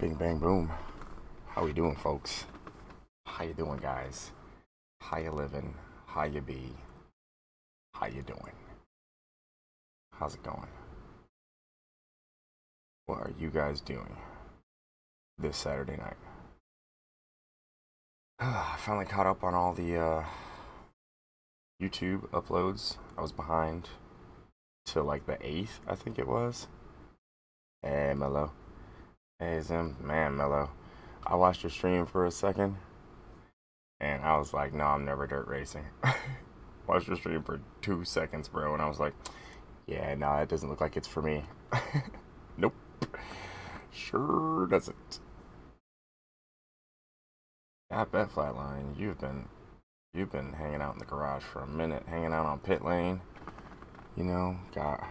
Bing bang boom. How we doing, folks? How you doing, guys? How you living? How you be? How you doing? How's it going? What are you guys doing this Saturday night? I finally caught up on all the uh, YouTube uploads. I was behind till like the 8th, I think it was. Hey, Mello. Hey, Zim. Man, Mello. I watched your stream for a second, and I was like, no, I'm never dirt racing. watched your stream for two seconds, bro, and I was like, yeah, no, nah, it doesn't look like it's for me. nope. Sure doesn't. I bet Flatline, you've been you've been hanging out in the garage for a minute, hanging out on pit lane. You know, got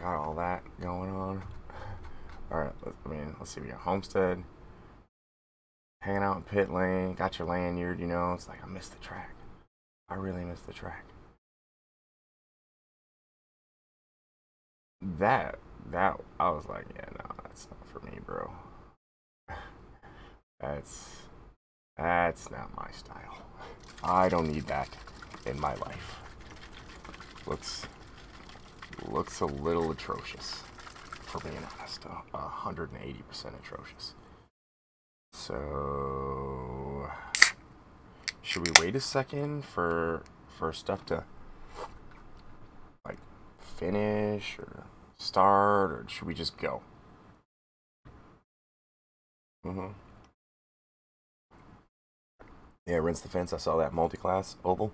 got all that going on. All right, I mean, let's see. We got Homestead, hanging out in pit lane. Got your lanyard. You know, it's like I missed the track. I really missed the track. That that I was like, yeah, no, that's not for me, bro. That's that's not my style. I don't need that in my life. Looks looks a little atrocious, for being honest. Eighty percent atrocious. So should we wait a second for for stuff to like finish or start, or should we just go? Mm-hmm. Yeah, rinse the fence. I saw that multi-class oval.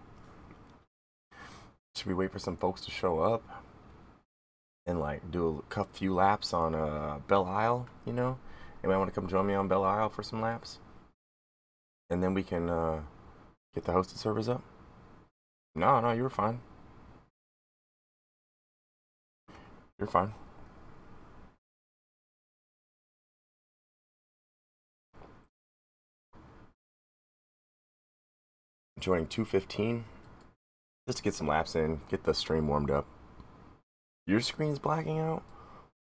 Should we wait for some folks to show up and like do a few laps on uh, Belle Isle? You know, anybody want to come join me on Belle Isle for some laps? And then we can uh, get the hosted servers up. No, no, you were fine. You're fine. Joining 215 just to get some laps in, get the stream warmed up. Your screen's blacking out?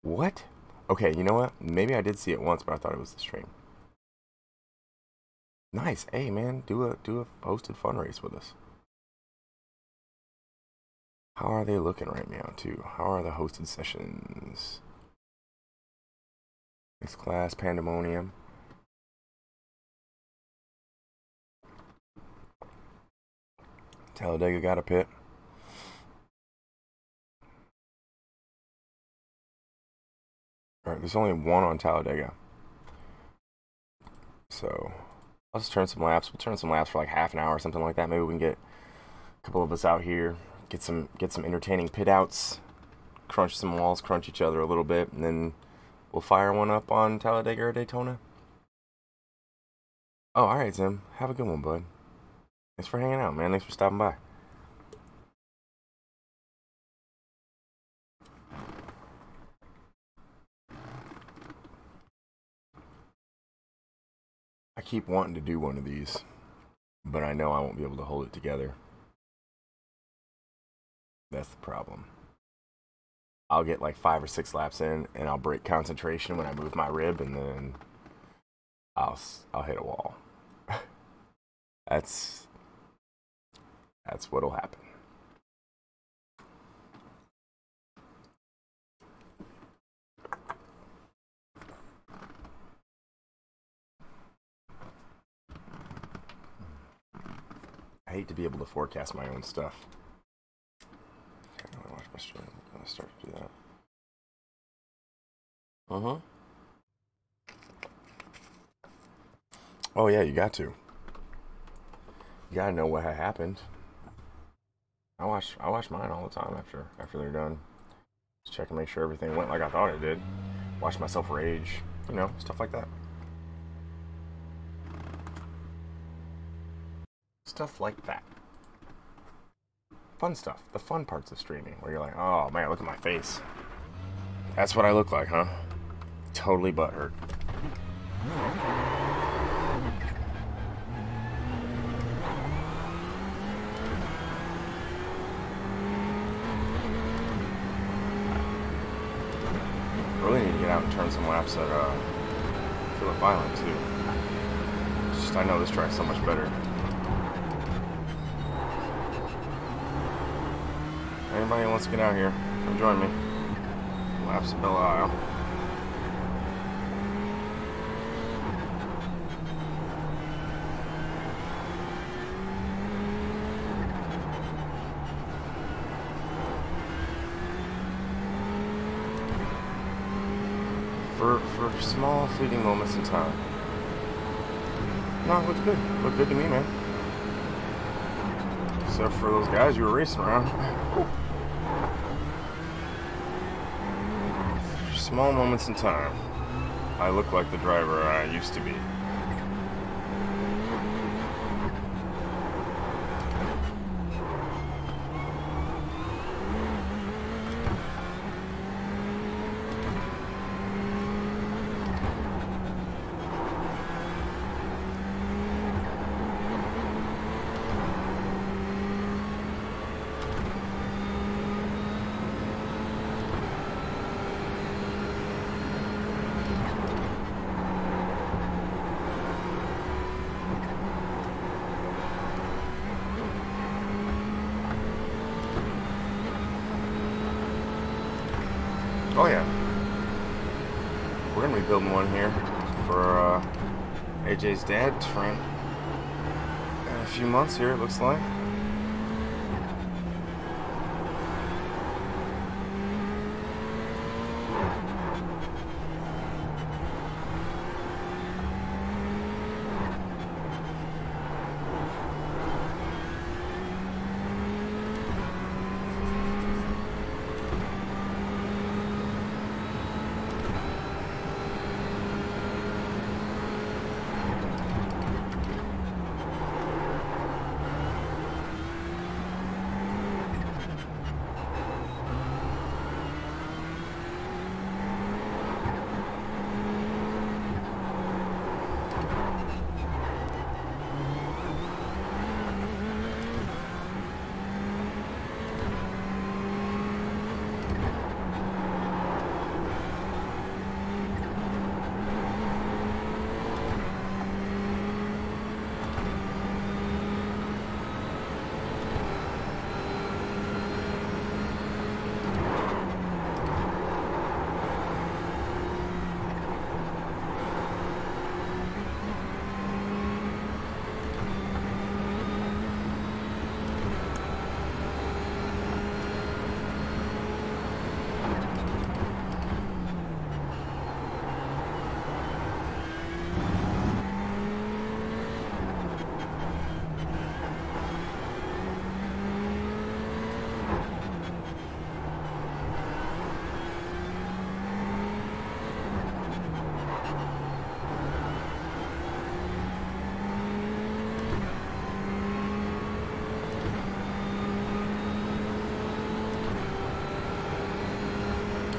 What? Okay, you know what? Maybe I did see it once, but I thought it was the stream. Nice. Hey man, do a do a hosted fun race with us. How are they looking right now too? How are the hosted sessions? Next class, Pandemonium. Talladega got a pit. Alright, there's only one on Talladega. So, I'll just turn some laps. We'll turn some laps for like half an hour or something like that. Maybe we can get a couple of us out here, get some get some entertaining pit outs, crunch some walls, crunch each other a little bit, and then we'll fire one up on Talladega or Daytona. Oh, alright, Tim. Have a good one, bud. Thanks for hanging out, man. Thanks for stopping by. Keep wanting to do one of these, but I know I won't be able to hold it together. That's the problem. I'll get like five or six laps in, and I'll break concentration when I move my rib, and then I'll I'll hit a wall. That's that's what'll happen. I hate to be able to forecast my own stuff. Okay, I watch my stream. I start to do that. Uh huh. Oh yeah, you got to. You gotta know what happened. I watch I watch mine all the time after after they're done. Just check and make sure everything went like I thought it did. Watch myself rage, you know, stuff like that. Stuff like that. Fun stuff. The fun parts of streaming, where you're like, oh man, look at my face. That's what I look like, huh? Totally butthurt. Really need to get out and turn some laps at uh, Phillip Island too. It's just I know this track's so much better. Anybody wants to get out here, come join me. Laps of Belle Isle. For, for small fleeting moments in time. No, it looked good. Looked good to me, man. Except for those guys you were racing around. Small moments in time. I look like the driver I used to be. Oh yeah. We're gonna be building one here for uh, Friend in a few months here. It looks like.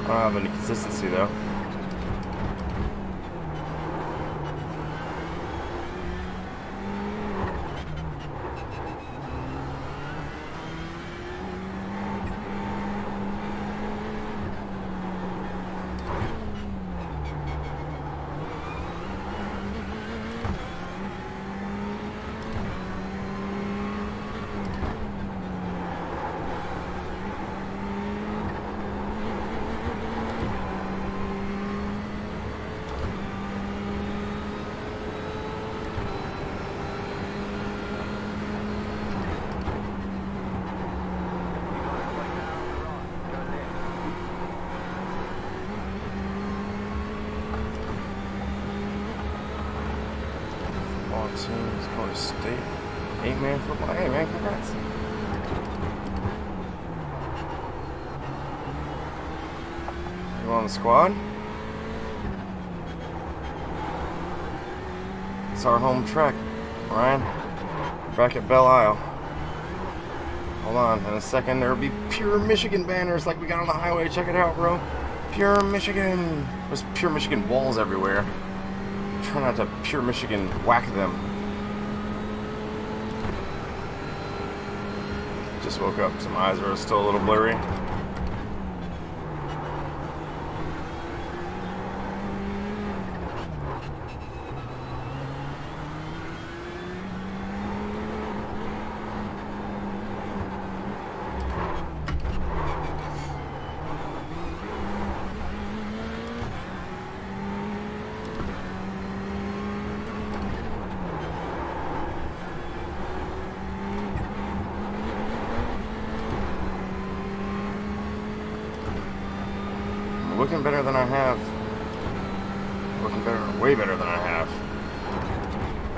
I don't have any consistency though. Football teams, Florida State. Eight man football. Hey man, congrats. You on the squad? It's our home track, Ryan. Back at Belle Isle. Hold on, in a second there'll be pure Michigan banners like we got on the highway. Check it out, bro. Pure Michigan. There's pure Michigan walls everywhere. Try not to pure Michigan whack them. Just woke up. Some eyes are still a little blurry. looking better than I have. Looking better, way better than I have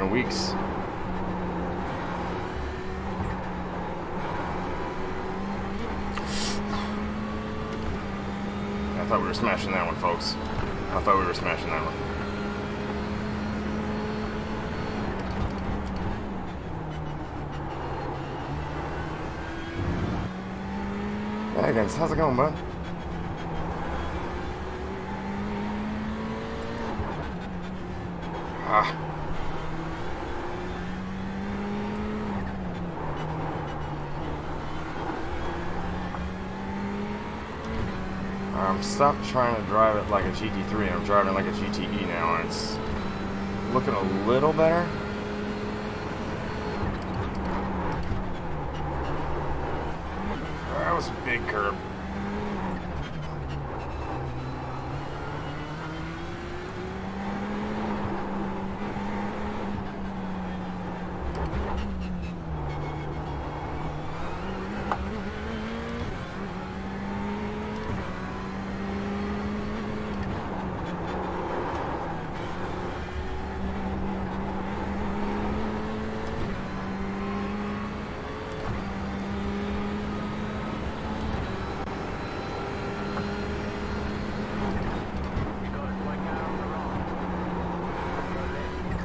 in weeks. I thought we were smashing that one, folks. I thought we were smashing that one. Hey, guys, how's going? Ah. Um, stop trying to drive it like a GT3. I'm driving like a GTE now, and it's looking a little better. That was a big curb.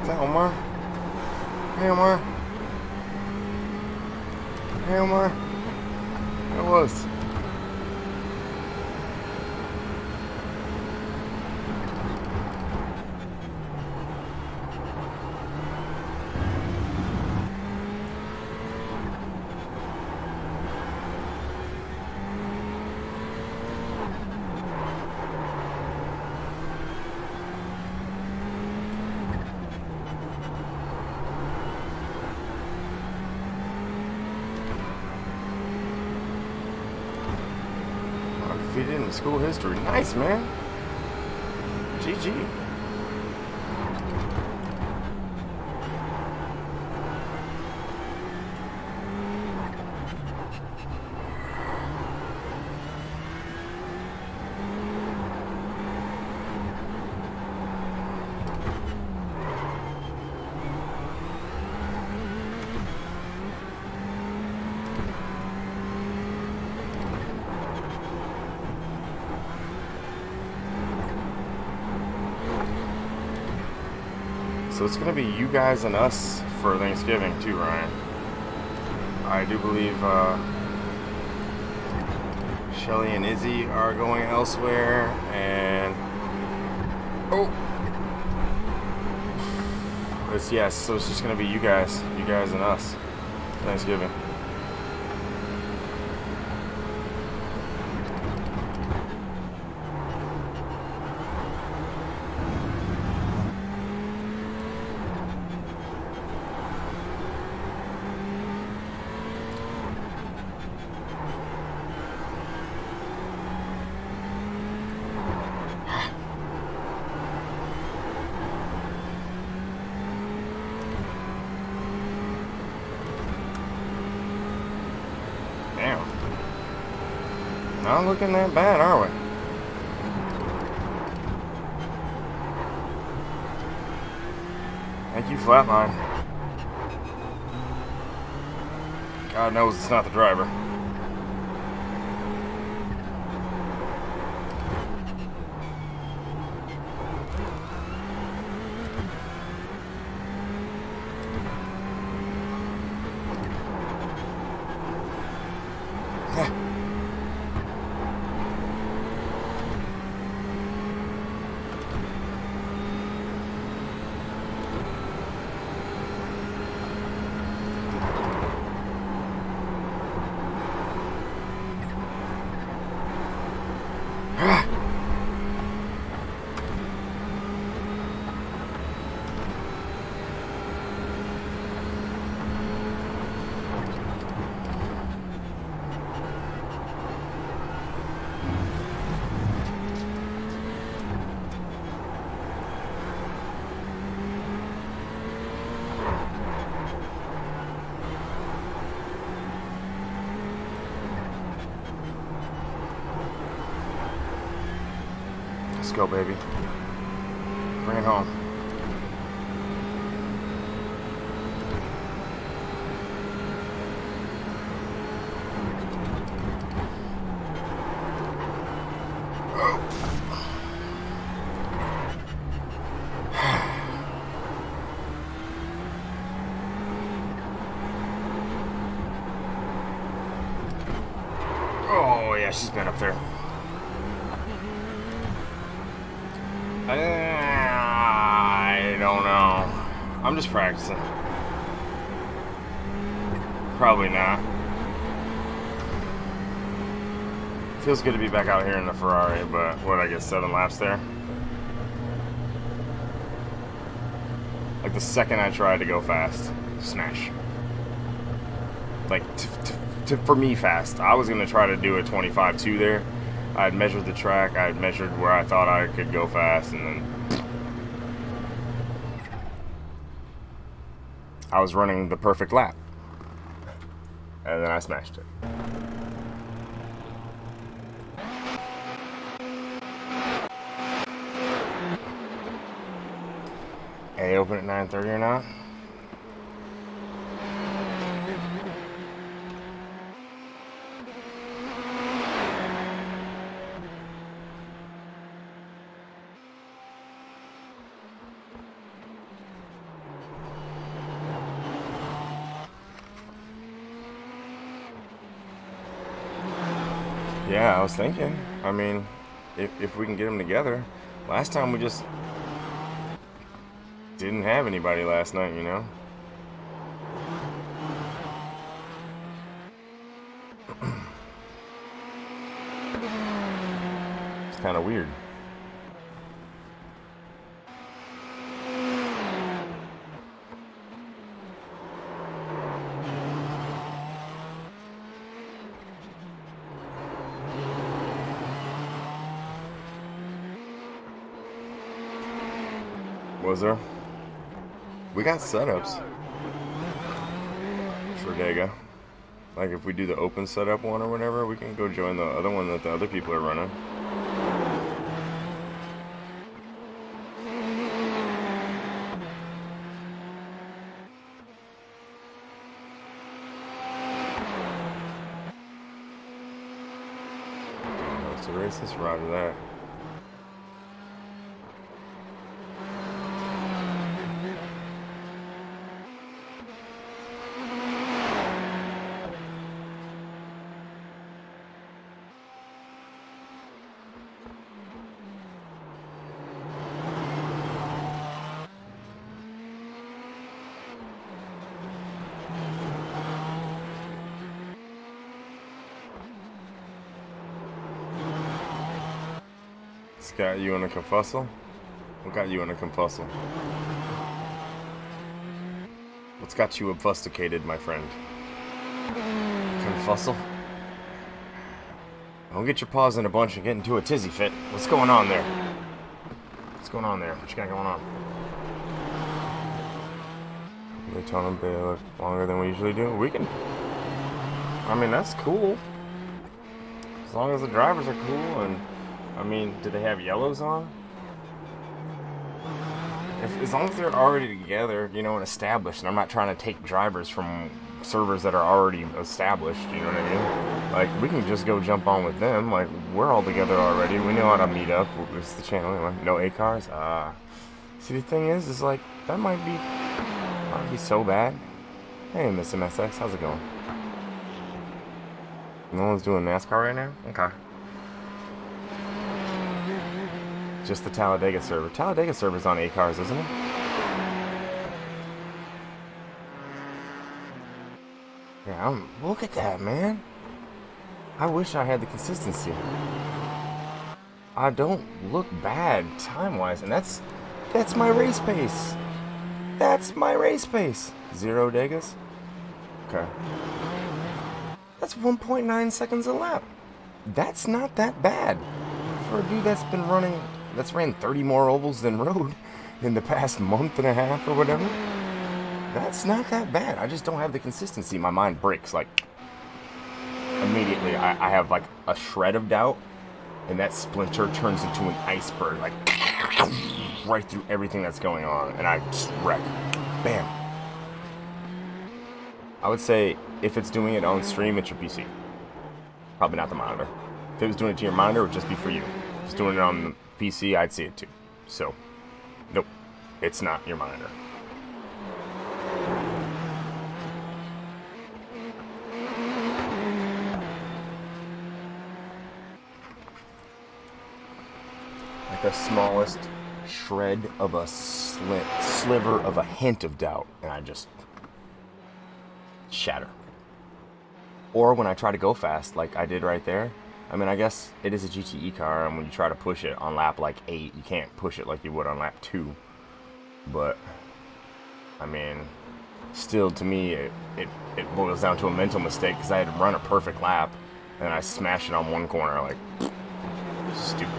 Is that Omar? Hey Omar. Hey Omar. It was. Undefeated in school history. Nice, man. GG. It's gonna be you guys and us for Thanksgiving too, Ryan. I do believe uh, Shelly and Izzy are going elsewhere, and oh, it's yes. So it's just gonna be you guys, you guys and us, Thanksgiving. Damn. Not looking that bad, are we? Thank you, Flatline. God knows it's not the driver. Go, baby. Bring it home. Oh, yeah, she's been up there. I don't know. I'm just practicing. Probably not. Feels good to be back out here in the Ferrari, but what, I get seven laps there? Like the second I tried to go fast, smash. Like, to, for me, fast. I was going to try to do a 25-2 there. I had measured the track. I had measured where I thought I could go fast, and then I was running the perfect lap. And then I smashed it. A open at 9.30 or not? Yeah, I was thinking. I mean, if, if we can get them together. Last time we just didn't have anybody last night, you know? it's kind of weird. Was there? We got setups for Dega. Like if we do the open setup one or whatever, we can go join the other one that the other people are running. Let's erase this, roger that. It's got you in a confussle? What got you in a confussle? What's got you obfuscated, my friend? Confussle? Don't get your paws in a bunch and get into a tizzy fit. What's going on there? What's going on there? What you got going on? Daytona Bay look longer than we usually do. We can. I mean, that's cool. As long as the drivers are cool and I mean, do they have yellows on? If, as long as they're already together, you know, and established, and I'm not trying to take drivers from servers that are already established, you know what I mean? Like, we can just go jump on with them. Like, we're all together already. We know how to meet up. It's the channel anyway. No A cars? Ah. See, the thing is, is like, that might be, might be so bad. Hey, Miss MSX, how's it going? No one's doing NASCAR right now? Okay. Just the Talladega server. Talladega server's on 8 cars, isn't it? Yeah, I'm, look at that, man. I wish I had the consistency. I don't look bad time-wise, and that's that's my race pace. That's my race pace. Zero Degas? Okay. That's 1.9 seconds a lap. That's not that bad for a dude that's been running that's ran 30 more ovals than road in the past month and a half or whatever. That's not that bad. I just don't have the consistency. My mind breaks like immediately. I, I have like a shred of doubt and that splinter turns into an iceberg, like right through everything that's going on, and I just wreck. Bam. I would say if it's doing it on stream, it's your PC. Probably not the monitor. If it was doing it to your monitor, it would just be for you. If it's doing it on PC, I'd see it too. So, nope, it's not your monitor. Like the smallest shred of a slit, sliver of a hint of doubt, and I just shatter. Or when I try to go fast, like I did right there. I mean, I guess it is a GTE car, and when you try to push it on lap like 8, you can't push it like you would on lap 2. But, I mean, still to me, it, it, it boils down to a mental mistake because I had run a perfect lap, and I smashed it on one corner, like, stupid.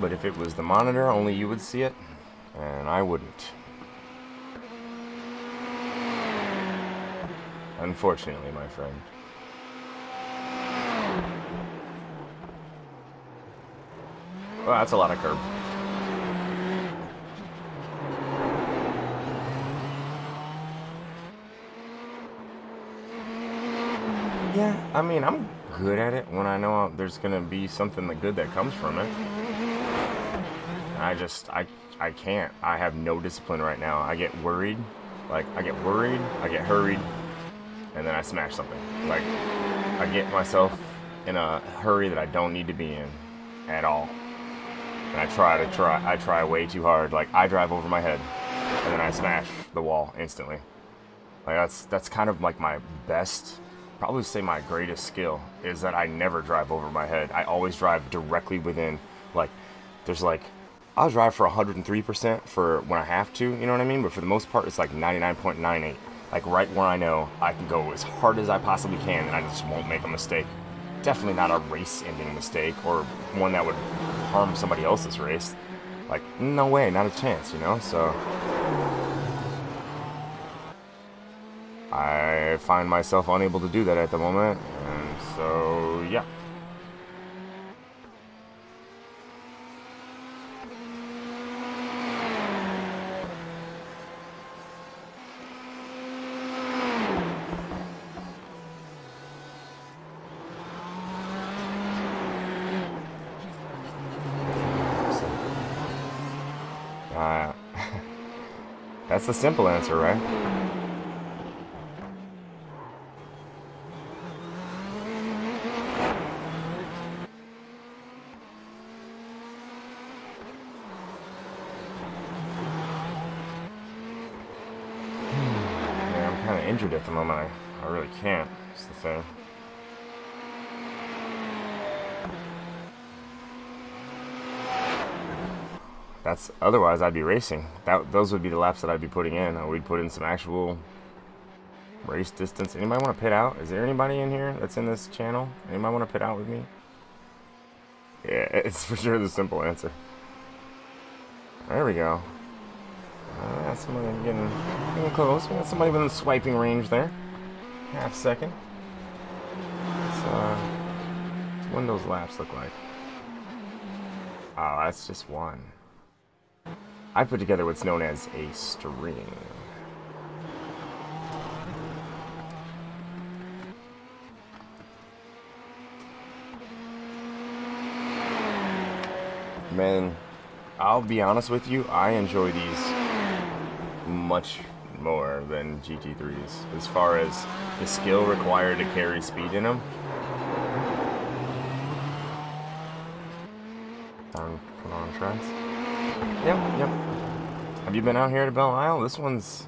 But if it was the monitor, only you would see it, and I wouldn't. Unfortunately, my friend. Well, that's a lot of curb. Yeah, I mean, I'm good at it when I know there's gonna be something good that comes from it. I just, I, I can't. I have no discipline right now. I get worried. Like, I get worried, I get hurried, and then I smash something. Like, I get myself in a hurry that I don't need to be in at all. And I try to try, I try way too hard. Like, I drive over my head, and then I smash the wall instantly. Like, that's, that's kind of like my best probably say my greatest skill is that I never drive over my head. I always drive directly within, like, there's like, I'll drive for 103% for when I have to, you know what I mean? But for the most part, it's like 99.98. Like, right where I know I can go as hard as I possibly can and I just won't make a mistake. Definitely not a race ending mistake or one that would harm somebody else's race. Like, no way, not a chance, you know? So, I find myself unable to do that at the moment, and so yeah. Uh, that's the simple answer, right? Hmm, yeah, I'm kind of injured at the moment. I, I really can't. It's the thing. That's otherwise I'd be racing. That those would be the laps that I'd be putting in. We'd put in some actual race distance. Anybody want to pit out? Is there anybody in here that's in this channel? Anybody want to pit out with me? Yeah, it's for sure the simple answer. There we go. Uh, somebody getting, getting close. We got somebody within swiping range there. Half second. Let's, uh, what those laps look like? Oh, that's just one. I put together what's known as a string. Man, I'll be honest with you, I enjoy these much more than GT3s as far as the skill required to carry speed in them. Um, put on tracks. Yep, yep. Have you been out here to Belle Isle? This one's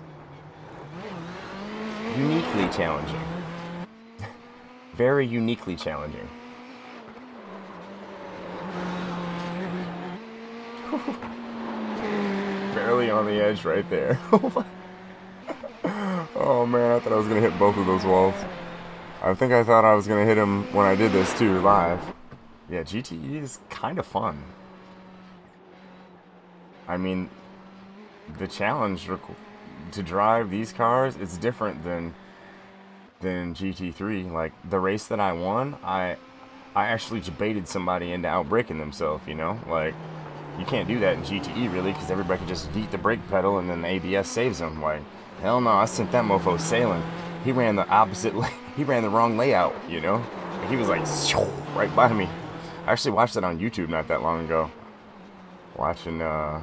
uniquely challenging. Very uniquely challenging. barely on the edge right there. oh man, I thought I was gonna hit both of those walls. I think I thought I was gonna hit him when I did this too, live. Yeah, GTE is kind of fun. I mean, the challenge to drive these cars is different than than GT3. Like the race that I won, I I actually debated somebody into outbraking themselves. You know, like you can't do that in GTE really because everybody can just beat the brake pedal and then the ABS saves them. Like hell no, I sent that mofo sailing. He ran the opposite. he ran the wrong layout. You know, he was like right by me. I actually watched that on YouTube not that long ago. Watching uh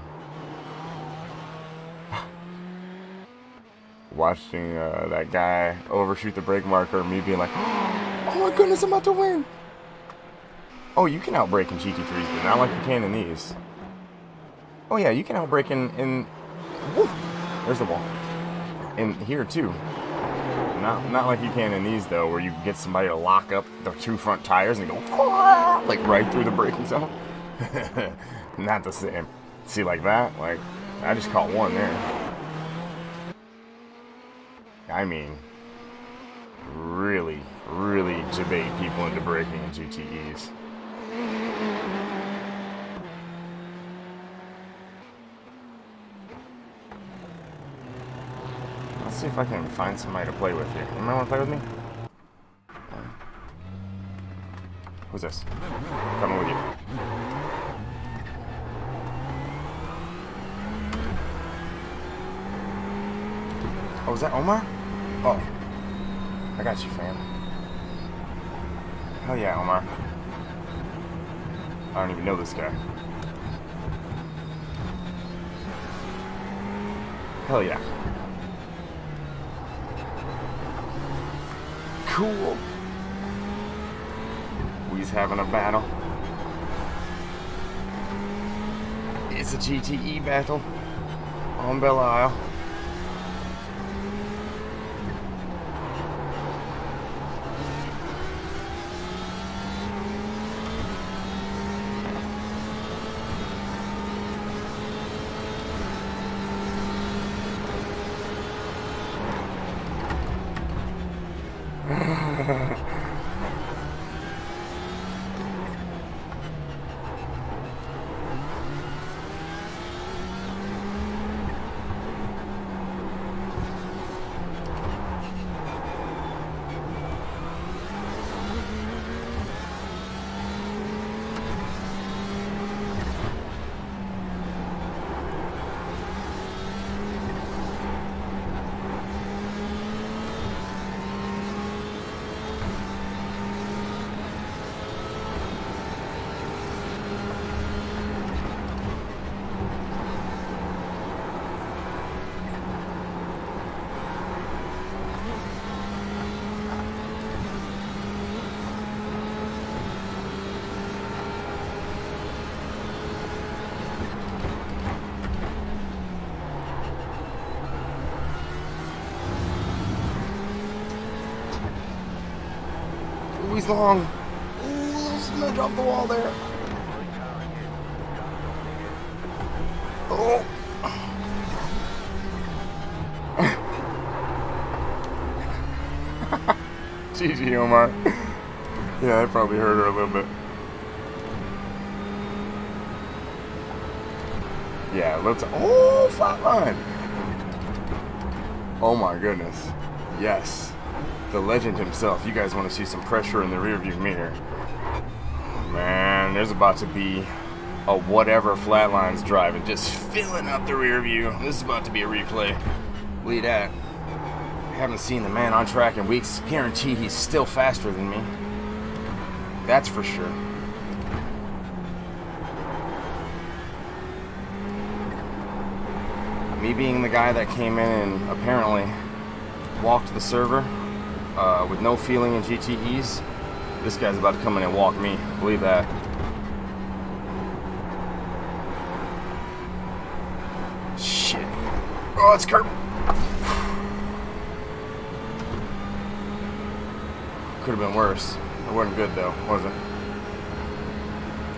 watching uh, that guy overshoot the brake marker, me being like, oh my goodness, I'm about to win. Oh, you can outbrake in GT3s, but not like you can in these. Oh yeah, you can outbrake in, in there's the ball. In here too. Not not like you can in these though, where you get somebody to lock up the two front tires and go like right through the braking zone. not the same. See like that? Like I just caught one there. I mean, really, really debate people into braking in GTEs. Let's see if I can find somebody to play with here. Anyone want to play with me? Who's this? Coming with you. Oh, is that Omar? Oh. I got you, fam. Hell yeah, Omar. I don't even know this guy. Hell yeah. Cool. We's having a battle. It's a GTE battle on Belle Isle. Long. Ooh, off the wall there. Oh. GG, Omar. yeah, that probably hurt her a little bit. Yeah, let's. Oh, flatline. Oh my goodness. Yes the legend himself. You guys want to see some pressure in the rearview mirror. Man, there's about to be a whatever flatlines driving, just filling up the rear view. This is about to be a replay. Believe that. Haven't seen the man on track in weeks. Guarantee he's still faster than me. That's for sure. Me being the guy that came in and apparently walked the server, uh, with no feeling in GTEs, this guy's about to come in and walk me. Believe that. Shit. Oh, it's Kurt. Could have been worse. It wasn't good though, was it?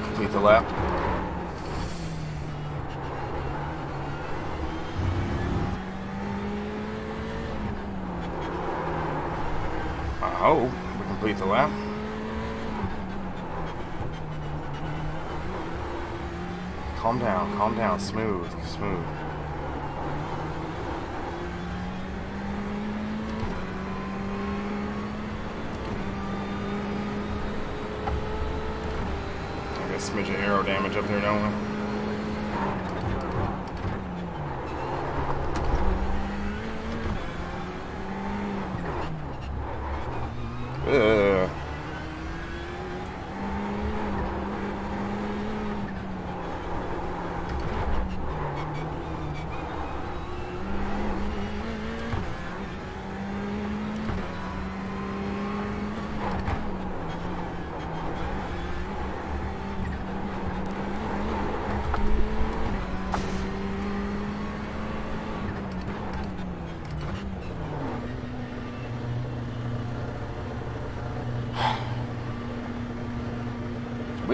Complete the lap. the. Eh? Calm down, calm down, smooth, smooth. I got a smidge of aero damage up there, don't we?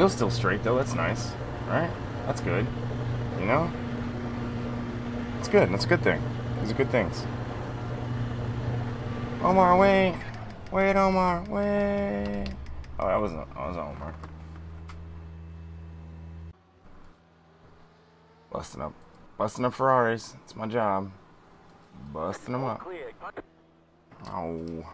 Wheel's still straight though, that's nice. Right? That's good. You know? It's good, that's a good thing. These are good things. Omar, wait. Wait, Omar, wait. Oh, I wasn't, I was Omar. Busting up, busting up Ferraris. It's my job. Busting them up. Oh.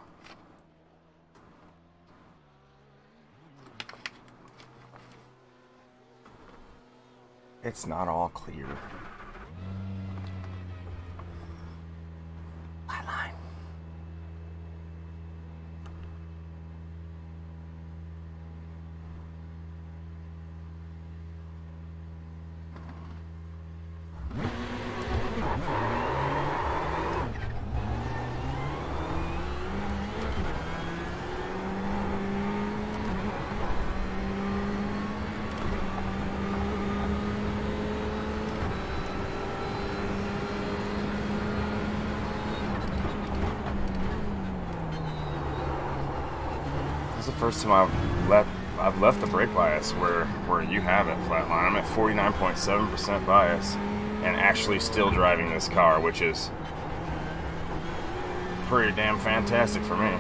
It's not all clear. Flatline. First time I've left I've left the brake bias where where you have it flatline. I'm at 49.7% bias and actually still driving this car, which is pretty damn fantastic for me.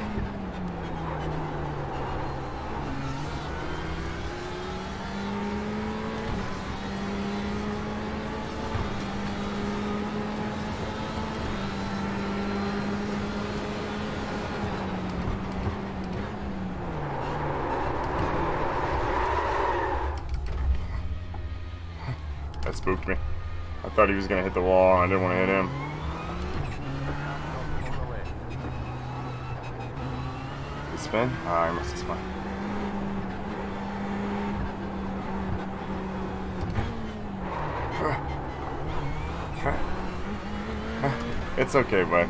That spooked me. I thought he was gonna hit the wall. I didn't want to hit him. He spin? Ah, I must have spun. It's okay, bud.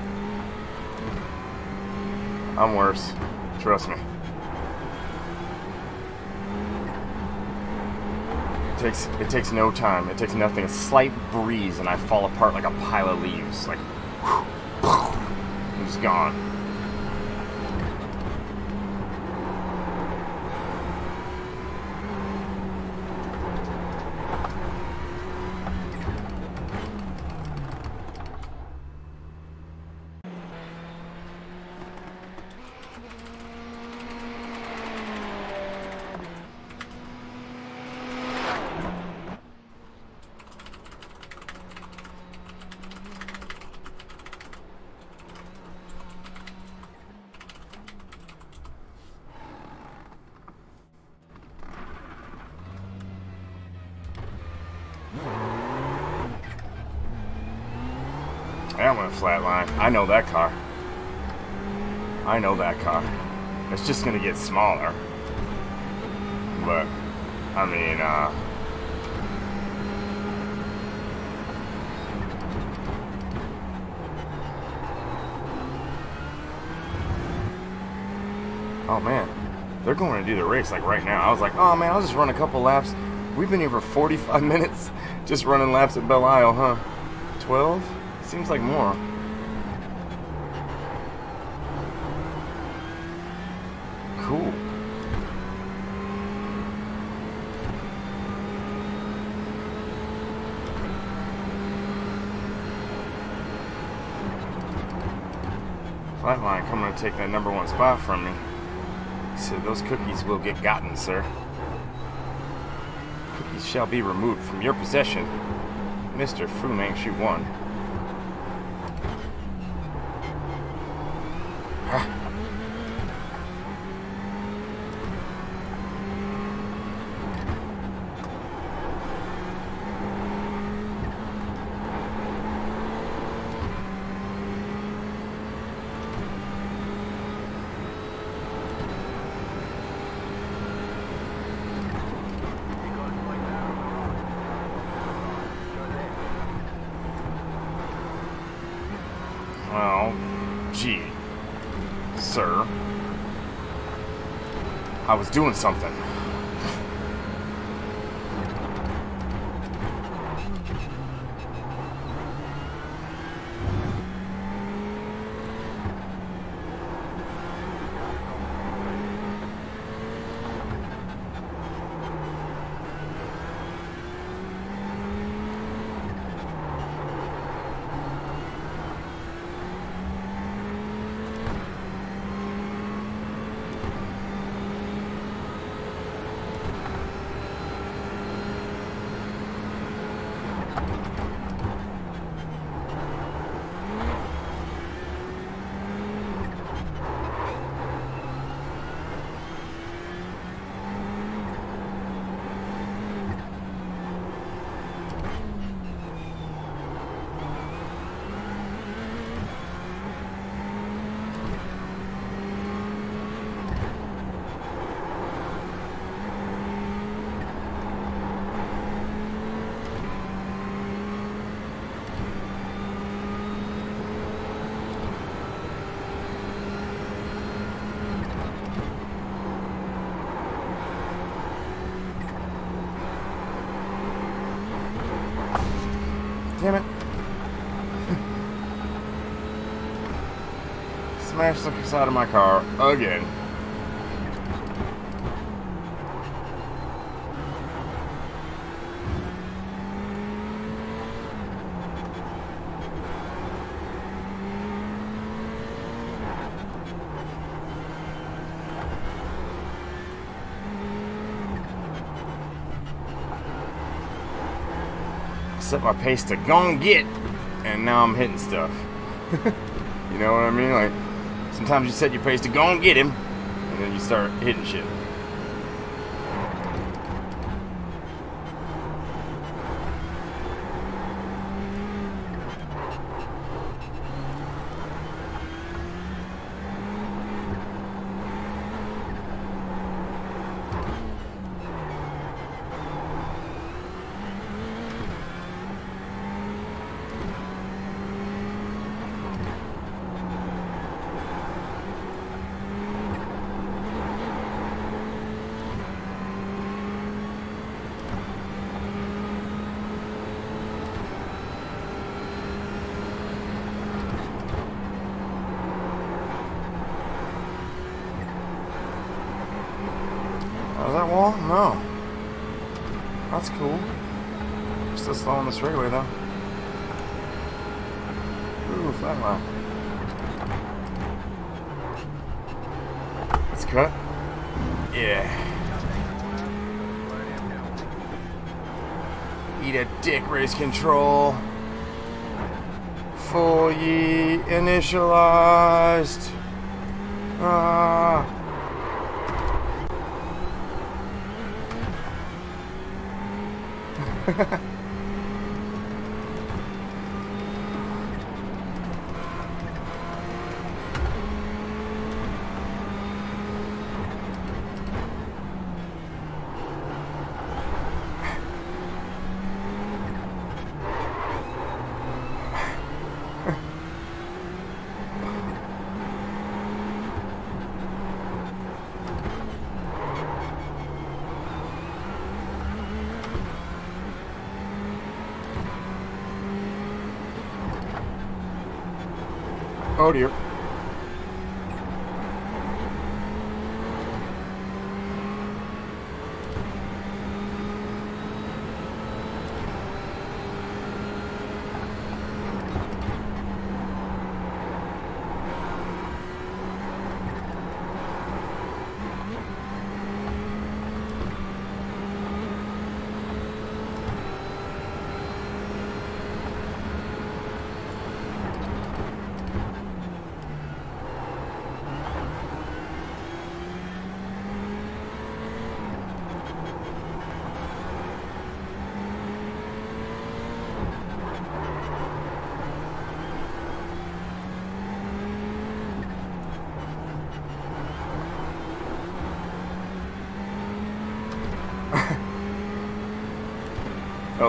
I'm worse. Trust me. Takes it takes no time. It takes nothing. A slight breeze and I fall apart like a pile of leaves. Like I'm just gone. That went flatline. I know that car. I know that car. It's just gonna get smaller. But, I mean, uh... Oh man, they're going to do the race like right now. I was like, oh man, I'll just run a couple laps. We've been here for 45 minutes just running laps at Belle Isle, huh? 12? Seems like more. Cool. Flatline coming to take that number one spot from me. He said those cookies will get gotten, sir. Cookies shall be removed from your possession. Mr. Fu Manchu 1. Oh, gee. Sir. I was doing something. Damn it. Smashed the side of my car again. set my pace to go and get, and now I'm hitting stuff. you know what I mean? Like, sometimes you set your pace to go and get him, and then you start hitting shit.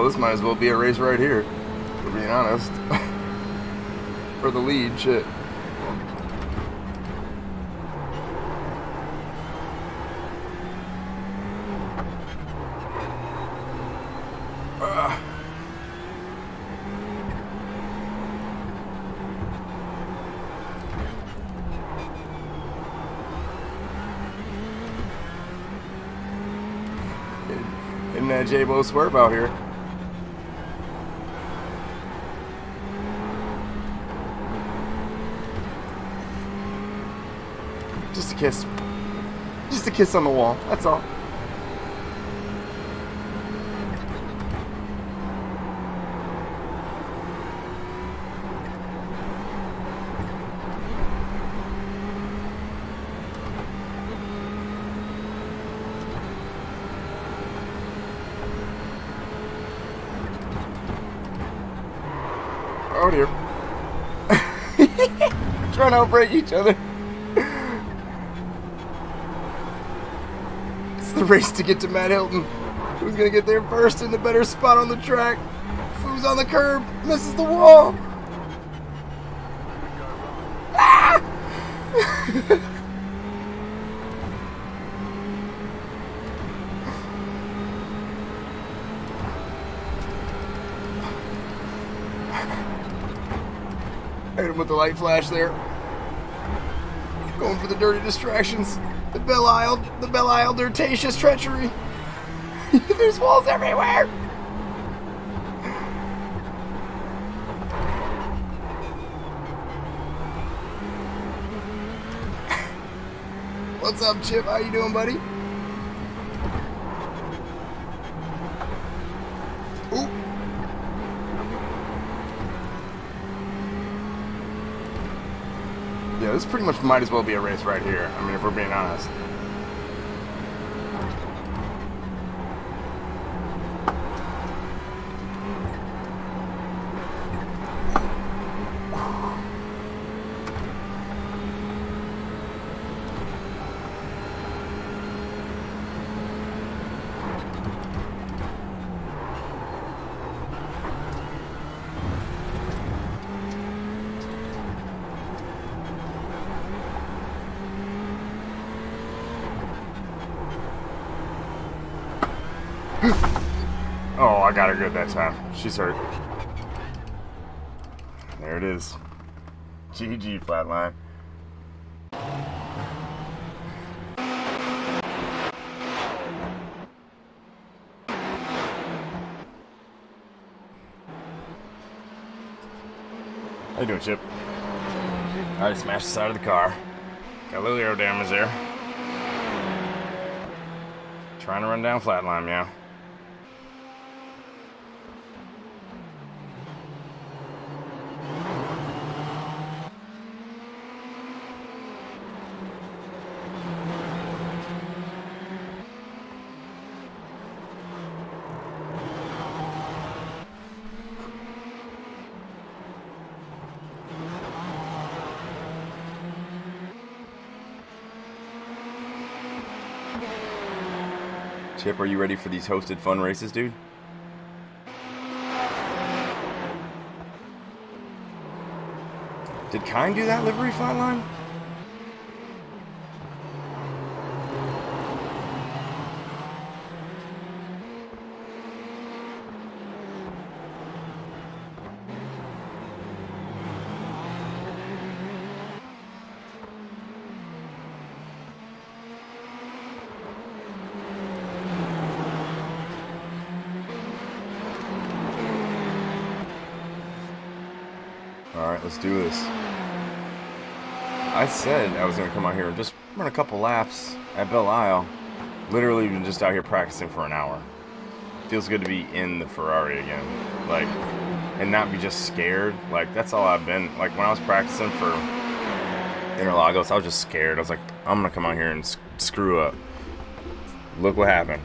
This might as well be a race right here, to be honest. for the lead. Shit. That J-Bo swerve out here? Kiss. Just a kiss on the wall. That's all. Oh dear. Trying to outbrake each other. It's the race to get to Matt Hilton. Who's gonna get there first in the better spot on the track? Who's on the curb? Misses the wall. Ah! Hit him with the light flash there. Going for the dirty distractions. Isle, the Belle Isle Dirtatious treachery. There's walls everywhere. What's up, Chip? How you doing, buddy? Pretty much might as well be a race right here. I mean, if we're being honest. Oh, I got her good that time. She's hurt. There it is. GG flatline. How you doing, Chip? I just smashed the side of the car. Got a little aero damage there. Trying to run down flatline, yeah. Chip, are you ready for these hosted fun races, dude? Did Kine do that livery flatline? Alright, let's do this. I said I was going to come out here and just run a couple laps at Belle Isle. Literally been just out here practicing for an hour. Feels good to be in the Ferrari again. Like, and not be just scared. Like, that's all I've been. Like, when I was practicing for Interlagos, I was just scared. I was like, I'm going to come out here and screw up. Look what happened.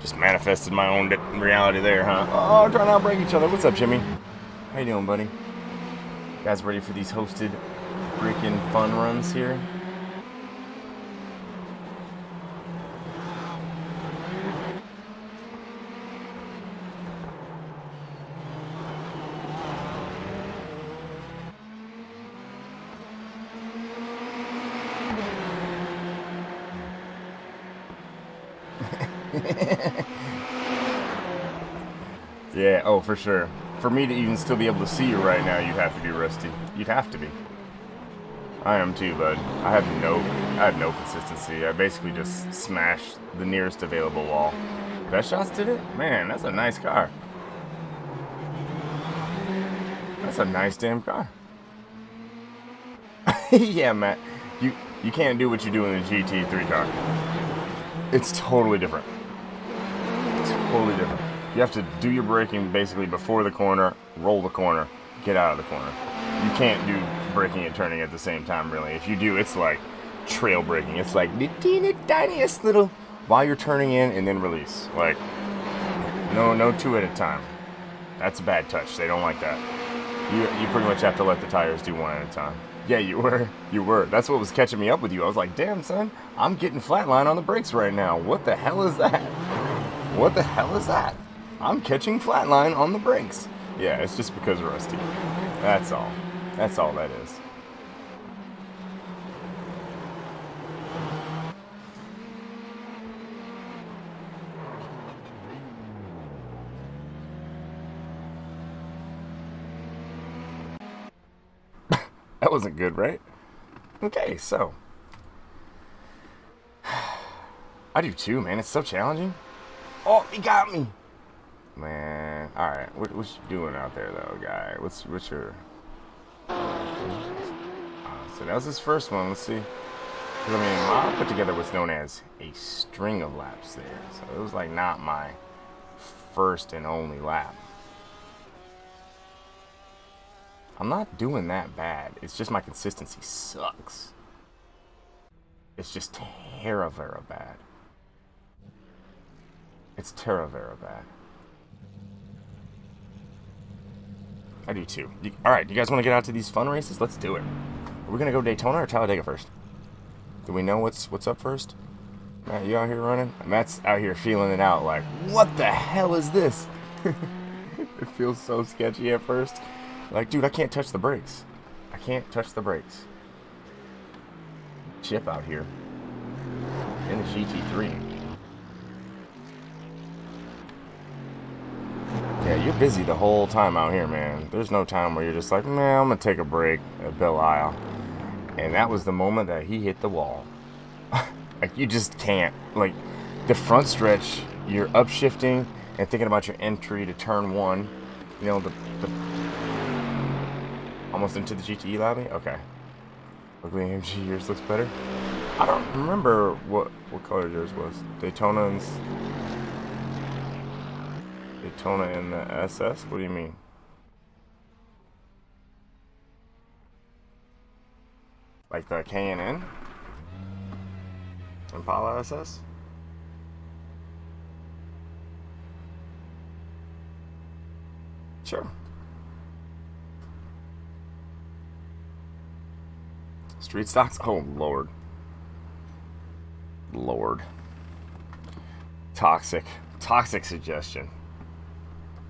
Just manifested my own reality there, huh? Oh, trying to outbrake each other. What's up, Jimmy? How you doing, buddy? guys ready for these hosted freaking fun runs here? yeah, oh, for sure. For me to even still be able to see you right now, you'd have to be rusty. You'd have to be. I am too, bud. I have no, I have no consistency. I basically just smashed the nearest available wall. Best shots did it? Man, that's a nice car. That's a nice damn car. yeah, Matt. You you can't do what you do in the GT3 car. It's totally different. It's totally different. You have to do your braking basically before the corner, roll the corner, get out of the corner. You can't do braking and turning at the same time, really. If you do, it's like trail braking. It's like the teeny tiniest little while you're turning in and then release. Like, no, no two at a time. That's a bad touch. They don't like that. You, you pretty much have to let the tires do one at a time. Yeah, you were. You were. That's what was catching me up with you. I was like, damn, son, I'm getting flatline on the brakes right now. What the hell is that? What the hell is that? I'm catching flatline on the brakes. Yeah, it's just because rusty. That's all. That's all that is. that wasn't good, right? Okay, so. I do too, man. It's so challenging. Oh, he got me. Man, all right. What, what you doing out there, though, guy? What's what's your? Uh, so that was his first one. Let's see. I mean, I put together what's known as a string of laps there, so it was like not my first and only lap. I'm not doing that bad. It's just my consistency sucks. It's just Terra Vera bad. It's Terra Vera bad. I do too. You, all right, you guys want to get out to these fun races? Let's do it. Are we gonna go Daytona or Talladega first? Do we know what's what's up first? Matt, you out here running? Matt's out here feeling it out. Like, what the hell is this? it feels so sketchy at first. Like, dude, I can't touch the brakes. I can't touch the brakes. Chip out here in the GT3. Yeah, you're busy the whole time out here, man. There's no time where you're just like, man, I'm gonna take a break at Belle Isle. And that was the moment that he hit the wall. like you just can't. Like the front stretch, you're upshifting and thinking about your entry to turn one. You know, the, the almost into the GTE lobby. Okay. Ugly AMG yours looks better. I don't remember what what color yours was. Daytona and Daytona in the SS? What do you mean? Like the K&N? Impala SS? Sure. Street stocks? Oh, Lord. Lord. Toxic. Toxic suggestion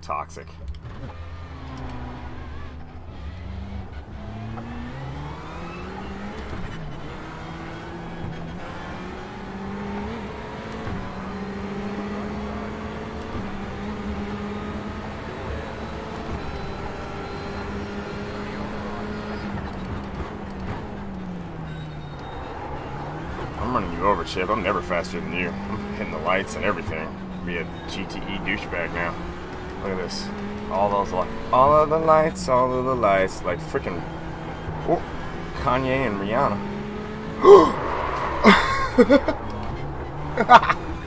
toxic. I'm running you over, Chip. I'm never faster than you. I'm hitting the lights and everything. Be a GTE douchebag now. Look at this. All those lights. All of the lights, all of the lights. Like freaking oh, Kanye and Rihanna.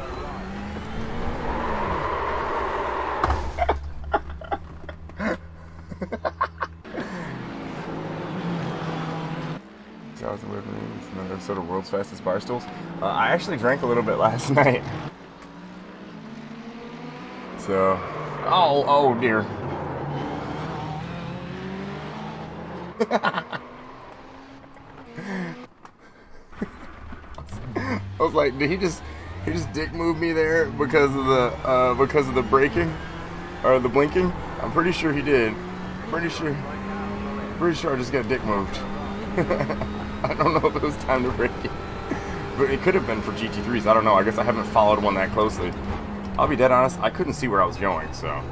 another episode of World's Fastest Bar Stools. Uh, I actually drank a little bit last night. So, Oh, oh dear. I was like, did he just he just dick move me there because of the uh, because of the braking or the blinking? I'm pretty sure he did. Pretty sure. Pretty sure I just got dick moved. I don't know if it was time to brake it, but it could have been for GT3s. I don't know. I guess I haven't followed one that closely. I'll be dead honest. I couldn't see where I was going, so.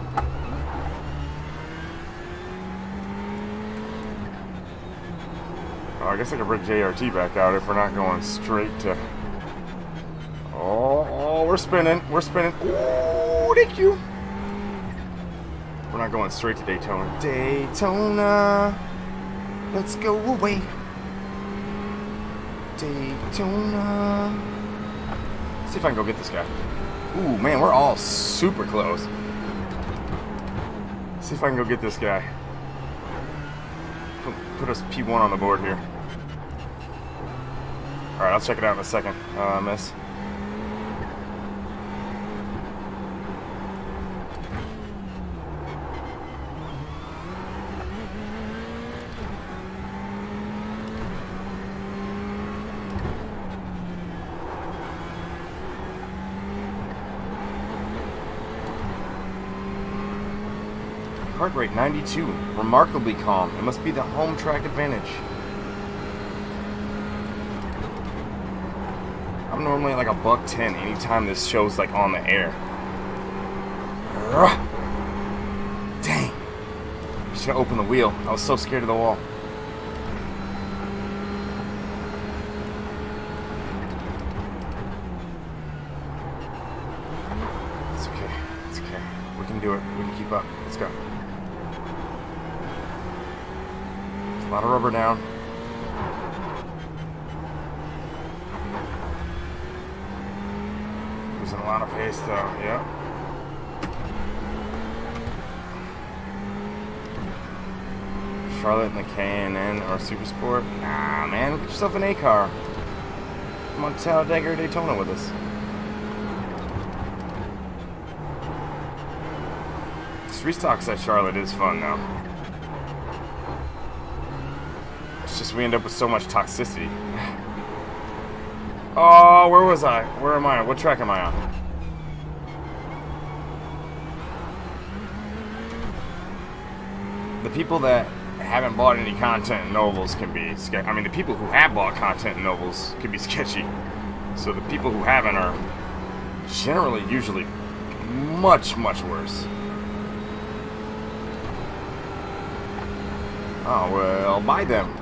Oh, I guess I could bring JRT back out if we're not going straight to. Oh, oh we're spinning. We're spinning. Oh, thank you. We're not going straight to Daytona. Daytona. Let's go away. Daytona. see if I can go get this guy. Ooh, man, we're all super close. see if I can go get this guy. Put, put us P1 on the board here. Alright, I'll check it out in a second, uh, miss. Heart rate 92. Remarkably calm. It must be the home track advantage. I'm normally like a buck 10 anytime this show's like on the air. Dang. Should have opened the wheel. I was so scared of the wall. It's okay. It's okay. We can do it. We can keep up. Let's go. Lot down. Losing a lot of pace though, yep. Charlotte in the K&N or Super Sport? Nah, man, get yourself an A car. Come on, Daytona with us. Street Stocks at Charlotte is fun though. It's just we end up with so much toxicity. Oh, where was I? Where am I? What track am I on? The people that haven't bought any content in novels can be sketchy. I mean, the people who have bought content in novels can be sketchy. So the people who haven't are generally, usually, much, much worse. Oh, well, buy them.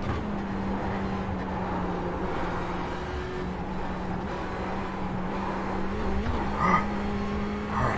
Alright,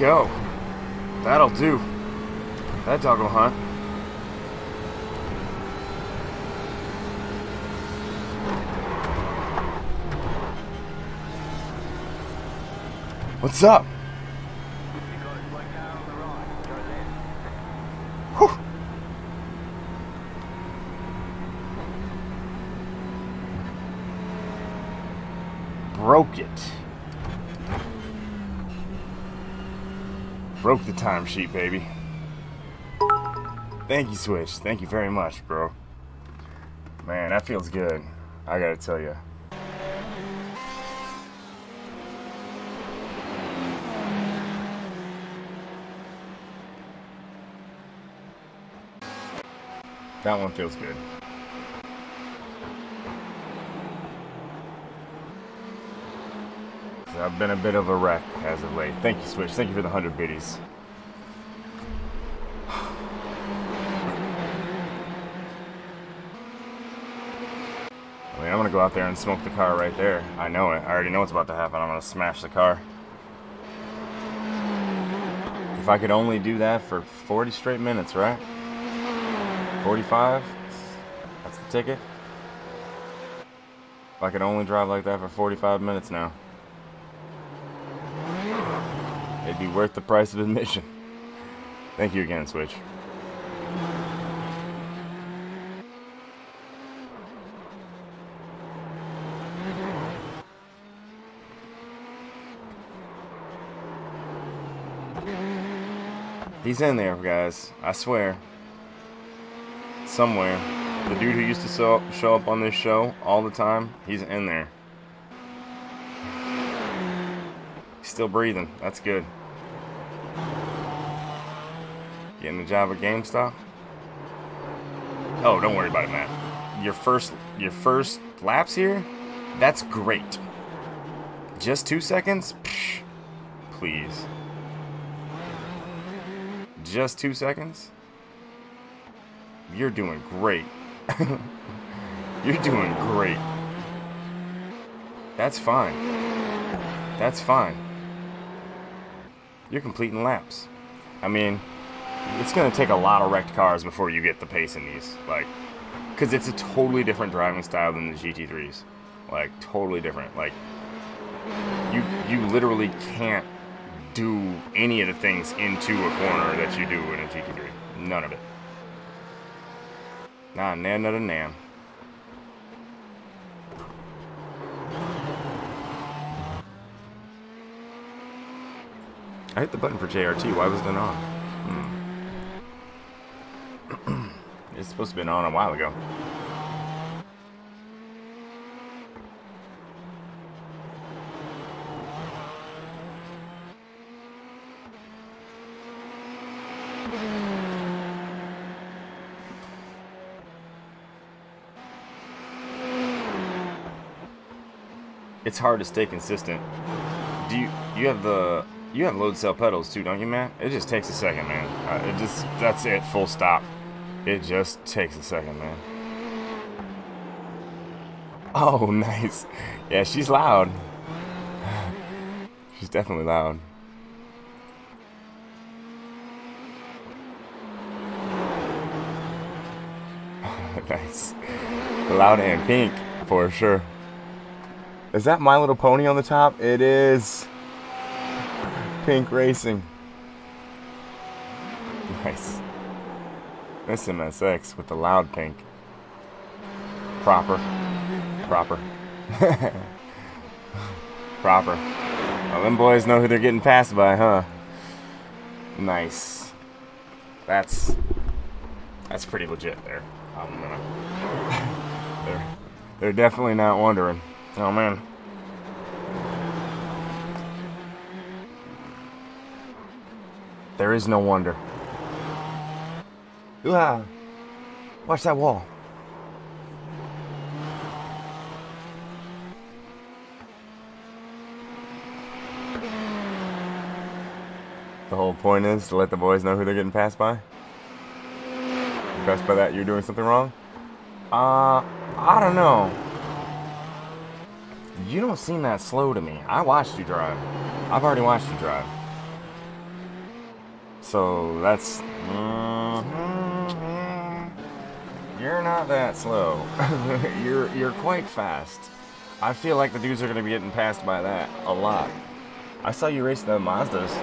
Go. That'll do. That dog will hunt. What's up? Whew. Broke it. Broke the timesheet, baby. Thank you, Switch. Thank you very much, bro. Man, that feels good. I gotta tell you. That one feels good. I've been a bit of a wreck as of late. Thank you, Switch. Thank you for the 100 biddies. I mean, I'm gonna go out there and smoke the car right there. I know it. I already know what's about to happen. I'm gonna smash the car. If I could only do that for 40 straight minutes, right? 45? That's the ticket? If I could only drive like that for 45 minutes now. Be worth the price of admission. Thank you again, Switch. He's in there, guys. I swear. Somewhere. The dude who used to show, up on this show all the time, he's in there. He's still breathing. That's good. Getting the job at GameStop? Oh, don't worry about it, man. Your first your first laps here? That's great. Just two seconds? Psh, please. Just two seconds? You're doing great. You're doing great. That's fine. That's fine. You're completing laps. I mean, it's going to take a lot of wrecked cars before you get the pace in these. Like, because it's a totally different driving style than the GT3s. Like, totally different. Like, you you literally can't do any of the things into a corner that you do in a GT3. None of it. Nah, nan, none, nan. I hit the button for JRT. Why was it on? Hmm. It's supposed to have been on a while ago. It's hard to stay consistent. Do you you have the you have load cell pedals too, don't you, man? It just takes a second, man. Uh, it just that's it, full stop. It just takes a second, man. Oh, nice. Yeah, she's loud. she's definitely loud. nice. Loud and pink, for sure. Is that My Little Pony on the top? It is. Pink Racing. Nice. This MSX with the loud pink. Proper. Proper. Proper. Well, them boys know who they're getting passed by, huh? Nice. That's that's pretty legit there. They're they're definitely not wondering. Oh man. There is no wonder. Ooh, watch that wall. The whole point is to let the boys know who they're getting passed by. Impressed by that, you're doing something wrong? Uh, I don't know. You don't seem that slow to me. I watched you drive. I've already watched you drive. So that's. You're not that slow. you're you're quite fast. I feel like the dudes are gonna be getting passed by that a lot. I saw you race the Mazdas.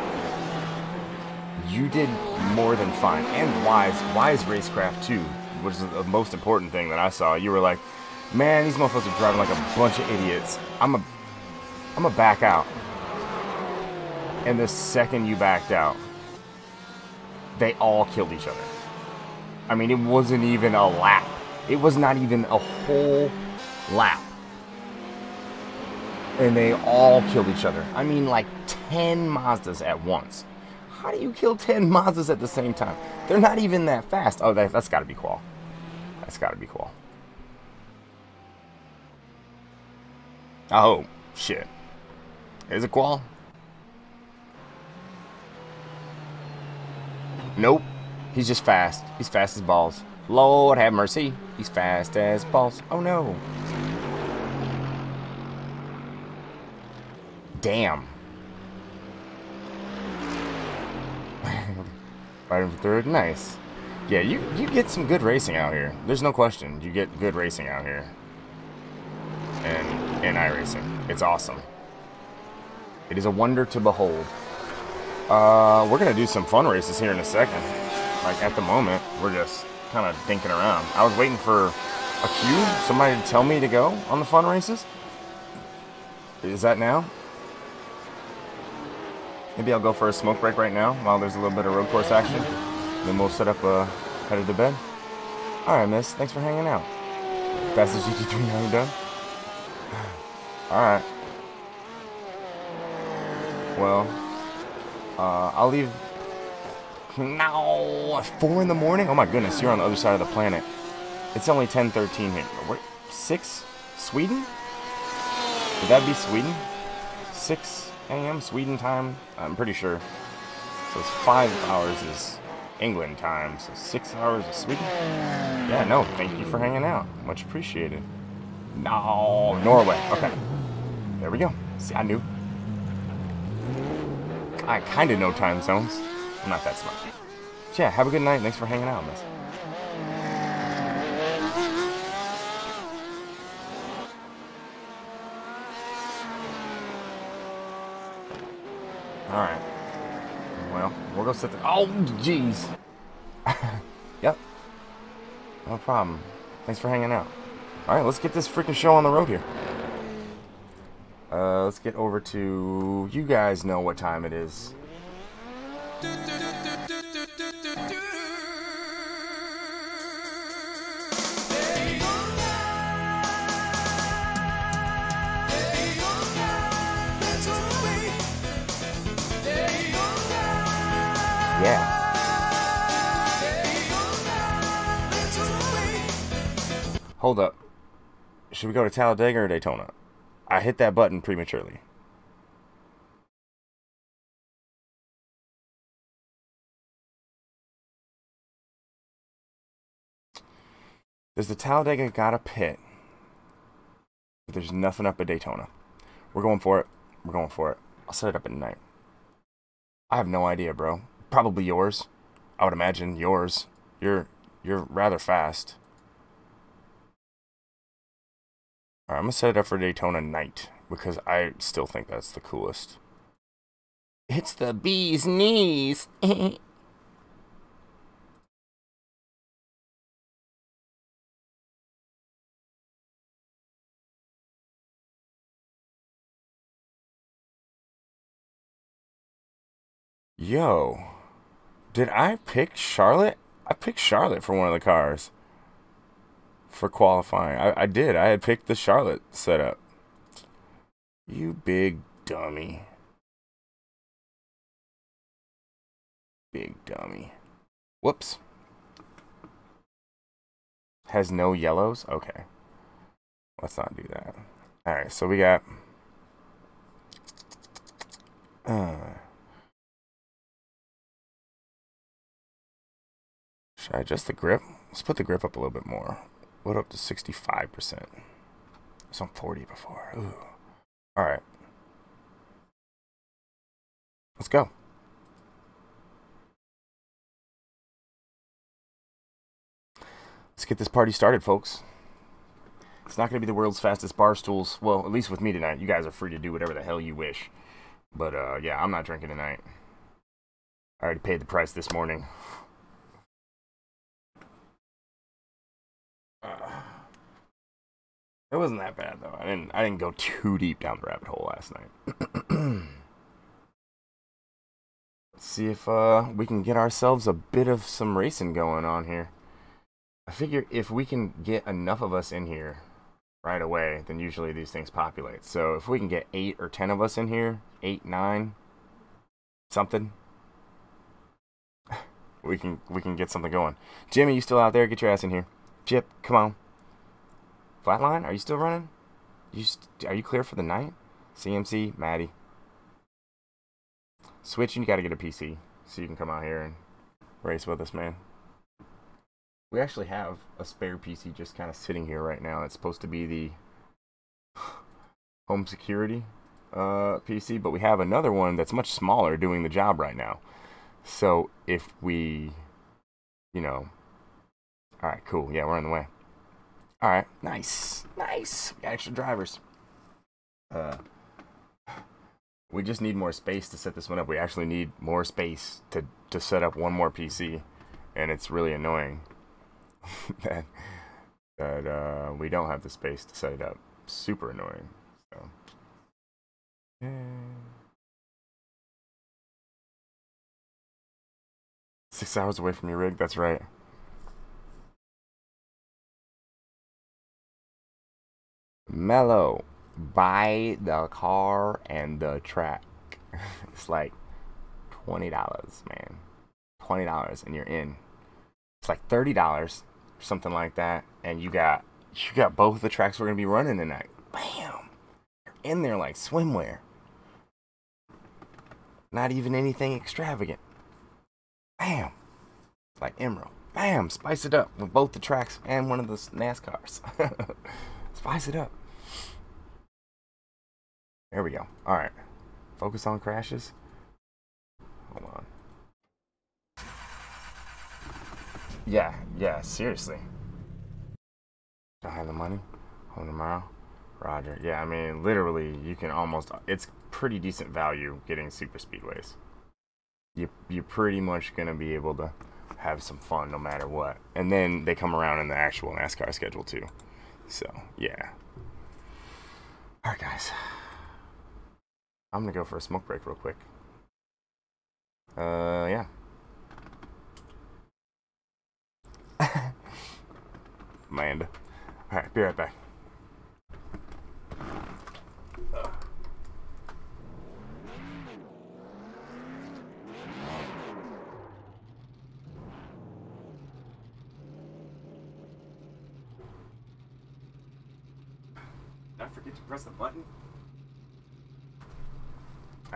You did more than fine, and wise, wise racecraft too, which is the most important thing that I saw. You were like, man, these motherfuckers are driving like a bunch of idiots. I'm a, I'm a back out. And the second you backed out, they all killed each other. I mean, it wasn't even a lap. It was not even a whole lap. And they all killed each other. I mean, like 10 Mazdas at once. How do you kill 10 Mazdas at the same time? They're not even that fast. Oh, that, that's got to be Qual. That's got to be Qual. Oh, shit. Is it Qual? Nope. He's just fast. He's fast as balls. Lord have mercy. He's fast as balls. Oh no. Damn. Fighting for third. Nice. Yeah, you, you get some good racing out here. There's no question. You get good racing out here. And in iRacing. It's awesome. It is a wonder to behold. Uh, we're gonna do some fun races here in a second. Like at the moment, we're just kind of dinking around. I was waiting for a cue, somebody to tell me to go on the fun races. Is that now? Maybe I'll go for a smoke break right now while there's a little bit of road course action. Then we'll set up uh, headed to bed. Alright, miss. Thanks for hanging out. That's Fastest GT3 now done? Alright. Well, uh, I'll leave now. Four in the morning? Oh my goodness, you're on the other side of the planet. It's only 10:13 here. What? Six? Sweden? Would that be Sweden? 6 a.m. Sweden time? I'm pretty sure. So it's five hours is England time. So six hours is Sweden. Yeah, no. Thank you for hanging out. Much appreciated. No, Norway. Okay. There we go. See, I knew. I kind of know time zones. Not that smart. So yeah, have a good night. Thanks for hanging out, miss. Alright. Well, we'll go sit there. Oh, jeez. yep. No problem. Thanks for hanging out. Alright, let's get this freaking show on the road here. Uh, let's get over to... You guys know what time it is. Yeah. Hold up. Should we go to Talladega or Daytona? I hit that button prematurely. Does the Talladega got a pit? But there's nothing up at Daytona. We're going for it. We're going for it. I'll set it up at night. I have no idea, bro. Probably yours. I would imagine yours. You're you're rather fast. Alright, I'm gonna set it up for Daytona night because I still think that's the coolest. It's the bee's knees. Yo, did I pick Charlotte? I picked Charlotte for one of the cars for qualifying. I, I did. I had picked the Charlotte setup. You big dummy. Big dummy. Whoops. Has no yellows? Okay. Let's not do that. Alright, so we got... Uh, Should I adjust the grip? Let's put the grip up a little bit more. What up to 65%? Was on 40 before. Ooh. All right. Let's go. Let's get this party started, folks. It's not going to be the world's fastest bar stools. Well, at least with me tonight. You guys are free to do whatever the hell you wish. But, uh, yeah, I'm not drinking tonight. I already paid the price this morning. It wasn't that bad, though. I didn't, I didn't go too deep down the rabbit hole last night. Let's see if uh, we can get ourselves a bit of some racing going on here. I figure if we can get enough of us in here right away, then usually these things populate. So if we can get eight or ten of us in here, eight, nine, something, we can we can get something going. Jimmy, you still out there? Get your ass in here. Chip, come on. Flatline, are you still running? You are you clear for the night? CMC, Maddie. Switch, you got to get a PC so you can come out here and race with us, man. We actually have a spare PC just kind of sitting here right now. It's supposed to be the home security uh, PC, but we have another one that's much smaller doing the job right now. So if we, you know, all right, cool. Yeah, we're on the way. All right, nice, nice. We got extra drivers. Uh, we just need more space to set this one up. We actually need more space to to set up one more PC, and it's really annoying that that uh, we don't have the space to set it up. Super annoying. So. Six hours away from your rig. That's right. Mellow, buy the car and the track. it's like twenty dollars, man. Twenty dollars, and you're in. It's like thirty dollars something like that, and you got you got both the tracks we're gonna be running tonight. Bam! You're in there like swimwear. Not even anything extravagant. Bam! Like Emeril. Bam! Spice it up with both the tracks and one of the NASCARs. Spice it up. There we go. Alright. Focus on crashes. Hold on. Yeah, yeah, seriously. I have the money. Home tomorrow. Roger. Yeah, I mean, literally, you can almost. It's pretty decent value getting super speedways. You you're pretty much gonna be able to have some fun no matter what. And then they come around in the actual NASCAR schedule too. So yeah. All right, guys. I'm gonna go for a smoke break real quick. Uh, yeah. Amanda. Alright, be right back. Did I forget to press the button?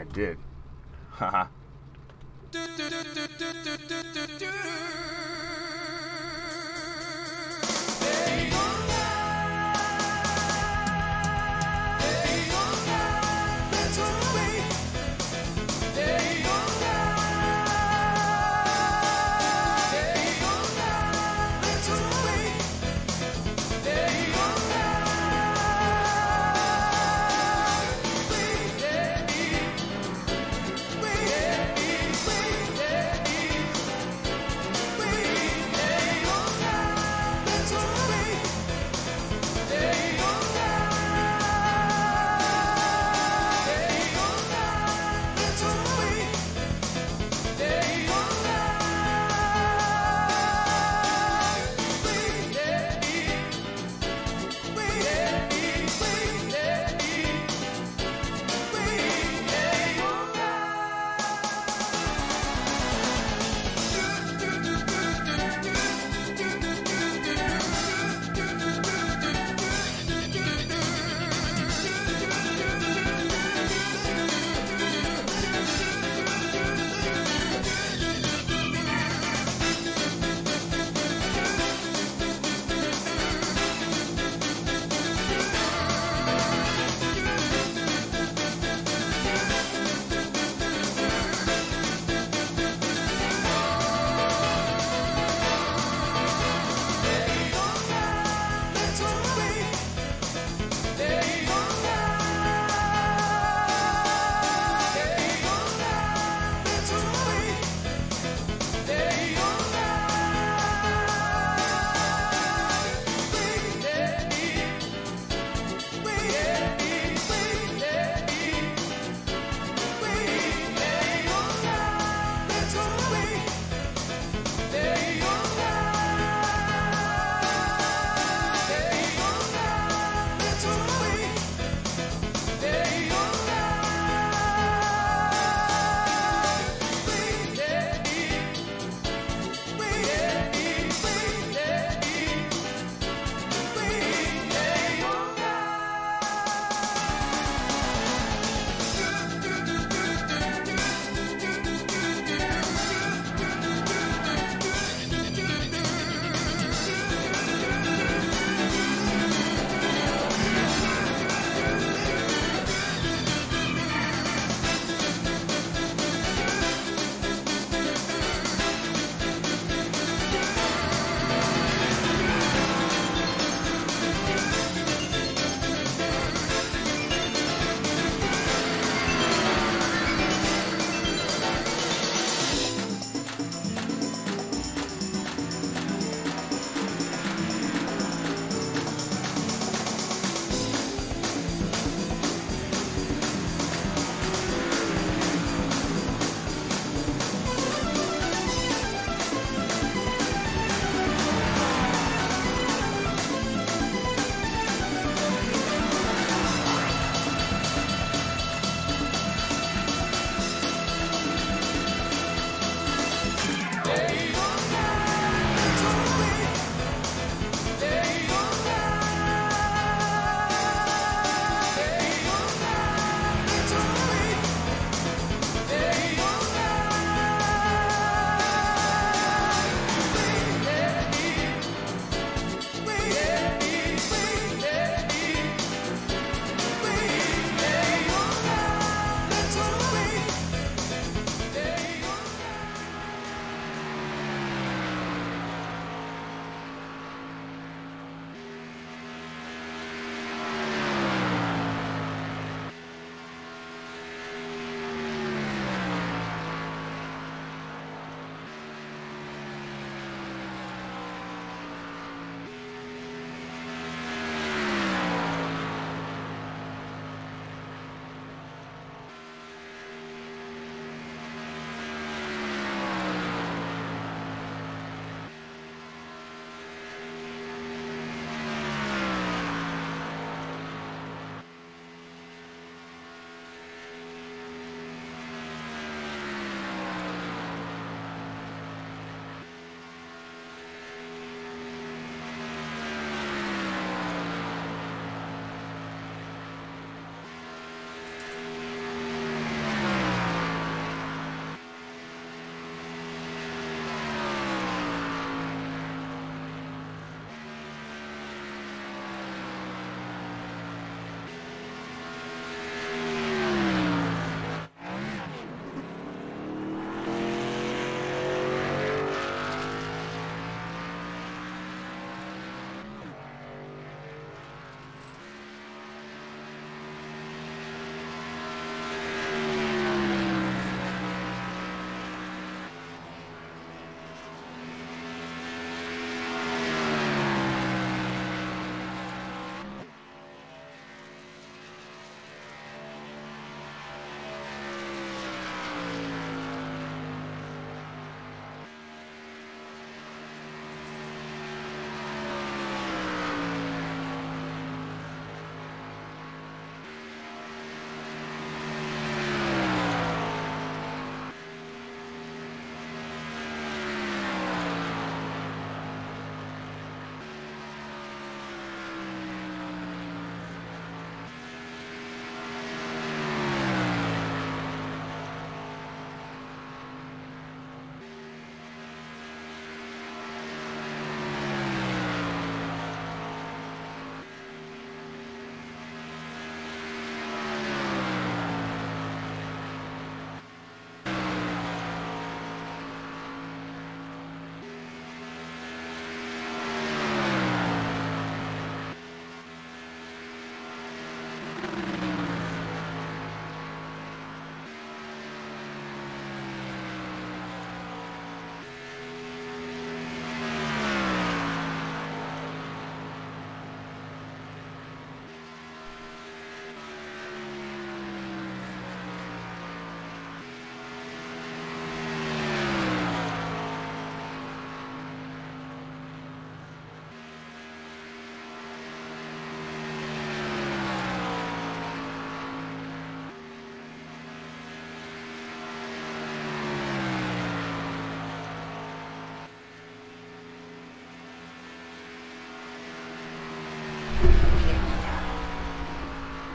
I did. Haha.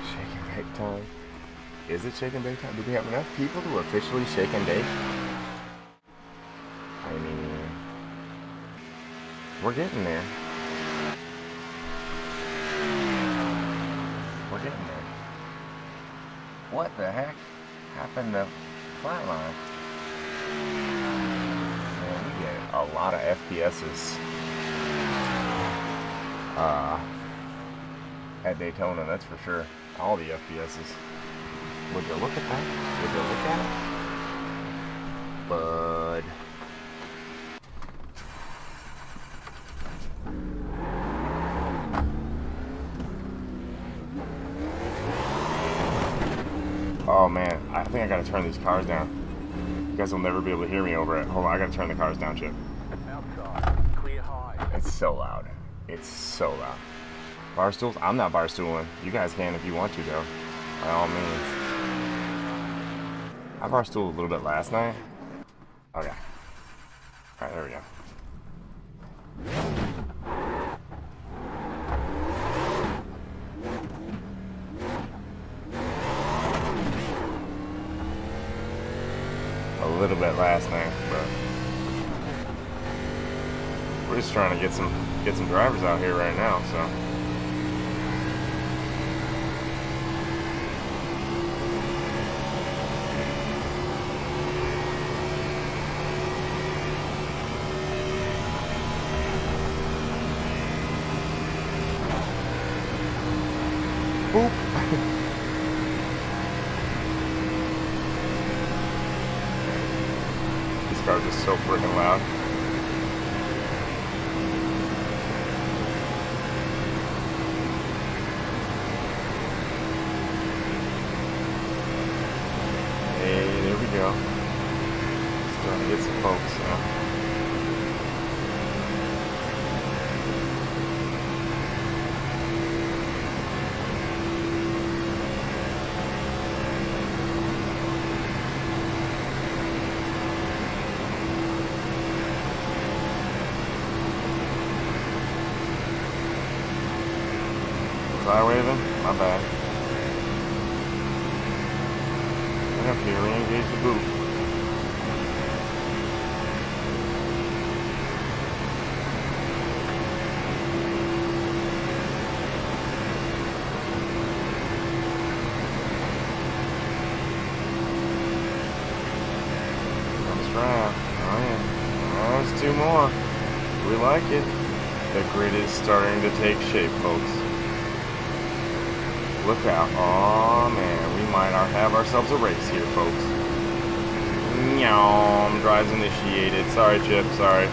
Shake and bake time. Is it shake and bake time? Do we have enough people to officially shake and bake? I mean, we're getting there. We're getting there. What the heck happened to Flatline? Man, we get a lot of FPSs uh, at Daytona, that's for sure. All the FPSs. Would you look at that? Would you look at it? Bud. Oh man, I think I gotta turn these cars down. You guys will never be able to hear me over it. Hold on, I gotta turn the cars down, Chip. Bar stools? I'm not bar stooling. You guys can if you want to, though. By all means. I bar stooled a little bit last night. Oh, okay. Alright, there we go. A little bit last night, but we're just trying to get some get some drivers out here right now, so. Boop. These cars are so freaking loud. Hey, there we go. Starting to get some folks now. Was I waving? My bad. Right up here, re-engage the boot. That's right. Oh yeah. Oh, there's two more. We like it. The grid is starting to take shape, folks. Look out. Oh man, we might have ourselves a race here, folks. Nyom, drives initiated. Sorry, Chip, sorry.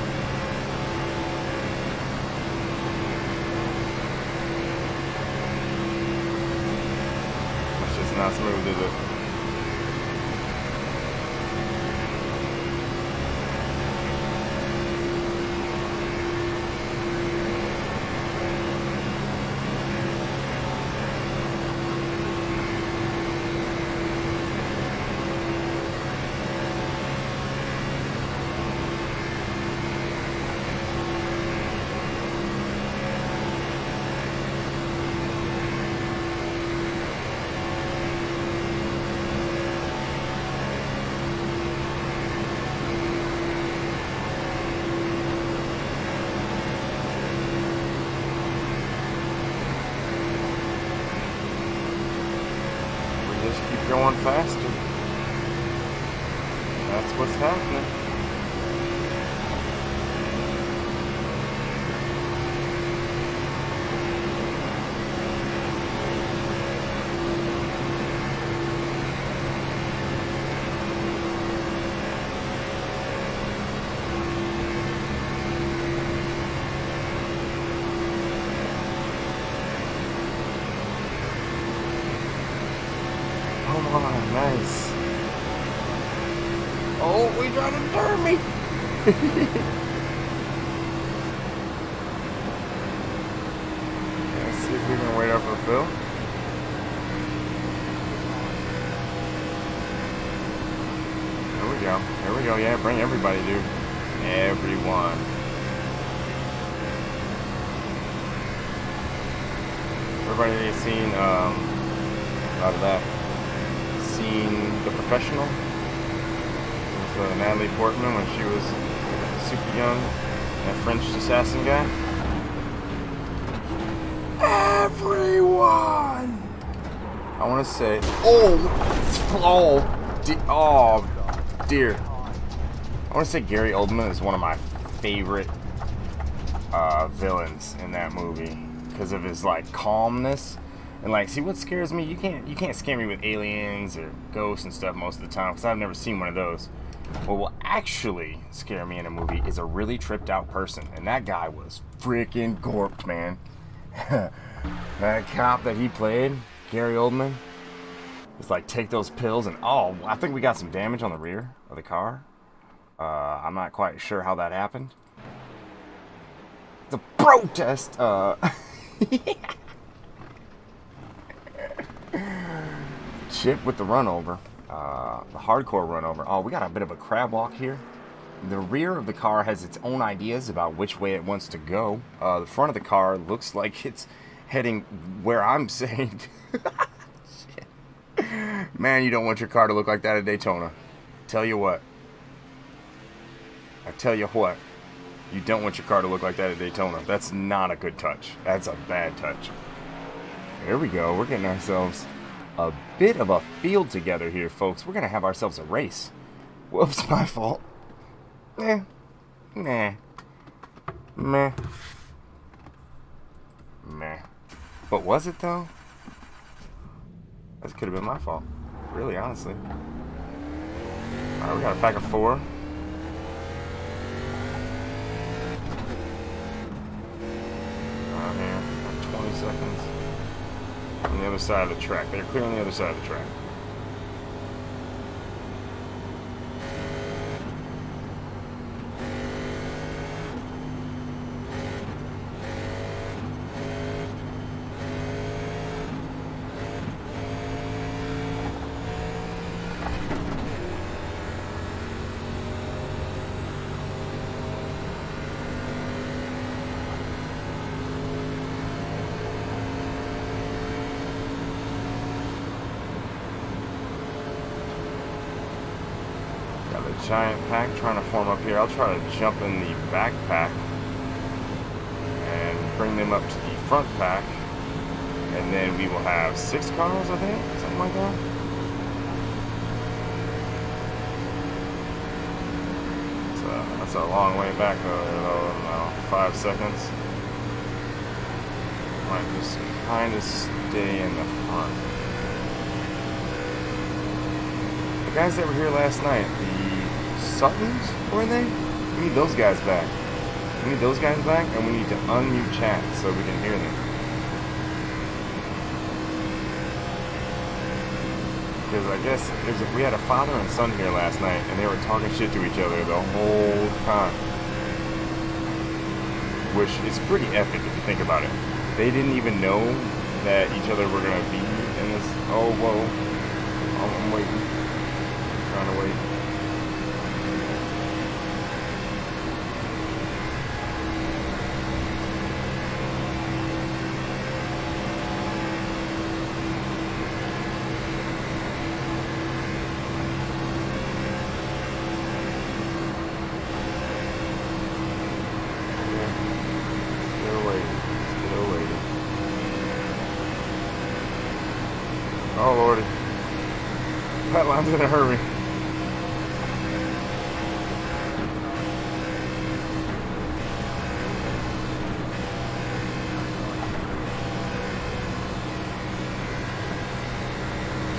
French assassin guy. Everyone. I want to say, oh, oh, de- oh, dear. I want to say Gary Oldman is one of my favorite uh, villains in that movie because of his like calmness and like see what scares me you can't you can't scare me with aliens or ghosts and stuff most of the time because i've never seen one of those actually scare me in a movie is a really tripped out person and that guy was freaking gorped man. That cop that he played gary oldman is like take those pills and oh i think we got some damage on the rear of the car. Uh, i'm not quite sure how that happened. The protest uh Chip with the run over. Uh, the hardcore run over. Oh, we got a bit of a crab walk here. The rear of the car has its own ideas about which way it wants to go. Uh, the front of the car looks like it's heading where I'm saying. Man, you don't want your car to look like that at Daytona. Tell you what. I tell you what. You don't want your car to look like that at Daytona. That's not a good touch. That's a bad touch. There we go. We're getting ourselves a bit of a field together here, folks. We're going to have ourselves a race. Whoops, my fault. Eh. Nah. Meh. Meh. But was it, though? That could have been my fault. Really, honestly. Alright, we got a pack of four. Here. 20 seconds on the other side of the track. They're clear on the other side of the track. Got a giant pack trying to form up here. I'll try to jump in the backpack and bring them up to the front pack. And then we will have six cars, I think, something like that. So that's a long way back though, though. Five seconds. Might just kind of stay in the front. The guys that were here last night, the Suttons, were they? We need those guys back. We need those guys back, and we need to unmute chat so we can hear them. Because I guess was, we had a father and son here last night, and they were talking shit to each other the whole time. Which is pretty epic if you think about it. They didn't even know that each other were gonna be in this. Oh, whoa. I'm, I'm waiting. Trying to wait. Still waiting. Still waiting. Oh lordy. In a hurry.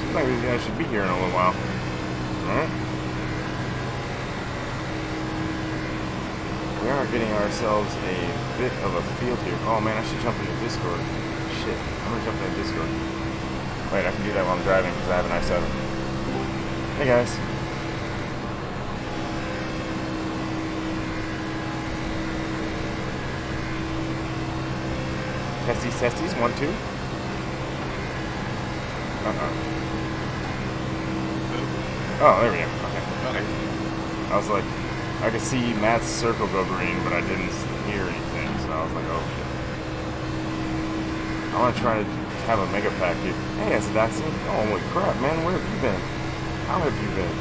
Seems like these guys should be here in a little while. Alright. We are getting ourselves a bit of a field here. Oh man, I should jump into Discord. Shit, I'm gonna jump into Discord. Wait, I can do that while I'm driving because I have an i7. Hey guys. Testes, one, two. Uh-uh. Oh, there we go. Okay. okay. I was like, I could see Matt's circle go green, but I didn't hear anything, so I was like, oh shit. I want to try to have a mega pack here. Hey, it's Daxie. Oh, holy crap, man. Where have you been? How have you been?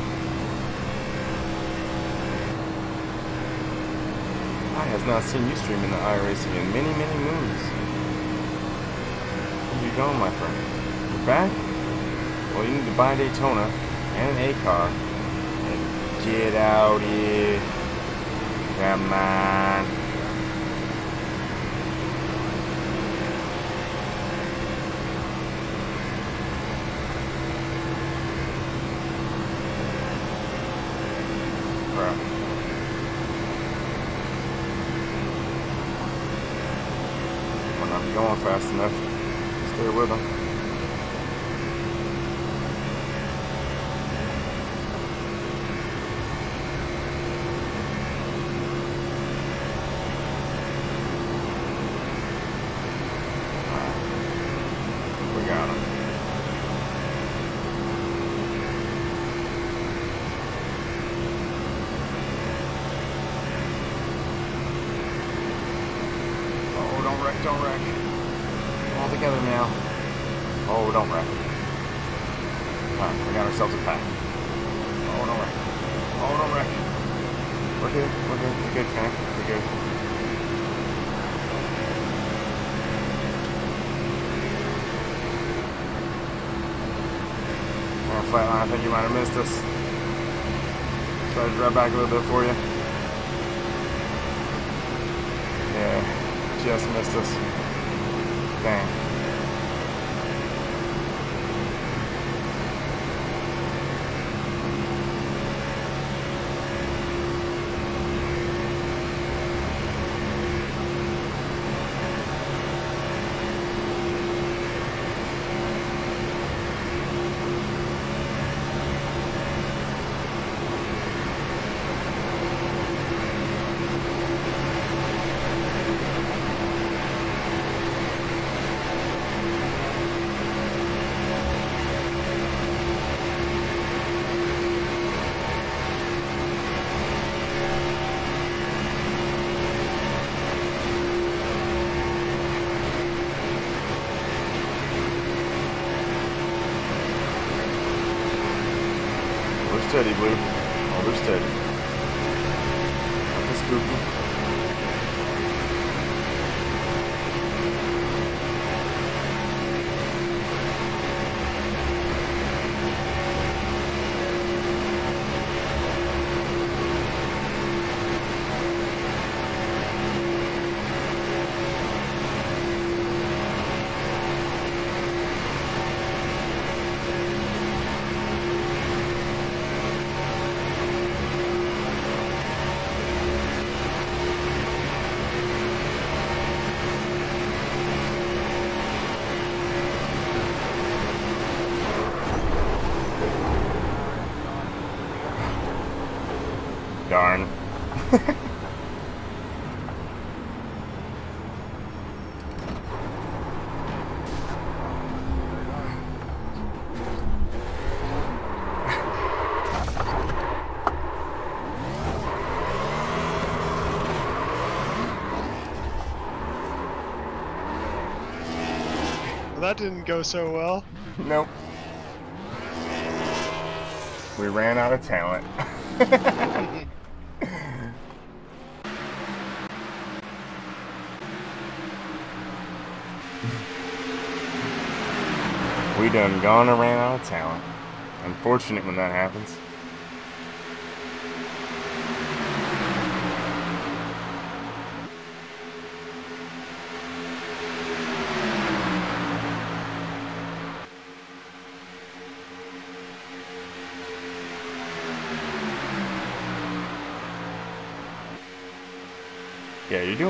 I have not seen you streaming the iRacing in many, many moons. Going, my friend? You're back? Well, you need to buy Daytona and an A car and get out here. Come on. Crap. Might not be going fast enough. Stay with them. We got him. Oh, don't wreck, don't wreck. All together now. Oh, don't wreck. Alright, we got ourselves a pack. Oh, don't wreck. Oh, don't wreck. We're good, we're good, we're good, fam. We're good. Oh, flatline, I think you might have missed us. Try to drive back a little bit for you. Yeah, just missed us. That didn't go so well. Nope. We ran out of talent. we done gone and ran out of talent. Unfortunate when that happens.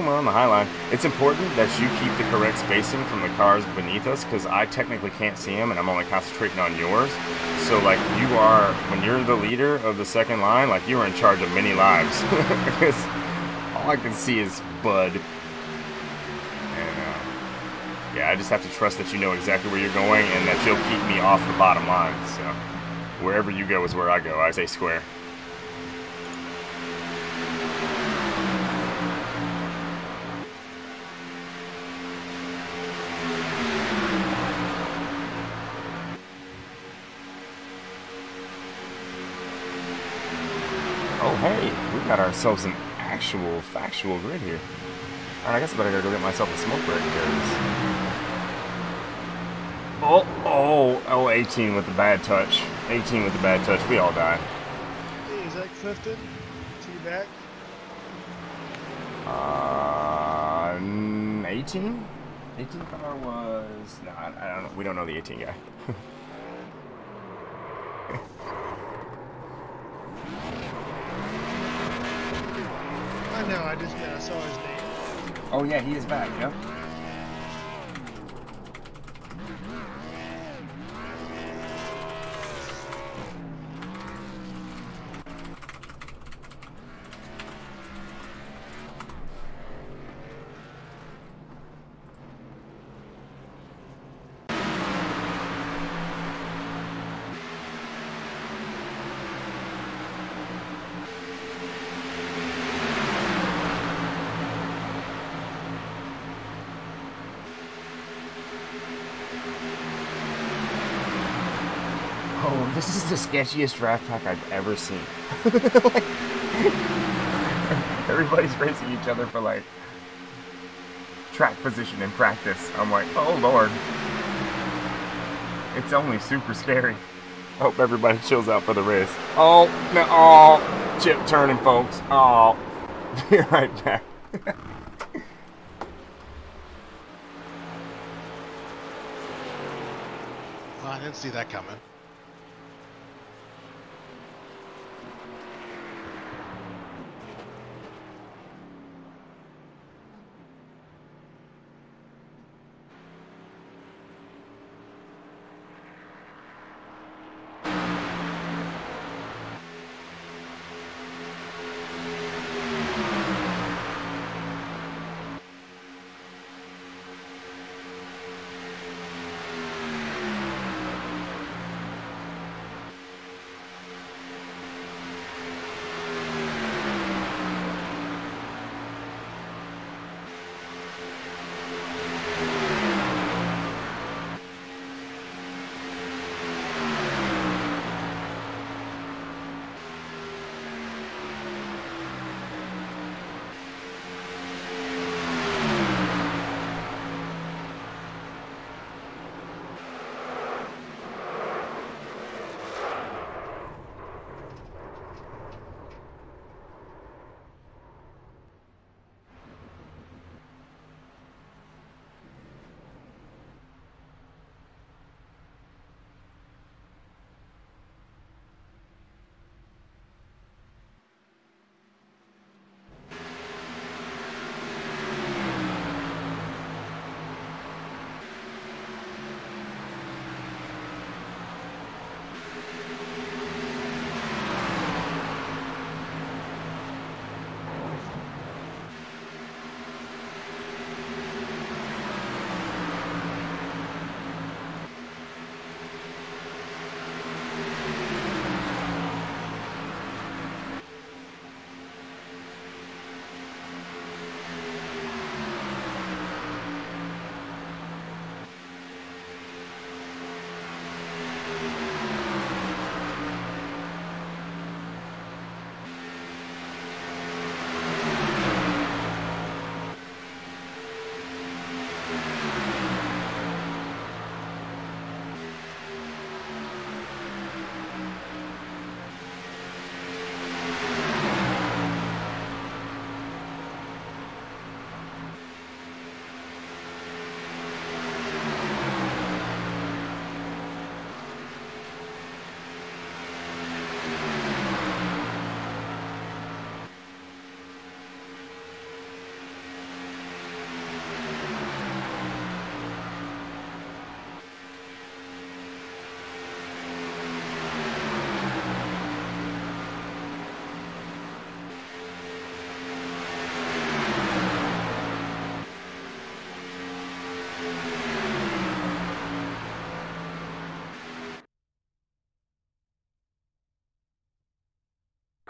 Well on the high line. It's important that you keep the correct spacing from the cars beneath us because I technically can't see them and I'm only concentrating on yours. So, like, you are, when you're the leader of the second line, like, you are in charge of many lives. Because all I can see is Bud. And, uh, yeah, I just have to trust that you know exactly where you're going and that you'll keep me off the bottom line. So, wherever you go is where I go. I say square. Got ourselves an actual factual grid here. Alright, I guess I better go get myself a smoke break because. Oh, oh, oh, 18 with the bad touch. 18 with the bad touch. We all die. Hey, is that Clifton? Is he back? Uh, 18? 18 car was. No, I, I don't know. We don't know the 18 guy. I just yeah, saw his name. oh, yeah, he is back. Yep. Oh, this is the sketchiest draft pack I've ever seen. Like, everybody's racing each other for like track position in practice. I'm like, oh lord. It's only super scary. Hope everybody chills out for the race. Oh, no, oh, chip turning, folks. Oh, be right back. Well, I didn't see that coming.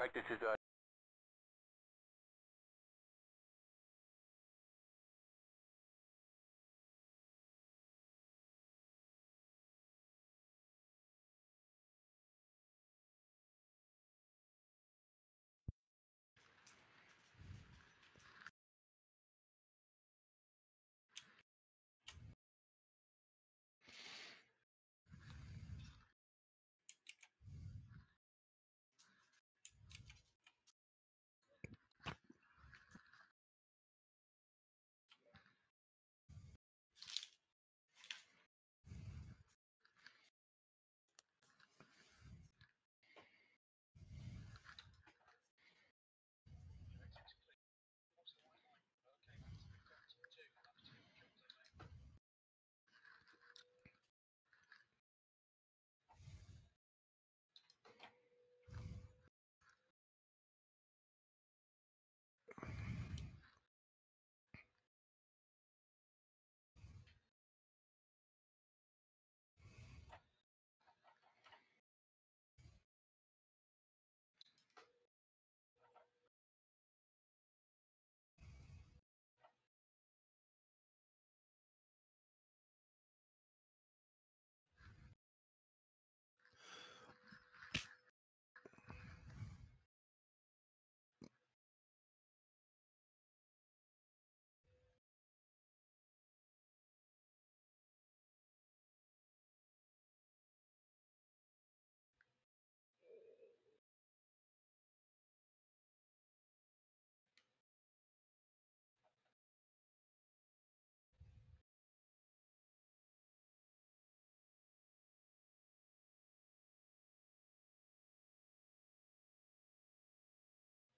Practice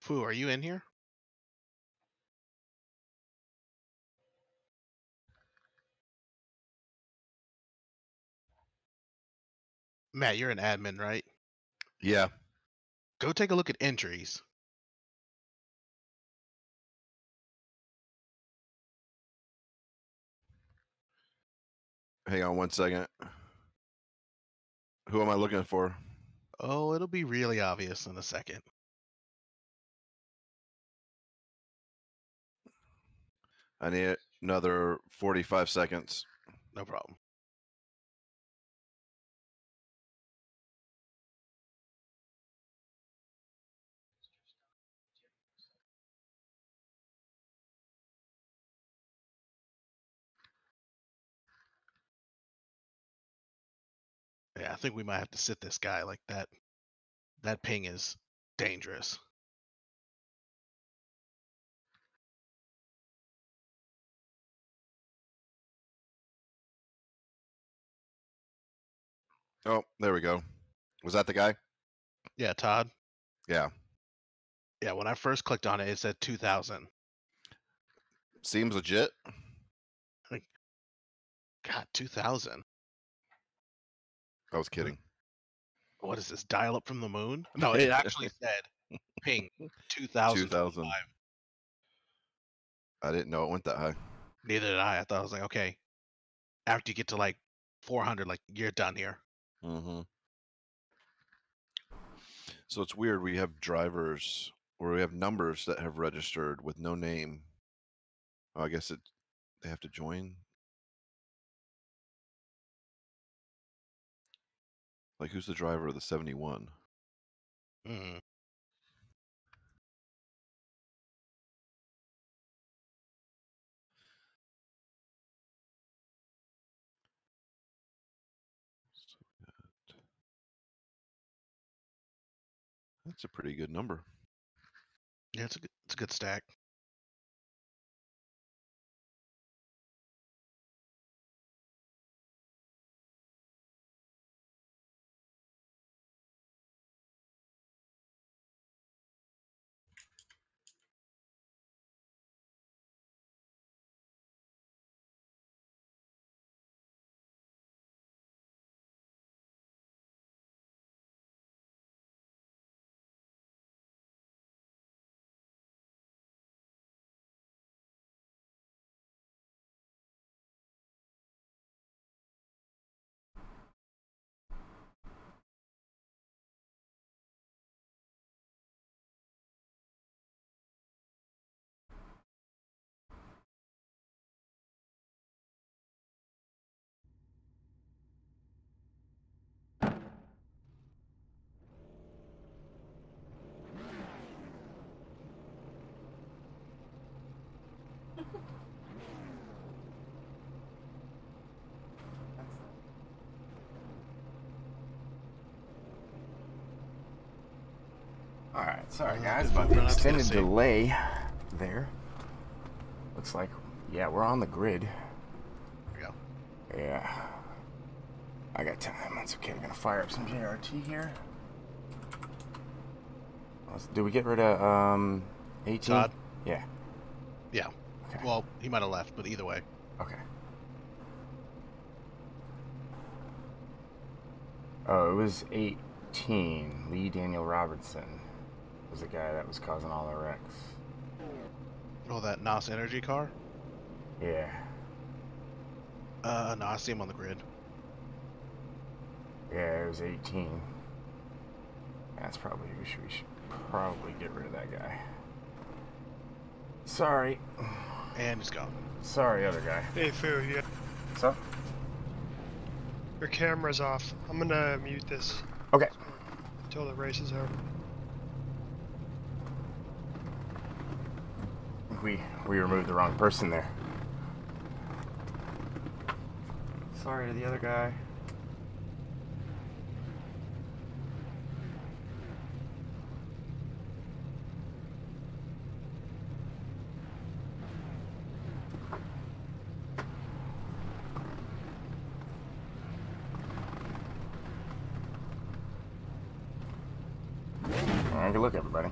uh, are you in here? Matt, you're an admin, right? Yeah. Go take a look at entries. Hang on one second. Who am I looking for? Oh, it'll be really obvious in a second. I need another 45 seconds. No problem. Yeah, I think we might have to sit this guy like that. That ping is dangerous. Oh, there we go. Was that the guy? Yeah, Todd. Yeah. Yeah, when I first clicked on it, it said 2000. Seems legit. God, 2000. I was kidding. What is this? Dial up from the moon? No, it actually said ping 2000. 2000. I didn't know it went that high. Neither did I. I thought I was like, okay, after you get to like 400, like you're done here. Mm-hmm. So it's weird. We have drivers or we have numbers that have registered with no name. Oh, I guess it they have to join. Like who's the driver of the 71? Mm. That's a pretty good number. Yeah, it's a good, it's a good stack. All right, sorry guys about the to extended delay there. Looks like, yeah, we're on the grid. There we go. Yeah. I got time. That's okay. We're gonna fire up some JRT here. Let's, do we get rid of um 18? Todd? Yeah. Yeah. Okay. Well, he might have left, but either way. Okay. Oh, it was 18. Lee Daniel Robertson was the guy that was causing all the wrecks. Oh, that NOS energy car? Yeah. Uh, no, I see him on the grid. Yeah, it was 18. That's probably we should, we should probably get rid of that guy. Sorry. And he's gone. Sorry, other guy. Hey, Fu, yeah, What's up? your camera's off. I'm gonna mute this Okay. until the race is over. We we removed the wrong person there. Sorry to the other guy. All right, good look, everybody.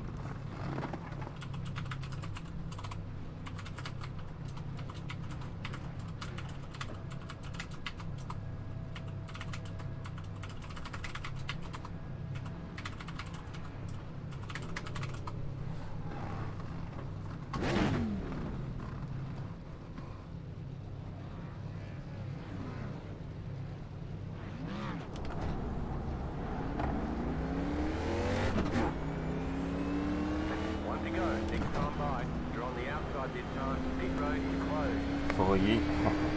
yeet.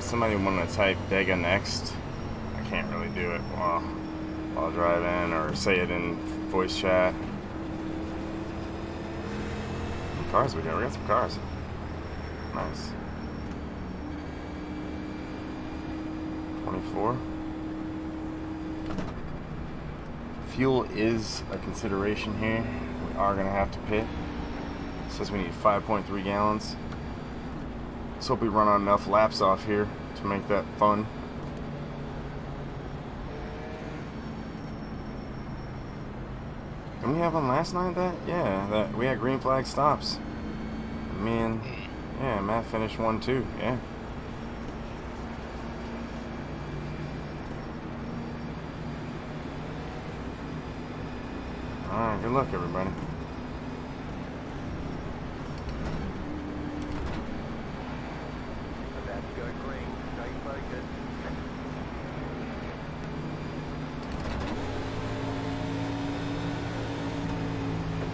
Somebody want to type Dega next? I can't really do it while, while driving or say it in voice chat. Cars we got? We got some cars. Nice. 24. Fuel is a consideration here. We are going to have to pit. It says we need 5.3 gallons. Hope we run on enough laps off here to make that fun. Didn't we have one last night that? Yeah, that we had green flag stops. Me and yeah, Matt finished one too. Yeah. All right. Good luck, everybody. About to go green. Stay focused.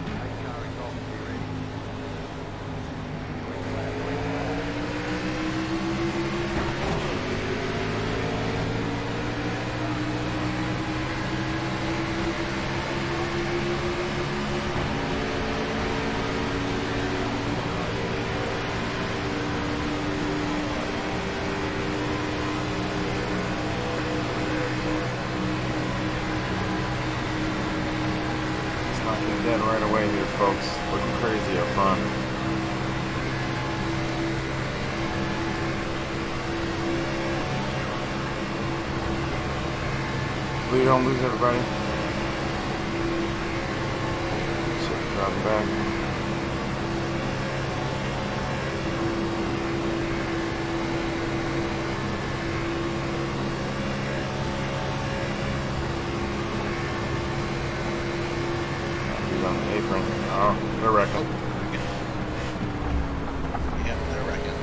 Eight car is off. Be ready. Green flag, green flag. It's not getting dead right away here, folks. Looking crazy up front. Please don't lose everybody. Shit, driving back. He's on the apron. Oh, they're wrecking. Yeah, they're wrecking.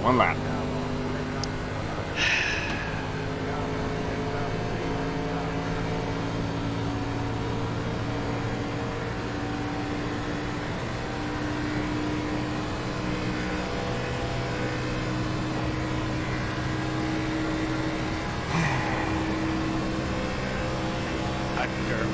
One lap. I concur.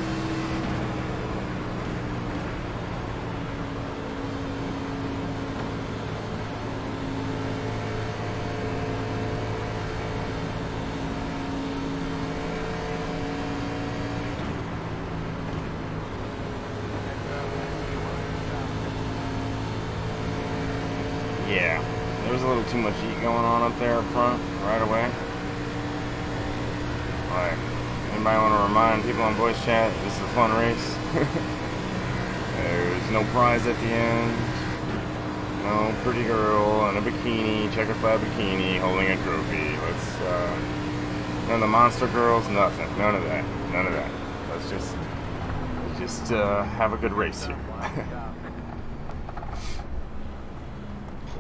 Yeah, there was a little too much heat going on up there up front right away. Like, anybody want to remind people on voice chat this is a fun race? There's no prize at the end. No pretty girl in a bikini, checkered flag bikini, holding a trophy. Let's, uh, none of the monster girls, nothing. None of that. None of that. Let's just, just uh, have a good race here.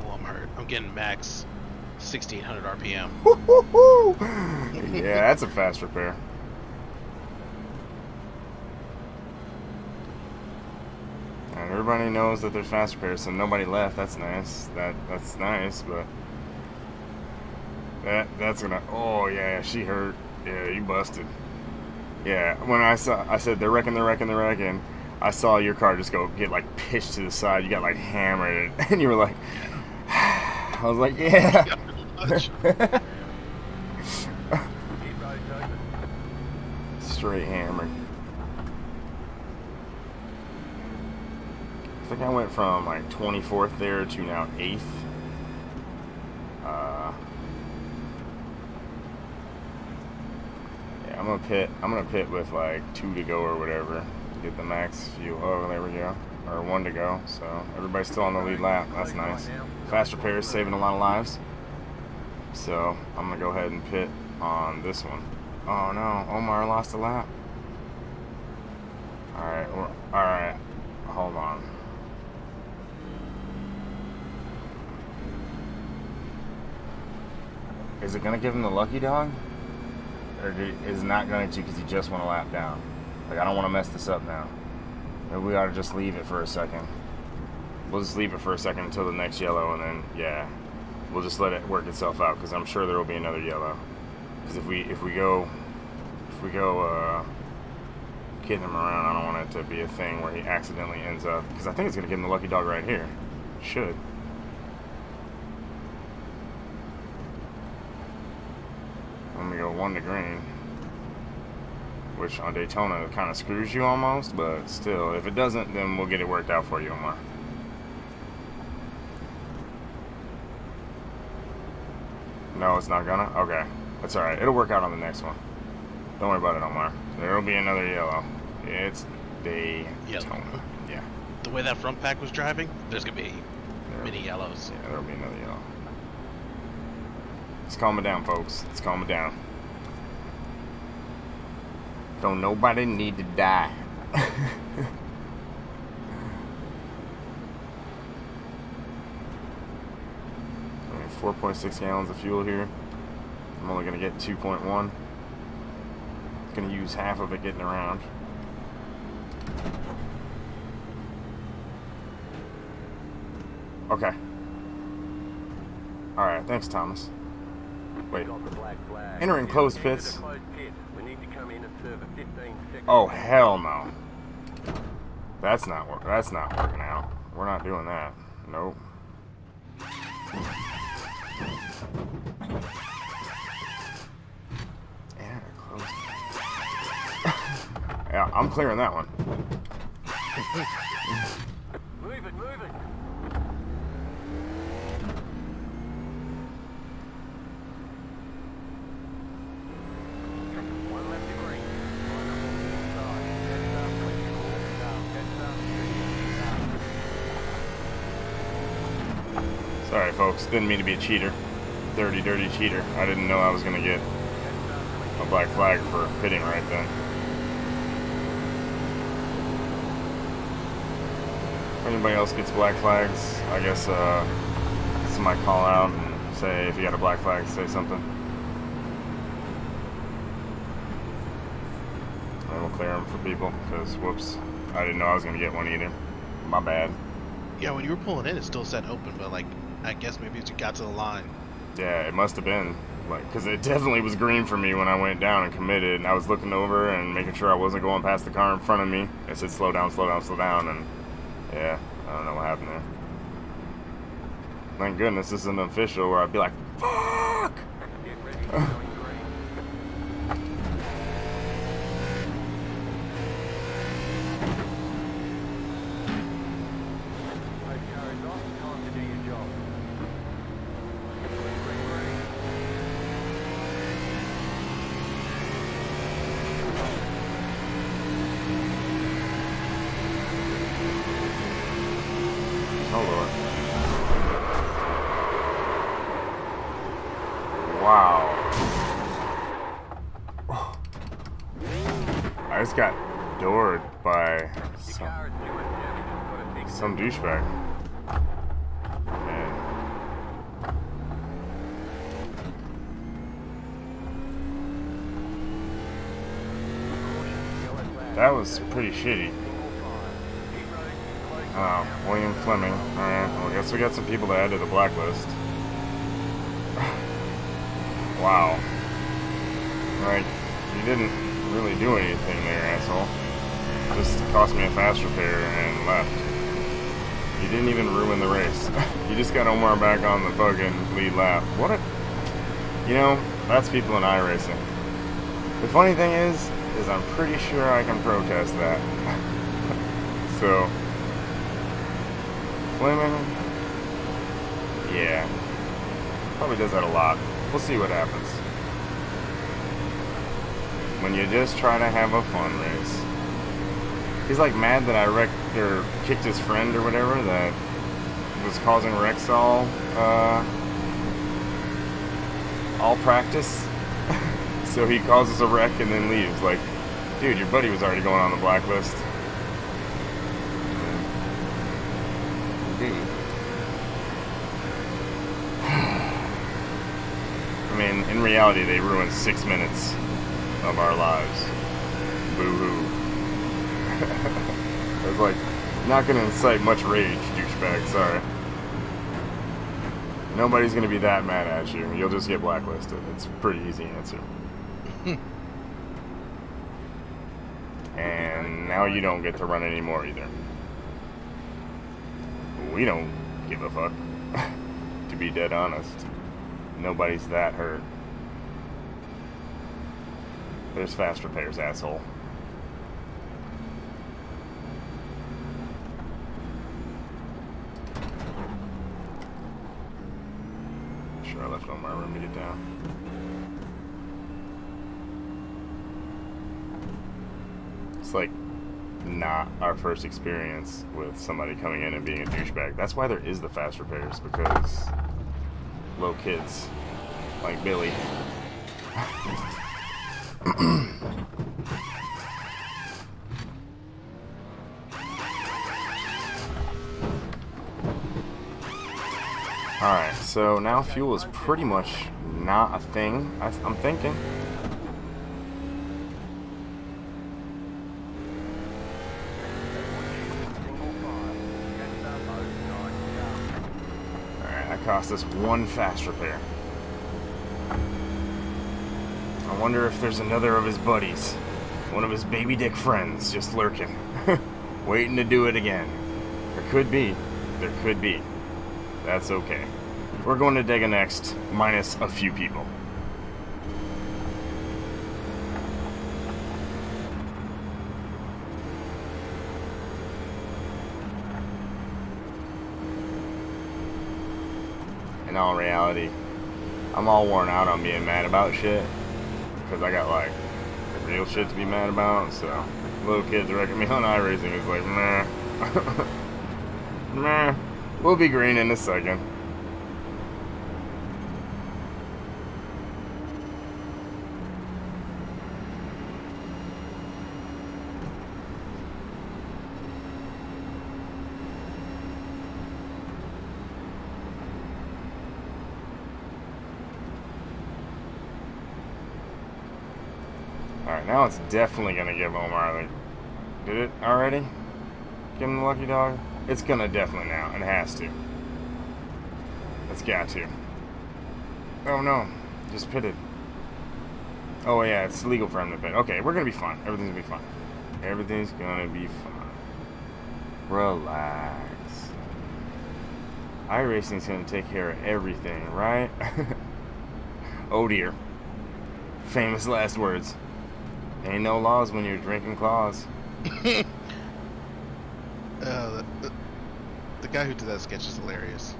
Oh, I'm hurt. I'm getting max 1600 RPM. yeah, that's a fast repair. And everybody knows that there's fast repairs, so nobody left. That's nice. That that's nice, but that that's gonna. Oh yeah, she hurt. Yeah, you busted. Yeah, when I saw, I said they're wrecking, they're wrecking, they're wrecking. I saw your car just go get like pitched to the side. You got like hammered, and you were like, I was like, yeah. Straight hammered. I think I went from like 24th there to now 8th. Uh, yeah, I'm gonna pit. I'm gonna pit with like two to go or whatever. To get the max fuel. Oh, there we go. Or one to go. So everybody's still on the lead lap. That's nice. Fast repairs saving a lot of lives. So I'm gonna go ahead and pit on this one. Oh no, Omar lost a lap. All right, all right, hold on. Is it gonna give him the lucky dog? Or is not going to because he just went a lap down? Like, I don't want to mess this up now. Maybe we ought to just leave it for a second. We'll just leave it for a second until the next yellow and then, yeah, we'll just let it work itself out because I'm sure there will be another yellow. Because if we if we go if we go uh, kidding him around, I don't want it to be a thing where he accidentally ends up. Because I think it's gonna give him the lucky dog right here. Should. Let me go one to green. Which on Daytona kind of screws you almost, but still, if it doesn't, then we'll get it worked out for you, Omar. No, it's not gonna? Okay. That's alright. It'll work out on the next one. Don't worry about it, Omar. There'll be another yellow. It's Daytona. Yeah. The way that front pack was driving, there's gonna be There- many yellows. Yeah, there'll be another yellow. Let's calm it down, folks. Let's calm it down. Don't nobody need to die. I mean, 4.6 gallons of fuel here. I'm only gonna get 2.1. Gonna use half of it getting around. Okay. Alright, thanks, Thomas. Wait. Got the black flag. Entering closed pits. closed pit. We need to come in and serve a 15 second. Oh hell no. That's not. That's not working out. We're not doing that. Nope. I'm clearing that one. Move it, move it. One left to green. Line up on the inside. Catch up, push it all down. Catch up, Sorry, folks. Didn't mean to be a cheater. Dirty, dirty cheater. I didn't know I was gonna get a black flag for pitting right then. If anybody else gets black flags, I guess uh, somebody call out and say if you got a black flag, say something. And we'll clear them for people, because whoops, I didn't know I was gonna get one either. My bad. Yeah, when you were pulling in, it still said open, but like, I guess maybe you got to the line. Yeah, it must have been like because it definitely was green for me when I went down and committed, and I was looking over and making sure I wasn't going past the car in front of me. It said slow down, slow down, slow down, and yeah, I don't know what happened there. Thank goodness this isn't official where I'd be like, fuck. Get ready, going green. Both cars off. Time to do your job. Green, green, green. Oh lord. Wow. I just got doored by Your some, car is too much damage. It's got a big some douchebag. Man. yellow flag. That was pretty shitty. Single fire. Pit road is closed Oh, now. William Fleming. Alright, well, I guess we got some people to add to the blacklist. wow. Like, you didn't really do anything there, asshole. Just cost me a fast repair and left. You didn't even ruin the race. You just got Omar back on the fucking lead lap. What a. You know, that's people in iRacing. The funny thing is, is I'm pretty sure I can protest that. so, Fleming, yeah, probably does that a lot. We'll see what happens. When you just try to have a fun race. He's like mad that I wrecked or kicked his friend or whatever that was causing wrecks all uh, all practice. so he causes a wreck and then leaves. Like, dude, your buddy was already going on the blacklist. Dude. I mean, in reality, they ruined six minutes of our lives. Boo hoo. it's like, not gonna incite much rage, douchebag, sorry. Nobody's gonna be that mad at you. You'll just get blacklisted. It's a pretty easy answer. Hmm. and now you don't get to run anymore either. We don't give a fuck. to be dead honest. Nobody's that hurt. There's fast repairs, asshole. Sure, I left on my room to get down. It's like not our first experience with somebody coming in and being a douchebag. That's why there is the fast repairs because low kids like Billy. Alright, so now fuel is pretty much not a thing, I, I'm thinking. Alright, that cost us one fast repair. I wonder if there's another of his buddies. One of his baby dick friends just lurking. Waiting to do it again. There could be. There could be. That's okay. We're going to Dega next, minus a few people. In all reality, I'm all worn out on being mad about shit. Because I got like real shit to be mad about, so little kids wrecking me on iRacing is like, meh. meh. We'll be green in a second. Alright, it's definitely gonna give Omar the... Did it already? Give him the lucky dog? It's gonna definitely now, and it has to. It's got to. Oh no, just pitted. Oh yeah, it's legal for him to pit. Okay, we're gonna be fine. Everything's gonna be fine. Everything's gonna be fine. Relax. iRacing's gonna take care of everything, right? oh dear. Famous last words. Ain't no laws when you're drinking claws. Uh, the, the, the guy who did that sketch is hilarious.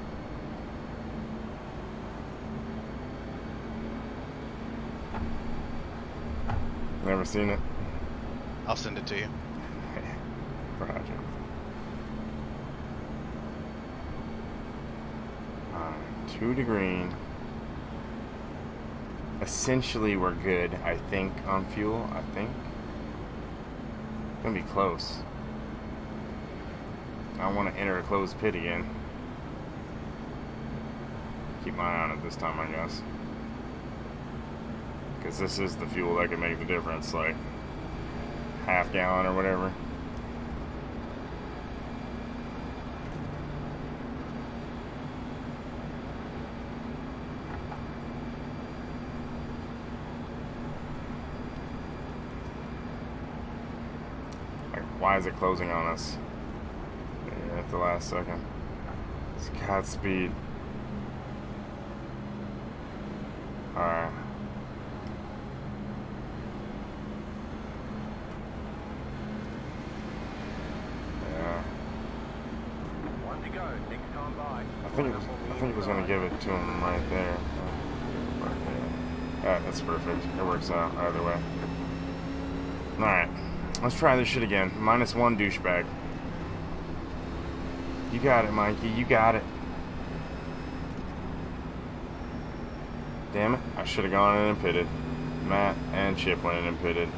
Never seen it. I'll send it to you. Roger. Alright, two to green. Essentially, we're good, I think, on fuel. I think. Gonna be close. I want to enter a closed pit again. Keep my eye on it this time, I guess. Because this is the fuel that can make the difference, like half gallon or whatever. Like, why is it closing on us? Yeah, at the last second. It's Godspeed. Alright. Yeah. One to go. Next time by. I think it was, I think it was gonna give it to him right there. Right there. Yeah, that's perfect. It works out either way. Let's try this shit again. Minus one douchebag. You got it, Mikey. You got it. Damn it. I should have gone in and pitted. Matt and Chip went in and pitted.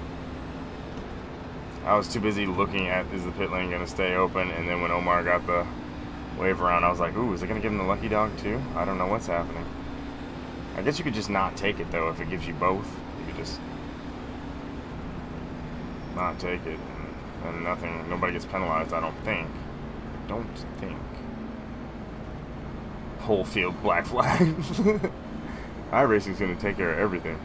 I was too busy looking at is the pit lane going to stay open, and then when Omar got the wave around, I was like, ooh, is it going to give him the lucky dog too? I don't know what's happening. I guess you could just not take it though if it gives you both. You could just not take it, and, nothing. Nobody gets penalized. I don't think. Don't think. Whole field black flag. iRacing's gonna take care of everything.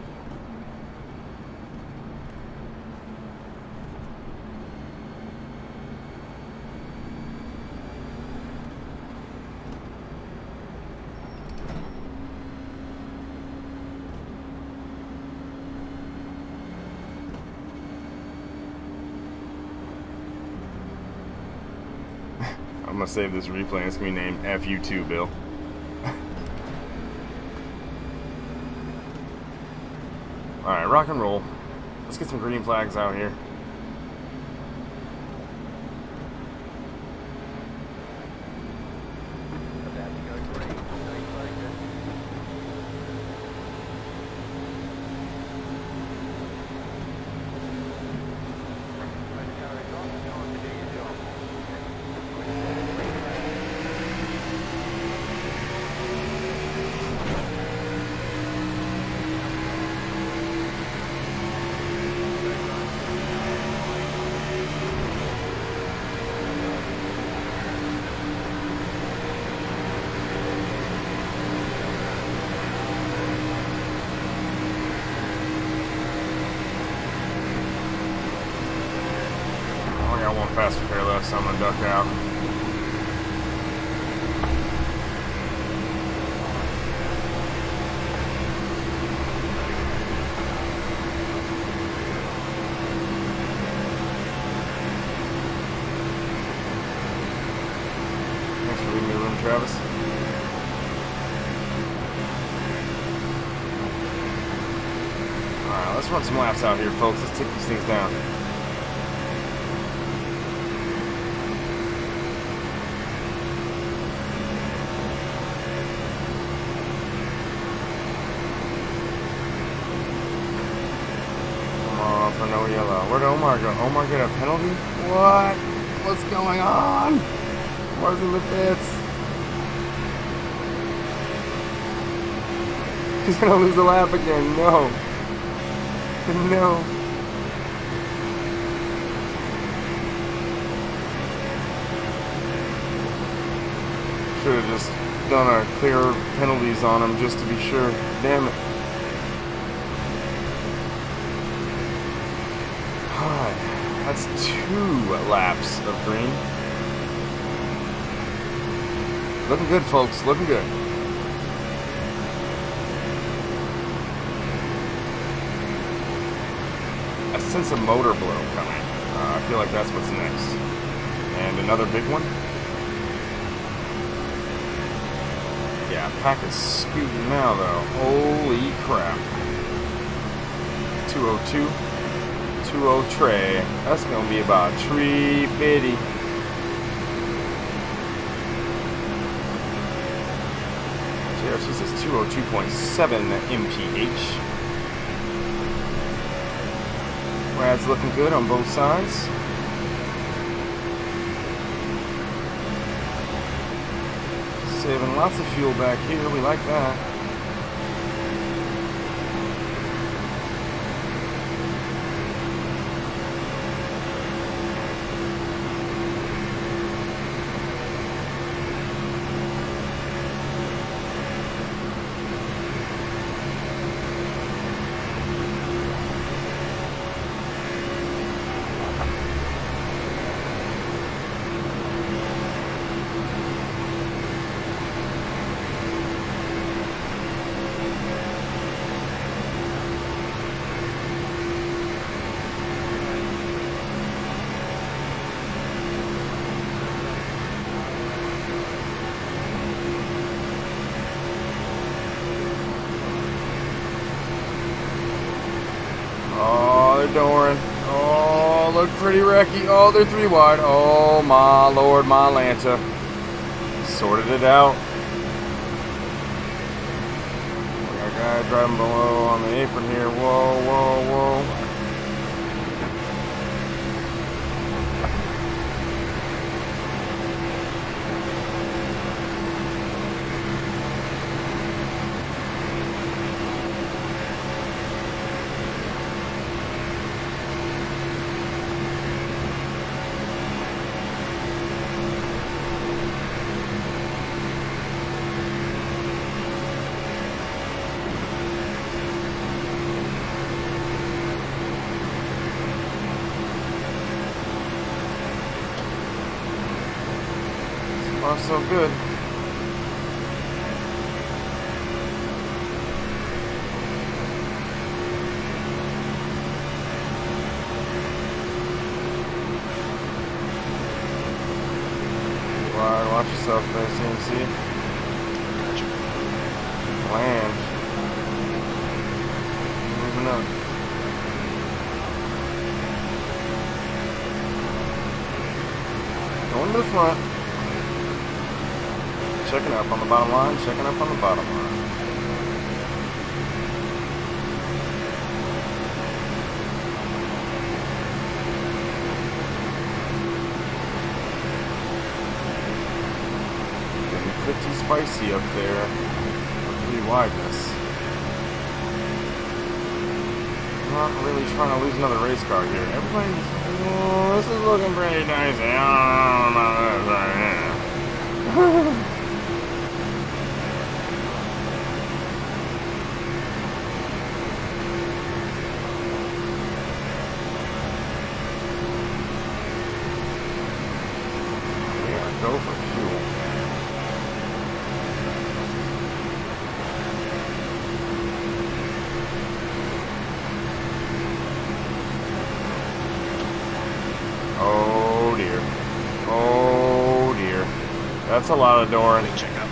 I'm gonna save this replay. It's gonna be named FU2, Bill. Alright, rock and roll. Let's get some green flags out here. I one faster left, so I'm gonna duck out. Thanks for leaving room, Travis. Alright, let's run some laps out here, folks. Let's take these things down. Come on, for no yellow. Where'd Omar get a penalty? What? What's going on? Where's the pits? He's gonna lose the lap again. No. No. Should have just done a clear penalties on him just to be sure. Damn it. Hi. That's two laps of green. Looking good, folks. Looking good. I sense a motor blow coming. Uh, I feel like that's what's next. And another big one. Yeah, Pack is scooting now, though. Holy crap. 202. 20 tray. That's gonna be about 350. JRC says 202.7 mph. Brad's looking good on both sides. Saving lots of fuel back here. We like that. Oh, they're Doran. Oh, look pretty wrecky. Oh, they're three wide. Oh, my lord, my Lanta. Sorted it out. We got a guy driving below on the apron here. Whoa, whoa, whoa. That's a lot of door. Big checkup.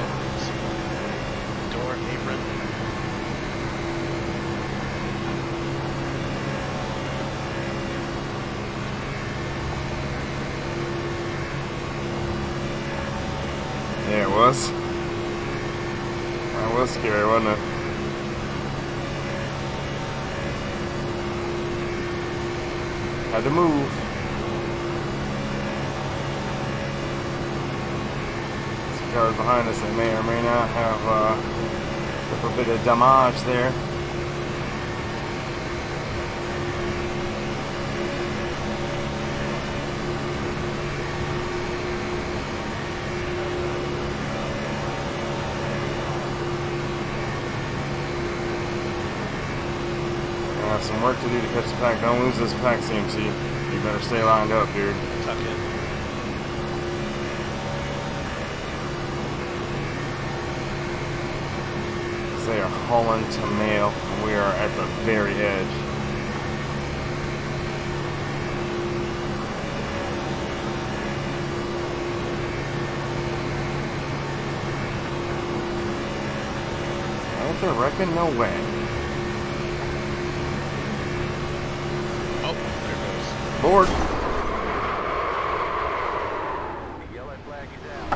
Oh, Door apron. Yeah, it was. That was scary, wasn't it? Had to move. Cars behind us that may or may not have uh, a bit of damage there. I have some work to do to catch the pack. Don't lose this pack, CMC. You better stay lined up, dude. Tuck in. They are hauling to mail, and we are at the very edge. There wrecking? No way. Oh, there it goes. Board. The yellow flag is out.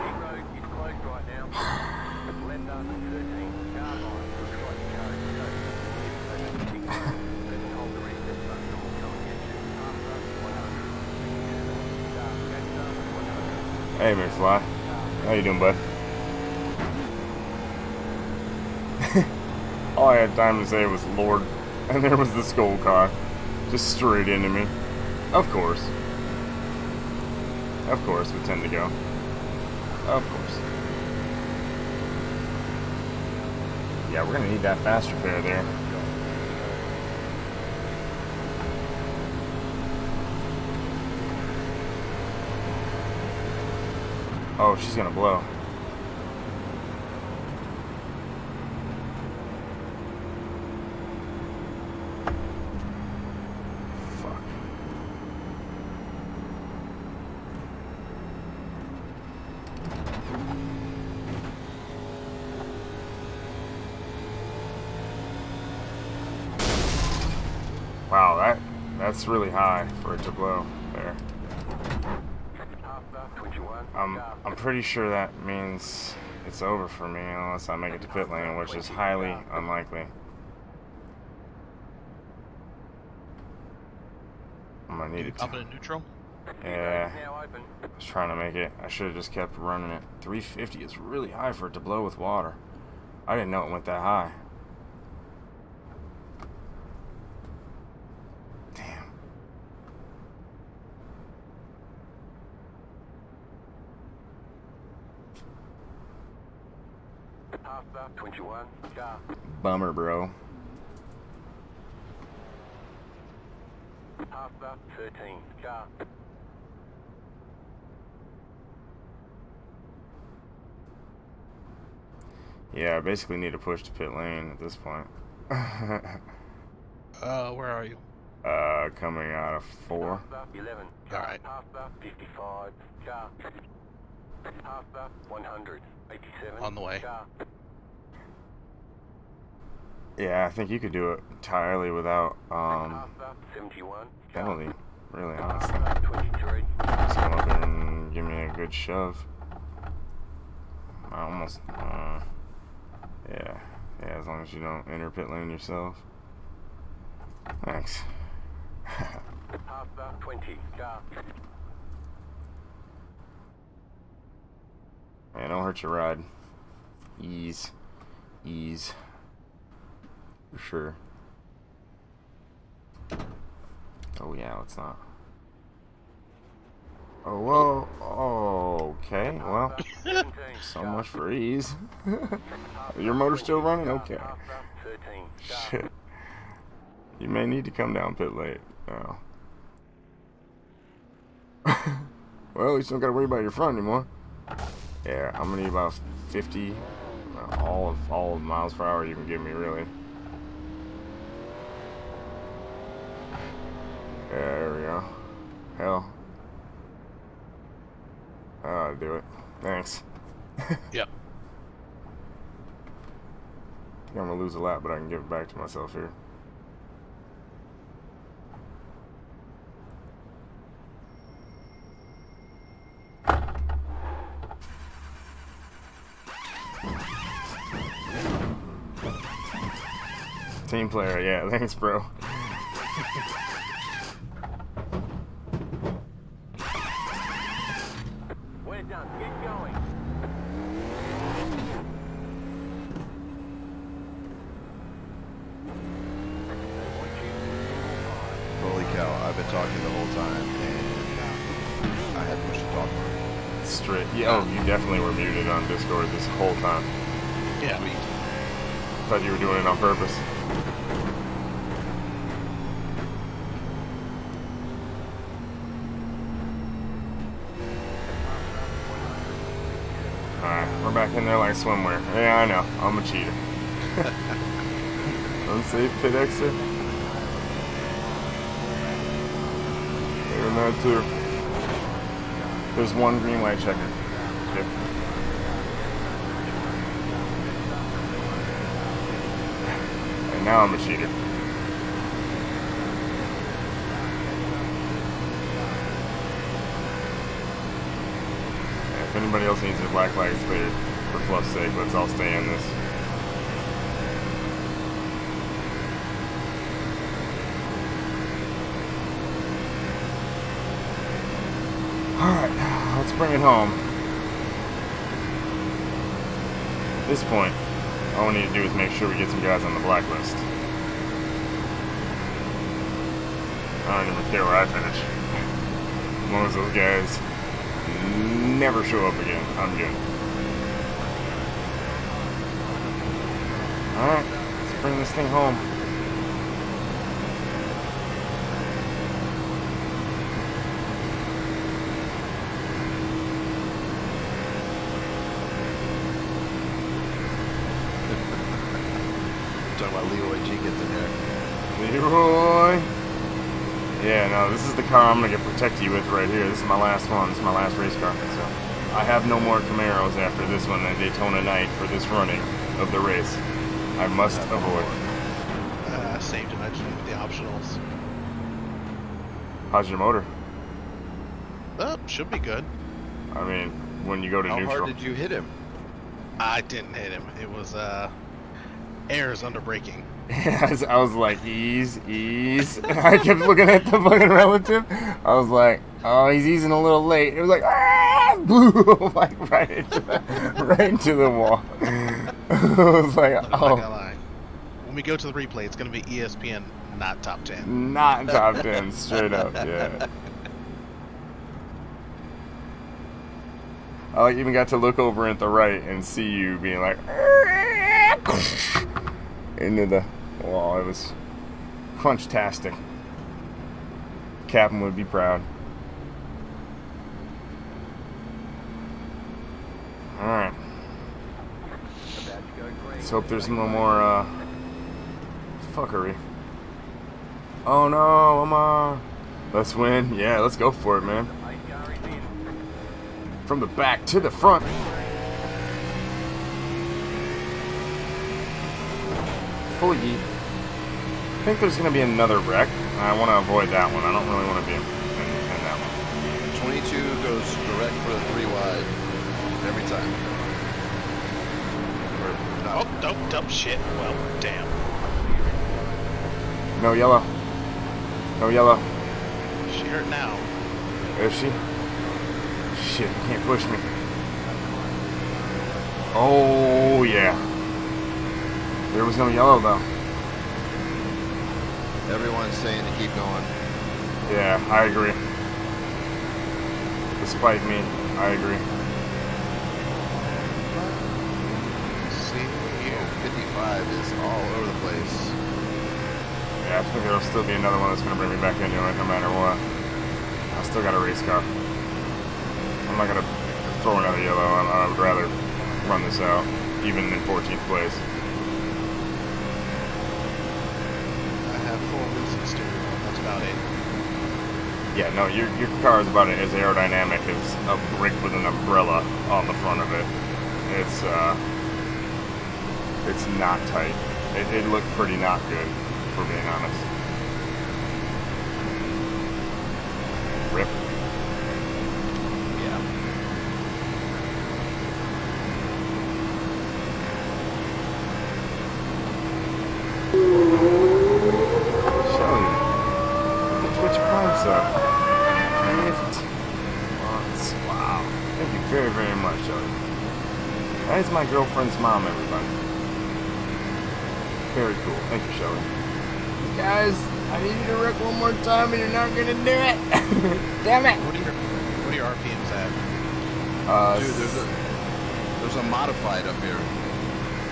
King Road is closed right now. Left after 13, car line. Looks like the car is safe. Over King Road. Let's hold the reset button and we'll come and get you. After 100. Start, catch up, 100. Hey, McFly. How you doing, bud? All I had time to say was Lord, and there was the skull car, just straight into me. Of course. Of course, we tend to go. Of course. Yeah, we're gonna need that fast repair there. Oh, she's gonna blow. Fuck. Wow, that that's really high for it to blow there. 21. I'm I'm pretty sure that means it's over for me unless I make it to pit lane, which is highly unlikely. I'm gonna need it. Up To, in neutral. yeah. I was trying to make it. I should have just kept running it. 350 is really high for it to blow with water. I didn't know it went that high. Damn. Half the 21. Car. Bummer, bro. Half 13. Car. Yeah, I basically need to push to pit lane at this point. Uh, where are you? uh, coming out of four. 11. Alright. 55. Car. Half the 100. 87. On the way. Car. Yeah, I think you could do it entirely without um Half the 71. Penalty. Really, honestly. The 23. Just come up and give me a good shove. I almost, uh, yeah, yeah. As long as you don't enter pit lane yourself. Thanks. Half 20. Car. Man, don't hurt your ride. Ease, ease, for sure. Oh yeah, let's not. Oh whoa. Oh, okay. Well, so much for ease. Your the motor's still running? Okay. Half the 13. Car. Shit. You may need to come down pit late. now. well, at least you don't got to worry about your front anymore. Yeah, I'm gonna need about 50, uh, all of all of miles per hour you can give me, really. Yeah, there we go. Hell. I'll do it. Thanks. Yep. I'm gonna lose a lap, but I can give it back to myself here. Team player, yeah, thanks, bro. We're done. Get going. They want you single file. Holy cow! I've been talking the whole time, and I had much to talk about. Straight. Yeah, oh, you definitely were muted on Discord this whole time. Yeah. Thought you were doing it on purpose. Alright, we're back in there like swimwear. Yeah, I know. I'm a cheater. Unsafe pit exit. That too. There's one green light checker. Yep. And now I'm a cheater. If anybody else needs their black flags cleared, for fluff's sake, let's all stay in this. Alright, let's bring it home. At this point, all we need to do is make sure we get some guys on the blacklist. I don't even care where I finish. As long as those guys never show up again, I'm good. Alright, let's bring this thing home. talking about Leeroy Jenkins in there. Leeroy. Yeah, no, this is the car I'm gonna get protect you with right here. This is my last one. This is my last race car. So I have no more Camaros after this one at Daytona night for this running of the race. I must avoid. Uh, same dimension with the optionals. How's your motor? Oh, should be good. I mean, when you go to How neutral. hard did you hit him? I didn't hit him. It was uh, airs under braking. I was, I was like, ease, ease. I kept looking at the fucking relative. I was like, oh, he's easing a little late. It was like, ah, boom, like right into the, right into the wall. I was like, I'm not gonna oh. When we go to the replay, it's gonna be E ESPN, not top ten. not top ten, straight up, yeah. I like even got to look over at the right and see you being like, into the. It was crunch-tastic. Captain would be proud. Alright. Let's hope there's no more, uh, fuckery. Oh no, Omar. Let's win. Yeah, let's go for it, man. From the back to the front. Full yeet. I think there's going to be another wreck. I want to avoid that one. I don't really want to be in, in, in that one. 22 goes direct for the three wide every time. Or Oh, not. dope, dope shit. Well, damn. No yellow. No yellow. She hurt now. Is she? Shit, you can't push me. Oh, yeah. There was no yellow, though. Everyone's saying to keep going. Yeah, I agree. Despite me, I agree. See you. Oh, 55 is all over the place. Yeah, I think there'll still be another one that's going to bring me back into it no matter what. I still got a race car. I'm not going to throw another yellow. I would rather run this out, even in 14th place. I have full reasons to. That's about it. Yeah, no, your, your car is about as aerodynamic as a brick with an umbrella on the front of it. It's, uh, it's not tight. It, it looked pretty not good, for being honest. Rip. Yeah. Shelly, the Twitch Prime sub. Gift months. Wow. Thank you very, very much, Shelly. That is my girlfriend's mom, everybody. Very cool. Thank you, Shelly. Guys, I need you to wreck one more time and you're not gonna do it. Damn it. What are your What are your RPMs at? Uh, Dude, there's a there's a modified up here.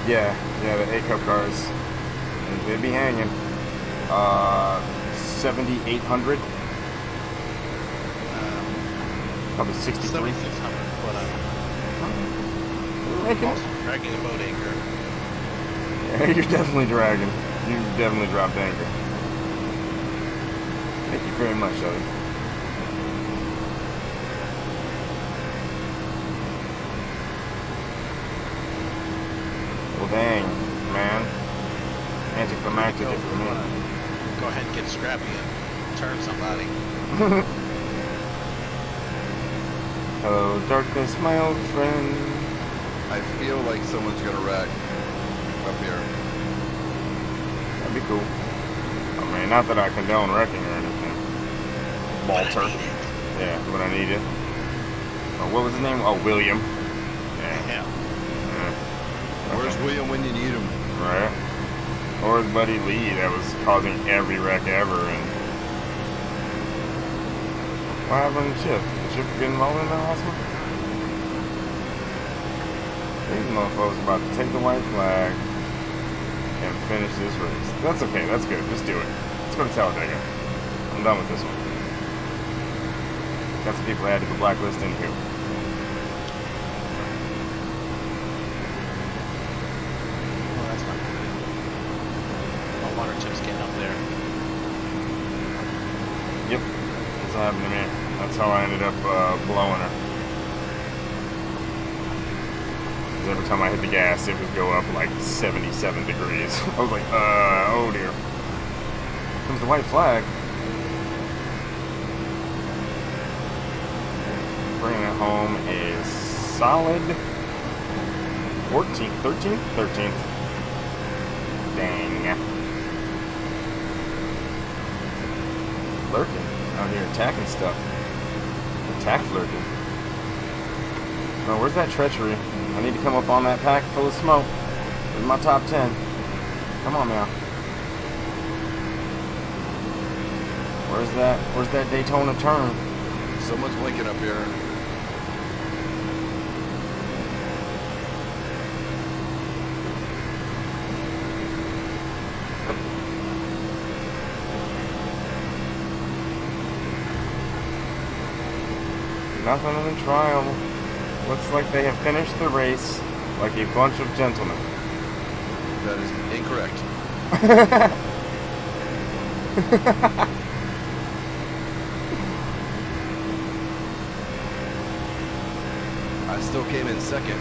Yeah, yeah, the A cup cars. They'd be hanging. Uh, 7,800, Um, probably 63. 7600. But I'm Making- also dragging a boat anchor. Yeah, you're definitely dragging. You definitely dropped anchor. Thank you very much, Ellie. Well, dang, man. Anticlimactic it for me. Go ahead and get scrappy and turn somebody. Hello, darkness, my old friend. I feel like someone's gonna wreck up here. That'd be cool. I mean, not that I condone wrecking or anything. Walter. Yeah, when I need it. Oh, what was his name? Oh, William. Yeah. Yeah. yeah. Where's Okay. William when you need him? Right. Or his buddy Lee that was causing every wreck ever and what happened to Chip? Did Chip get involved in that last one? These motherfuckers about to take the white flag and finish this race. That's okay, that's good. Just do it. Let's go to Talladega. I'm done with this one. Got some people added to the blacklist in here. That's not good. My water chip's getting up there. Yep. That's what happened to me. That's how I ended up uh, blowing her. 'Cause every time I hit the gas, it would go up like 77 degrees. I was like, uh, oh dear. Comes the white flag. Bringing it home is solid 14th, 13th, 13th. Dang. Lurking out here attacking stuff. Attack lurking. No, where's that treachery? I need to come up on that pack full of smoke. This is my top 10. Come on now. Where's that, where's that Daytona turn? Someone's blinking up here. nothing in the trial. Looks like they have finished the race like a bunch of gentlemen. That is incorrect. I still came in second.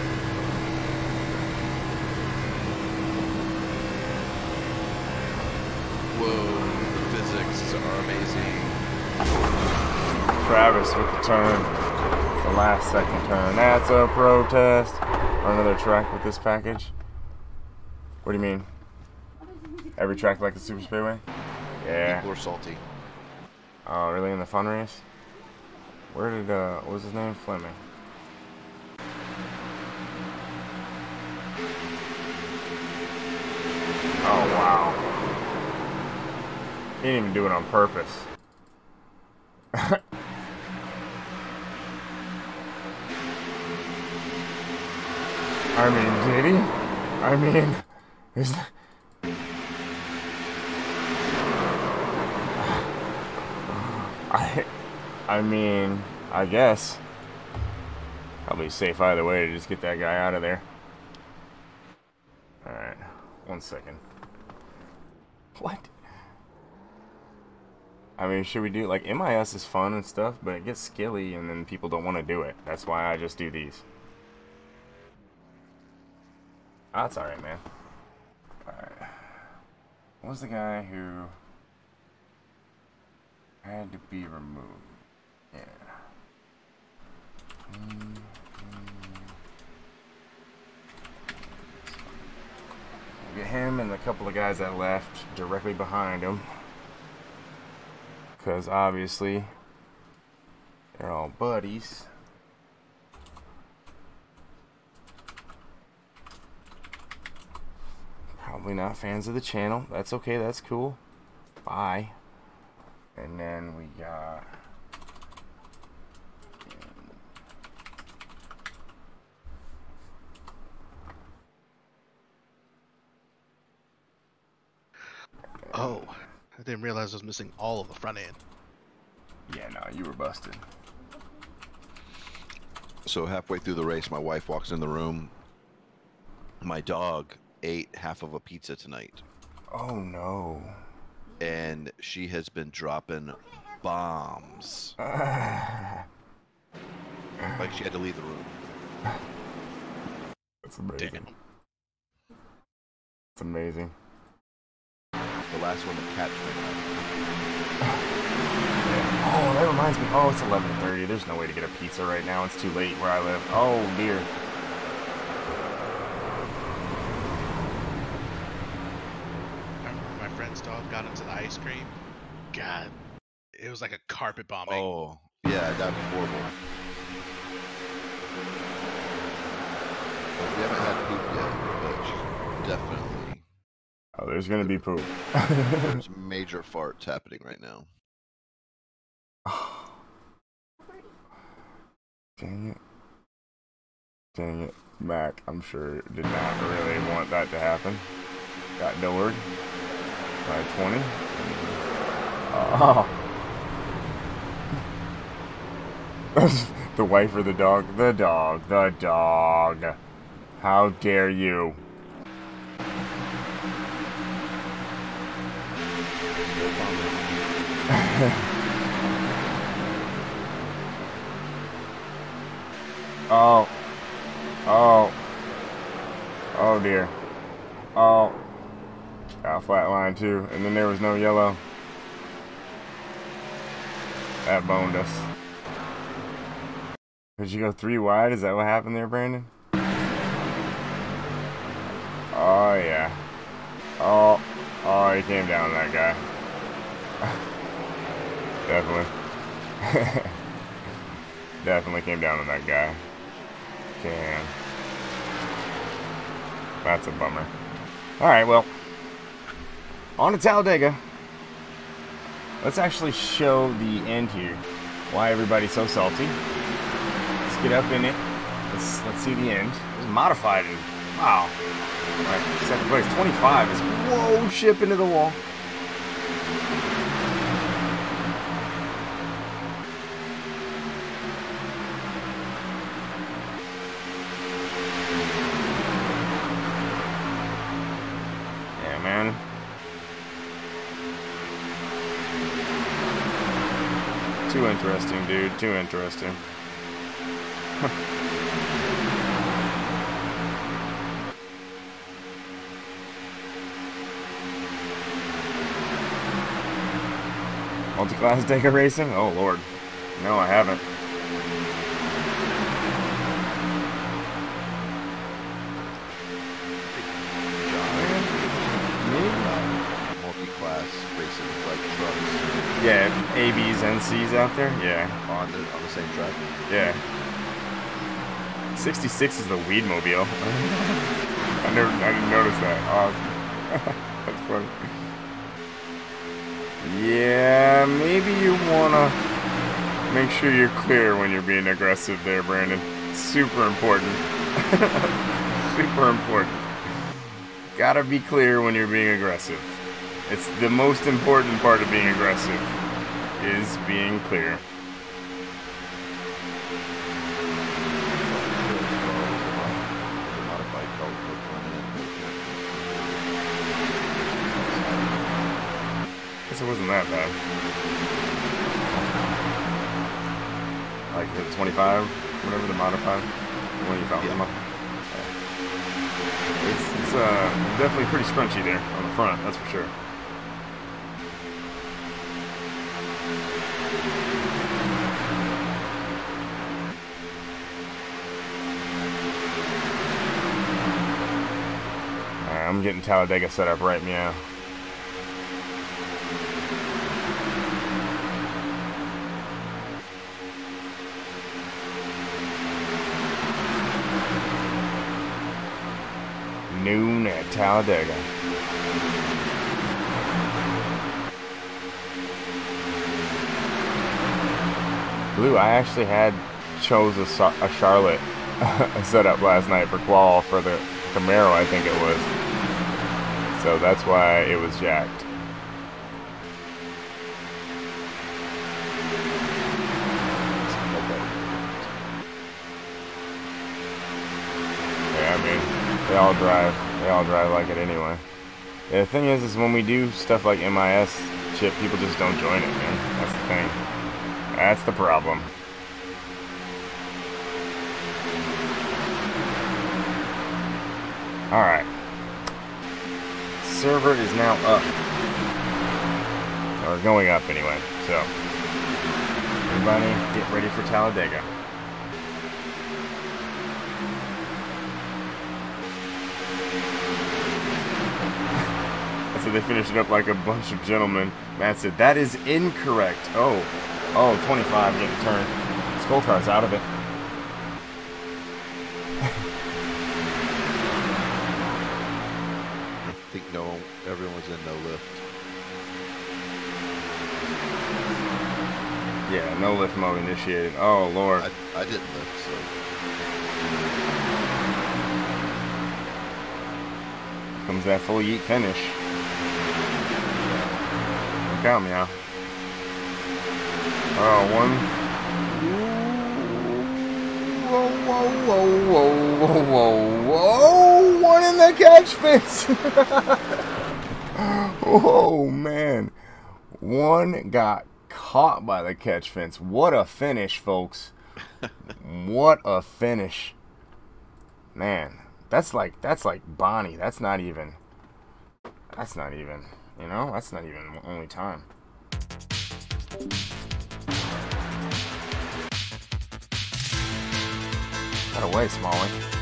Whoa, the physics are amazing. Travis with the turn. Last second turn. That's a protest. Another track with this package. What do you mean? Every track like the Super Speedway? Yeah. People are salty. Oh, really? In the fun race? Where did, uh, what was his name? Fleming. Oh, wow. He didn't even do it on purpose. I mean, did he? I mean, is that... I, I mean, I guess. Probably safe either way to just get that guy out of there. Alright, one second. What? I mean, should we do, like, MIS is fun and stuff, but it gets skilly and then people don't want to do it. That's why I just do these. Ah, that's alright, man. Alright. What was the guy who had to be removed? Yeah. Get him and a couple of guys that left directly behind him. Because obviously, they're all buddies. Probably not fans of the channel. That's okay, that's cool. Bye. And then we got. Oh, I didn't realize I was missing all of the front end. Yeah, no, you were busted. So halfway through the race, my wife walks in the room. My dog ate half of a pizza tonight, Oh no. and she has been dropping bombs. Like she had to leave the room. That's amazing. Damn. It's amazing. The last one, the cat Oh, that reminds me. Oh, it's 11:30. There's no way to get a pizza right now. It's too late where I live. Oh dear. My, my friend's dog got into the ice cream. God, it was like a carpet bombing. Oh, yeah, that'd be horrible. We haven't had poop yet, but definitely Oh, there's gonna be poop. there's major farts happening right now. Dang it. Dang it. Mac, I'm sure, did not really want that to happen. Got Dillard by 20. The wife or the dog? The dog. The dog. How dare you? Oh. Oh. Oh dear. Oh. Got a flat line too. And then there was no yellow. That boned us. Did you go three wide? Is that what happened there, Brandon? Oh yeah. Oh. Oh, he came down that guy. Definitely. Definitely came down on that guy. Damn. That's a bummer. Alright, well. On to Talladega. Let's actually show the end here. Why everybody's so salty. Let's get up in it. Let's let's see the end. It's modified and wow. Second place. 25 is whoa ship into the wall. Dude. Too interesting. Multi-class Deca racing? Oh lord. No, I haven't. Multi-class racing like trucks Yeah, ABs and Cs out there? Yeah. Oh, on the on the same track. Yeah. 66 is the weed mobile. I never I didn't notice that. Oh, that's funny. Yeah, maybe you wanna make sure you're clear when you're being aggressive there, Brandon. Super important. Super important. Gotta be clear when you're being aggressive. It's the most important part of being aggressive is being clear. Modified called Code front end. Guess it wasn't that bad. Like the 25, whatever the modified, when you found Yeah. them up. It's, it's uh, definitely pretty scrunchy there on the front, that's for sure. I'm getting Talladega set up right now. Noon at Talladega. Blue, I actually had chose a, a Charlotte setup last night for qual for the Camaro, I think it was. So that's why it was jacked. Yeah, I mean, they all drive. They all drive like it anyway. Yeah, the thing is, is when we do stuff like MIS chip, people just don't join it, man. That's the thing. That's the problem. Alright. Server is now up. Or going up anyway, so. Everybody get ready for Talladega. I said they finished it up like a bunch of gentlemen. Matt said, that is incorrect. Oh, oh, 25 getting turned. Skull car's out of it. No, everyone's in no lift. Yeah, no lift mode initiated. Oh, Lord. I, I didn't lift, so Comes that full yeet finish. Look out, meow. Oh, one. Whoa, whoa, whoa, whoa, whoa, whoa, whoa! One in the catch fence! Oh, man. One got caught by the catch fence. What a finish, folks. what a finish. Man, that's like that's like Bonnie. That's not even that's not even, you know? That's not even the only time. Got away, Smalley.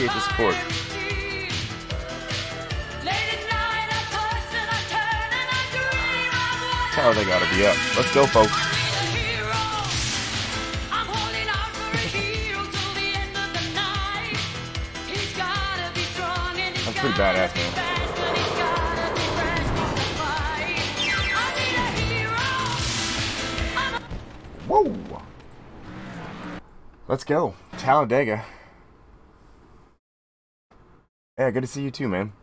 Appreciate the support. They gotta be up. Let's go, folks. Pretty badass, man. Whoa! Let's go. Talladega. Yeah, good to see you too, man.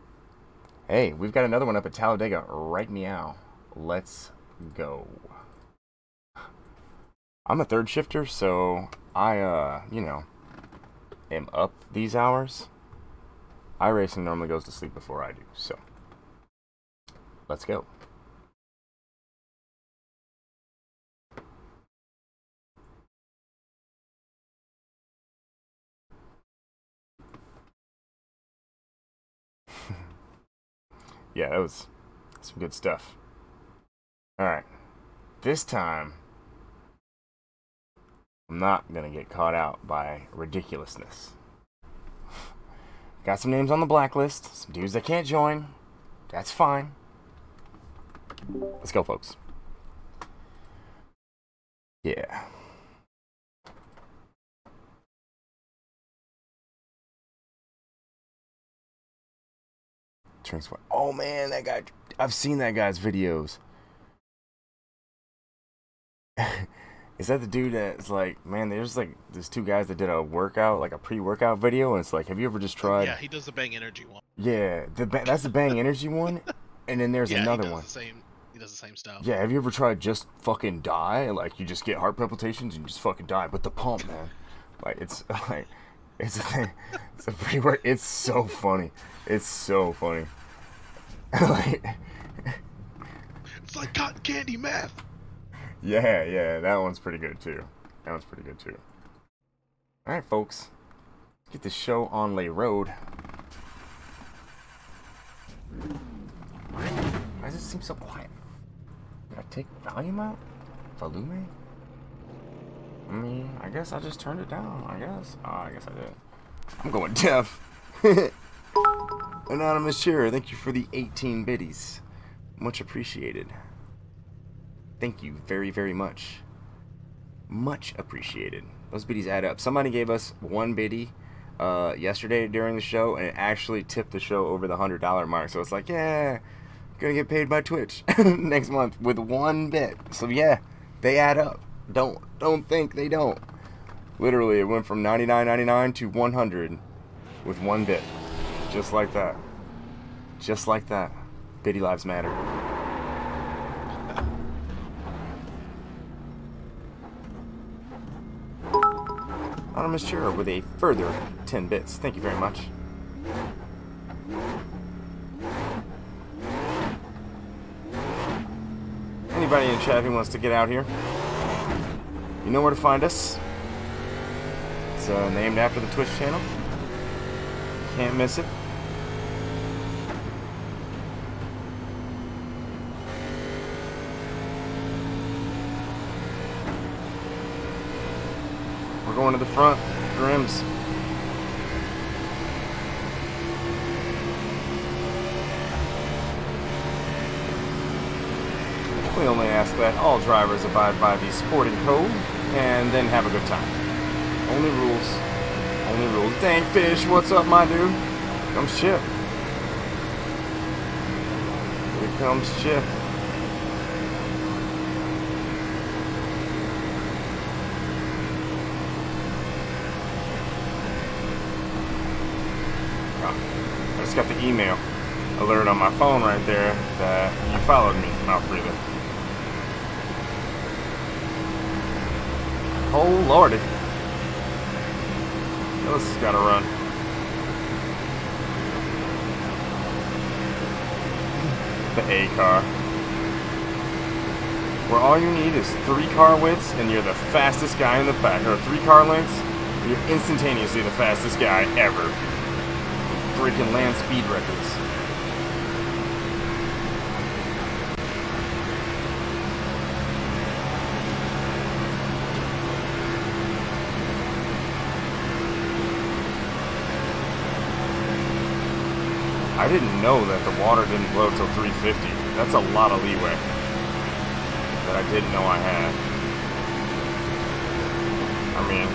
Hey, we've got another one up at Talladega right meow. Let's go. I'm a third shifter, so I, uh, you know, am up these hours. iRacing normally goes to sleep before I do, so let's go. Yeah, that was some good stuff. All right, this time I'm not gonna get caught out by ridiculousness. Got some names on the blacklist, some dudes that can't join. That's fine. Let's go, folks. Yeah. What? Oh man, that guy. I've seen that guy's videos. Is that the dude that's like, man? There's like there's two guys that did a workout, like a pre-workout video, and it's like, have you ever just tried? Yeah, he does the Bang Energy one. Yeah, the ba- that's the Bang Energy one, and then there's yeah, he another does one. The same. He does the same stuff. Yeah, have you ever tried just fucking die? Like you just get heart palpitations and you just fucking die. But the pump, man, like it's like it's a thing. It's a pretty work. It's so funny. It's so funny. like It's like cotton candy math. yeah, yeah, that one's pretty good too. That one's pretty good too. All right, folks, let's get the show on Lay Road. Why does it seem so quiet? Did I take volume out? Volume? I mean, I guess I just turned it down. I guess. Oh, I guess I did. I'm going deaf. Anonymous Cheer, thank you for the 18 biddies. Much appreciated. Thank you very, very much. Much appreciated. Those biddies add up. Somebody gave us one biddy uh, yesterday during the show, and it actually tipped the show over the hundred dollar mark. So it's like, yeah, gonna get paid by Twitch next month with one bit. So yeah, they add up. Don't don't think they don't. Literally, it went from ninety nine ninety nine to one hundred with one bit, just like that. Just like that. Biddy lives matter. Anonymous Cheerer with a further 10 bits. Thank you very much. Anybody in chat who wants to get out here, you know where to find us. It's uh, named after the Twitch channel. Can't miss it. Going to the front, Grims. We only ask that all drivers abide by the sporting code and then have a good time. Only rules. Only rules. Dang fish, what's up, my dude? Comes Chip. Here comes Chip. I just got the email alert on my phone right there that you followed me, mouth breather. Oh lordy. This has gotta run. The A car. Where all you need is three car widths and you're the fastest guy in the back, or three car lengths, you're instantaneously the fastest guy ever Freaking land speed records. know that the water didn't blow till 350. That's a lot of leeway that I didn't know I had. I mean,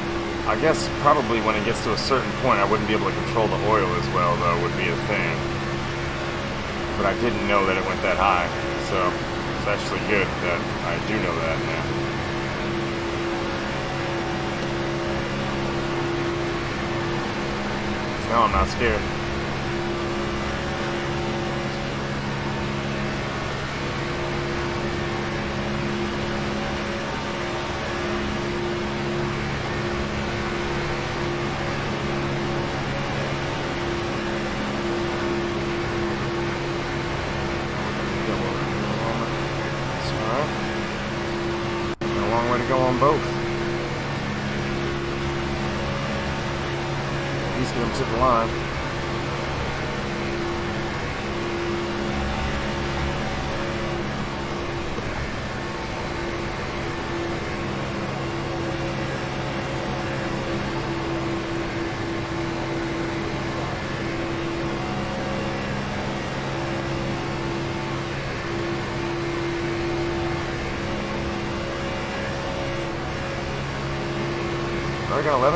I guess probably when it gets to a certain point, I wouldn't be able to control the oil as well, though, would be a thing. But I didn't know that it went that high, so it's actually good that I do know that now. So now I'm not scared.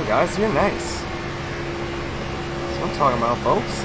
guys. You're nice. That's what I'm talking about, folks.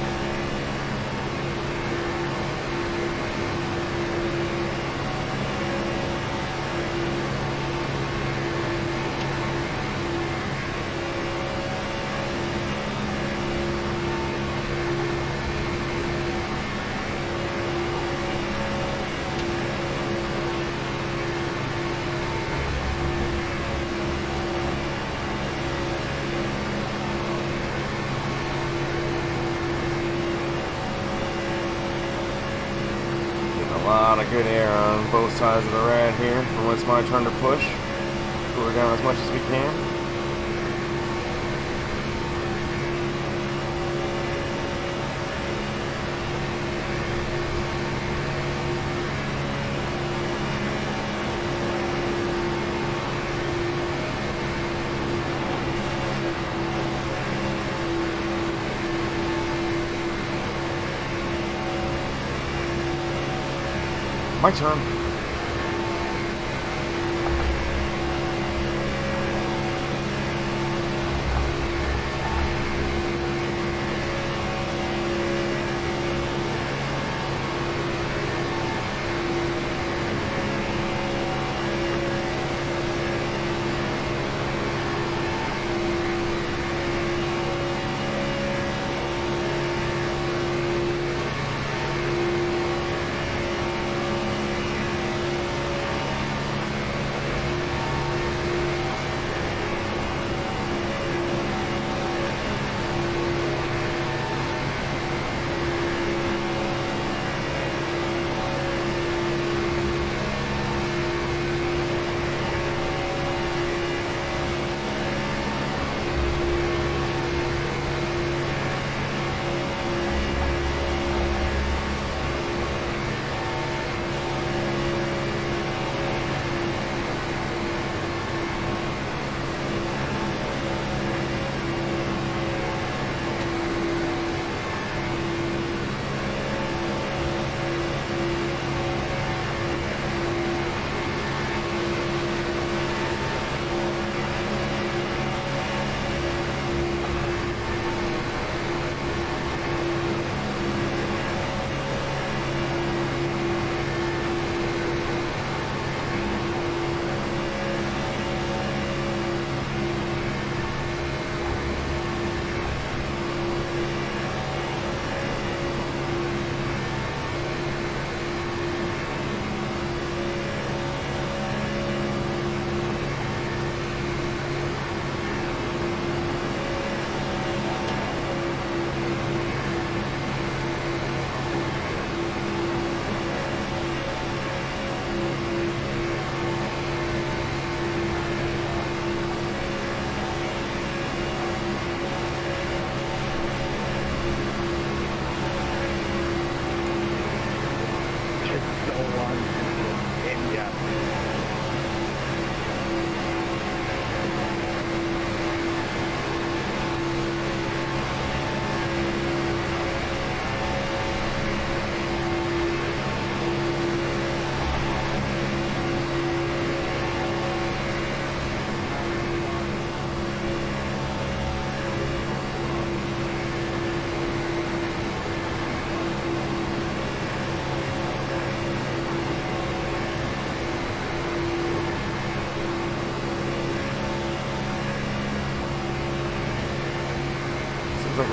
it's my turn to push. Pull her down as much as we can. My turn.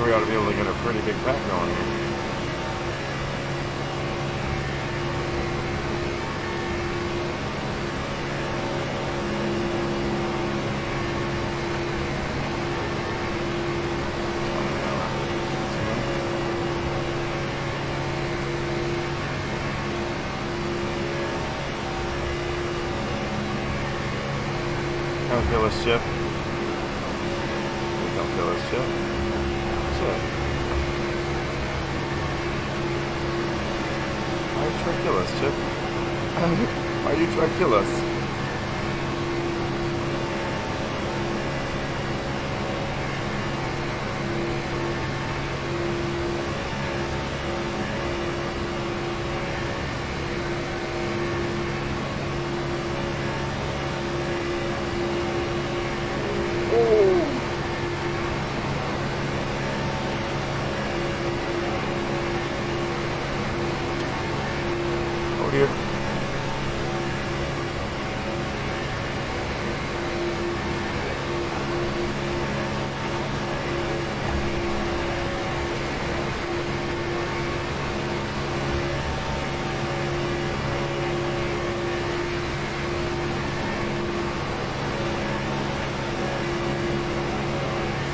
We ought to be able to get a pretty big pack going here. Don't kill us, Chip. Don't kill us, Chip. Chip. Why you trying to kill us, Chip? Why you trying to kill us? Oh dear.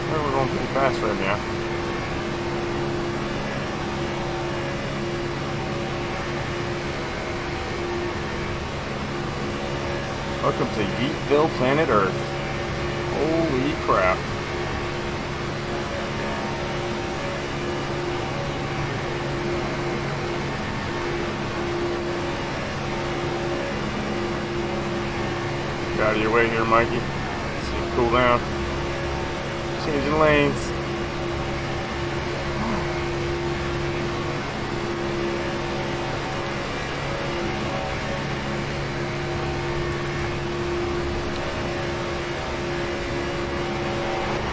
Well, we're going pretty fast right now. Welcome to Yeetville, planet Earth. Holy crap. Get out of your way here, Mikey. See you cool down. Changing lanes.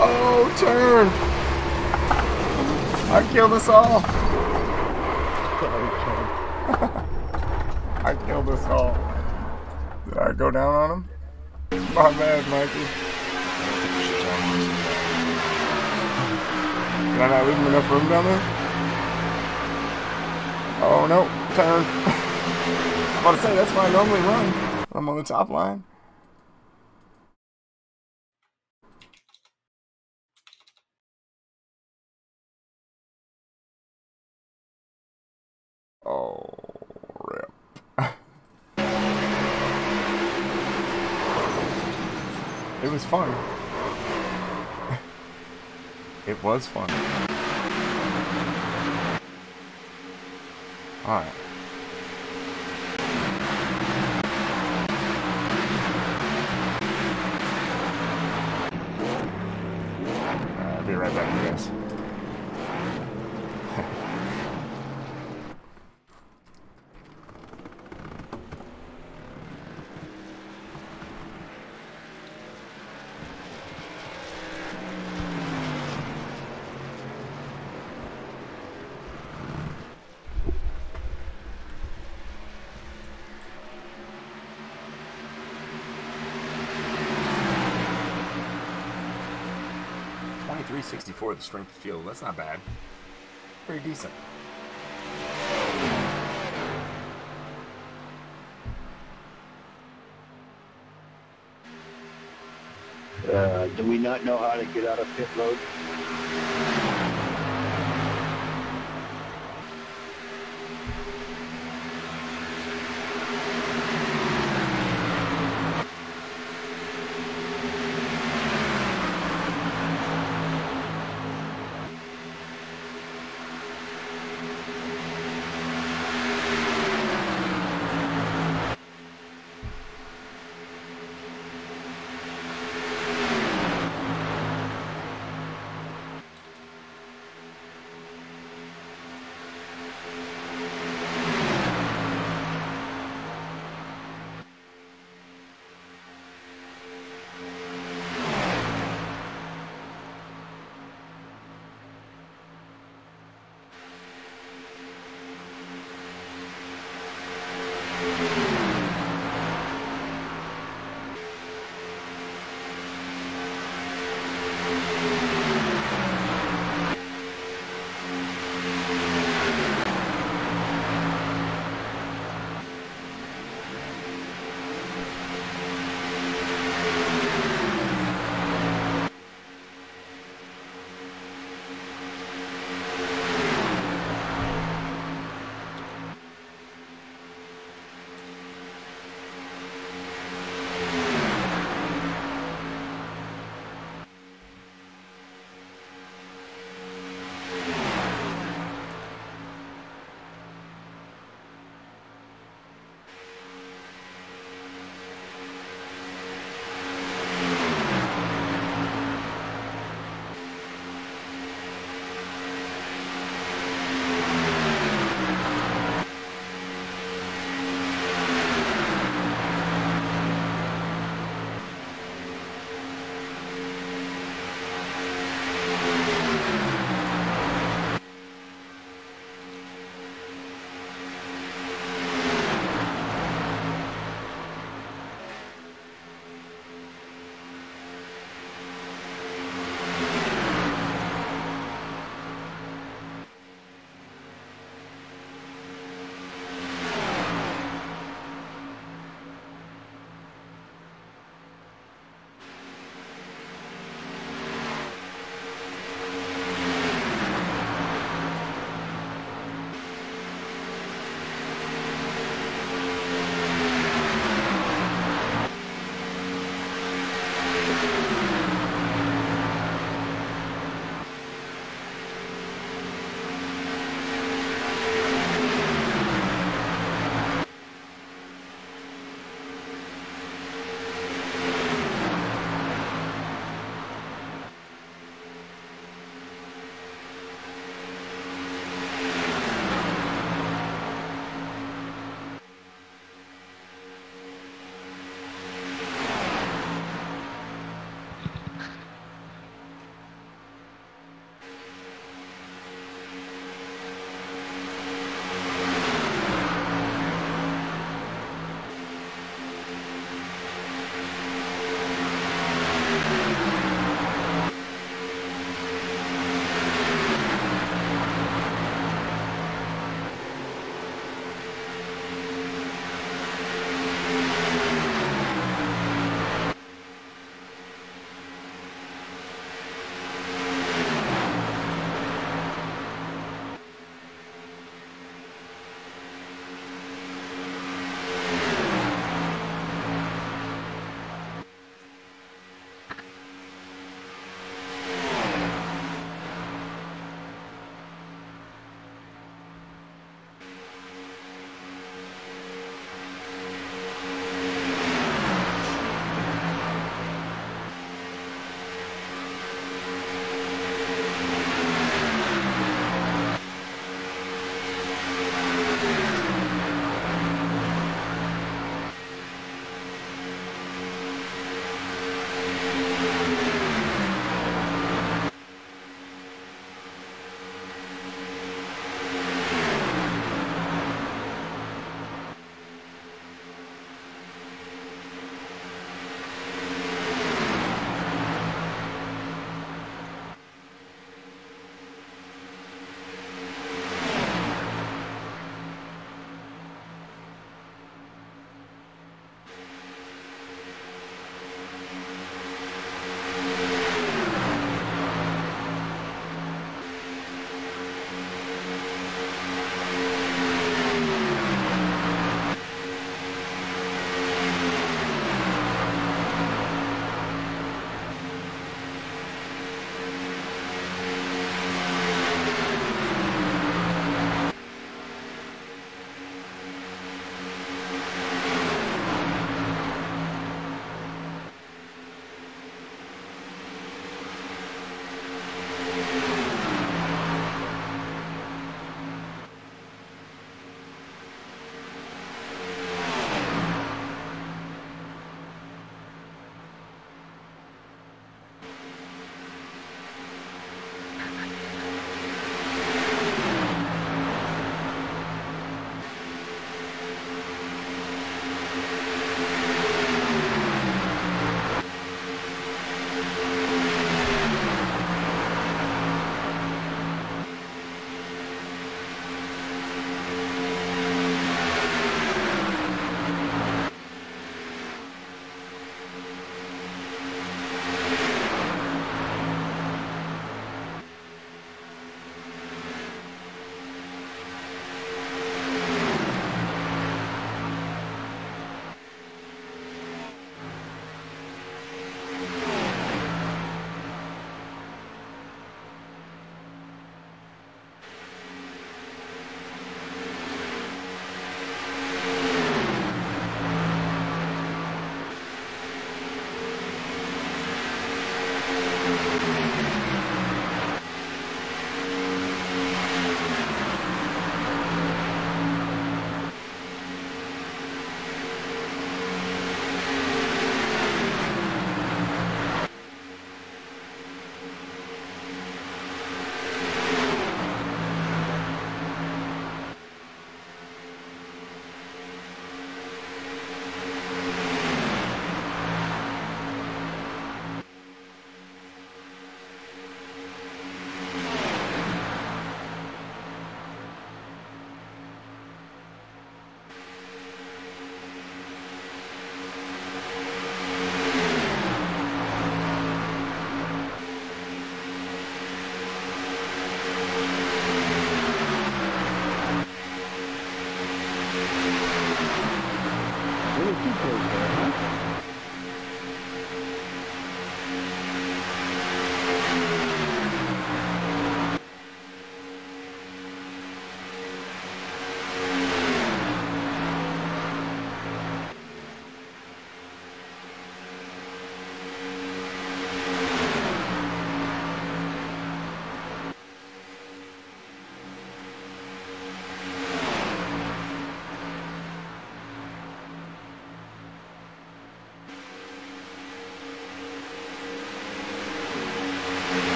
Oh, turn! I killed us all. I killed us all. Did I go down on him? My bad, Mikey. Did I not leave him enough room down there? Oh no, turn. I'm about to say that's why I normally run. I'm on the top line. Oh, rip. it was fun. 64, the strength of field. That's not bad. Pretty decent. Uh, do we not know how to get out of pit road?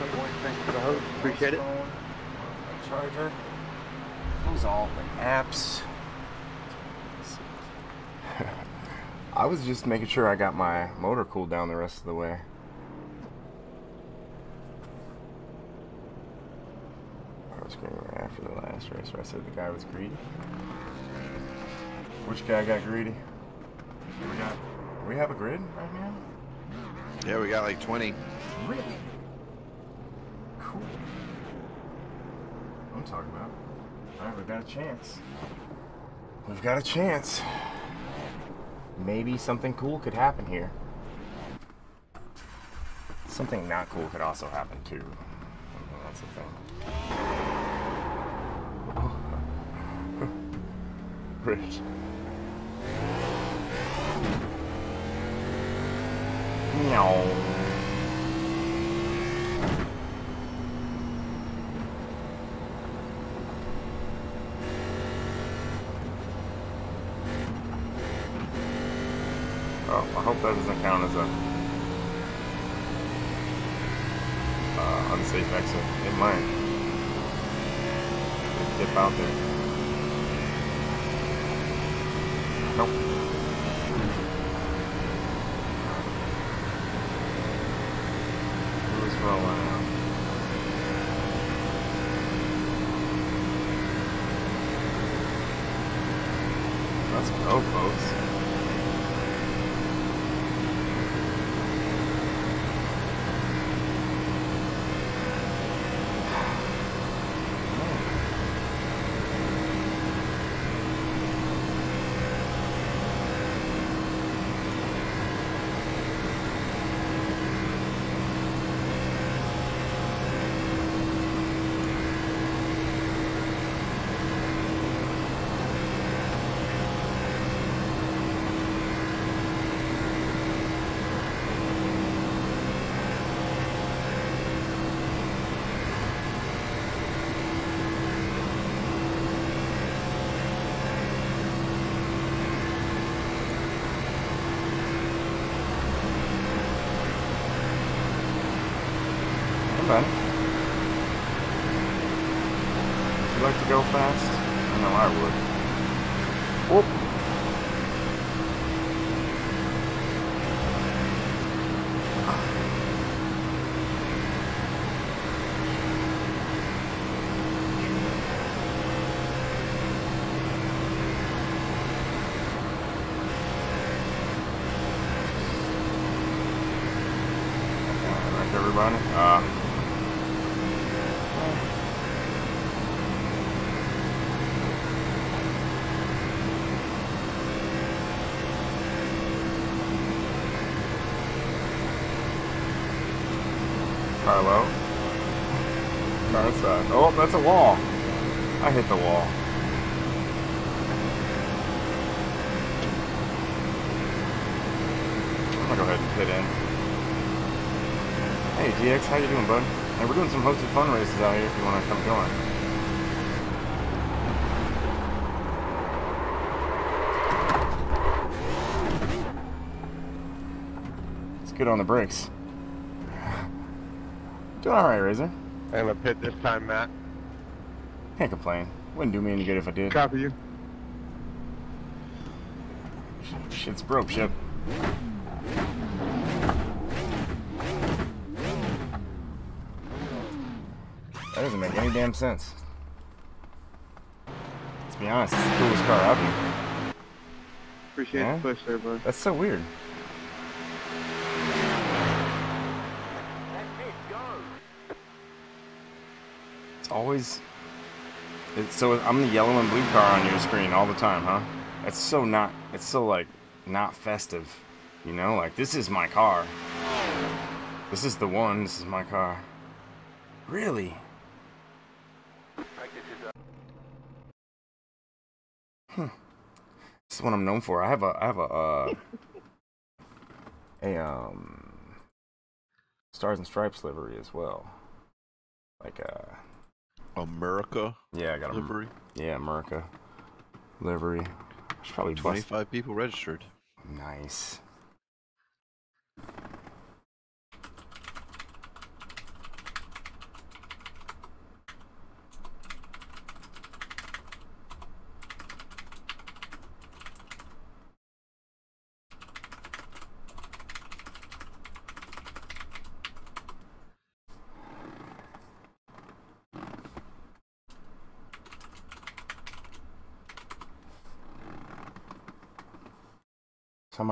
Phone switch. Thank for the host. Appreciate it. Charger. Close all the apps. I was just making sure I got my motor cooled down the rest of the way. I was screaming right after the last race where I said the guy was greedy. Which guy got greedy? We got. We have a grid right now. Yeah, we got like 20. Really? Cool. I'm talking about. Alright, we've got a chance. We've got a chance. Maybe something cool could happen here. Something not cool could also happen too. That's the thing. Rich. Meow. Oh, I hope that doesn't count as a uh, unsafe exit. It might. Dip out there. Nope. Out here if you want to come join. It's good on the brakes. Doing alright, Razor. I'm a pit this time, Matt. Can't complain. Wouldn't do me any good if I did. Copy you. Shit's broke, ship. Any damn sense. Let's be honest, it's the coolest car out here. Appreciate Yeah? the push there, bud. That's so weird. That's it, go. It's always. It's so I'm the yellow and blue car on your screen all the time, huh? It's so not. It's so like not festive, you know? Like this is my car. This is the one. This is my car. Really? Practice is over. This is what I'm known for. I have a. I have a. Uh, a um. Stars and Stripes livery as well. Like uh. America Yeah, I got a. livery. Yeah, America livery. Should probably bust. 25 people registered. Nice.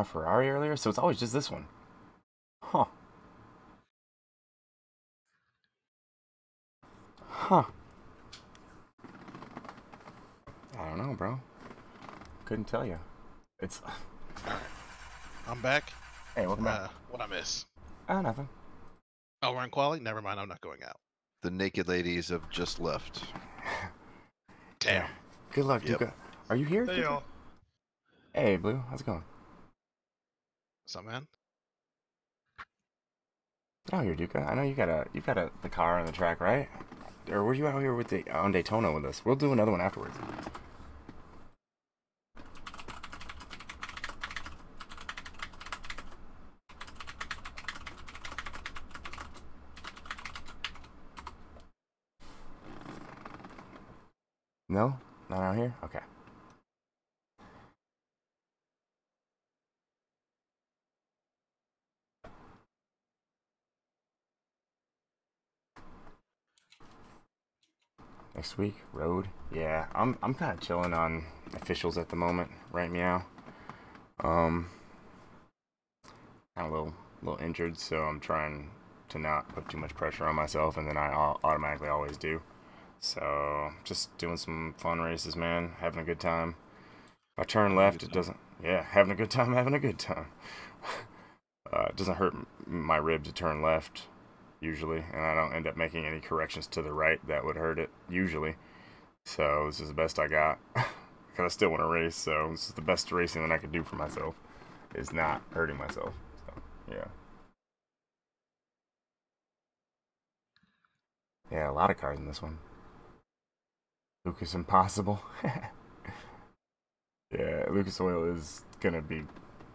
Ferrari earlier, so it's always just this one. Huh. Huh. I don't know, bro. Couldn't tell you. It's. I'm back. Hey, welcome back. Uh, what I miss? Oh, nothing. Oh, we're in quality. Never mind. I'm not going out. The naked ladies have just left. Damn. Good luck, Yep. Duca. Are you here? Hey, Duca? y'all. Hey, Blue. How's it going? What's up, man? Get out here, Duca. I know you got a you got a the car on the track, right? Or were you out here with the on Daytona with us? We'll do another one afterwards. No, not out here. Okay. Next week, road. Yeah, I'm I'm kind of chilling on officials at the moment, right? Meow. Um, kind of a little little injured, so I'm trying to not put too much pressure on myself, and then I automatically always do. So just doing some fun races, man. Having a good time. If I turn left, it doesn't. Yeah, having a good time, having a good time. uh, it doesn't hurt my rib to turn left usually, and I don't end up making any corrections to the right that would hurt it usually. So this is the best I got. Cause I still want to race, so this is the best racing that I could do for myself. Is not hurting myself. So yeah. Yeah, a lot of cars in this one. Lucas Impossible. yeah, Lucas Oil is gonna be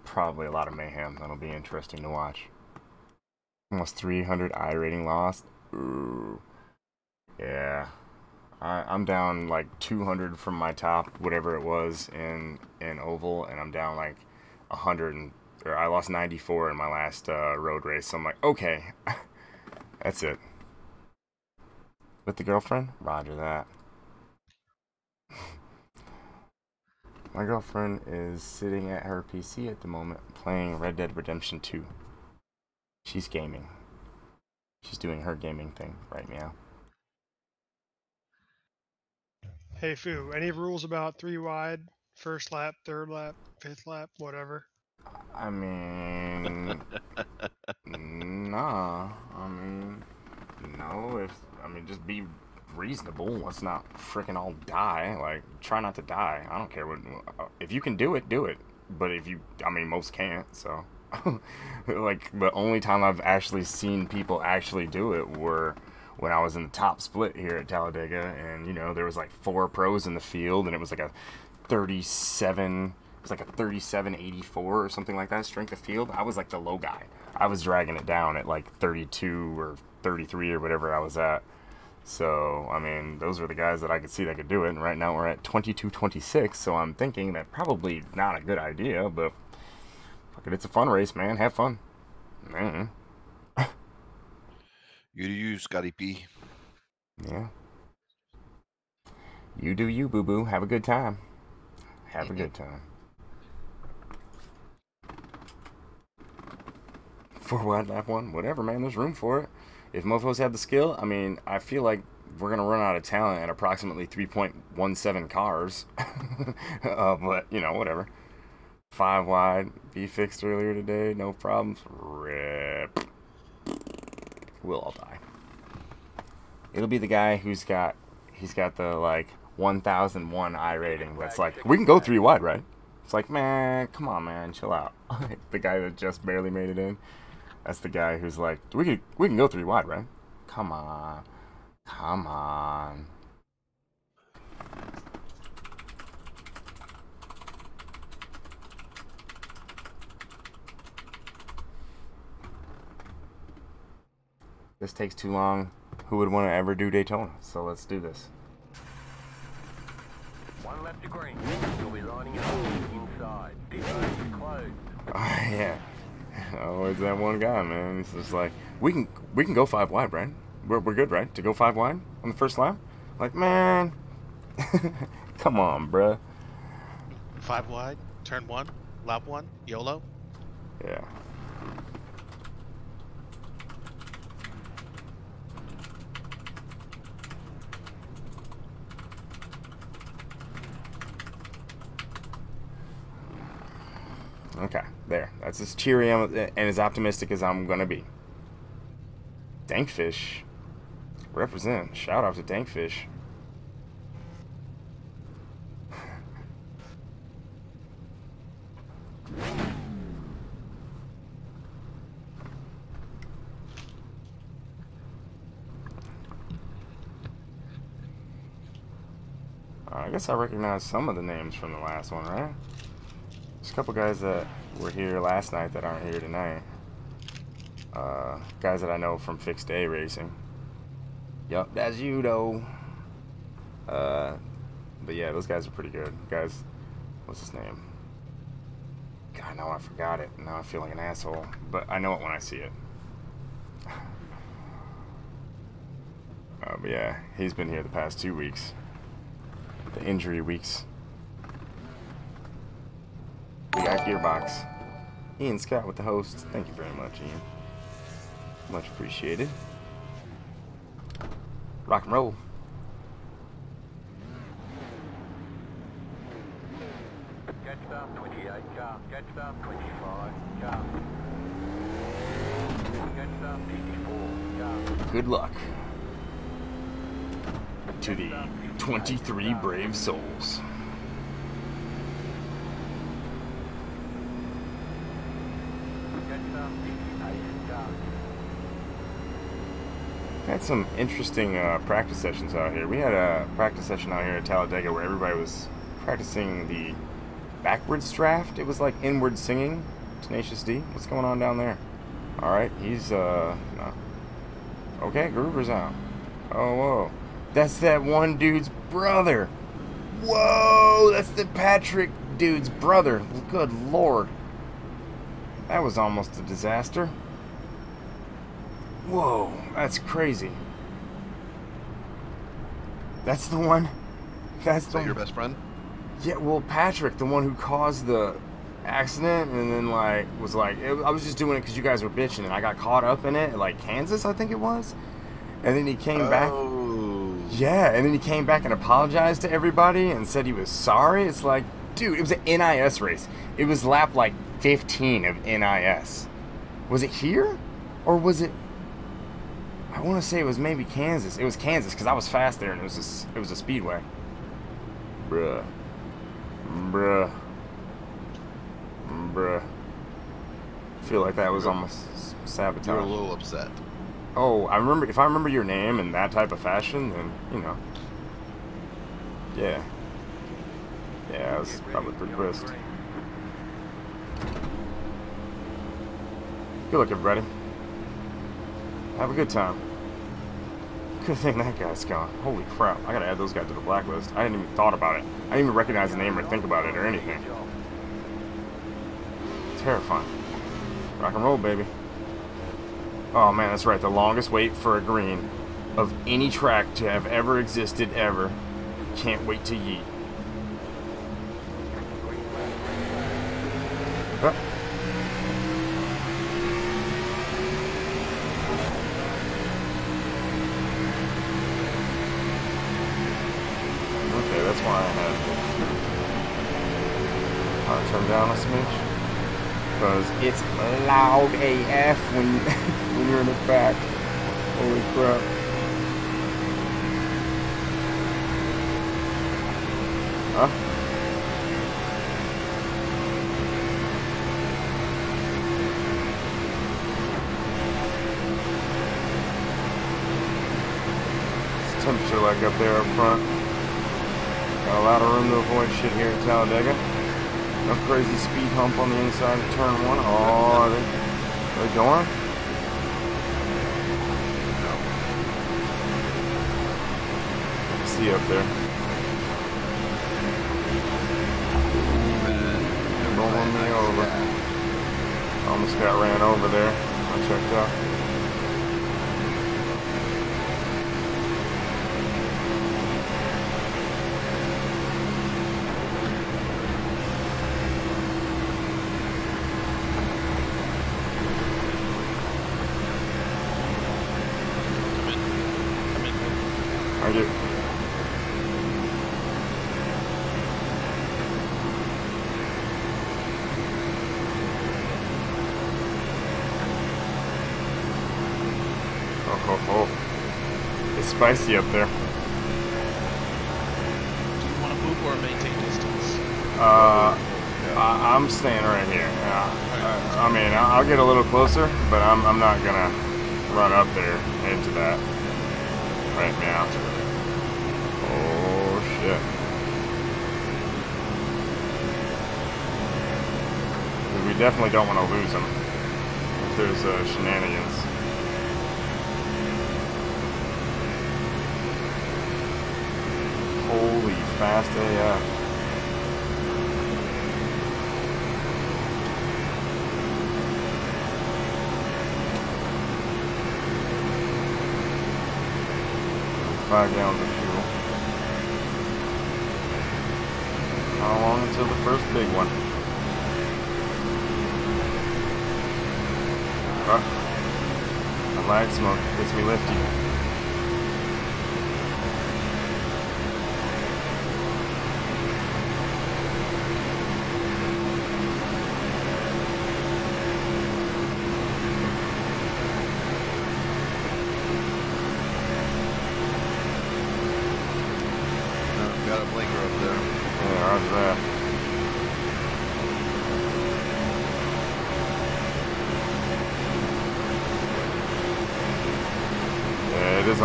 probably a lot of mayhem. That'll be interesting to watch. Almost 300 iRating lost. Ooh. Yeah. I, I'm down like 200 from my top, whatever it was in in oval, and I'm down like 100 and or I lost 94 in my last uh, road race. So I'm like, okay, that's it. With the girlfriend, Roger that. my girlfriend is sitting at her PC at the moment playing Red Dead Redemption 2. She's gaming. She's doing her gaming thing right now. Hey, Fu, any rules about three wide, first lap, third lap, fifth lap, whatever? I mean, nah. I mean, no. if I mean, just be reasonable. Let's not freaking all die. Like, try not to die. I don't care what. If you can do it, do it. But if you, I mean, most can't. So, like, the only time I've actually seen people actually do it were when I was in the top split here at Talladega, and you know, there was like four pros in the field, and it was like a 37. It was like a 37.84 or something like that strength of field. I was like the low guy. I was dragging it down at like 32 or 33 or whatever I was at. So, I mean, those were the guys that I could see that could do it. And right now we're at 22 26. So I'm thinking that probably not a good idea, but fuck it, it's a fun race, man. Have fun. Man. You do you, Scotty P. Yeah. You do you, boo boo. Have a good time. Have a good time. Four wide lap one, whatever, man. There's room for it. If mofos have the skill, I mean, I feel like we're gonna run out of talent at approximately 3.17 cars. uh, but you know, whatever. Five wide, be fixed earlier today, no problems. Rip. We'll all die. It'll be the guy who's got he's got the like 1001 iRating. That's like we can go three wide, right? It's like man, come on, man, chill out. the guy that just barely made it in. That's the guy who's like, we can we can go three wide, right? Come on, come on. This takes too long. Who would want to ever do Daytona? So let's do this. One lap to green. You'll be lining up inside. Pit road oh, oh, is closed. yeah. Always that one guy, man. It's just like we can we can go five wide, right? We're we're good, right? To go five wide on the first lap? Like, man, come on, bruh. Five wide, turn one, lap one, YOLO. Yeah. Okay, there. That's as cheery um, and as optimistic as I'm gonna be. Dankfish. Represent. Shout out to Dankfish. I guess I recognize some of the names from the last one, right? A couple guys that were here last night that aren't here tonight. Uh, guys that I know from Fixed Day Racing. Yup, that's you though. Uh, but yeah, those guys are pretty good. Guys, what's his name? God, now I forgot it. Now I feel like an asshole. But I know it when I see it. Uh, but yeah, he's been here the past two weeks. The injury weeks. We got Gearbox. Ian Scott with the host. Thank you very much, Ian. Much appreciated. Rock and roll. Catch up 28, car. Catch up 25, car. Catch up 54, car. Good luck to the 23 brave souls. Catch up 58, car. Some interesting uh, practice sessions out here. We had a practice session out here at Talladega where everybody was practicing the backwards draft. It was like inward singing. Tenacious D, what's going on down there? All right, he's uh, no. okay. Groover's out. Oh whoa, that's that one dude's brother. Whoa, that's the Patrick dude's brother. Good lord, that was almost a disaster. Whoa, that's crazy. That's the one. That's Is the your best friend? yeah. Well, Patrick, the one who caused the accident, and then like was like, it, I was just doing it because you guys were bitching, and I got caught up in it, like Kansas, I think it was. And then he came back. Oh. Yeah, and then he came back and apologized to everybody and said he was sorry. It's like, dude, it was an NIS race. It was lap like 15 of NIS. Was it here? Or was it. I want to say it was maybe Kansas. It was Kansas because I was fast there and it was a, s- it was a speedway. Bruh. Bruh. Bruh. feel like that was almost sabotage. You were a little upset. Oh, I remember. If I remember your name in that type of fashion, then you know. Yeah. Yeah, I was probably pretty pissed. Good luck, everybody. Have a good time. Good thing that guy's gone. Holy crap! I gotta add those guys to the blacklist. I didn't even thought about it. I didn't even recognize the name or think about it or anything. Terrifying. Rock and roll, baby. Oh man, that's right. The longest wait for a green of any track to have ever existed ever. Can't wait to yeet. Huh. Loud AF when, when you're in the back. Holy crap. Huh? Temperature like up there up front. Got a lot of room to avoid shit here in Talladega. No crazy speed hump on the inside of turn one. Oh, are they, are they going? See up there. They're rolling me over. Almost got ran over there. I checked out. Come in. Come in. I do. Oh, oh, spicy up there. Do you want to move or maintain distance? Uh, I, I'm staying right here. Yeah. I, I mean, I'll get a little closer, but I'm, I'm not gonna run up there into that right now. Oh shit. We definitely don't want to lose them if there's uh, shenanigans. Holy fast AF. Five gallons of fuel. How long until the first big one?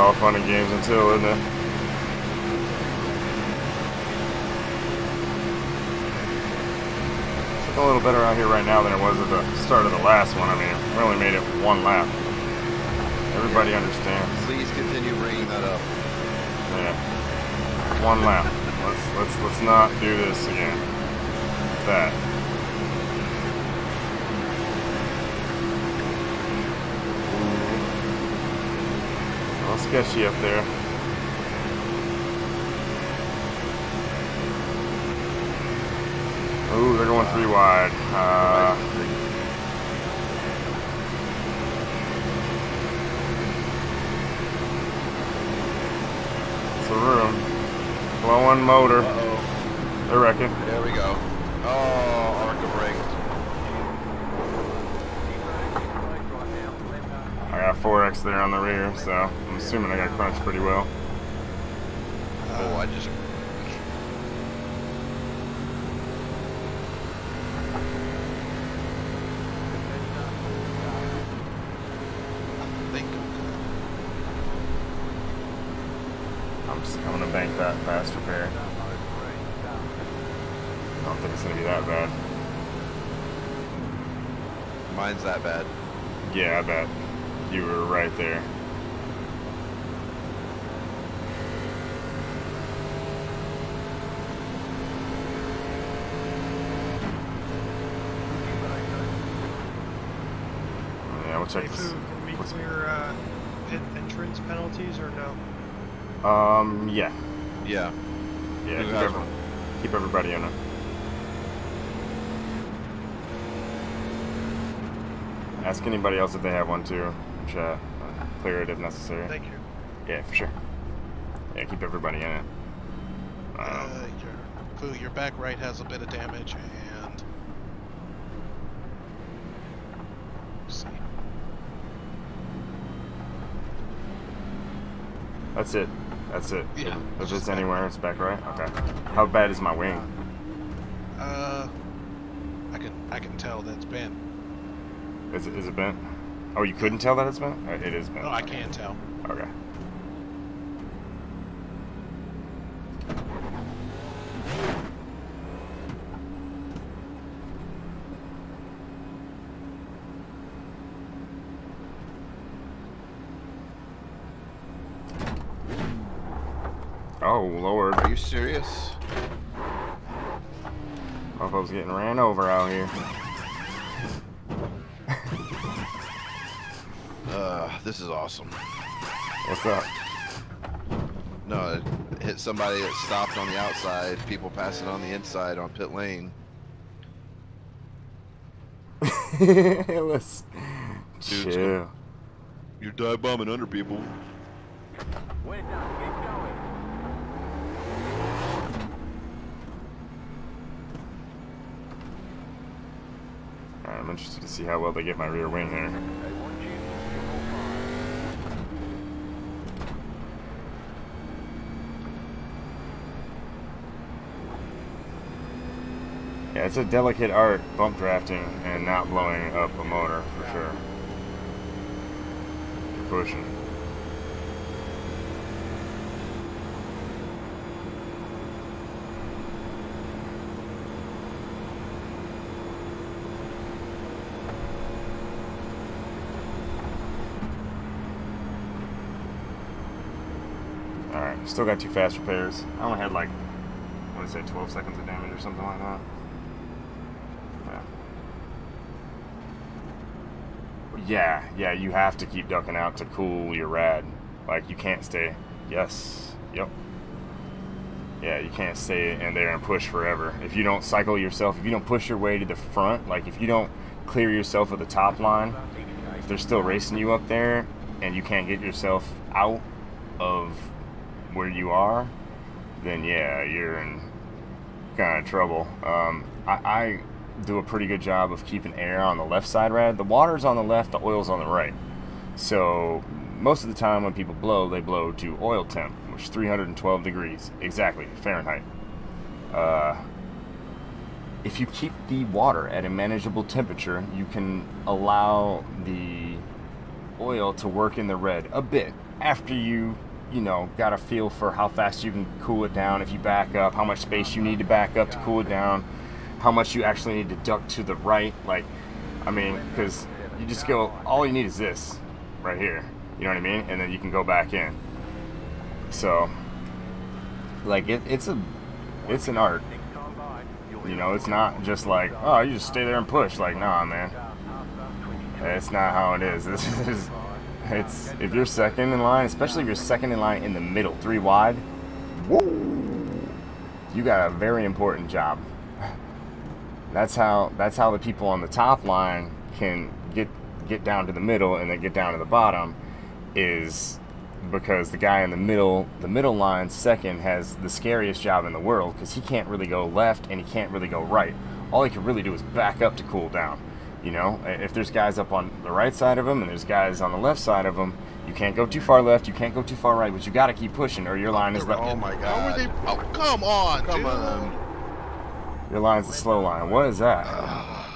All fun and games until, isn't it? It's a little better out here right now than it was at the start of the last one. I mean, we only made it one lap. Everybody understands. Please continue bringing that up. Yeah. One lap. Let's let's let's not do this again. That. Ooh. A little sketchy up there. Ooh, they're going three wide. Uh, it's a room. Blowing motor. Uh-oh. I reckon. There we go. Oh, Arca braked. I got 4X there on the rear, so assuming I got crunched pretty well. Oh, I just. I think I'm good. I'm just going to bank that fast repair. I don't think it's going to be that bad. Mine's that bad. Yeah, I bet. You were right there. Yeah, we'll check Hey, this. Foo, can we what's- clear uh, pit entrance penalties or no? Um, yeah. Yeah. Yeah, keep, every- keep everybody in it. Ask anybody else if they have one too. Chat. Uh, Clear it if necessary. Thank you. Yeah, for sure. Yeah, keep everybody in it. Um, Uh, your Foo, your back right has a bit of damage, and let's see. that's it. That's it. Yeah, If it's it's back anywhere, right. it's back right. Okay. How bad is my wing? Uh, I can I can tell that's bent. Is it, is it bent? Oh, you couldn't tell that it's bent? Uh, It is bent. No, I can tell. Okay. Oh, Lord. Are you serious? Motherfuckers getting ran over out here. Uh, this is awesome. What's up? No, it hit somebody that stopped on the outside. People passing on the inside on pit lane. Let's Dude's chill. You're dive bombing under people. When done, get going. Alright, I'm interested to see how well they get my rear wing here. They want you to hold fire. Yeah, it's a delicate art, bump drafting and not blowing up a motor for sure. Keep pushing. Alright, still got two fast repairs. I only had like, what did I say, 12 seconds of damage or something like that. Yeah. Yeah, yeah, you have to keep ducking out to cool your rad. Like, you can't stay. Yes. Yep. Yeah, you can't stay in there and push forever. If you don't cycle yourself, if you don't push your way to the front, like if you don't clear yourself of the top line, if they're still racing you up there and you can't get yourself out of where you are, then yeah, you're in kind of trouble. Um, I, I do a pretty good job of keeping air on the left side rad. The water's on the left, the oil's on the right. So most of the time when people blow, they blow to oil temp, which is 312 degrees exactly Fahrenheit. Uh, if you keep the water at a manageable temperature, you can allow the oil to work in the red a bit after you you know got a feel for how fast you can cool it down if you back up how much space you need to back up to cool it down how much you actually need to duck to the right like i mean because you just go all you need is this right here you know what i mean and then you can go back in so like it, it's a it's an art you'll know it's not just like oh you just stay there and push like nah man that's not how it is. This is it's if you're second in line, especially if you're second in line in the middle, three wide, woo, you got a very important job. That's how that's how the people on the top line can get get down to the middle and then get down to the bottom is because the guy in the middle, the middle line second has the scariest job in the world because he can't really go left and he can't really go right. All he can really do is back up to cool down. You know, if there's guys up on the right side of him and there's guys on the left side of him, you can't go too far left, you can't go too far right, but you got to keep pushing, or your line is the Oh my How were god. they? Oh, come on, Come dude. on. Your line's the slow line. What is that?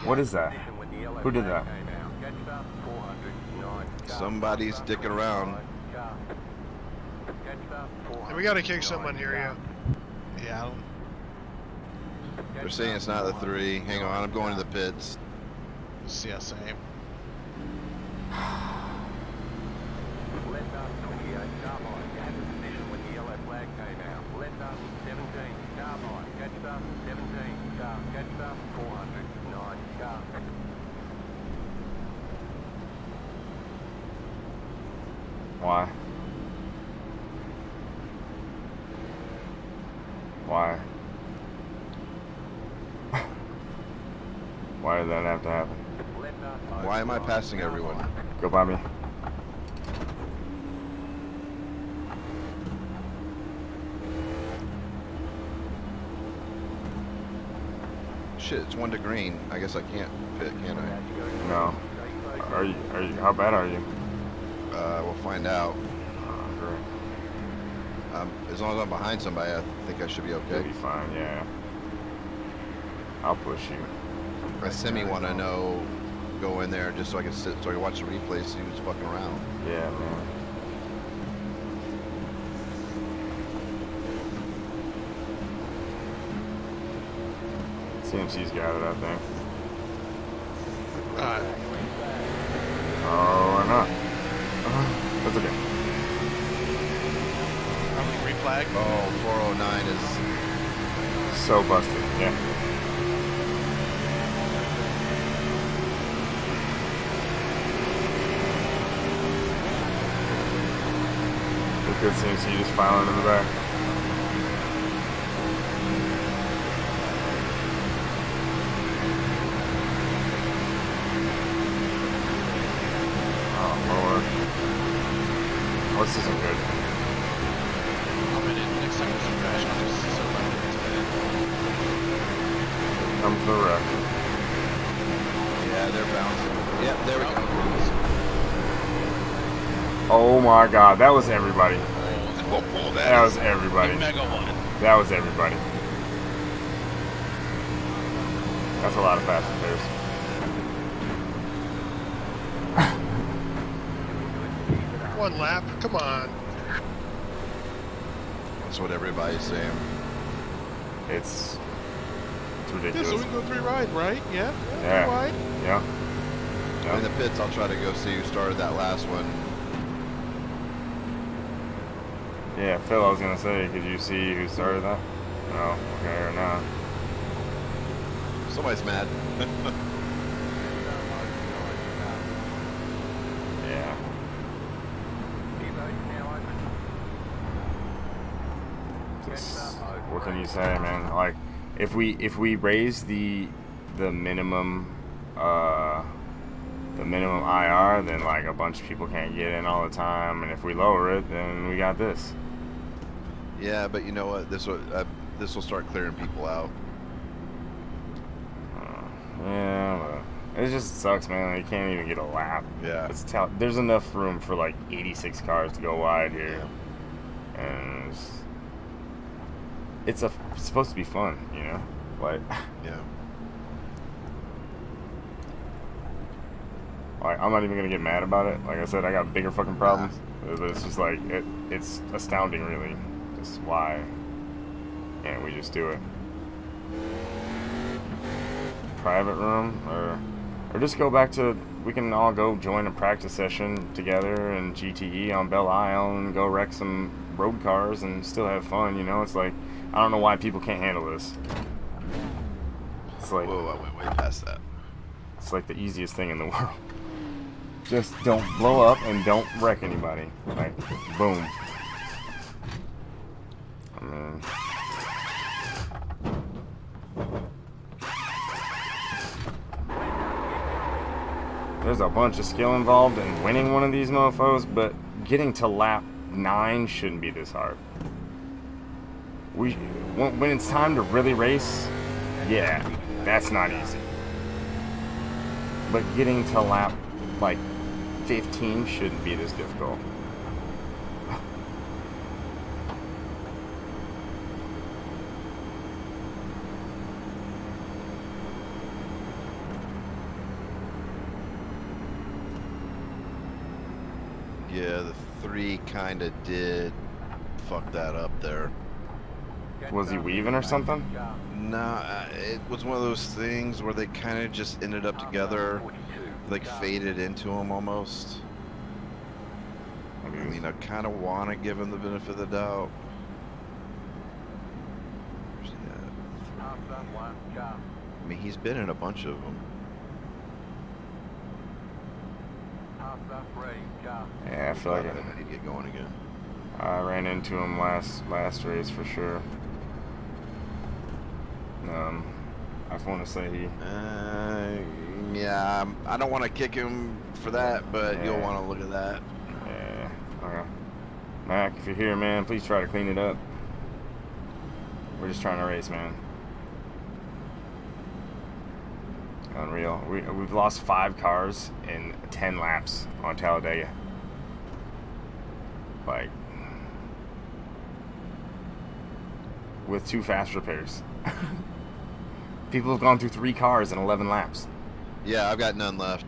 What is that? When the yellow Who did that? came out. Catch up, 409. Car. Somebody's dicking around. Car. And we got to kick 409. someone here, yeah. Yeah, I don't. They're saying it's not the three. Hang on, I'm going to the pits. Yeah, same. Left up 28, Carbine. You had the position when the yellow flag came out. Left up 17, Carbine. Catch up 17, car. Catch up 409, car. Why? Why? Why did that have to happen? Left up Why am I passing everyone? Go by me. Shit, it's one to green. I guess I can't pit, can I? No. Are you? Are you? How bad are you? Uh, we'll find out. Oh, great. Um, as long as I'm behind somebody, I think I should be okay. You'll be fine. Yeah. I'll push you. I semi want to know, go in there just so I can sit, so I can watch the replay, see who's fucking around. Yeah, man. CMC's got it, I think. Alright. Oh, or not. Uh, that's okay. How many reflag? Oh, 409 is. So busted. Yeah. Look good CMC just filing in the back. Oh lord. Oh, this isn't good. I'm in it. Next time there's a crash, I'll just sit right Come to the wreck. Yeah, they're bouncing. Yep, there we go. Oh my god, that was everybody. That that was everybody. mega one. That was everybody. That's a lot of fast repairs. One lap. Come on. That's what everybody's saying. It's, it's Yeah, so ridiculous. we go three wide, right? Yeah. Yeah. Three wide. Yeah. In the pits, I'll try to go see who started that last one. Yeah, Phil, I was gonna say, could you see who started that? No, okay, or not. Somebody's mad. Yeah. Just, what can you say, man? Like, if we if we raise the the minimum uh the minimum IR, then like a bunch of people can't get in all the time, and if we lower it, then we got this. yeah, but you know what? This will uh, this will start clearing people out. Uh, yeah, but it just sucks, man. You can't even get a lap. Yeah. It's tel- there's enough room for like 86 cars to go wide here, and it's, it's a it's supposed to be fun, you know. Like, Yeah. Like I'm not even gonna get mad about it. Like I said, I got bigger fucking problems. But it's just like it, it's astounding, really, just why can't we just do it? Private room, or or just go back to we can all go join a practice session together in GTE on Belle Isle and go wreck some road cars and still have fun. You know, it's like I don't know why people can't handle this. It's like Whoa, I went way past that. it's like the easiest thing in the world. Just don't blow up and don't wreck anybody. Like, boom. I mean, there's a bunch of skill involved in winning one of these mofos, but getting to lap nine shouldn't be this hard. We, when it's time to really race, yeah, that's not easy. But getting to lap like 15 shouldn't be this difficult. Yeah, the three kind of did fuck that up there. Was he weaving or something? Nah, uh, it was one of those things where they kind of just ended up together, like faded into him almost. I mean, I kind of want to give him the benefit of the doubt. Where's he at? I mean, he's been in a bunch of them. Yeah, I feel like I it. need to get going again. I ran into him last last race for sure. Um, I want to say he. Uh, yeah, I'm- don't want to kick him for that, but you'll want to look at that. Yeah. Okay. Mac, if you're here, man, please try to clean it up. We're just trying to race, man. Unreal. We, we've lost five cars in 10 laps on Talladega. Like, with two fast repairs. People have gone through three cars in 11 laps. Yeah, I've got none left.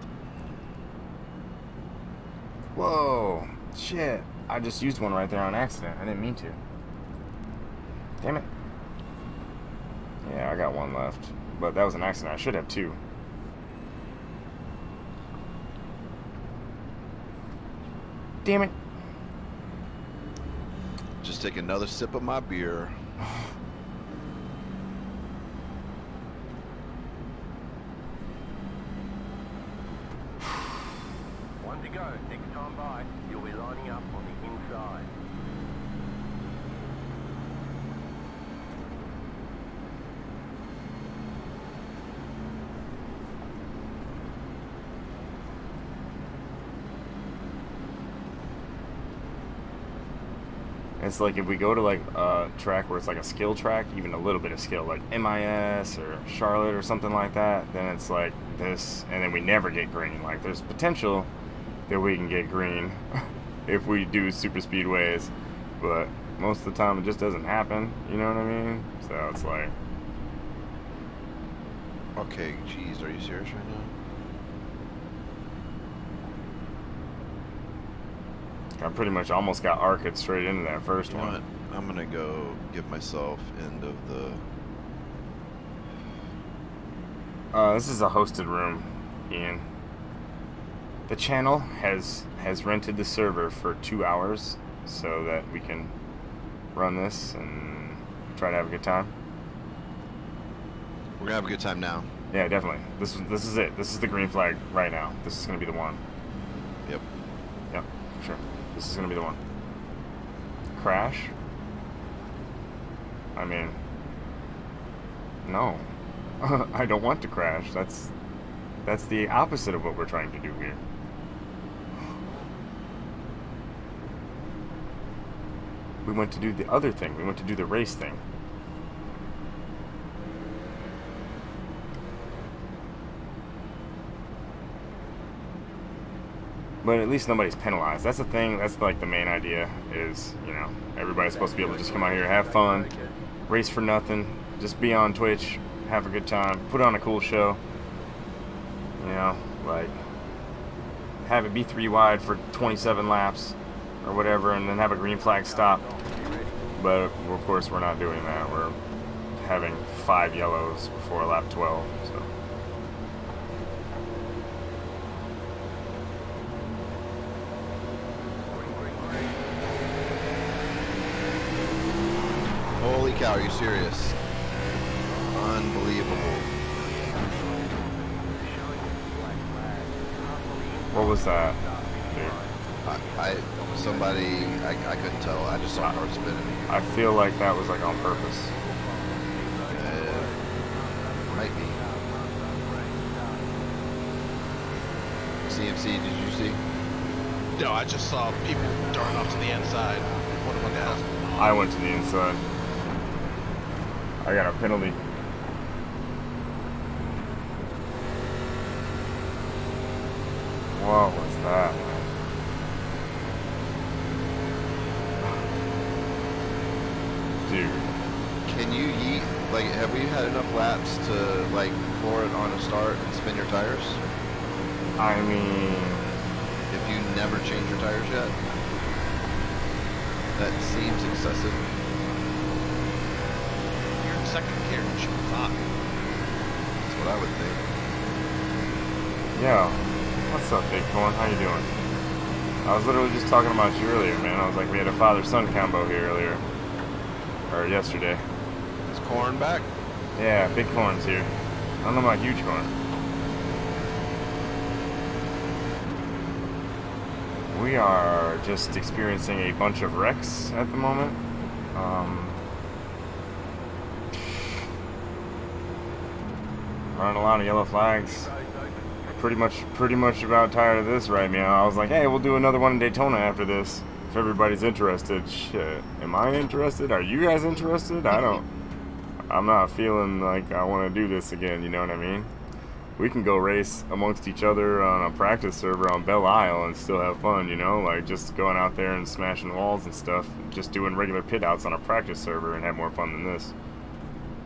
Whoa, shit. I just used one right there on accident. I didn't mean to. Damn it. Yeah, I got one left. But that was an accident. I should have two. Damn it. Just take another sip of my beer. One to go. Next time by, you'll be lining up on the inside. It's like if we go to like a track where it's like a skill track, even a little bit of skill, like MIS or Charlotte or something like that, then it's like this, and then we never get green. Like there's potential that we can get green if we do super speedways, but most of the time it just doesn't happen. You know what I mean? So it's like, Okay, geez, are you serious right now? I pretty much almost got arced straight into that first You know one. what? I'm gonna go give myself end of the. Uh, this is a hosted room, Ian. The channel has has rented the server for two hours so that we can run this and try to have a good time. We're gonna have a good time now. Yeah, definitely. This is this is it. This is the green flag right now. This is gonna be the one. Yep. Yep, for sure. This is gonna be the one. Crash. I mean, no. I don't want to crash. That's that's the opposite of what we're trying to do here. We went to do the other thing. We went to do the race thing. But at least nobody's penalized. That's the thing. That's like the main idea. Is you know everybody's supposed to be able to just come out here, have fun, race for nothing, just be on Twitch, have a good time, put on a cool show. You know, like have it be three wide for 27 laps or whatever, and then have a green flag stop. But of course, we're not doing that. We're having five yellows before lap 12. So. Holy cow, are you serious? Unbelievable. What was that? I, I somebody, I, I couldn't tell. I just saw cars spinning. I feel like that was like on purpose. Uh, might be. CMC, did you see? No, I just saw people darting off to the inside. What about that? I went to the inside. I got a penalty. What was that, man? Dude. Can you yeet? Like, have we had enough laps to like floor it on a start and spin your tires? I mean, If you never change your tires yet, that seems excessive. You're in second gear. You should be fine. That's what I would think. yo, what's up, Big Corn? How you doing? I was literally just talking about you earlier, man. I was like, we had a father-son combo here earlier, or yesterday. Is corn back? Yeah, Big Corn's here. I don't know about Huge Corn. We are just experiencing a bunch of wrecks at the moment. Um, running a lot of yellow flags. Pretty much, pretty much about tired of this right now. I was like, hey, we'll do another one in Daytona after this. If everybody's interested, shit. Am I interested? Are you guys interested? I don't. I'm not feeling like I want to do this again. You know what I mean? We can go race amongst each other on a practice server on Belle Isle and still have fun. You know, like just going out there and smashing walls and stuff. Just doing regular pit outs on a practice server and have more fun than this.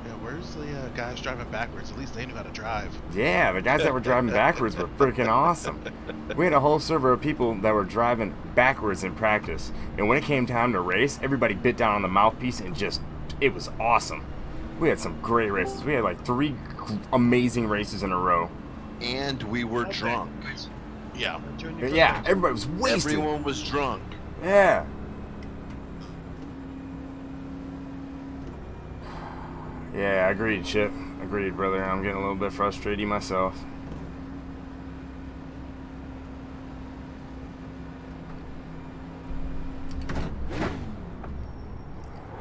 Yeah, where's the uh, guys driving backwards? At least they knew how to drive. Yeah, the guys that were driving backwards were freaking awesome. We had a whole server of people that were driving backwards in practice, and when it came time to race, everybody bit down on the mouthpiece and just it was awesome. We had some great races. We had like three amazing races in a row. And we were Okay. drunk. Yeah. Yeah, everybody was wasted. Everyone was drunk. Yeah. Yeah, agreed, Chip. Agreed, brother. I'm getting a little bit frustrated myself.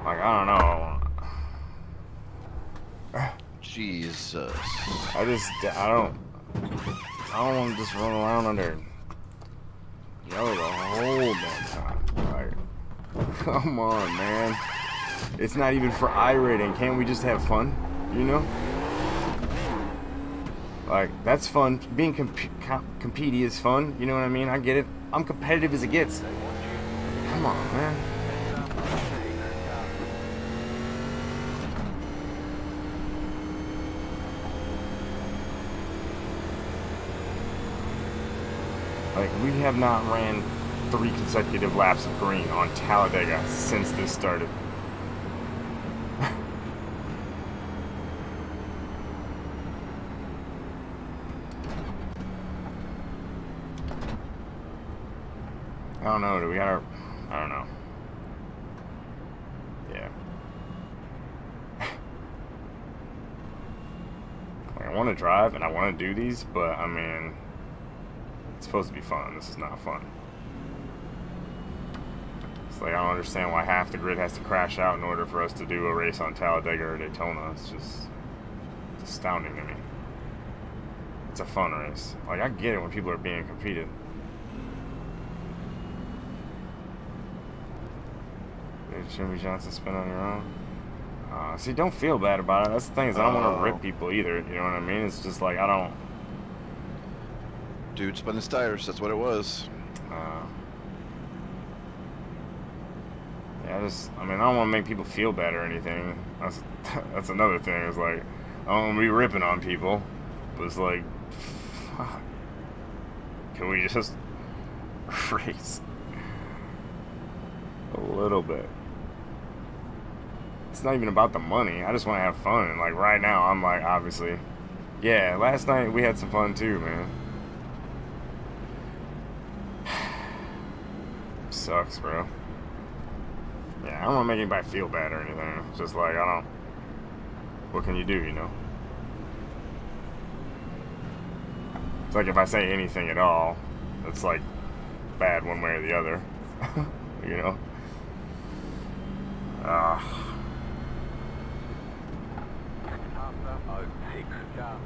Like, I don't know. Jesus. I just, I don't, I don't want to just run around under yellow the whole damn time. Like, come on, man. It's not even for iRating. Can't we just have fun? You know? Like, that's fun. Being comp- com- competi is fun. You know what I mean? I get it. I'm competitive as it gets. Come on, man. Like, we have not ran three consecutive laps of green on Talladega since this started. I don't know. Do we got our? I don't know. Yeah. I want to drive and I want to do these, but I mean, it's supposed to be fun. This is not fun. It's like I don't understand why half the grid has to crash out in order for us to do a race on Talladega or Daytona. It's just it's astounding to me. It's a fun race. Like I get it when people are being competed. Did Jimmy Johnson spin on your own? Uh, see, don't feel bad about it. That's the thing is I don't want Oh. to rip people either. You know what I mean? It's just like I don't. Dude spun his tires. That's what it was. Uh, yeah, I just, I mean, I don't want to make people feel bad or anything. That's that's another thing. It's like I don't want to be ripping on people, but it's like, fuck. Can we just race a little bit? It's not even about the money. I just want to have fun. Like right now, I'm like, obviously, yeah. Last night we had some fun too, man. Sucks, bro. Yeah, I don't want to make anybody feel bad or anything. It's just like, I don't. What can you do, you know? It's like if I say anything at all, it's like bad one way or the other. you know? Ah. After 06 car.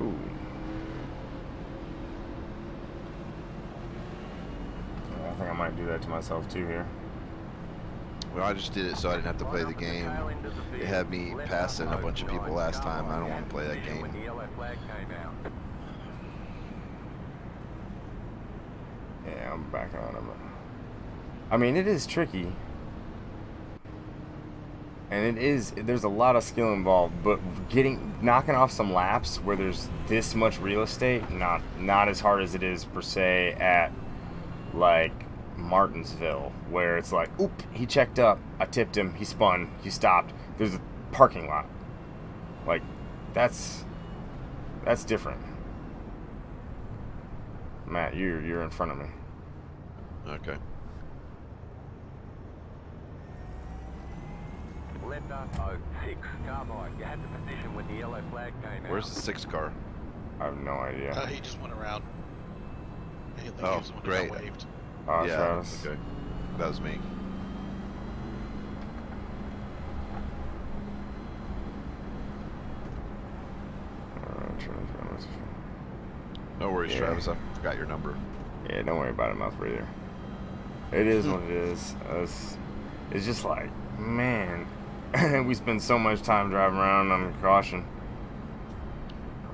Ooh. that to myself too here. Well, I just did it so I didn't have to play the game. It had me passing a bunch of people last time. I don't want to play that game. When the yellow flag came out. Yeah, I'm back on him. I mean, it is tricky. And it is there's a lot of skill involved, but getting knocking off some laps where there's this much real estate, not not as hard as it is per se at like Martinsville, where it's like, oop, he checked up, I tipped him, he spun, he stopped. There's a parking lot. Like, that's that's different. Matt, you're you're in front of me. Okay. Lender 06, Carbide. You had the position when the yellow flag came out. Where's the six car? I have no idea. Uh, he just went around. He Oh, was the one great. Oh, yeah. Travis. Okay. That was me. Uh, No worries, Yeah. Travis. I forgot your number. Yeah, don't worry about it, mouth breather. It is what it is. It's, it's just like, man, we spend so much time driving around on caution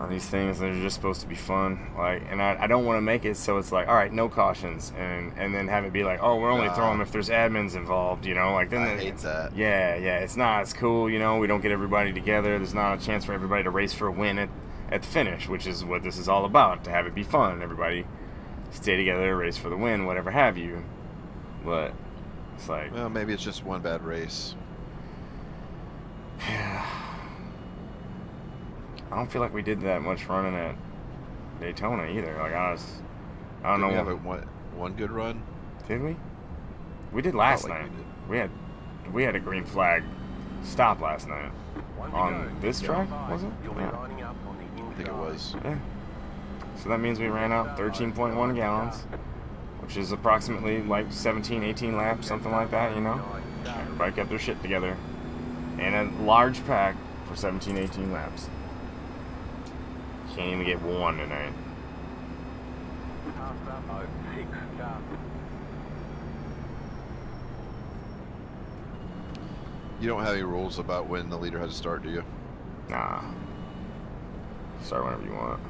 on these things. They're just supposed to be fun. Like, and I, I don't want to make it so it's like, all right, no cautions, and and then have it be like, oh, we're only Nah. throwing if there's admins involved. You know, like then I hate that. Yeah, yeah, it's not as cool. You know, we don't get everybody together. There's not a chance for everybody to race for a win at at the finish, which is what this is all about. To have it be fun, everybody stay together, race for the win, whatever have you. But it's like, Well, maybe it's just one bad race. I don't feel like we did that much running at Daytona either. Like I was, I don't Did we know. have a one, one good run? did we? We did last like night. we We, had we had a green flag stop last night. One On go. this track, flag. was it? Yeah. lining up on the I think it was. Yeah. So that means we ran out 13.1 gallons, which is approximately like 17, 18 laps, something like that, you know? Everybody kept their shit together. And a large pack for 17, 18 laps. Can't even get one tonight. Passed up 06, Carbide. You don't have any rules about when the leader has to start, do you? Nah. Start whenever you want.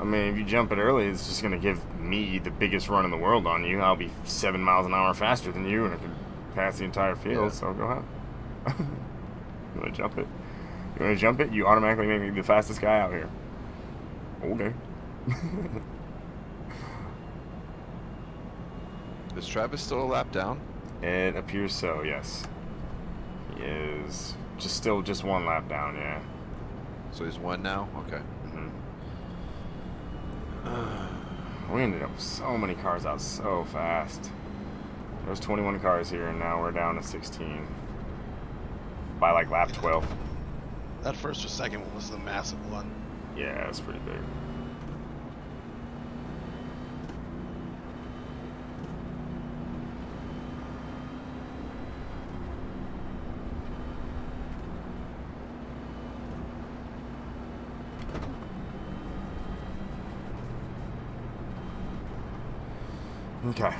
I mean, if you jump it early, it's just gonna give me the biggest run in the world on you. I'll be seven miles an hour faster than you, and I could pass the entire field. Yeah. So go ahead. you wanna jump it? You wanna jump it? You automatically make me the fastest guy out here. Okay. Is Travis still a lap down? it appears so. Yes. He is just still just one lap down. Yeah. So he's one now? Okay. Mhm. We ended up with so many cars out so fast. There's 21 cars here, and now we're down to 16 by like lap 12. That first or second one was the massive one. Yeah, it's pretty big. Okay.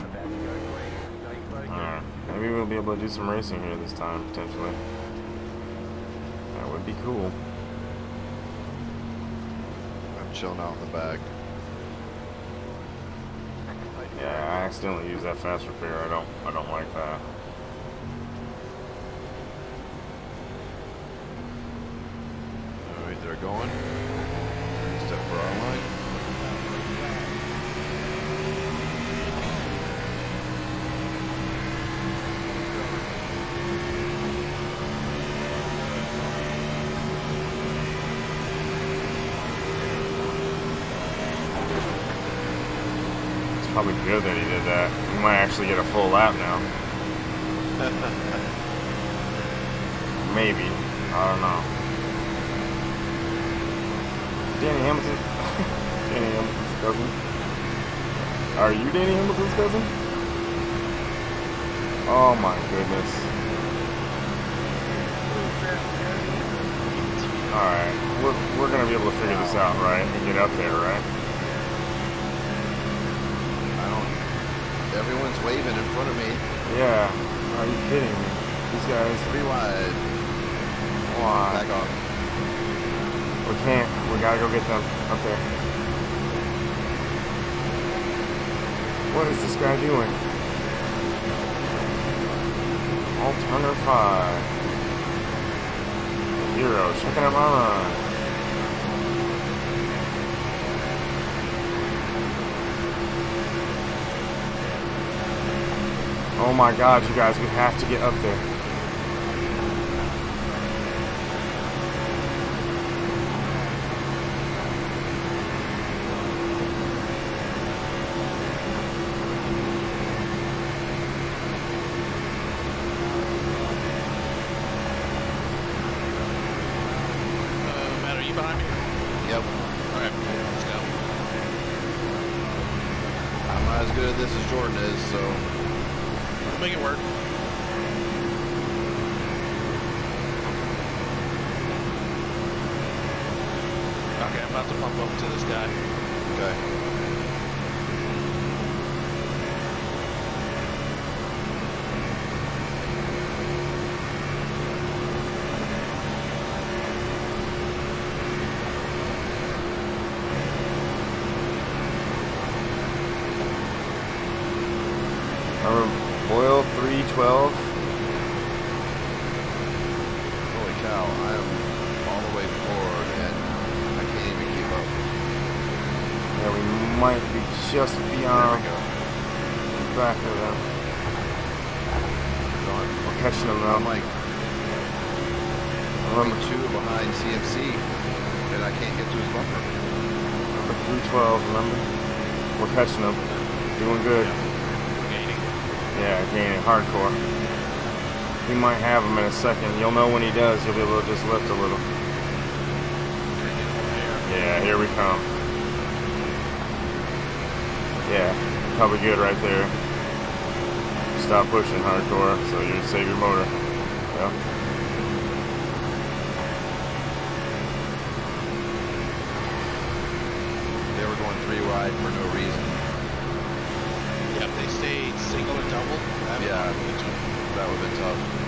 About to go green. Stay focused. Alright. Maybe we'll be able to do some racing here this time, potentially. That would be cool. I'm chilling out in the back. Yeah, I accidentally used that fast repair. I don't I don't like that. Alright, they're going. Step for our line. It's probably good that he did that. We might actually get a full lap now. Maybe. I don't know. Danny Hamilton. Danny Hamilton's cousin. Are you Danny Hamilton's cousin? Oh my goodness. Alright, we're, we're gonna be able to figure this out, right? And get up there, right? I don't. Everyone's waving in front of me. Yeah. Are you kidding me? These guys, Three wide. why? Back off. We can't. We gotta go get them up there. What is this guy doing? Alt Hunter 5. Hero, checking out my Oh my god, you guys, we have to get up there. Uh, Matt, are you behind me? Yep. Alright, let's go. I'm not as good at this as Jordan is, so Let's make it work. Okay, I'm about to bump up to this guy. okay. Remember Boyle 312? Holy cow! I am all the way forward, and I can't even keep up. Yeah, we might be just There beyond we go. the back of them. Going. We're catching them I'm though. like Remember, two behind CMC, and I can't get to his bumper. remember 312, remember? We're catching them. Doing good. Gaining. Yeah, gaining hardcore. He might have him in a second. You'll know when he does. You'll be able to just lift a little. Yeah, here we come. Yeah, probably good right there. Stop pushing hardcore, so you save your motor. Yeah. They were going three wide for no reason. Yeah, if they stayed single or double, that'd Yeah. probably be too- That would have been tough.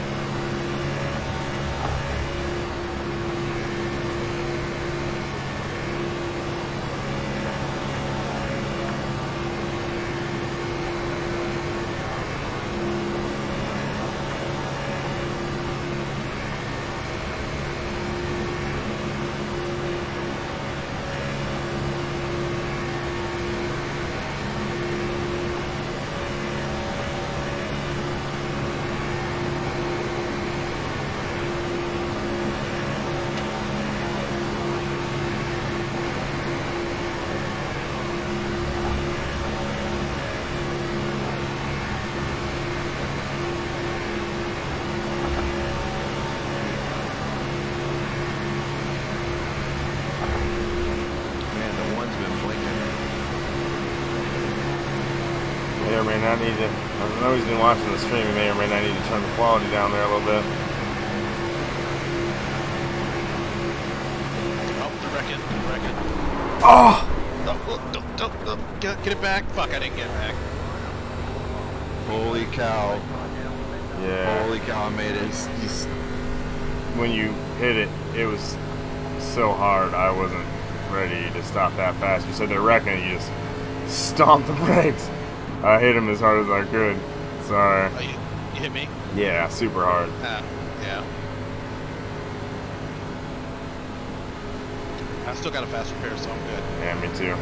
Man, the one's been blinking. May or may not need to. I know he's been watching the stream. He may or may not need to turn the quality down there a little bit. Oh, the wrecking, the wrecking. Oh! Oh, oh, don't, don't, don't, get, get it back. Fuck, I didn't get it back. Holy cow! Yeah. Holy cow! I made it. He's, he's, when you hit it, it was so hard. I wasn't ready to stop that fast. You said they're wrecking. You just stomped the brakes. I hit him as hard as I could. Sorry. Oh, you, you hit me? Yeah, super hard. Ah, yeah. I still got a fast repair, so I'm good. Yeah, me too.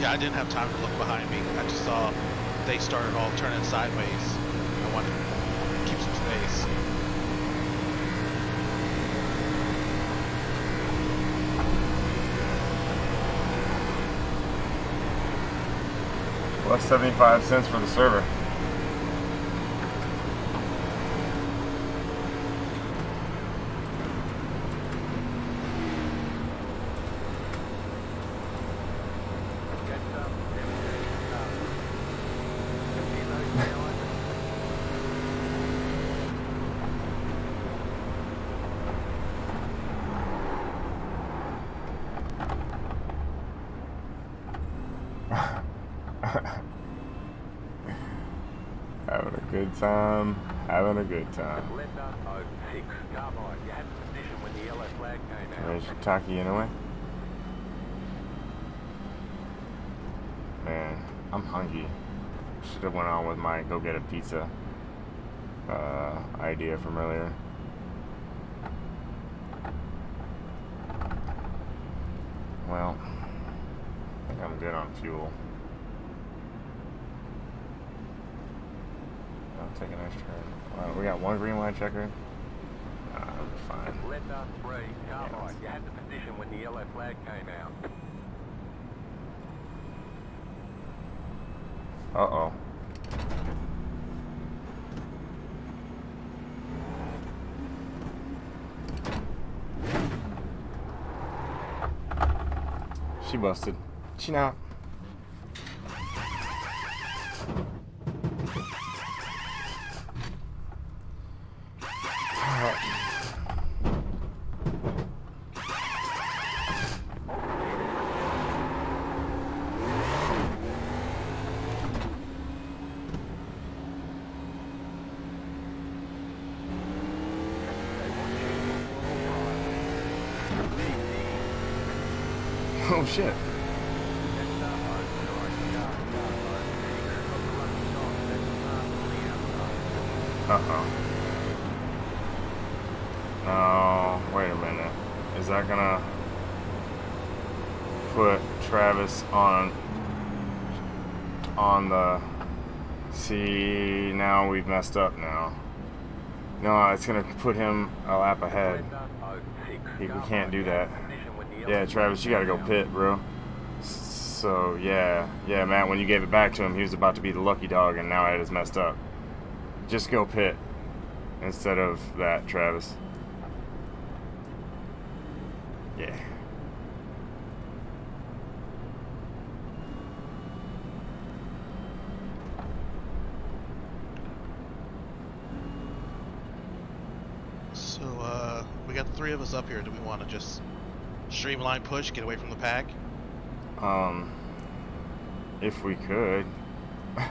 Yeah, I didn't have time to look behind me. I just saw they started all turning sideways. I wanted to keep some space. Plus 75 cents for the server. Time, having a good time. Glenda 06, Carbide. You had the position when the yellow flag came out. There's Taki anyway. Man, I'm hungry. Should have went on with my go get a pizza uh, idea from earlier. Well, I think I'm good on fuel. I'll take a nice turn. Well, we got one green light checker. Uh, fine. Glenda 3, Carbide. You had the position when the yellow flag came out. Uh oh. She busted. She not. Oh shit. Uh oh. No, wait a minute. Is that gonna put Travis on on the see now we've messed up now. No, it's gonna put him a lap ahead. He- we can't do that. Yeah, Travis, you gotta go pit, bro. So yeah, yeah, Matt. When you gave it back to him, he was about to be the lucky dog, and now it is messed up. Just go pit instead of that, Travis. Yeah. So, uh, we got the three of us up here. Do we want to just streamline push, get away from the pack? Um, if we could. yeah,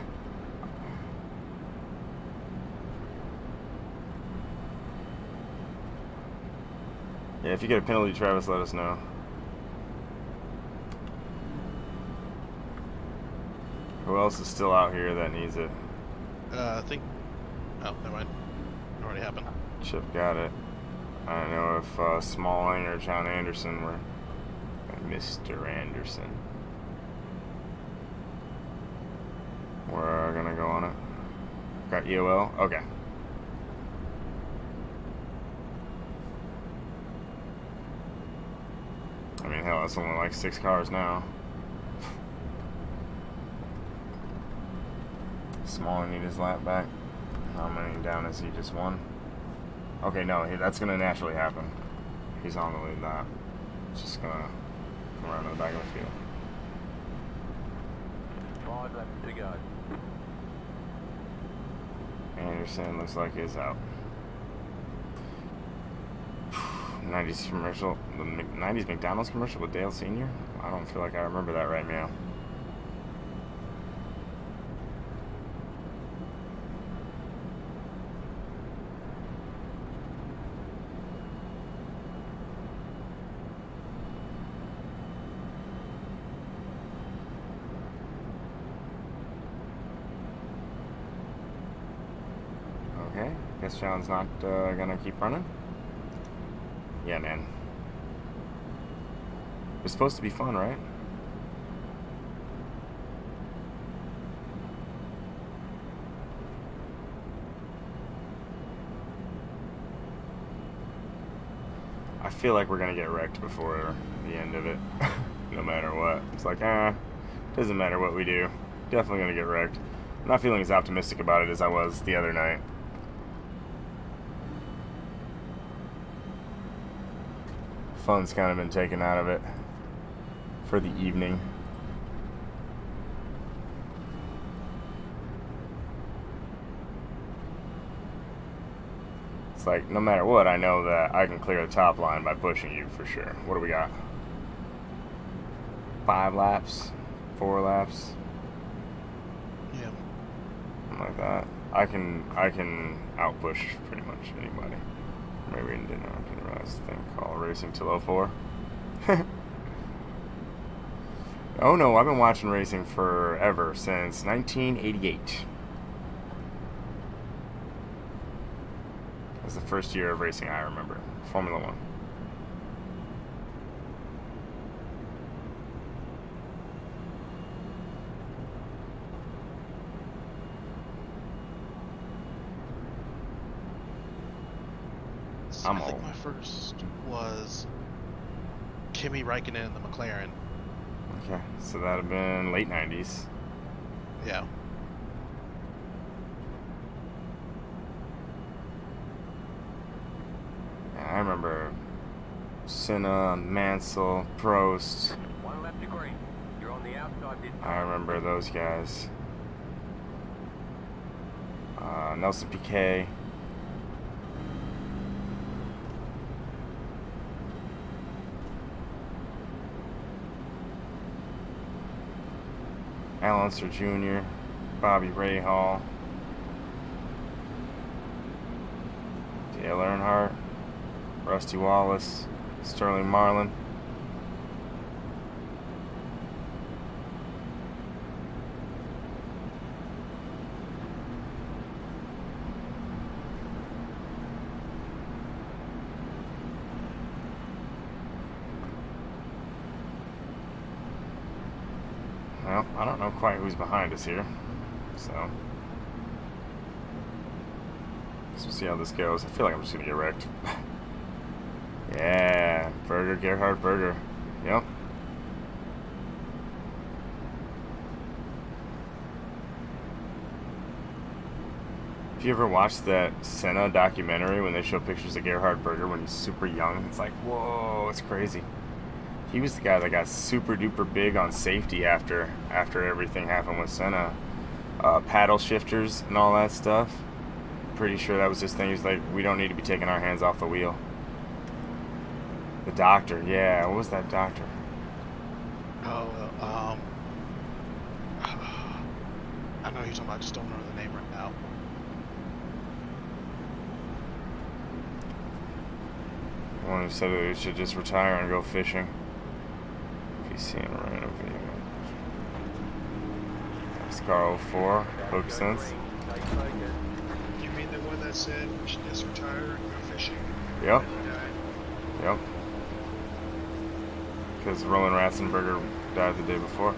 if you get a penalty, Travis, let us know. Who else is still out here that needs it? Uh, I think. Oh, never mind. It already happened. Chip got it. I don't know if uh, Smalling or John Anderson were. Mr. Anderson. We're gonna go on it. Got EOL? Okay. I mean, hell, that's only like six cars now. Smalling need his lap back. How many down is he? Just one? Okay, no, that's gonna naturally happen. He's on the lead lap. It's just gonna come around to the back of the field. Five laps to go. Anderson looks like he's out. 90s commercial, the 90s McDonald's commercial with Dale Sr. I don't feel like I remember that right now. Sean's not uh, gonna keep running. Yeah, man. It's supposed to be fun, right? I feel like we're gonna get wrecked before the end of it, no matter what. It's like, ah, doesn't matter what we do. Definitely gonna get wrecked. I'm not feeling as optimistic about it as I was the other night. Fun's kind of been taken out of it for the evening. It's like, no matter what, I know that I can clear the top line by pushing you for sure. What do we got? Five laps? Four laps? Yeah. Something like that. I can I can outpush pretty much anybody. Maybe I didn't, I didn't realize the thing called Racing Till 04. oh no, I've been watching racing forever since 1988. That's the first year of racing I remember. Formula One. I'm I think old. my first was Kimi Räikkönen in the McLaren. Okay, so that'd have been late 90s. Yeah. And I remember Senna, Mansell, Prost. One left to green. You're on the outside I remember those guys. Uh, Nelson Piquet. Al Jr., Bobby Rahal, Dale Earnhardt, Rusty Wallace, Sterling Marlin. Well, I don't know quite who's behind us here, so we'll see how this goes. I feel like I'm just gonna get wrecked. yeah, Berger, Gerhard Berger. Yep. If you ever watched that Senna documentary when they show pictures of Gerhard Berger when he's super young, it's like, whoa, it's crazy. He was the guy that got super duper big on safety after after everything happened with Senna. Uh, paddle shifters and all that stuff. Pretty sure that was his thing. He's like, we don't need to be taking our hands off the wheel. The doctor, yeah. What was that doctor? Oh, um. I know who you're talking about, I just don't remember the name right now. The one who said that we should just retire and go fishing. PC and random video. Scar 04, Hook Sense. You mean the one that said we should just retire and go fishing? Yep, died? Uh, yep. Because Roland Ratzenberger died the day before.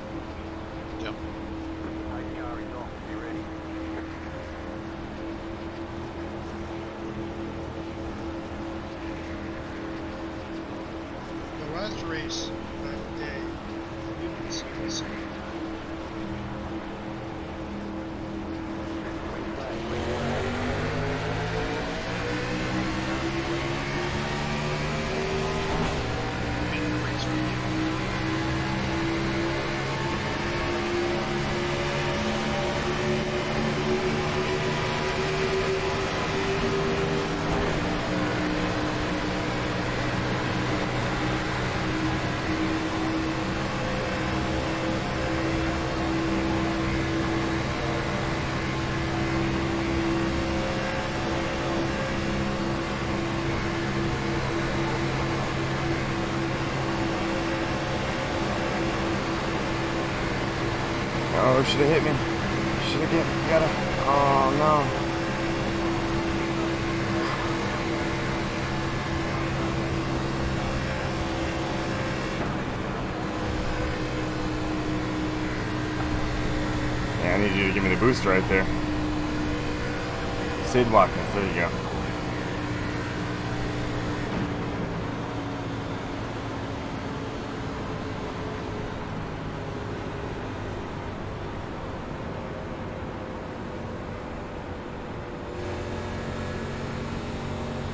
Should have hit me. Should have get got it. Oh no. Yeah, I need you to give me the boost right there. Sid Watkins, there you go.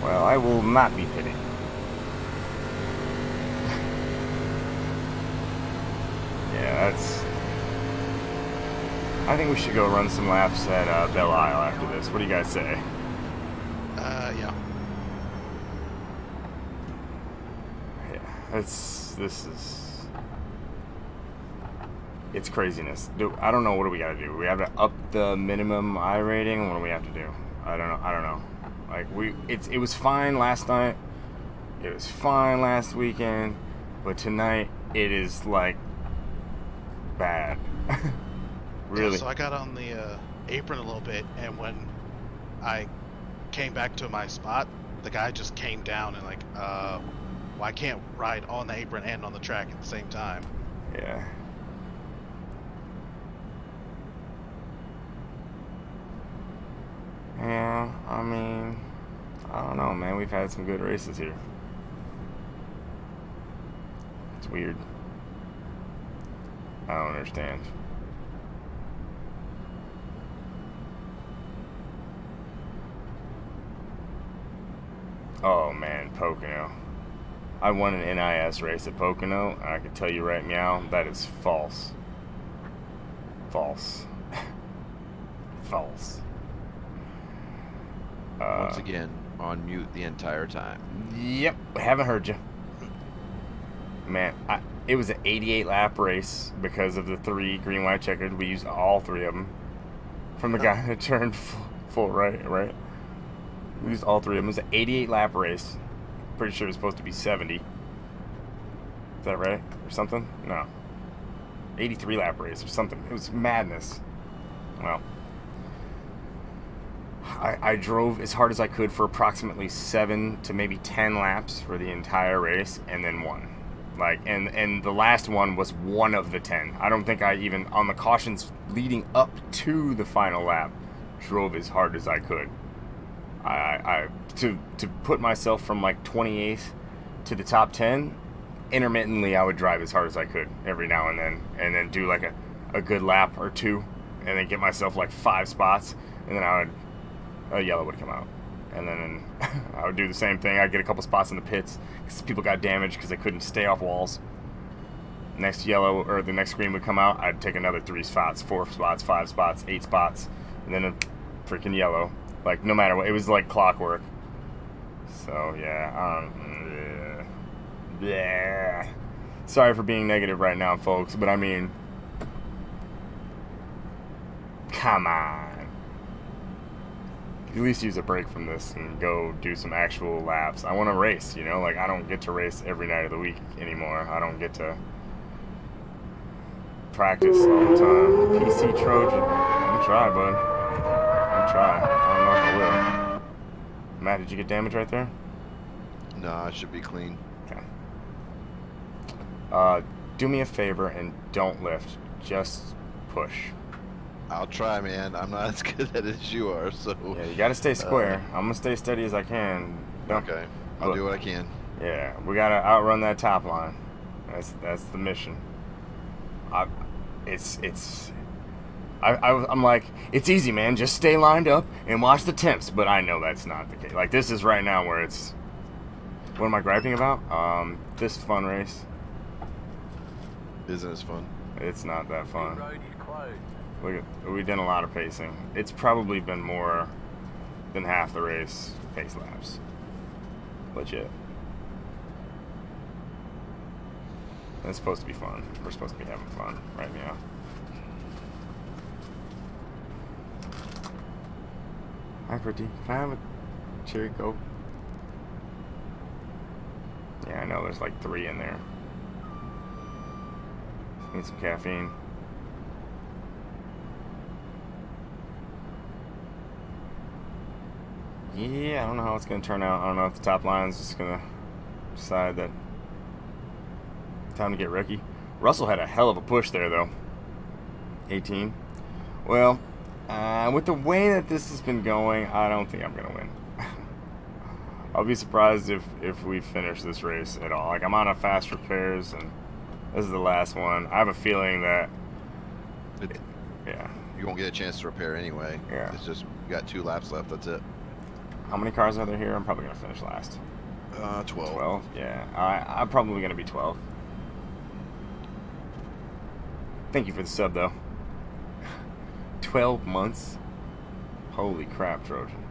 Well, I will not be pitting. yeah, that's. I think we should go run some laps at uh, Belle Isle after this. What do you guys say? Uh, yeah. Yeah, it's this is. it's craziness. Do I don't know what do we got to do. We have to up the minimum iRating. What do we have to do? I don't know. I don't know. Like we, it's it was fine last night. It was fine last weekend, but tonight it is like bad. Yeah, really. so I got on the uh, apron a little bit, and when I came back to my spot, the guy just came down and like, uh, well, I can't ride on the apron and on the track at the same time. Yeah. Yeah, I mean, I don't know, man. We've had some good races here. It's weird. I don't understand. Oh man, Pocono. I won an NIS race at Pocono, and I can tell you right now, that is false. False. false. Uh, Once again, on mute the entire time. Yep, haven't heard you. Man, I, it was an 88 lap race because of the three green, white, checkered. We used all three of them. From the guy that turned full, full right, right? We used all three of them. It was an 88 lap race. Pretty sure it was supposed to be 70. Is that right? Or something? No. 83 lap race or something. It was madness. Well, I, I drove as hard as I could for approximately seven to maybe ten laps for the entire race, and then won. Like, and and the last one was one of the ten. I don't think I even on the cautions leading up to the final lap drove as hard as I could. I, I, to to put myself from like 28th to the top 10 intermittently I would drive as hard as I could every now and then and then do like a, a good lap or two and then get myself like five spots and then I would a yellow would come out. And then I would do the same thing. I'd get a couple spots in the pits because people got damaged because they couldn't stay off walls. Next yellow or the next green would come out. I'd take another three spots, four spots, five spots, eight spots, and then a freaking yellow. Like no matter what, it was like clockwork. So yeah, um, yeah, yeah. Sorry for being negative right now, folks, but I mean, come on at least use a break from this and go do some actual laps. I want to race, you know, like I don't get to race every night of the week anymore. I don't get to practice all the time. PC Trojan, I'm try, bud. I'm try. I don't know if I will. Matt, did you get damage right there? Nah, it should be clean. Okay. Uh, do me a favor and don't lift. Just push. I'll try, man. I'm not as good at it as you are, so. Yeah, you gotta stay square. I'm gonna stay steady as I can. Don't- Okay, I'll Look. do what I can. Yeah, we gotta outrun that top line. That's that's the mission. I, it's it's. I, I I'm like it's easy, man. Just stay lined up and watch the temps. But I know that's not the case. Like this is right now where it's. What am I griping about? Um, this fun race. Isn't as fun? It's not that Pit fun. Look we've done a lot of pacing. It's probably been more than half the race pace laps. Legit. It's supposed to be fun. We're supposed to be having fun right now. Hi, pretty. Can I have a cherry coke? Yeah, I know there's like three in there. Need some caffeine. Yeah, I don't know how it's going to turn out. I don't know if the top line's just going to decide that time to get Ricky. Russell had a hell of a push there, though. 18. Well, uh, with the way that this has been going, I don't think I'm going to win. I'll be surprised if, if we finish this race at all. Like, I'm on a fast repairs, and this is the last one. I have a feeling that, It, yeah. you won't get a chance to repair anyway. Yeah. It's just you got two laps left. That's it. How many cars are there here? I'm probably going to finish last. Uh, 12. 12? Yeah. I, I'm probably going to be 12. Thank you for the sub, though. 12 months? Holy crap, Trojan.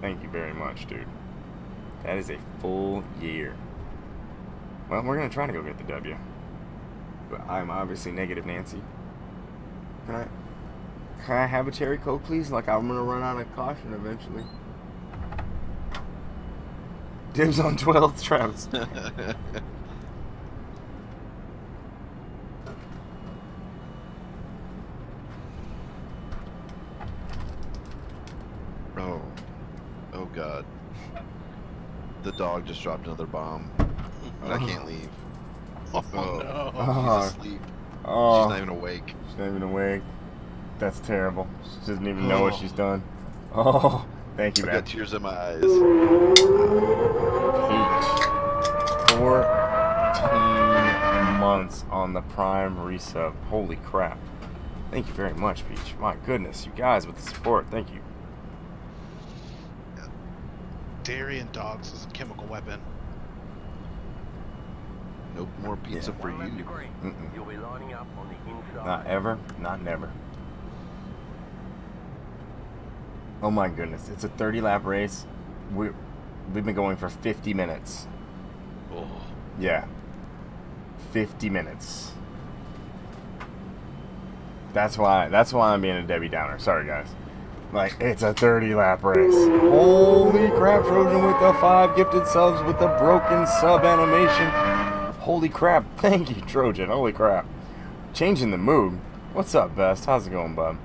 Thank you very much, dude. That is a full year. Well, we're going to try to go get the W. but I'm obviously negative Nancy. Can I can I have a cherry coke please? Like I'm gonna run out of caution eventually. Dibs on 12th, Travis. oh. Oh god. The dog just dropped another bomb. And I can't leave. Oh, Oh. no. Oh, She's asleep. oh, She's not ah. even awake. she's not even awake. That's terrible. She doesn't even know what Oh. she's done. Oh, thank you, I've man. got tears in my eyes. Peach. 14 months on the Prime resub. Holy crap. Thank you very much, Peach. My goodness, you guys with the support. Thank you. Dairy and dogs is a chemical weapon. Nope, more pizza for One left to you. Mm-mm. You'll be lining up on the inside. Not ever, not never. Oh my goodness, it's a 30 lap race. We we've been going for 50 minutes. Oh. Yeah. 50 minutes. That's why that's why I'm being a Debbie Downer. Sorry guys. Like it's a 30 lap race. Holy crap, Trojan with the five gifted subs with the broken sub animation. Holy crap. Thank you, Trojan. Holy crap. Changing the mood. What's up, Best? How's it going, bud?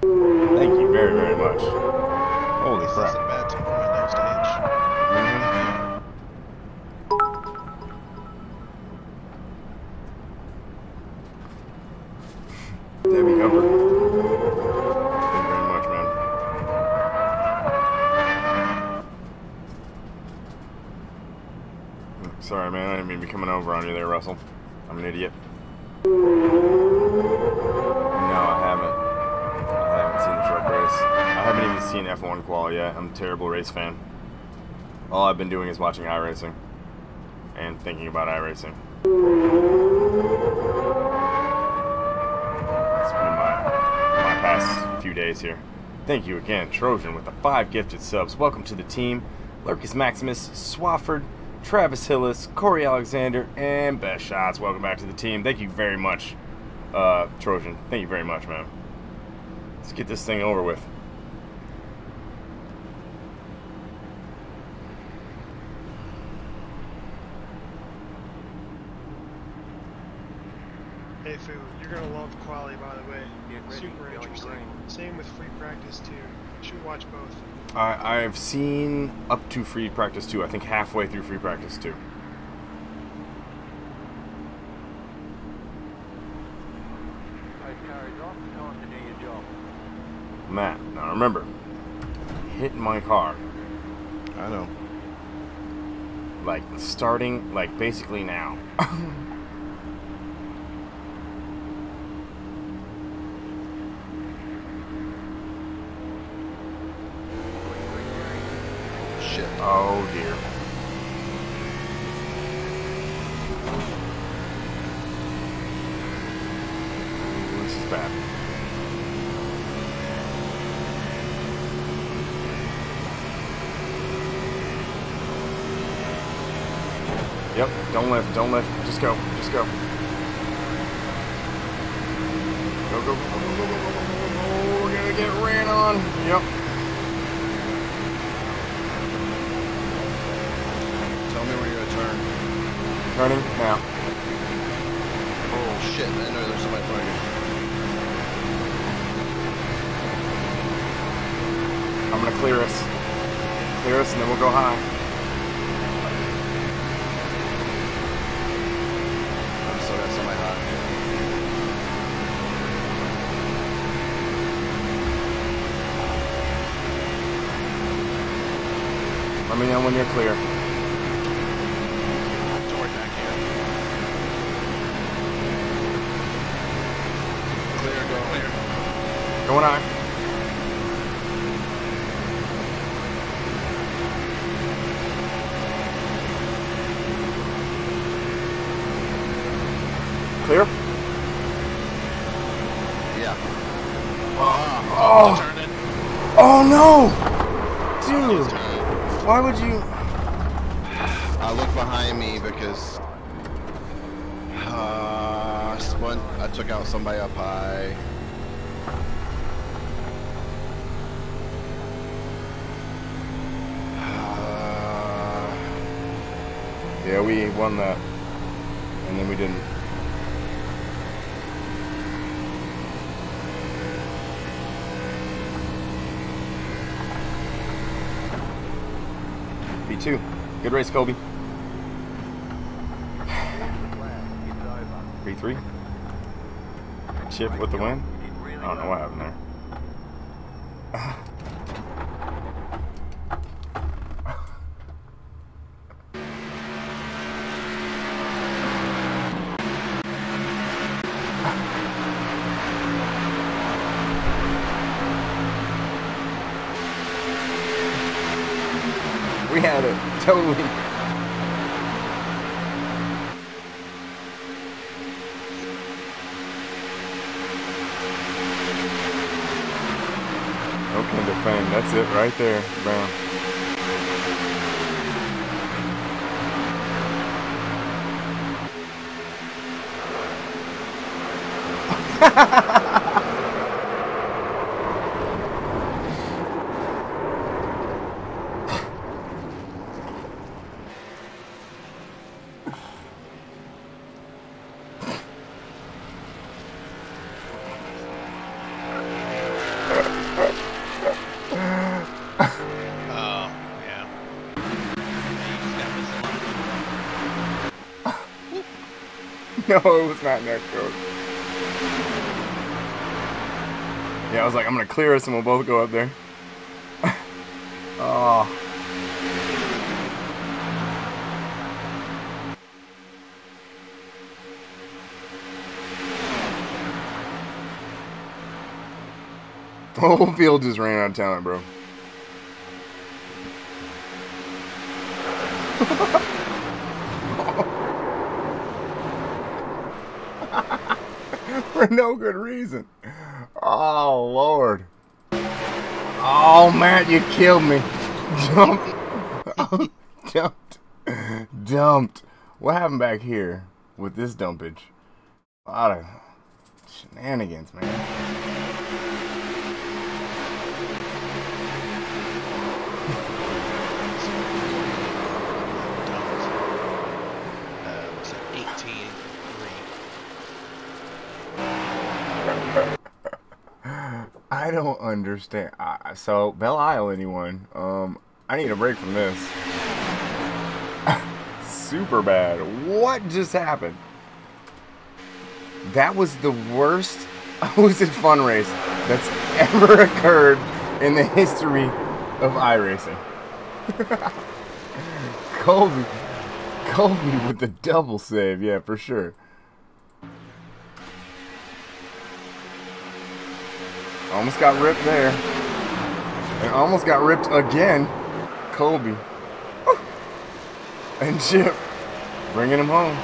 Thank you very, very much. Holy This crap. isn't bad to window stage. Mhm. Debbie Upper. Thank you very much, man. Sorry, man. I didn't mean to be coming over on you there, Russell. I'm an idiot. No, I haven't. I haven't seen the truck race. I haven't even seen F1 qual yet. I'm a terrible race fan. All I've been doing is watching iRacing and thinking about iRacing. It's been my, my past few days here. Thank you again, Trojan, with the five gifted subs. Welcome to the team. Lurkus Maximus, Swafford, Travis Hillis, Corey Alexander, and Best Shots. Welcome back to the team. Thank you very much, uh, Trojan. Thank you very much, man. Let's get this thing over with. Hey Fu, you're gonna love Quali by the way. Get ready, Super going interesting. green. Same with free practice too. You should watch both. I, I've seen up to free practice two. I think halfway through free practice two. Pace carries off. Time to do your job. Matt, now remember, hitting my car, I know. like starting, like basically now. Shit. oh dear. Ooh, This is bad. Yep, don't lift, don't lift. Just go, just go. Coming in when you're clear. Won that. And then we didn't. B2. Good race, Kobe. It's over. B3. Chip with the win. I don't know happened right there, Brown. Oh, yeah. No, it was not net code. Yeah, I was like, I'm gonna clear us and we'll both go up there. oh. The whole field just ran out of talent, bro. No good reason. Oh, Lord. Oh, Matt, you killed me. Dumped. dumped. Dumped. What happened back here with this dumpage? A lot of shenanigans, man. Uh, looks like 18 I don't understand. I, so Belle Isle, anyone? Um, I need a break from this. Super bad. What just happened? That was the worst hosted fun race that's ever occurred in the history of iRacing. Colby, Colby with the double save, yeah, for sure. Almost got ripped there. And almost got ripped again. Colby. And Chip bringing him home.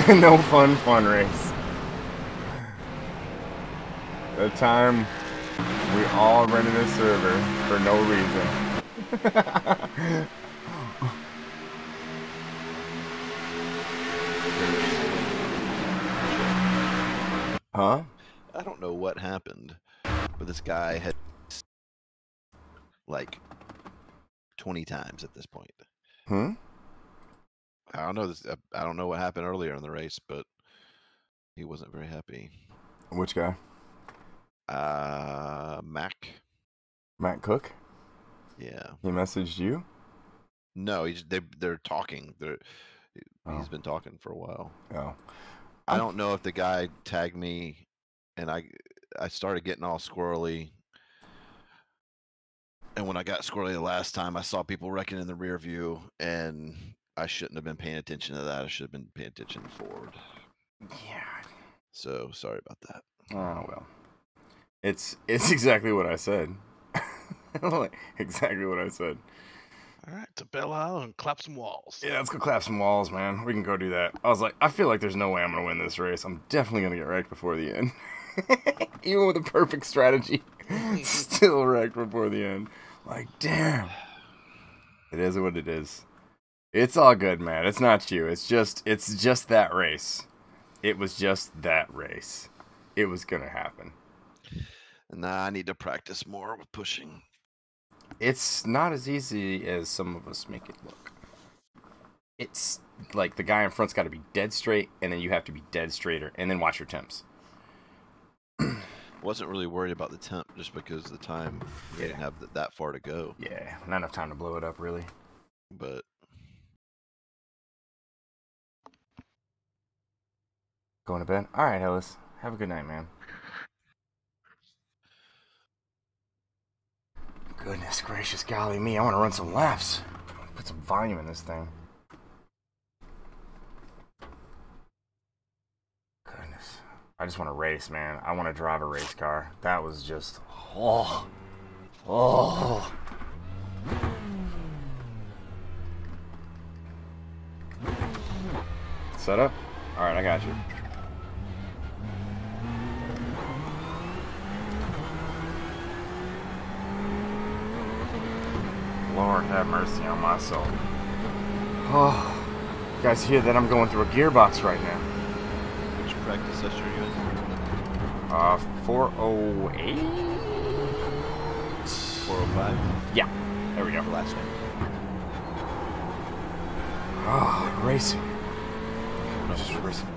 no fun fun race. The time we all rented a server for no reason. huh? I don't know what happened, but this guy had like 20 times at this point. Hmm? I don't know this. uh, I don't know what happened earlier in the race, but he wasn't very happy. Which guy? Uh, Mac. Matt Cook? Yeah. He messaged you? No, he's they they're talking. They're Oh. he's been talking for a while. Oh. I don't know if the guy tagged me, and I I started getting all squirrely. And when I got squirrely the last time, I saw people wrecking in the rear view, and I shouldn't have been paying attention to that. I should have been paying attention forward. Yeah. So sorry about that. Oh well. It's it's exactly what I said. Exactly what I said. All right, to Belle Isle and clap some walls. Yeah, let's go clap some walls, man. We can go do that. I was like, I feel like there's no way I'm gonna win this race. I'm definitely gonna get wrecked before the end. Even with a perfect strategy, still wrecked before the end. Like, damn. It is what it is. It's all good, man. It's not you. It's just it's just that race. It was just that race. It was gonna happen. Nah, I need to practice more with pushing. It's not as easy as some of us make it look. It's like the guy in front's got to be dead straight, and then you have to be dead straighter, and then watch your temps. Wasn't really worried about the temp just because the time we didn't have th- that far to go. Yeah, not enough time to blow it up, really. But Going to bed. All right, Ellis. Have a good night, man. Goodness gracious, golly me! I want to run some laps. Put some volume in this thing. Goodness, I just want to race, man. I want to drive a race car. That was just oh, oh. Set up. All right, I got you. Lord have mercy on my soul. Oh, you guys hear that I'm going through a gearbox right now. which practice session are you in? Uh, 408? 405? Yeah, there we go. The last one. Oh, racing. I'm Just racing.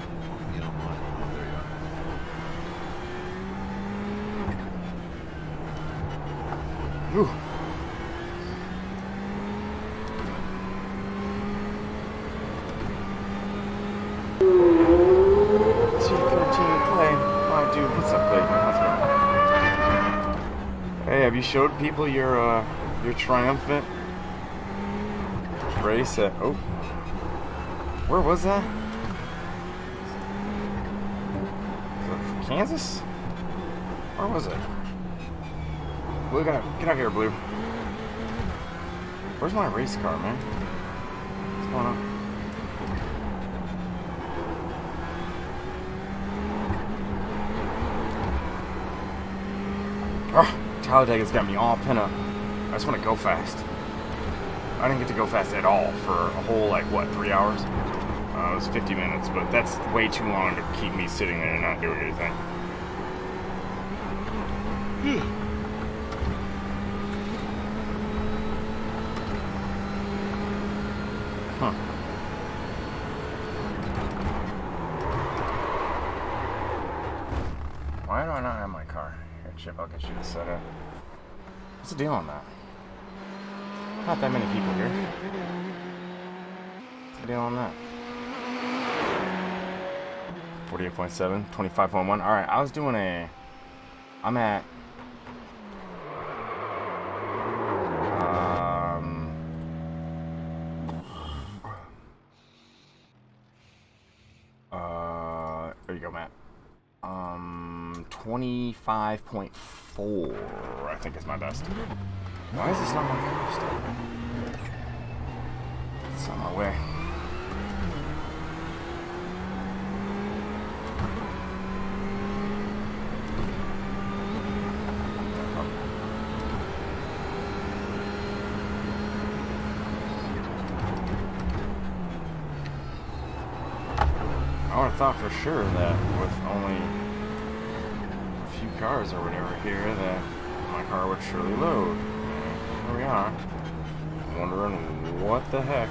You don't. Oh, there you are. Ooh. G13 Clay. My dude, what's up, Clay? How's it going? Hey, have you showed people your uh your triumphant race at oh where was that? Kansas? Where was it? Blue, get out, get out here, Blue. Where's my race car, man? What's going on? Oh, Talladega's got me all pin up. I just want to go fast. I didn't get to go fast at all for a whole, like, what, three hours? Uh, it was 50 minutes, but that's way too long to keep me sitting there and not doing anything. Huh. Why do I not have my car? Here, Chip, I'll get you the setup. What's the deal on that? Not that many people here. What's the deal on that? 48.7, 25.1. Alright, I was doing a. I'm at. Um. Uh, there you go, Matt. Um, 25.4, I think is my best. Why is this not my still? It's on my way. I would have thought for sure that with only cars or whatever here, that my car would surely load. And here we are, wondering what the heck.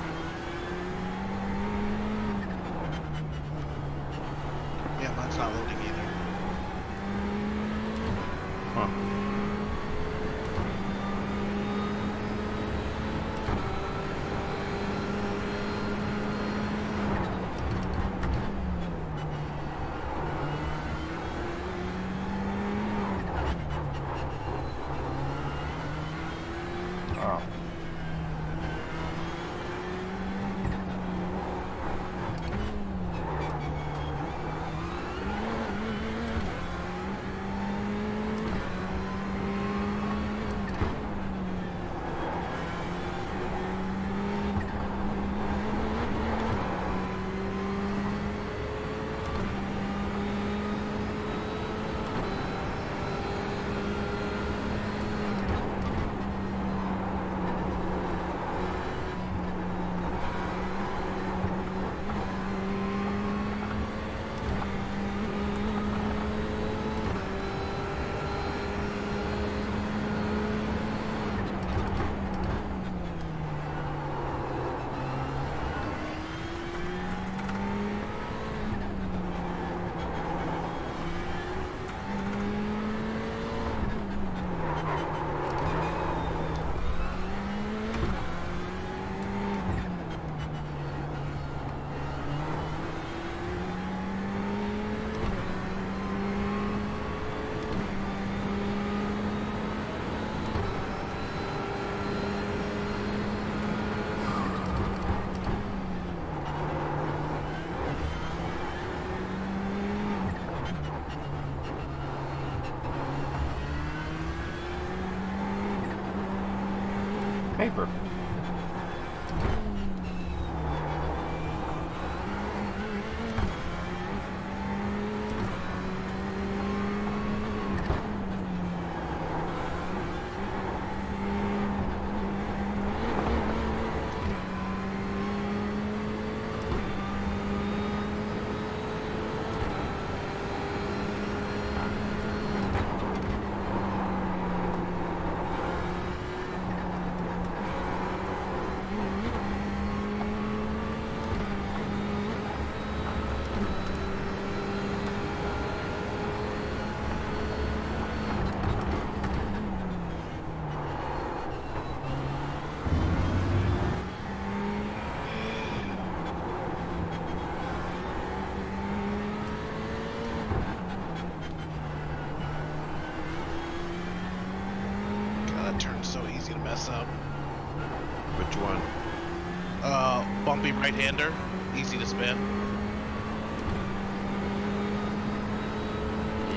Right-hander, easy to spin.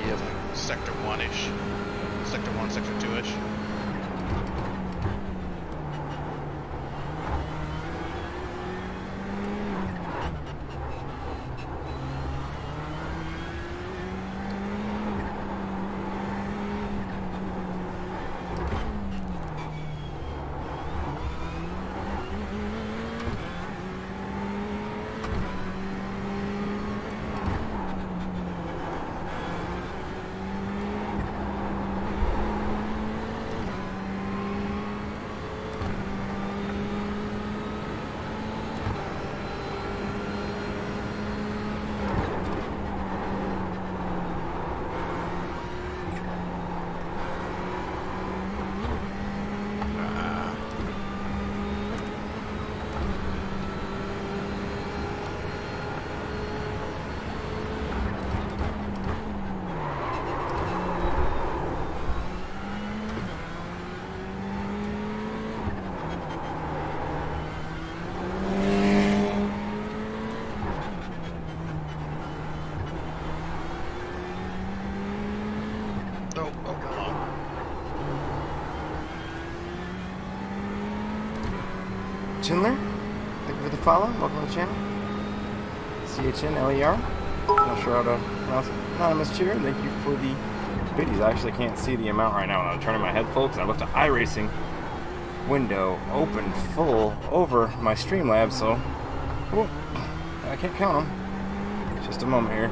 Yep. Sector one-ish, sector one, sector two-ish. Oh, oh, hold on. Chandler, thank you for the follow. Welcome to the channel. C-H-N-L-E-R. Not sure how to pronounce it. Anonymous Cheer, thank you for the biddies. I actually can't see the amount right now when I'm turning my head full because I left the iRacing window open full over my Streamlabs, so oh, I can't count them. Just a moment here.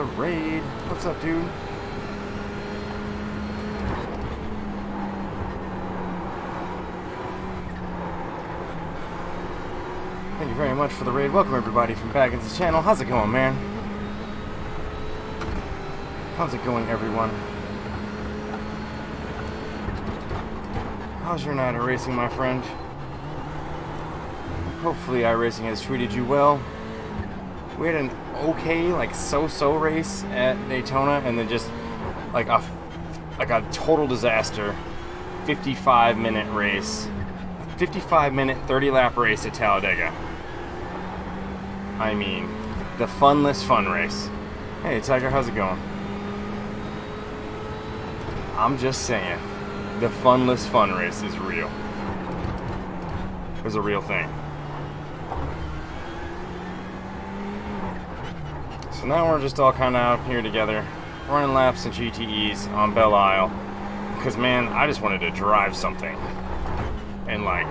The raid. What's up, dude? Thank you very much for the raid. Welcome everybody from Baggins' channel. How's it going, man? How's it going, everyone? how's your night of racing, my friend? Hopefully, iRacing has treated you well. We had an okay, like so-so race at Daytona, and then just like a like a total disaster. 55 minute race, 55 minute 30 lap race at Talladega. I mean, the funless fun race. Hey, Tiger, how's it going? I'm just saying, the funless fun race is real. It's a real thing. So now we're just all kind of out here together, running laps and GTEs on Belle Isle. Because, man, I just wanted to drive something. And, like,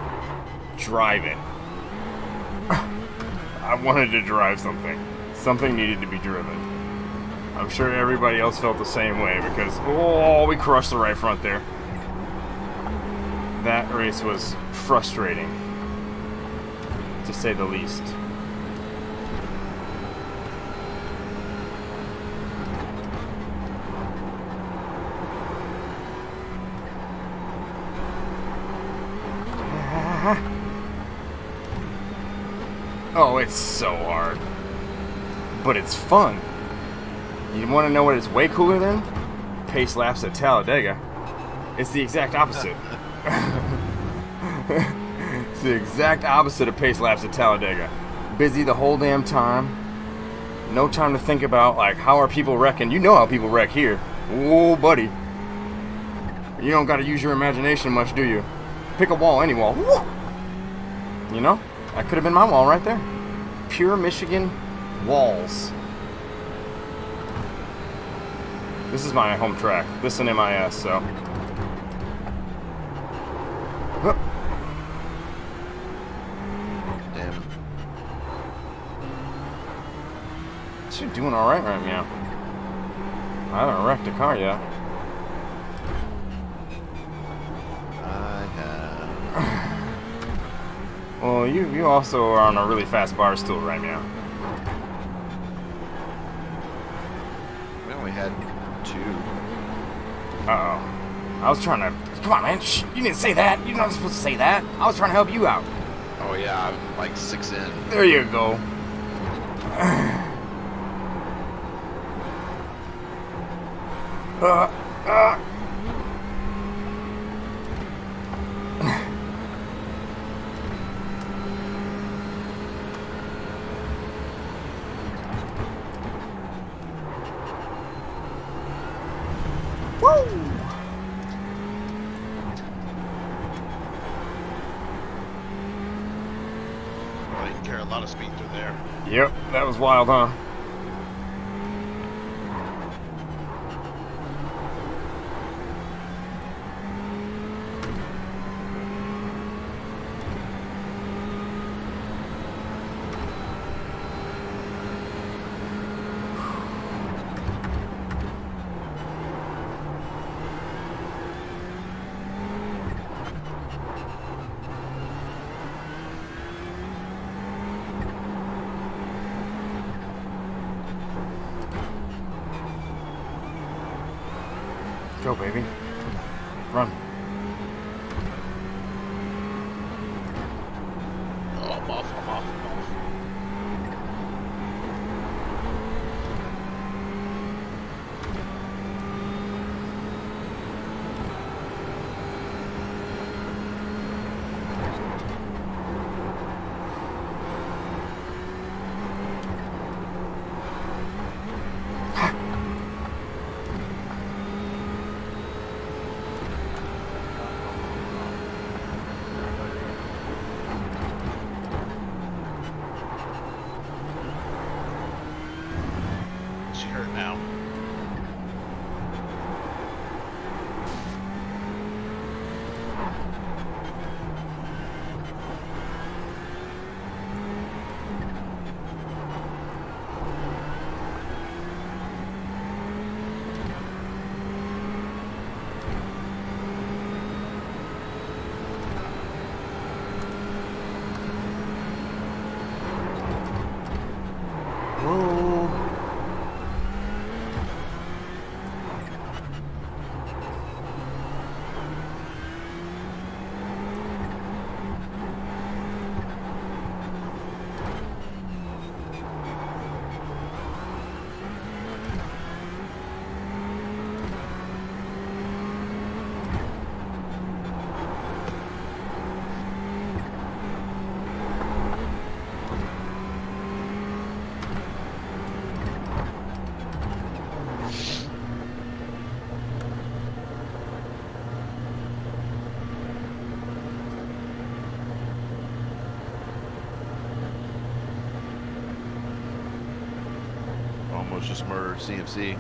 drive it. I wanted to drive something. Something needed to be driven. I'm sure everybody else felt the same way because, oh, we crushed the right front there. That race was frustrating, to say the least. Oh, it's so hard. But it's fun. You want to know what is way cooler than? Pace laps at Talladega. It's the exact opposite. it's the exact opposite of pace laps at Talladega. Busy the whole damn time. No time to think about, like, how are people wrecking? You know how people wreck here. Oh, buddy. You don't got to use your imagination much, do you? Pick a wall, any wall. Woo! You know? That could have been my wall right there. Pure Michigan walls. This is my home track. This and MIS, so. Damn. You're doing alright right now. I haven't wrecked a car yet. Well, you, you also are on a really fast bar stool right now. We only had two. Uh oh. I was trying to. Come on, man. Shh, you didn't say that. You're not supposed to say that. I was trying to help you out. Oh yeah, I'm like six in. There you go. Uh, uh. Woo! I didn't care a lot of speed through there. Yep, that was wild, huh? CMC.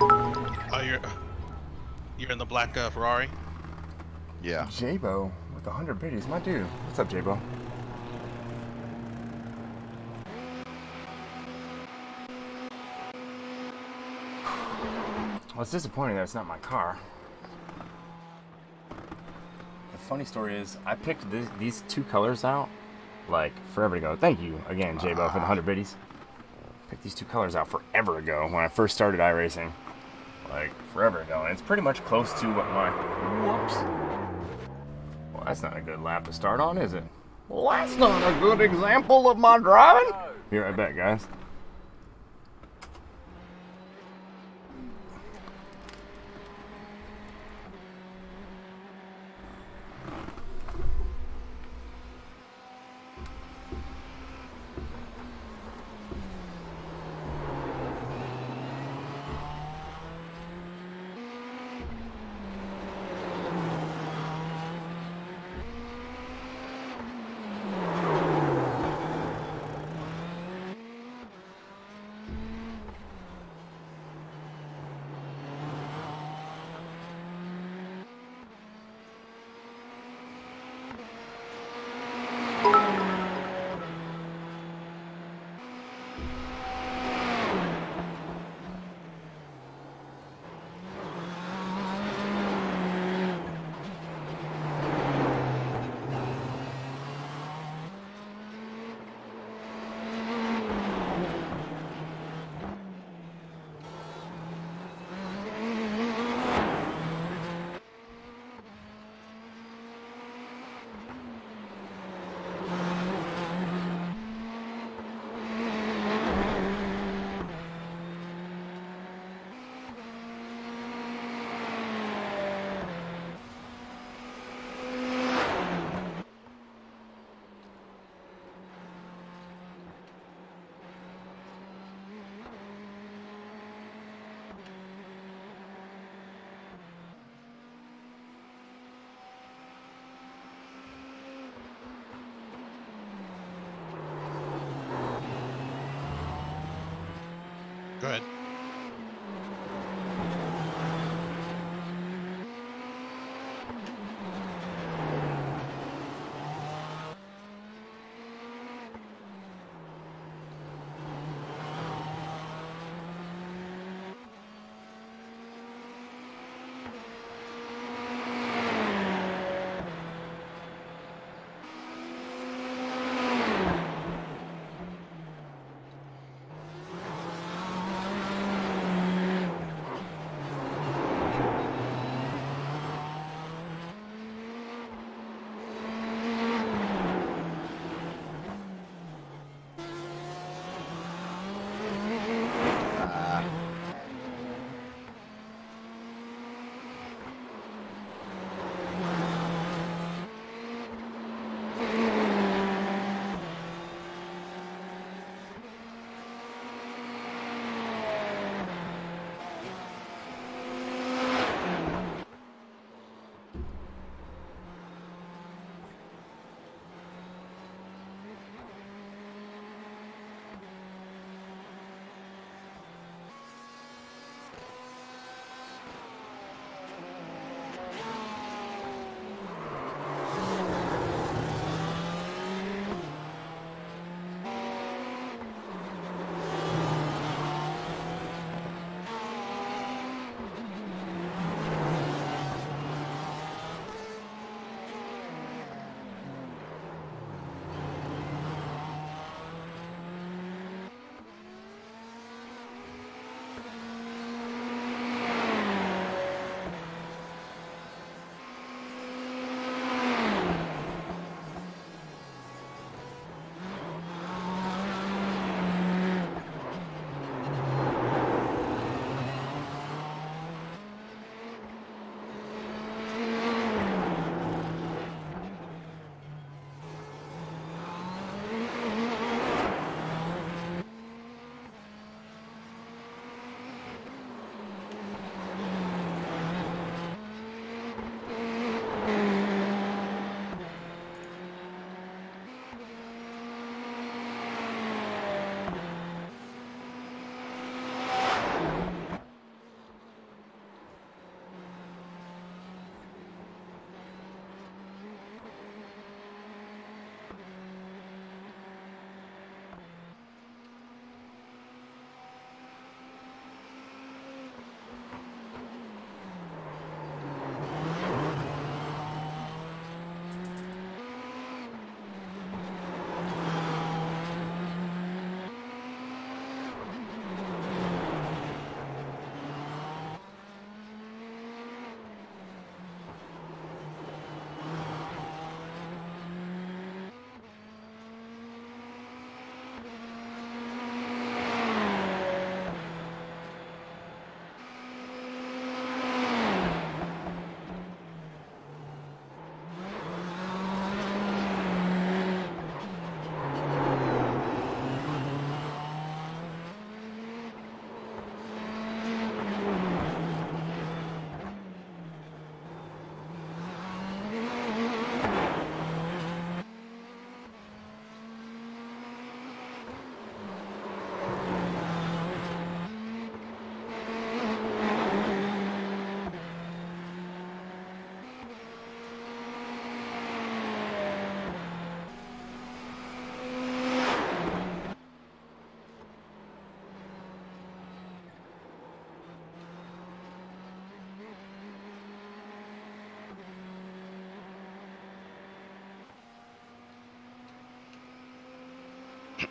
Oh, you're you're in the black uh, Ferrari. Yeah. Jabo with 100 biddies. My dude. What's up, Jabo? Well, it's disappointing that it's not my car. The funny story is, I picked this, these two colors out like forever ago. Thank you again, Jabo, for the 100 biddies. These two colors out forever ago when I first started iRacing. Like, forever ago. And it's pretty much close to what my. Whoops. Well, that's not a good lap to start on, is it? Well, that's not a good example of my driving. Be right back, guys.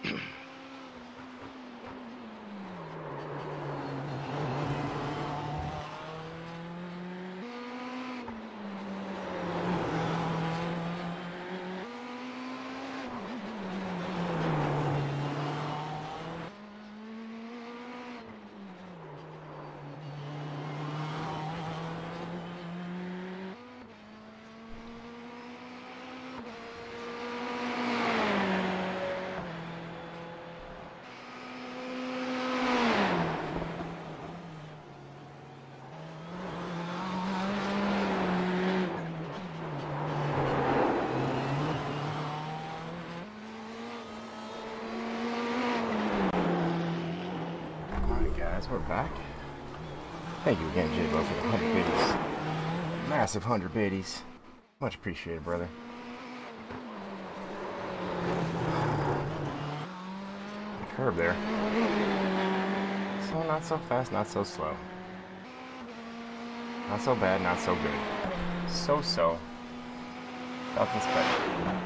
Alright, guys, we're back. Thank you again, J-Bo, for the 100 biddies. Massive 100 biddies. Much appreciated, brother. Curb there. So, not so fast, not so slow. Not so bad, not so good. So so. Nothing special.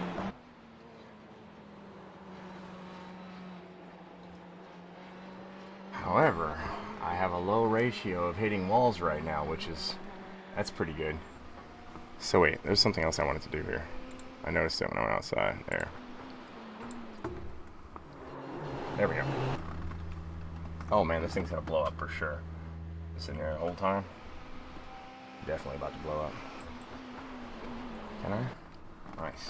However, I have a low ratio of hitting walls right now, which is that's pretty good. So wait, there's something else I wanted to do here. I noticed it when I went outside. There. There we go. Oh man, this thing's gonna blow up for sure. Sitting there the whole time. Definitely about to blow up. Can I? Nice.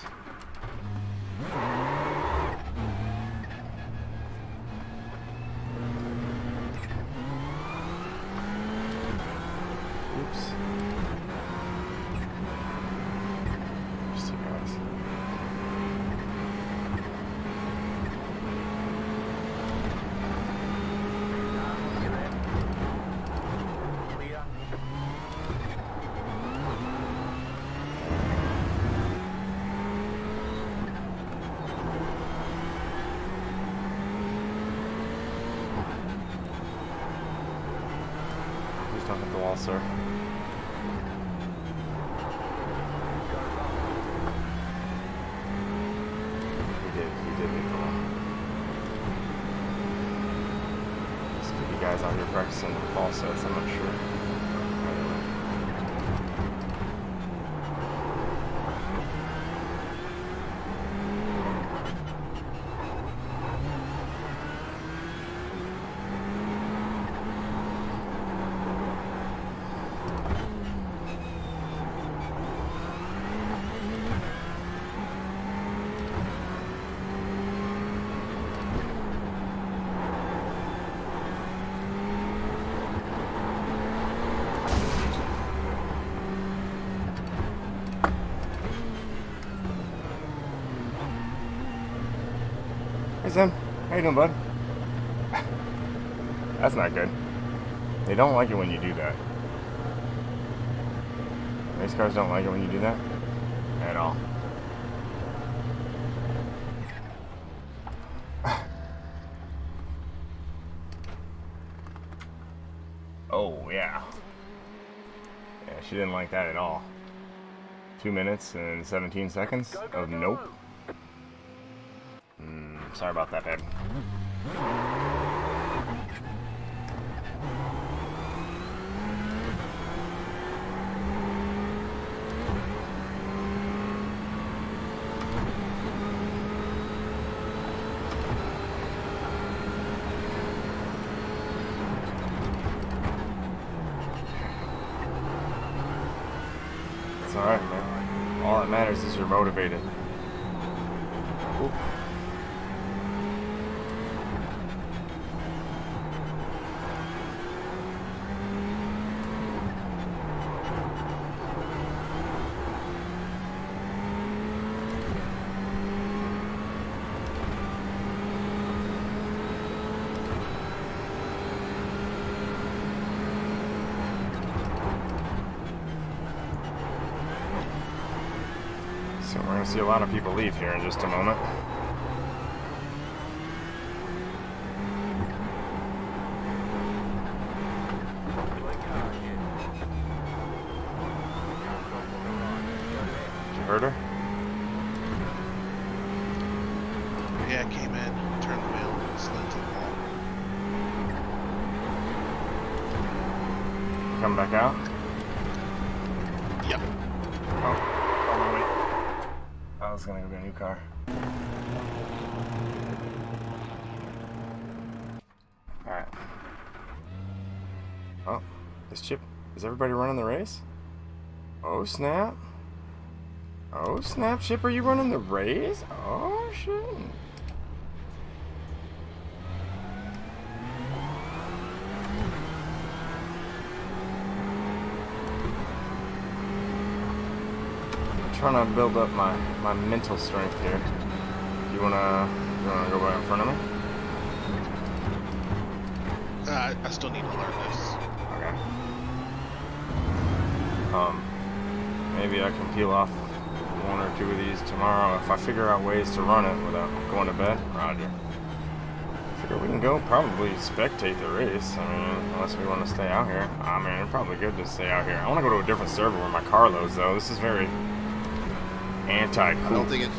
Oops. Just you guys. Clear. Please don't hit the wall, sir. He did. He did hit the wall. Just keep you guys out here practicing ball sets. I'm not sure. Hey Sim, how you doing, bud? That's not good. They don't like it when you do that. Race cars don't like it when you do that at all. Oh yeah. Yeah, she didn't like that at all. Two minutes and 17 seconds of nope. Sorry about that, babe. It's alright, man. All that matters is you're motivated. Oop. So we're going to see a lot of people leave here in just a moment. Did you heard her? Yeah, came in, turned come back out? Yep. Oh, oh no, wait. I was gonna go get a new car. Alright. Oh, is Chip. Is everybody running the race? Oh, snap. Oh, snap, Chip. Are you running the race? Oh, shit. trying to build up my, my mental strength here. You wanna you wanna go right in front of me? Uh, I, I still need to learn this. Okay. Um, maybe I can peel off one or two of these tomorrow if I figure out ways to run it without going to bed. Roger. Figure we can go probably spectate the race. I mean, unless we want to stay out here. I mean, it's probably good to stay out here. I want to go to a different server where my car loads though. This is very anti-cool. I don't think it's.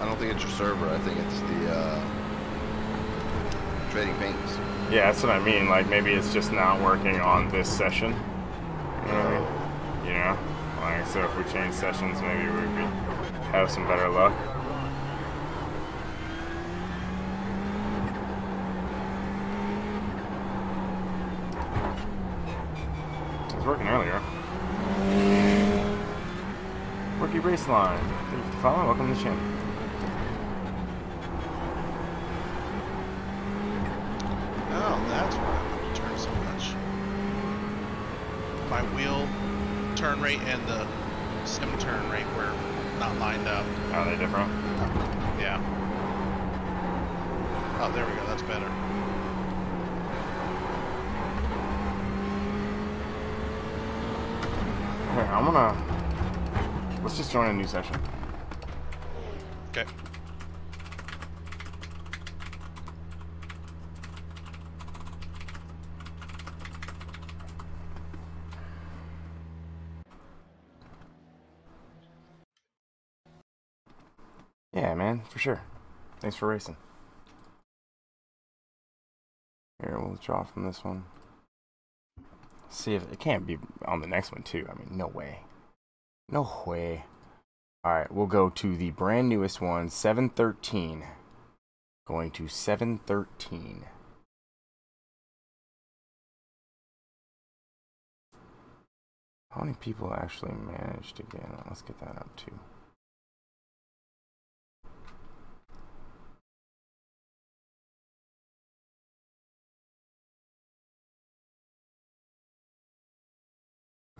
I don't think it's your server. I think it's the uh, trading paints. Yeah, that's what I mean. Like maybe it's just not working on this session. You know what I mean? You know? So if we change sessions maybe we could have some better luck. It was working earlier. Rookie race line. Thank you for the follow. Welcome to the channel. Oh, that's why I want to turn so much. My wheel turn rate and the sim turn rate were not lined up. Are they different? Yeah. Oh, there we go. That's better. Here, I'm gonna. Let's just join a new session. Okay. Yeah, man, for sure. Thanks for racing. Here, we'll withdraw from this one. See if it can't be on the next one too. I mean, no way. No way. All right, we'll go to the brand newest one, 713. Going to 713. How many people actually managed to get on? Let's get that up too.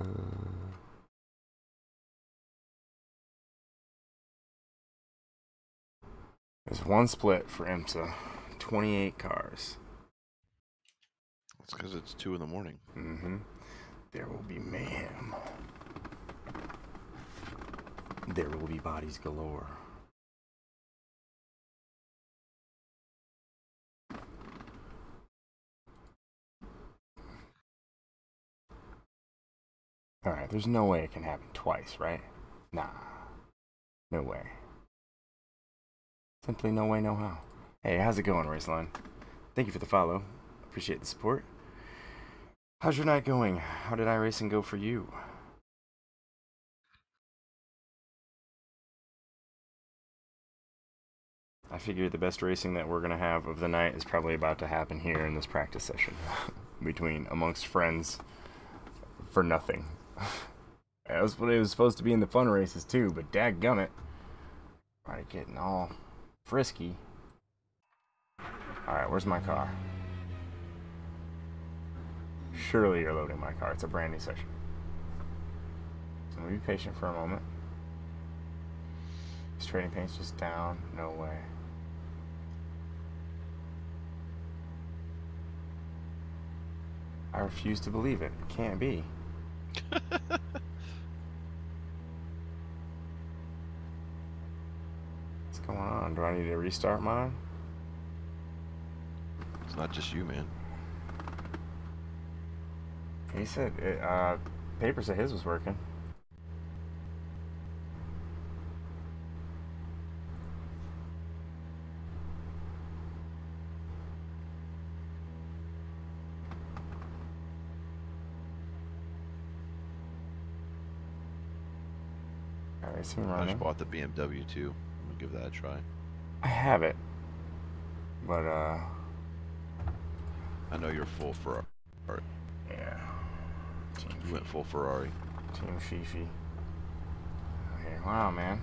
Uh, There's one split for IMSA, 28 cars. That's because it's two in the morning. Mm-hmm. There will be mayhem. There will be bodies galore. Alright, there's no way it can happen twice, right? Nah. No way. Simply no way, no how. Hey, how's it going, Raceline? Thank you for the follow. Appreciate the support. How's your night going? How did iRacing go for you? I figure the best racing that we're going to have of the night is probably about to happen here in this practice session between amongst friends for nothing. That was what it was supposed to be in the fun races too, but dadgummit. Alright, getting all frisky. Alright, where's my car? Surely you're loading my car. It's a brand new session. So be patient for a moment. Is trading paint's just down? No way. I refuse to believe it. It can't be. What's going on? Do I need to restart mine? It's not just you, man. He said, it, uh, paper said his was working. I seem I just bought the BMW too. I'm gonna give that a try. I have it, but uh, I know you're full Ferrari. yeah. Team You went full Ferrari. Team Fifi. Okay, wow, man.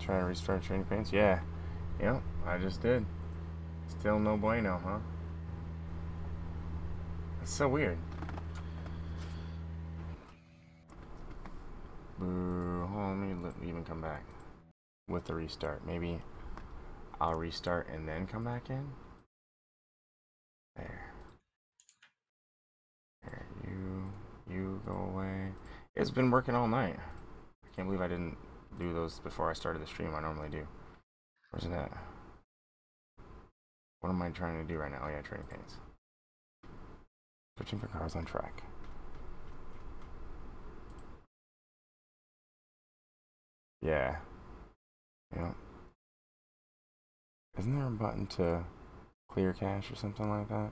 Trying to restart Trading Paints? Yeah. Yep, I just did. Still no bueno, huh? That's so weird. Uh, Boo. On, let me even come back with the restart. Maybe I'll restart and then come back in? There. There, you, you go away. It's been working all night. I can't believe I didn't do those before I started the stream. I normally do. Where's it at? What am I trying to do right now? Oh yeah, Trading Paints. Searching for cars on track. Yeah. Yeah. Isn't there a button to clear cache or something like that?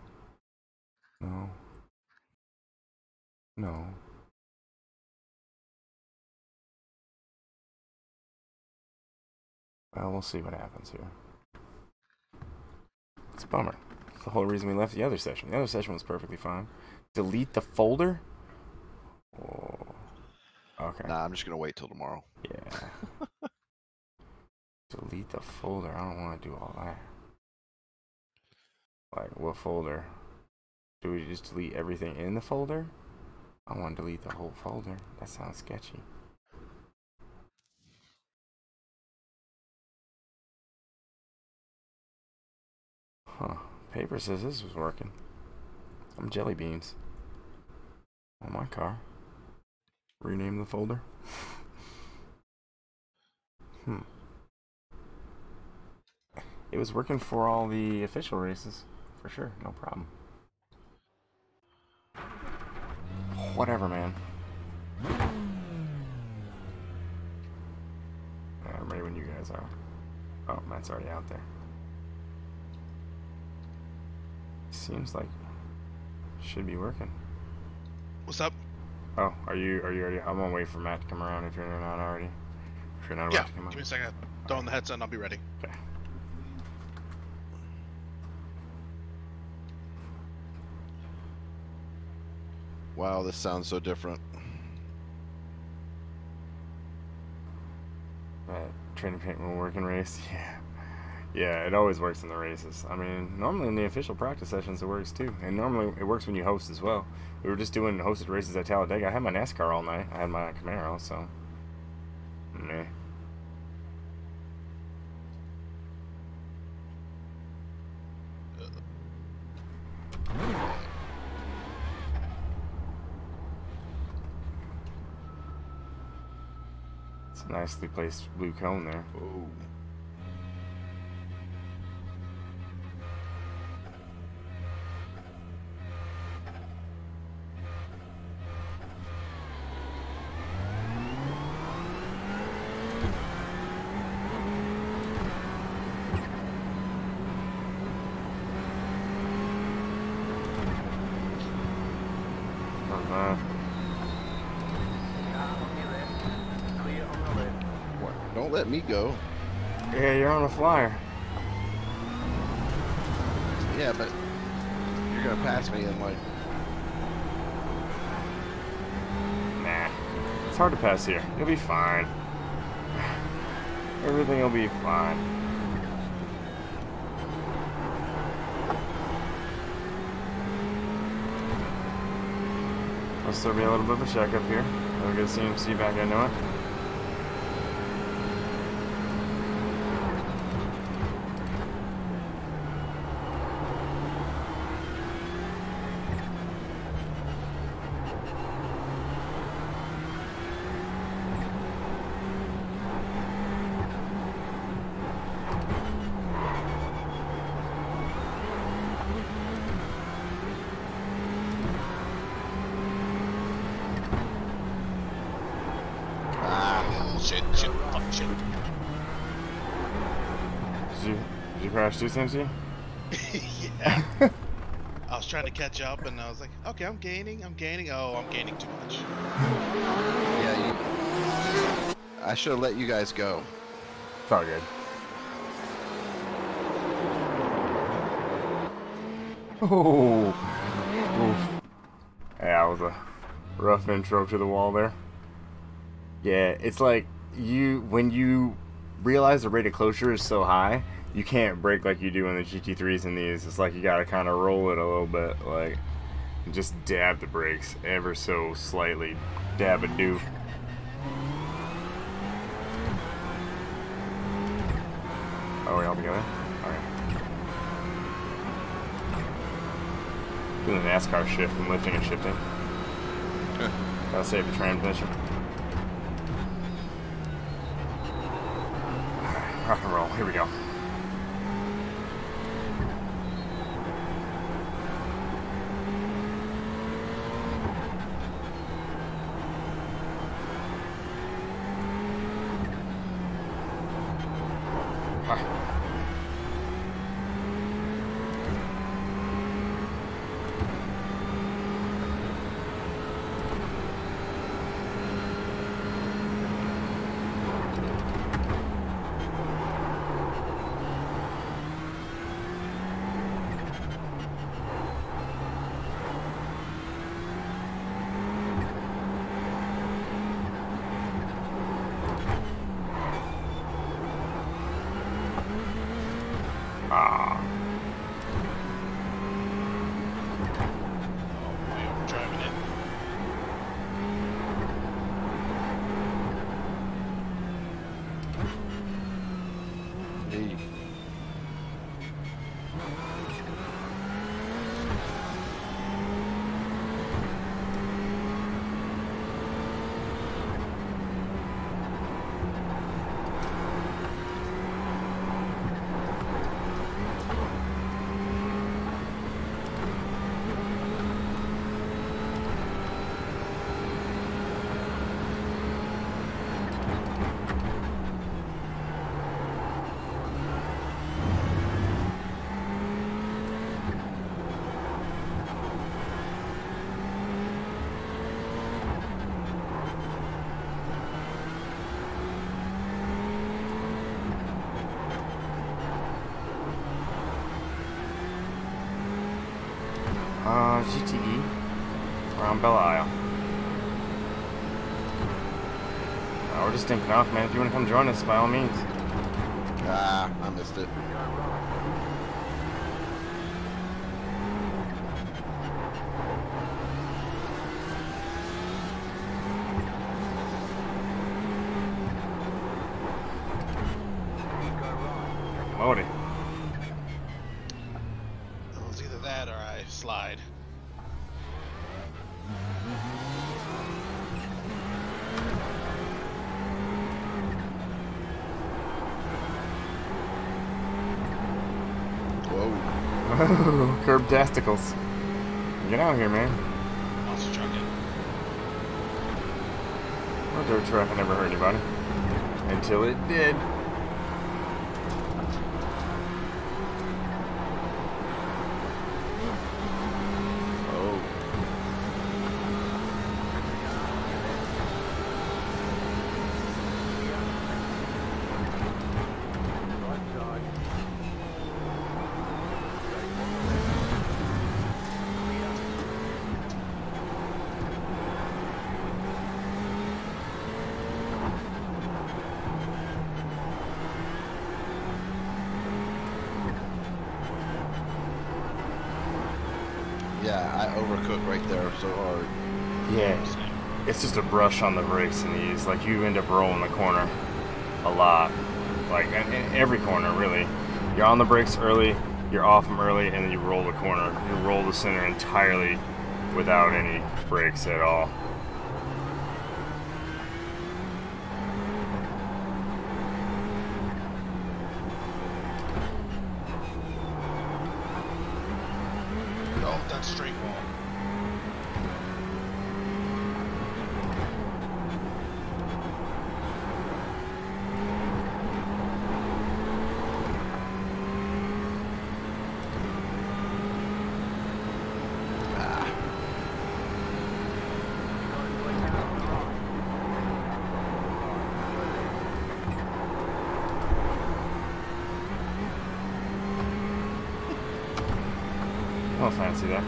No. No. Well, we'll see what happens here. It's a bummer. The whole reason we left the other session. The other session was perfectly fine. Delete the folder? Oh. Okay. Nah, I'm just gonna wait till tomorrow. Yeah. Delete the folder. I don't want to do all that. Like, what folder? Do we just delete everything in the folder? I want to delete the whole folder. That sounds sketchy. Huh. Paper says this was working. I'm jelly beans. On my car. Rename the folder. hmm. It was working for all the official races, for sure, no problem. Whatever, man. I'm ready when you guys are. Oh, Matt's already out there. Seems like should be working. What's up? Oh, are you are you ready? I'm gonna wait for Matt to come around if you're not already. If you're not about Yeah, to come give me a second. Throw on the headset and I'll be ready. Okay. Wow, this sounds so different. Uh, Trading Paint will work in race. Yeah. Yeah, it always works in the races. I mean, normally in the official practice sessions it works too. And normally it works when you host as well. We were just doing hosted races at Talladega. I had my NASCAR all night. I had my Camaro, so. Meh. It's a nicely placed blue cone there. Not bad. Car on your left. Clear on the left. What? Don't let me go. Yeah, you're on a flyer. Yeah, but you're gonna pass me in like Nah. It's hard to pass here. You'll be fine. Everything will be fine. Must there be a little bit of a check up here. We'll get CMC back into it. ah. Shit, shit, fuck, shit. Did you, did you crash too, CMC? yeah. I was trying to catch up and I was like, okay, I'm gaining, I'm gaining. Oh, I'm gaining too much. Yeah, you, I should have let you guys go. It's all good. Oh, oof. Yeah, that was a rough intro to the wall there. Yeah, it's like you when you realize the rate of closure is so high, you can't brake like you do in the GT3s and these. It's like you gotta kind of roll it a little bit, like just dab the brakes ever so slightly. Dab a do. Are we all together? Okay. Doing the NASCAR shift and lifting and shifting. Gotta save the transmission. Alright, rock and roll. Here we go. Stinking off, man. If you want to come join us, by all means. Ah, I missed it. Lordy. It was either that or I slide. Testicles. Get out of here, man. Also trucking. No dirt truck. I never heard anybody. Until it did. Oh. Yeah, I overcooked right there so hard. Yeah. It's just a brush on the Like, you end up rolling the corner a lot. Like, in, in every corner, really. You're on the brakes early, you're off them early, and then you roll the corner. You roll the center entirely without any brakes at all. Oh, that's straight wall. Ah. No fancy that.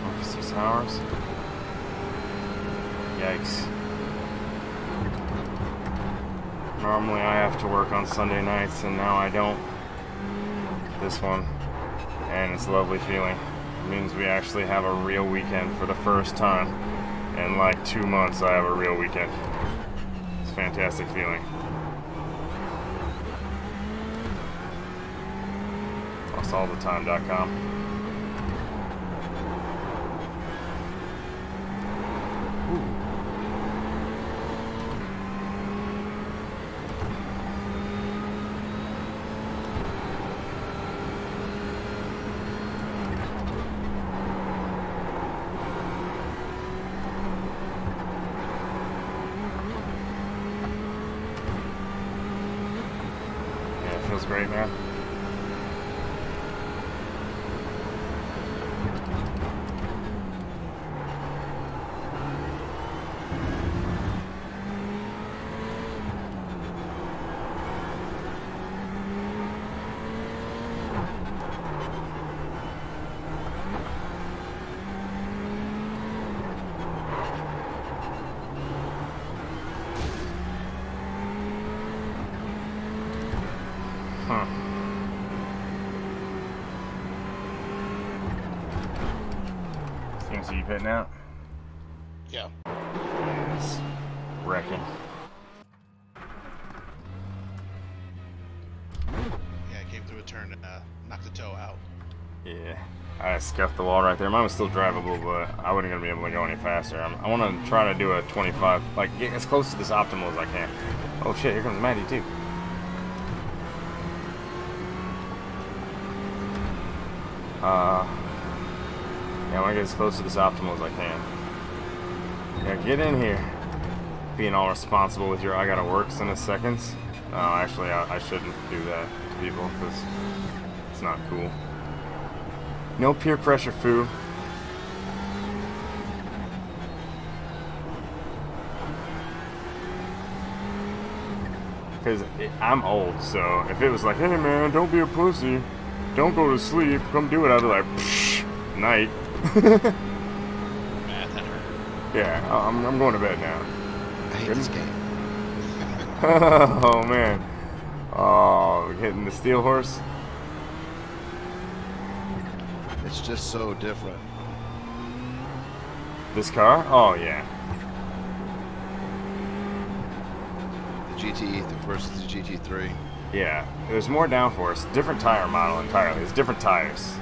Oh, Six hours. Yikes. Normally I have to work on Sunday nights and now I don't. This one. And it's a lovely feeling. It means we actually have a real weekend for the first time. In like two months I have a real weekend. It's a fantastic feeling. LostAllTheTime.com. Yeah, it feels great, man. Huh. Seems to be pitting out. Yeah. Yes. Wrecking. Yeah, I came through a turn and uh, knocked the toe out. Yeah. I scuffed the wall right there. Mine was still drivable, but I wasn't going to be able to go any faster. I'm, I want to try to do a 25, like, get as close to this optimal as I can. Oh shit, here comes Maddie, too. Uh, I want to get as close to this optimal as I can. Yeah, get in here. Being all responsible with your I gotta works in a seconds. No, actually, I, I shouldn't do that to people because it's not cool. No peer pressure, foo. Because I'm old, so if it was like, hey man, don't be a pussy, don't go to sleep, come do it, I'd be like, night. Man, that hurt. yeah, I'm, I'm going to bed now. I hate this game. oh man. Oh, hitting the steel horse. It's just so different. This car? Oh yeah. The GTE versus the GT3. Yeah. There's more downforce. Different tire model entirely. It's different tires.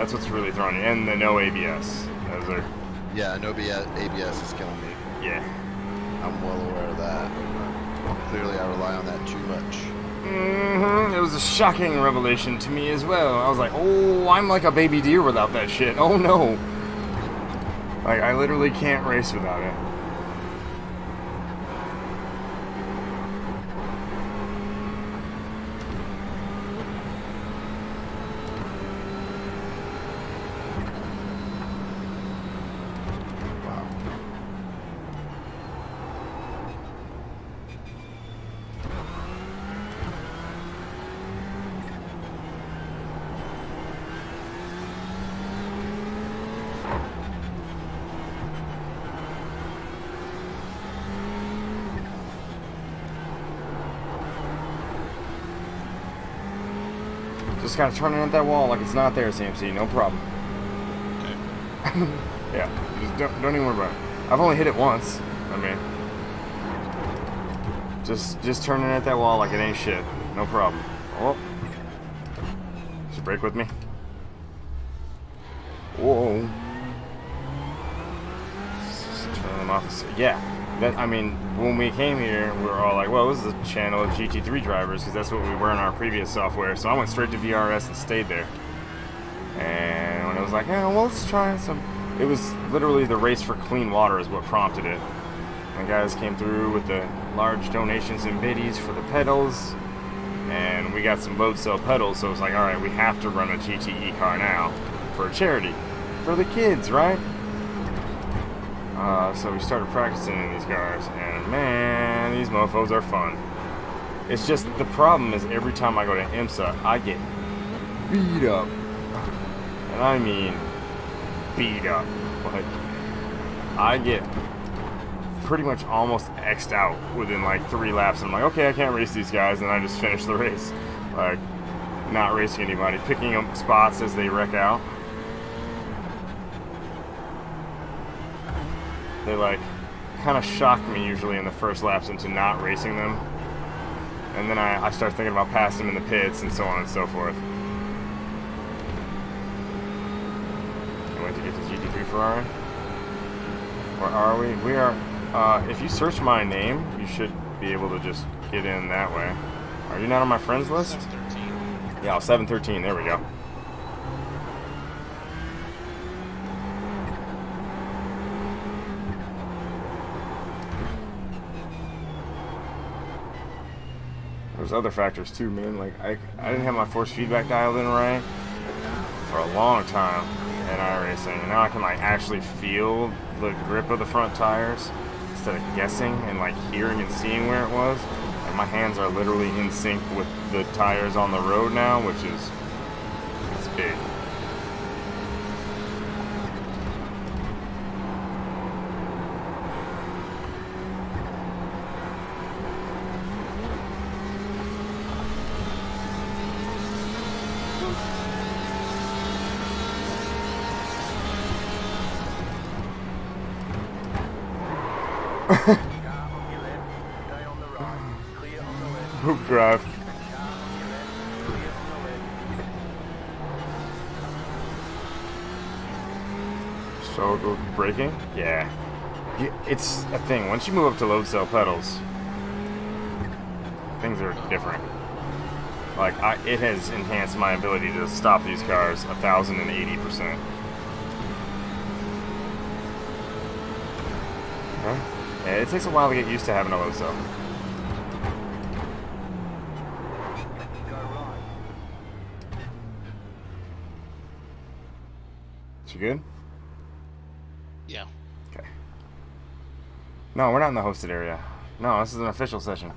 That's what's really throwing you. And the no ABS. Those are Yeah, no ABS, ABS is killing me. yeah. I'm well aware of that. Clearly, I rely on that too much. Mm-hmm. It was a shocking revelation to me as well. I was like, oh, I'm like a baby deer without that shit. Oh no. Like I literally can't race without it. Gotta turn it at that wall like it's not there, CMC. No problem. Okay. Yeah, just don't, don't even worry about it. I've only hit it once. I mean, just just turning at that wall like it ain't shit. No problem. Oh, should brake with me. Whoa. Just turn them off. Yeah, that I mean, when we came here, we were all like, "Well, this is a channel of GT3 drivers," because that's what we were in our previous software. So I went straight to VRS and stayed there. And when it was like, yeah, well, let's try some. It was literally the race for clean water is what prompted it. And guys came through with the large donations and biddies for the pedals. And we got some load cell pedals, so it was like, all right, we have to run a GTE car now for charity. For the kids, right? Uh, so we started practicing in these cars, and man, these mofos are fun. It's just the problem is every time I go to IMSA, I get beat up, and I mean beat up. Like I get pretty much almost xed out within like three laps. And I'm like, okay, I can't race these guys, and I just finish the race, like not racing anybody, picking up spots as they wreck out. They like kind of shock me usually in the first laps into not racing them. And then I, I start thinking about passing them in the pits and so on and so forth. Can't wait to get to GT3 Ferrari. Where are we? We are, uh, if you search my name, you should be able to just get in that way. Are you not on my friends list? 13. Yeah, 713, there we go. There's other factors too, man. Like I, I didn't have my force feedback dialed in right for a long time in iRacing. Now I can like actually feel the grip of the front tires instead of guessing and like hearing and seeing where it was. And my hands are literally in sync with the tires on the road now, which is it's big. Car on your left, stay on the right. Clear on the left. Hoop drive. Car on your left, clear on the left. So braking? Yeah. You- It's a thing. Once you move up to load cell pedals, things are different. Like I, it has enhanced my ability to stop these cars a thousand and eighty percent. Yeah, it takes a while to get used to having a load cell. You good? Yeah. Okay. No, we're not in the hosted area. No, this is an official session.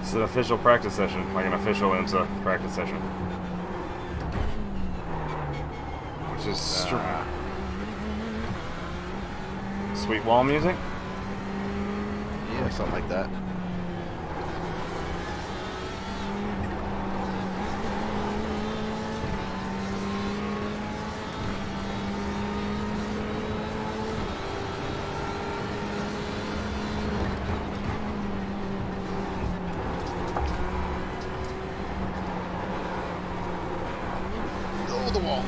This is an official practice session, like an official IMSA practice session. Which is str- uh. sweet wall music. Yeah, something like that. Oh, the wall.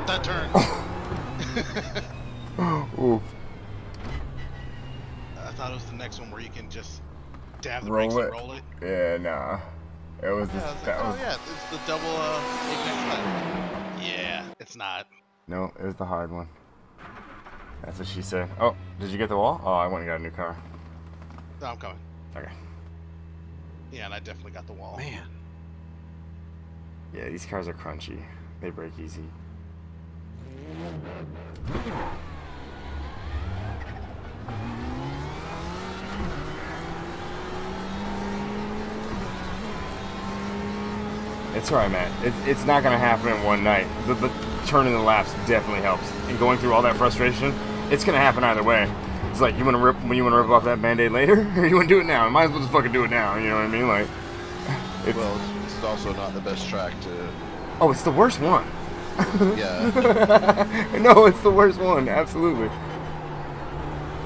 Not that turn. Oof. I thought it was the next one where you can just dab the Roll brakes it. and roll it. Yeah, nah. It was Yeah, this, was like, that oh was yeah, it's the double uh apex left. Yeah, it's not. no, it was the hard one. That's what she said. Oh, did you get the wall? Oh, I went and got a new car. No, I'm coming. Okay. Yeah, and I definitely got the wall. Man. Yeah, these cars are crunchy. They break easy. It's alright, man. It, it's not gonna happen in one night. The, the turning the laps definitely helps. And going through all that frustration, it's gonna happen either way. It's like you wanna rip when you wanna rip off that band-aid later, or you wanna do it now. Might as well just fucking do it now. You know what I mean? Like, it's, Well, it's also not the best track to. oh, it's the worst one. Yeah, no, it's the worst one. Absolutely.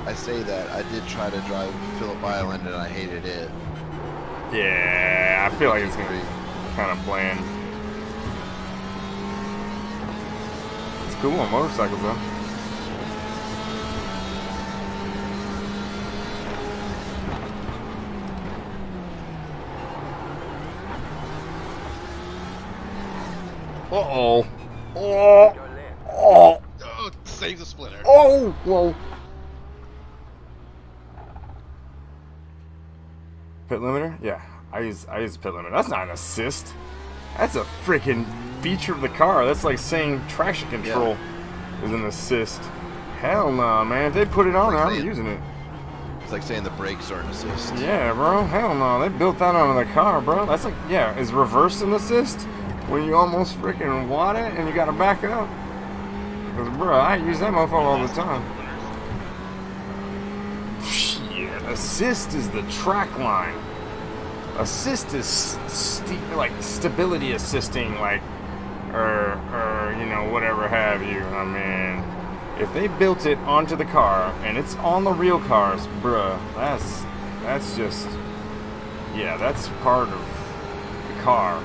I say that. I did try to drive Phillip Island and I hated it. Yeah, I feel like it's gonna be kind of bland. It's cool on motorcycles though. Uh oh. Oh. Go left. Save the splitter. Oh. Whoa. Pit limiter? Yeah, I use I use pit limiter. That's not an assist. That's a freaking feature of the car. That's like saying traction control is an assist. Hell no, man. If they put it on there, I'm saying- using it. It's like saying the brakes are an assist. Yeah, bro. Hell no. They built that onto the car, bro. That's like, yeah, is reverse an assist? When you almost freaking want it and you gotta back up? Because, bro, I use that motherfucker all the time. Assist is the track line. Assist is st- like stability assisting, like, or, or, you know, whatever have you. I mean, if they built it onto the car and it's on the real cars, bruh, that's, that's just, yeah, that's part of the car.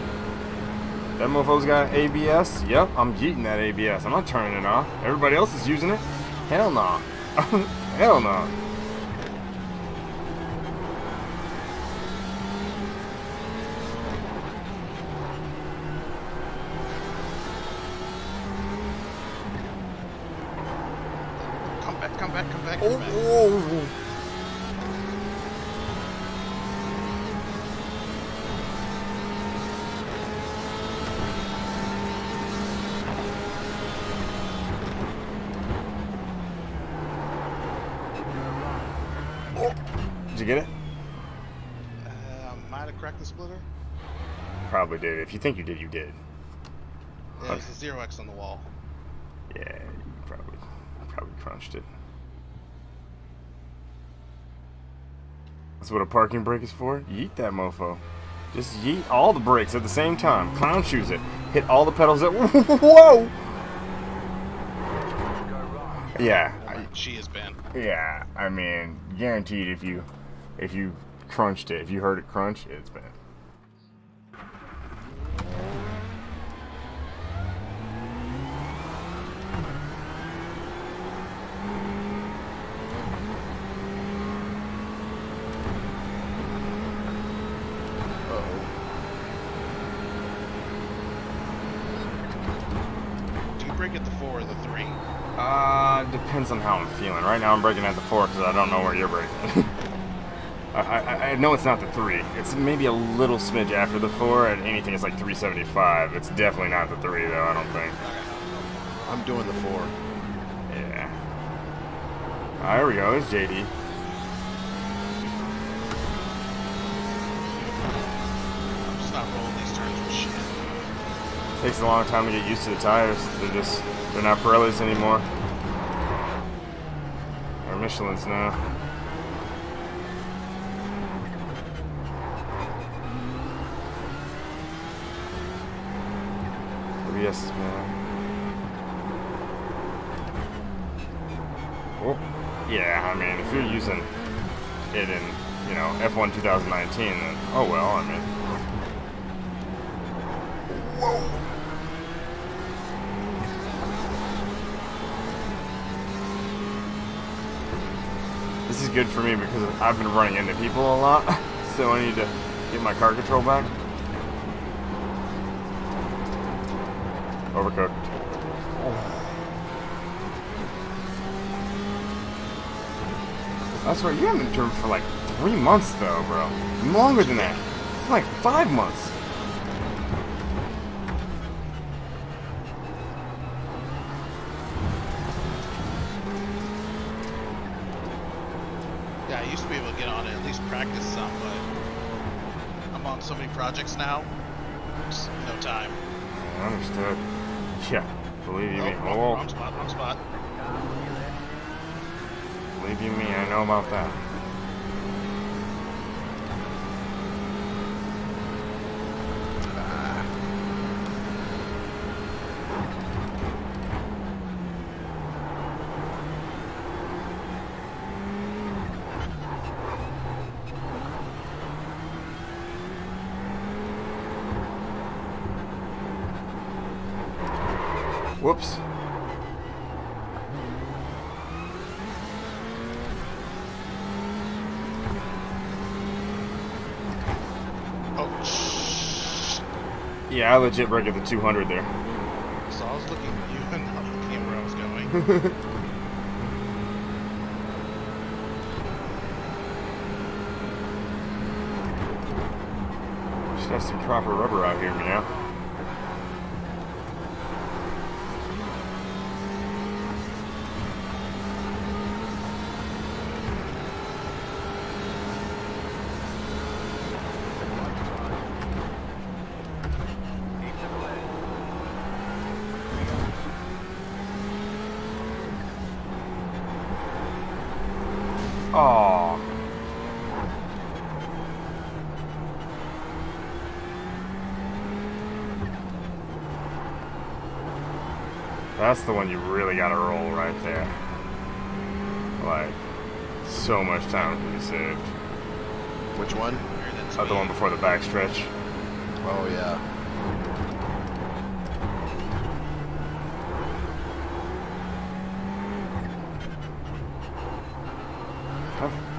That mofo's got ABS. Yep, I'm yeeting that ABS. I'm not turning it off. Everybody else is using it. Hell no. Hell no. Come back, come back, come back, come Oh, back. oh. Oh. Did you get it? Might the splitter. Probably did. If you think you did, you did. Yeah, there's a zero X on the wall. Yeah, you probably probably crunched it. That's what a parking brake is for. Yeet that mofo. Just yeet all the brakes at the same time. Clown shoes it. Hit all the pedals at whoa. Yeah, She is banned. yeah. I mean, guaranteed if you if you crunched it, if you heard it crunch, it's bad. Do you brake at the four or the three? Uh, depends on how I'm feeling. Right now, I'm braking at the four because I don't know where you're braking. I, I, I know it's not the three. It's maybe a little smidge after the four, and anything is like 375. It's definitely not the three, though. I don't think. I'm doing the four. Yeah. Ah, there we go. There's JD. I'm just not rolling these turns with shit. Takes a long time to get used to the tires. They're just they're not Pirellis anymore. Or Michelin's now. ABS, man. Oh, yeah. I mean, if you're using it in you know F1 2019, then oh well. I mean. Whoa! This is good for me because I've been running into people a lot, so I need to get my car control back. Overcooked. That's right, you haven't driven for like three months though, bro. Longer than that. Like five months. some, but I'm on so many projects now. Just no time. Understood. Yeah, believe you Oh, me. wrong, Oh, wrong spot, wrong spot. believe you me, I know about that. Whoops. Oh, shh. Yeah, I legit brake at the 200 there. So I was looking at you and not looking at where I was going. Should have some proper rubber out here, you know? That's the one you really gotta roll right there. Like, so much time can be saved. Which one? Uh, the one before the backstretch. Oh yeah. Huh?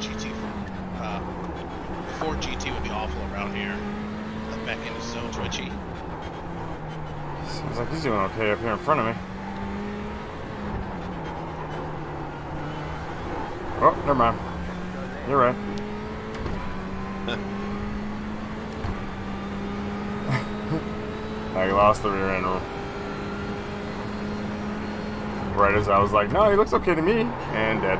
GT, uh, Ford GT would be awful around here. The back end is so twitchy. Seems like he's doing okay up here in front of me. Oh, never mind. You're right. I lost the rear end. Right as I was like, no, he looks okay to me, and dead.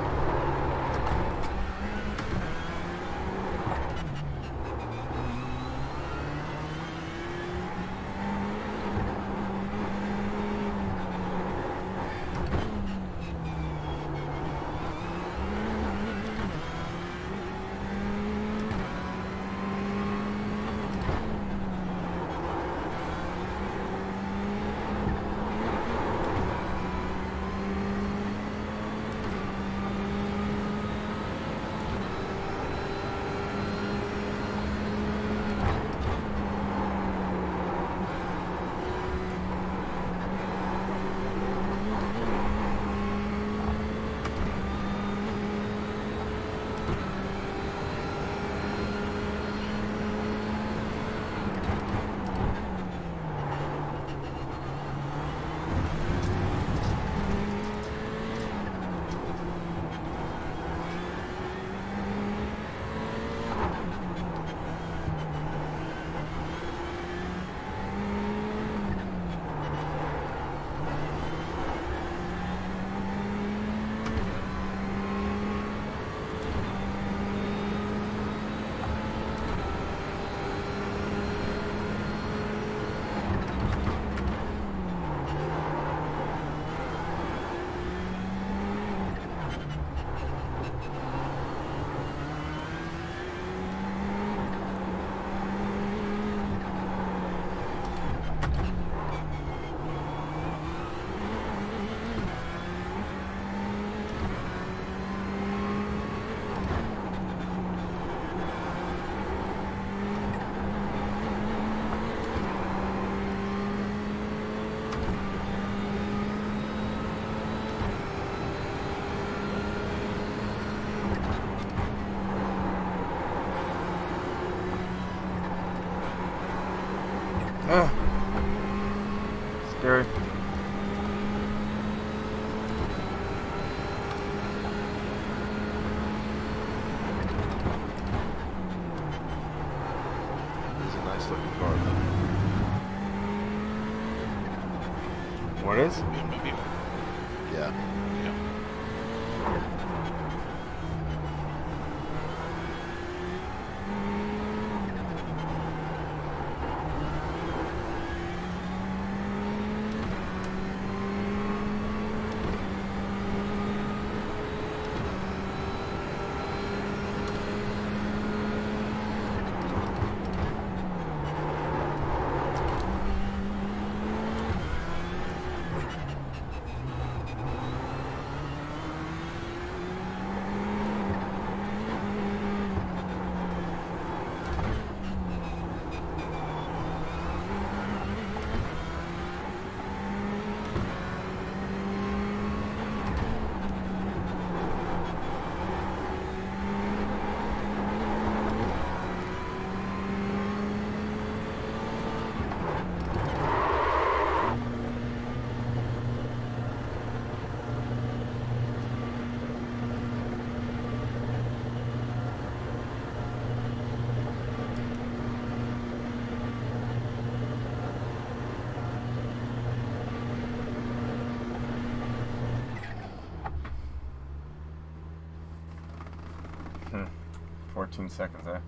14 seconds, eh?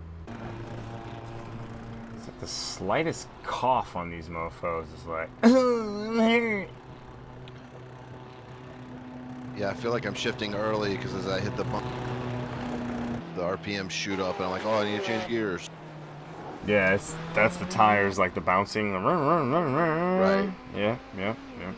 It's like the slightest cough on these mofos is like, Yeah, I feel like I'm shifting early because as I hit the bump, the RPM shoot up, and I'm like, oh, I need to change gears. yeah, it's that's the tires like the bouncing. Right. Yeah, yeah, yeah.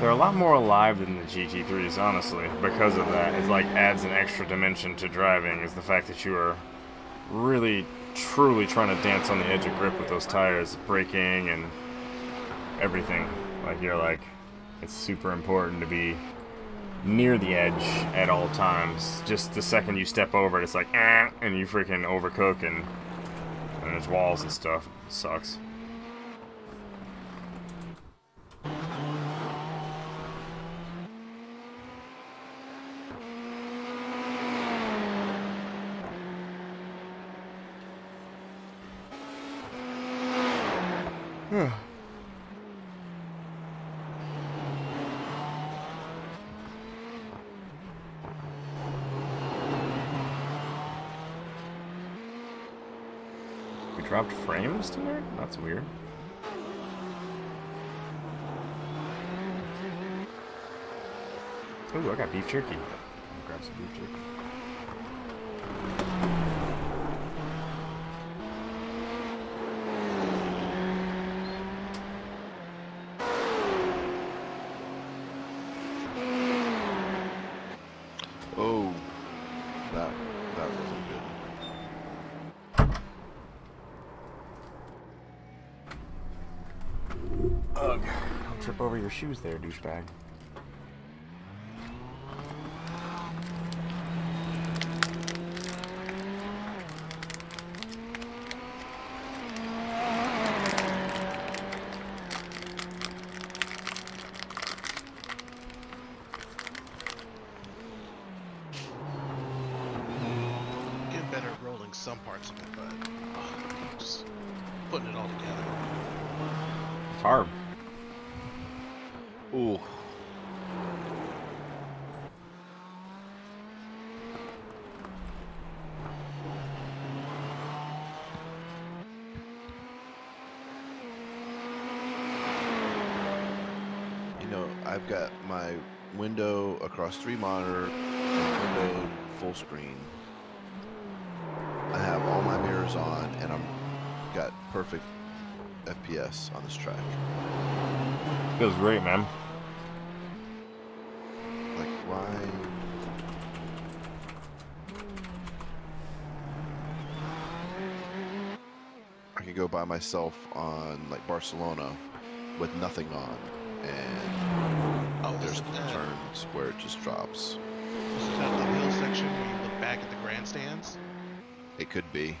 They're a lot more alive than the GT3s, honestly, because of that. It like adds an extra dimension to driving. Is the fact that you are really, truly trying to dance on the edge of grip with those tires, braking and everything. Like you're like, it's super important to be near the edge at all times. Just the second you step over it, it's like, eh, and you freaking overcook and and there's walls and stuff. It sucks. Dropped frames tonight? That's weird. Ooh, I got beef jerky. I'll grab some beef jerky. Oh, that that wasn't good. Ugh. Don't trip over your shoes there, douchebag. Getting better at rolling some parts of it, but oh, just putting it all together. It's hard. Ooh. You know, I've got my window across three monitor, and window full screen. I have all my mirrors on, and I'm got perfect FPS on this track. Feels great, man. Like, why? I could go by myself on like Barcelona with nothing on, and Oh, there's isn't that, turns where it just drops. isn't that the hill section where you look back at the grandstands? It could be.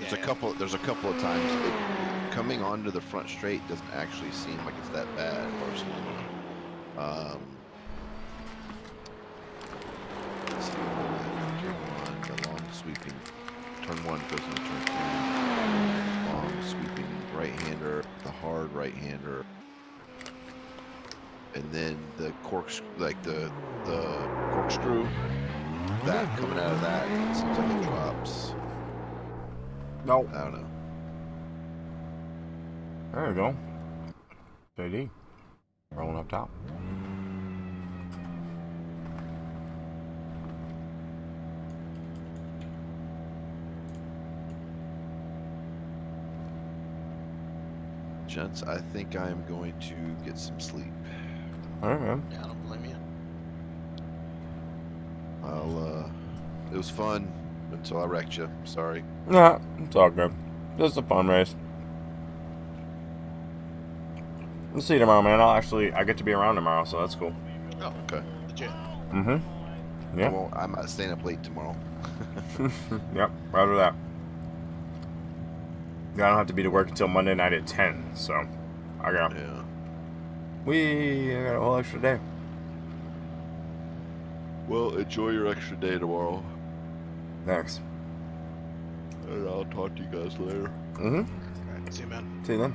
There's a couple. There's a couple of times it, coming onto the front straight doesn't actually seem like it's that bad at Barcelona. Um, let's see, gear one, the long sweeping turn one goes into turn two. Long sweeping right hander, the hard right hander, and then the cork, like the the corkscrew, that coming out of that seems like it drops. No. I don't know. There you go. JD. Rolling up top. Gents, I think I am going to get some sleep. All right, man. Yeah, I don't blame you. I'll. uh It was fun until I wrecked you. Sorry. Nah, it's all good. Just a fun race. We'll see you tomorrow, man. I'll actually, I get to be around tomorrow, so that's cool. Oh, Okay. legit. Mm-hmm. Yeah. won't, I'm not staying up late tomorrow. yep, roger that. Yeah, I don't have to be to work until Monday night at 10, so I got, Yeah. we I got a whole extra day. Well, enjoy your extra day tomorrow, Thanks. and I'll talk to you guys later. Mm-hmm. All right, see you, man. See you then.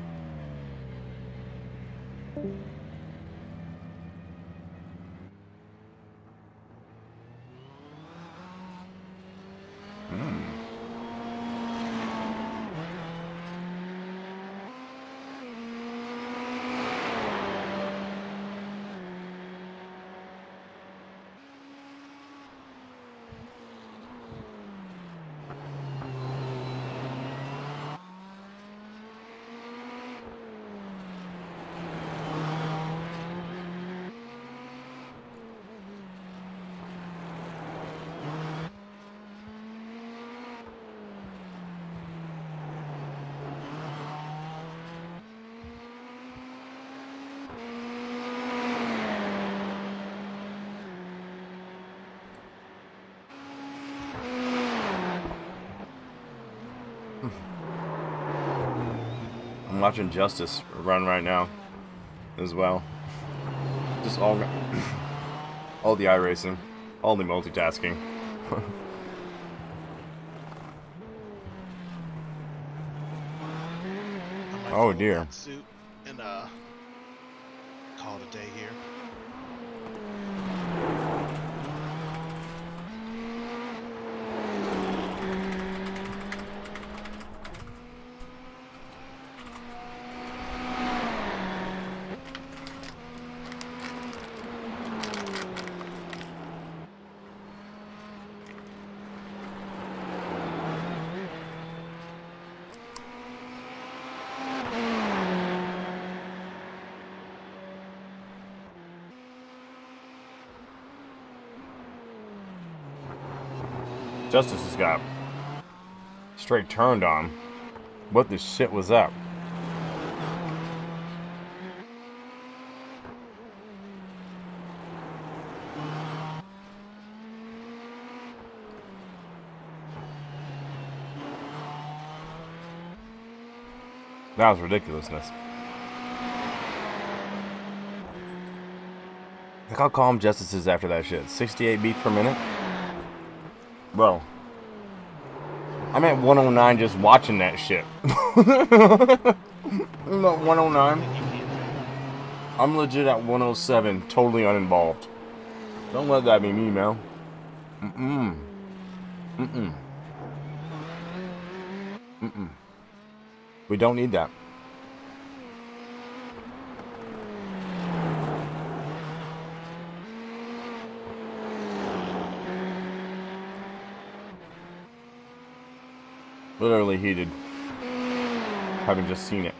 Hmm. I'm watching Justice run right now, as well. Just all, all the iRacing, all the multitasking. Oh, dear. Suit and uh, call it a day here. Justice has got straight turned on. What the shit was that? That was ridiculousness. Look how calm Justice is after that shit. 68 beats per minute? Bro. I'm at 109 just watching that shit. I'm at 109. I'm legit at 107, totally uninvolved. Don't let that be me, man. Mm-mm. Mm-mm. Mm-mm. We don't need that. Literally heated. Having just seen it.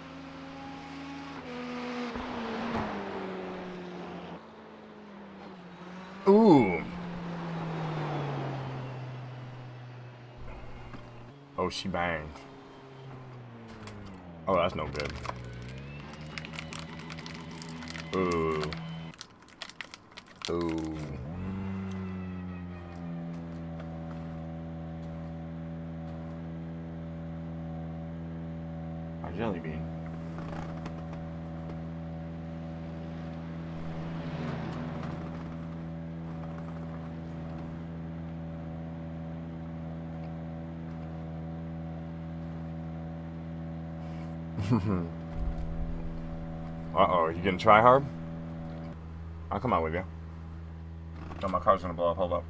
Ooh. Oh, she banged. Oh, that's no good. Ooh. Ooh. A jelly bean. Uh oh, you gonna try hard? I'll come out with you. Oh, my car's gonna blow up. Hold up.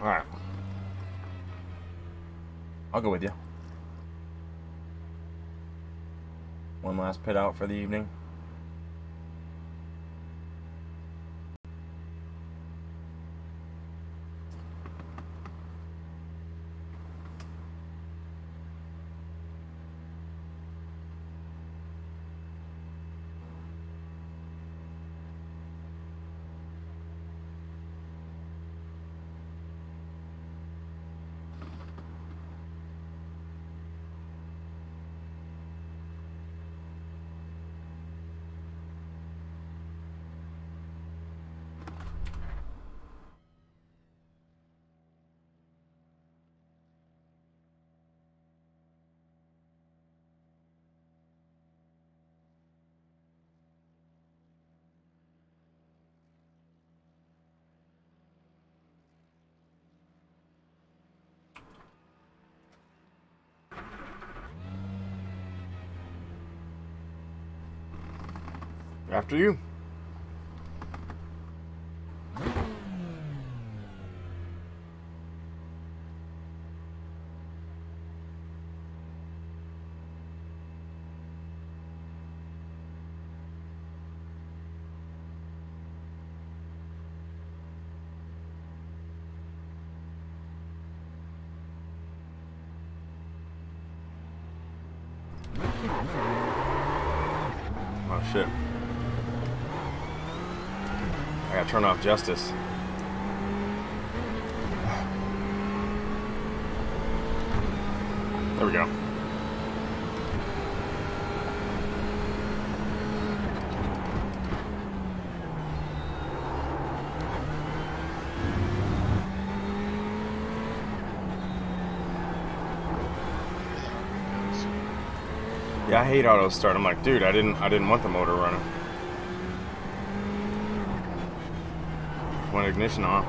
All right. I'll go with you. One last pit out for the evening. After you. Oh shit. I gotta turn off justice. There we go. Yeah, I hate auto start. I'm like, dude, I didn't I didn't want the motor running. Ignition on.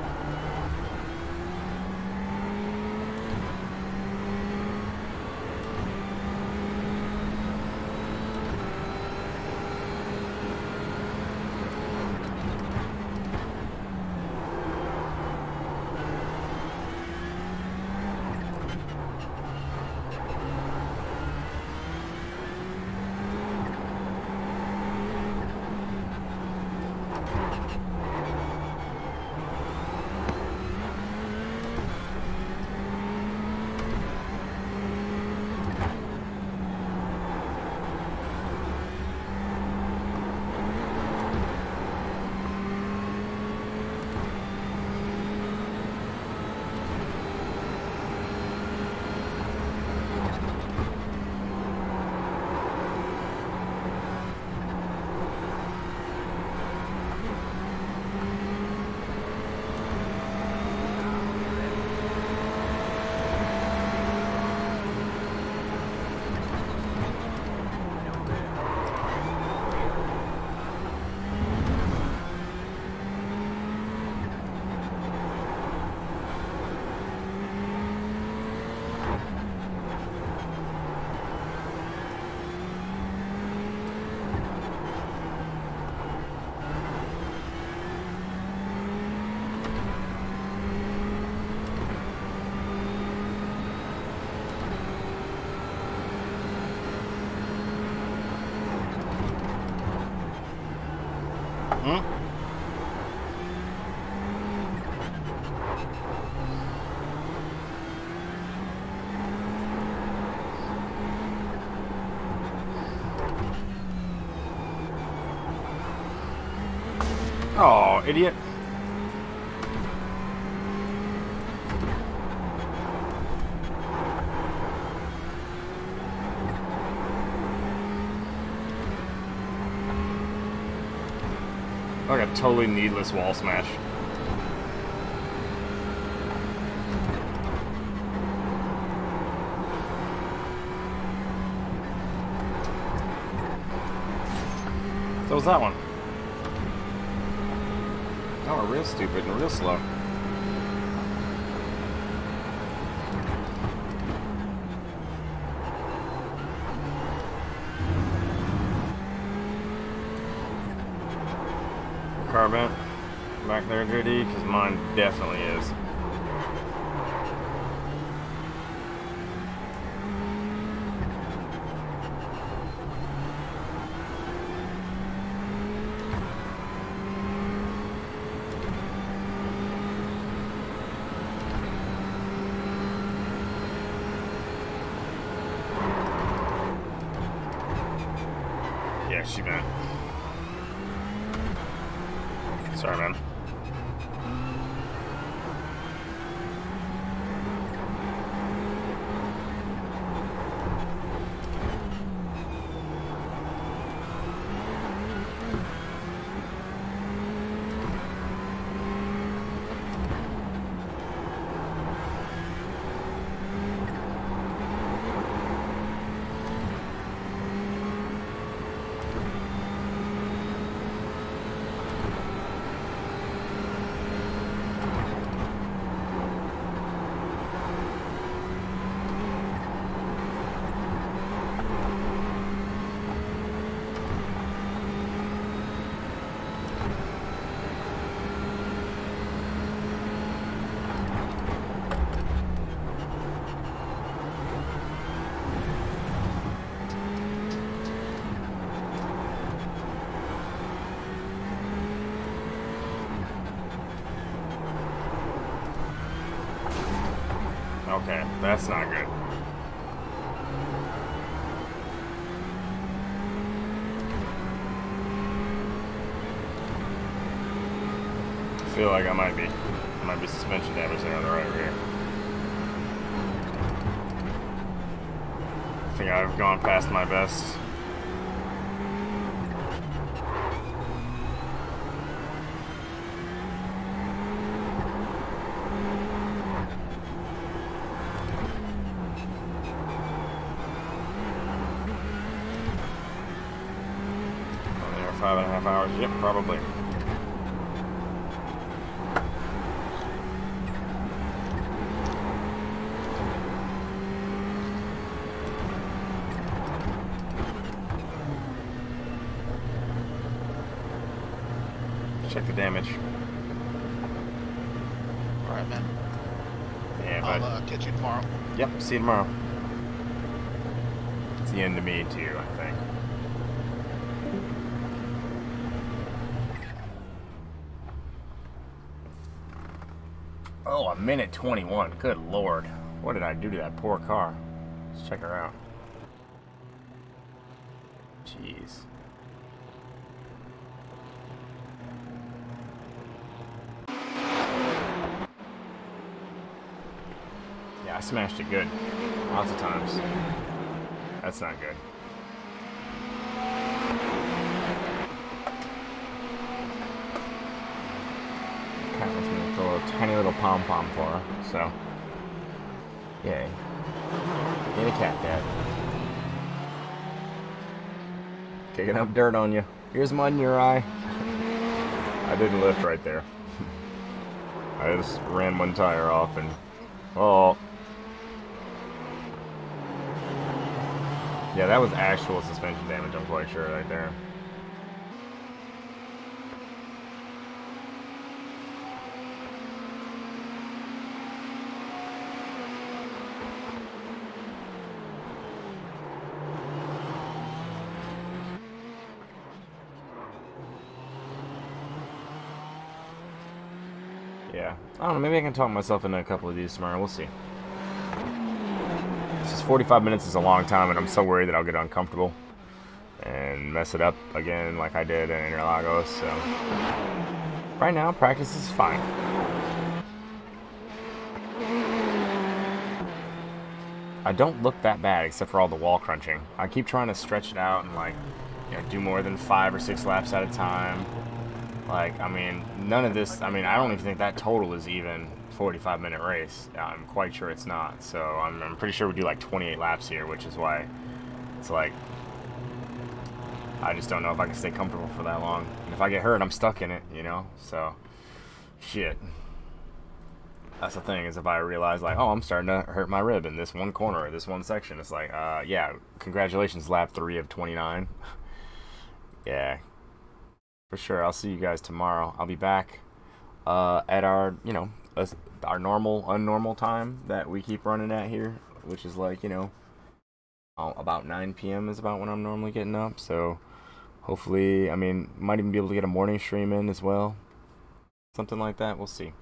Hmm? Idiot. Like a totally needless wall smash. So was that one. real stupid and real slow. Car back there, JD. because mine definitely is. That's not good. I feel like I might be, might be suspension damage there on the right rear. I think I've gone past my best. Oh, there, five and a half hours. Yep, probably. Check the damage. All right, man. Yeah, I'll but uh, catch you tomorrow. yep. See you tomorrow. It's the end of me too, I think. Oh, a minute 21. Good lord. What did I do to that poor car? Let's check her out. Jeez. Yeah, I smashed it good. Lots of times. That's not good. A tiny little pom pom for her, so. Yay. Get a cat, Dad. Kicking up dirt on you. Here's mud in your eye. I didn't lift right there. I just ran one tire off and. Oh. Yeah, that was actual suspension damage, I'm quite sure, right there. Yeah. I don't know, maybe I can talk myself into a couple of these tomorrow. We'll see. It's just 45 minutes is a long time, and I'm so worried that I'll get uncomfortable and mess it up again like I did in Interlagos, so... Right now, practice is fine. I don't look that bad except for all the wall crunching. I keep trying to stretch it out and like, you know, do more than five or six laps at a time. Like, I mean, none of this, I mean, I don't even think that total is even 45 minute race. I'm quite sure it's not. So I'm, I'm pretty sure we do like 28 laps here, which is why it's like, I just don't know if I can stay comfortable for that long. And if I get hurt, I'm stuck in it, you know? So, shit. That's the thing, is if I realize, like, oh, I'm starting to hurt my rib in this one corner or this one section, it's like, uh, yeah, congratulations, lap 3 of 29. yeah, for sure. I'll see you guys tomorrow. I'll be back uh, at our, you know, us- our normal, unnormal time that we keep running at here, which is like, you know, uh, about 9 p.m. is about when I'm normally getting up. So hopefully, I mean, might even be able to get a morning stream in as well. Something like that. We'll see.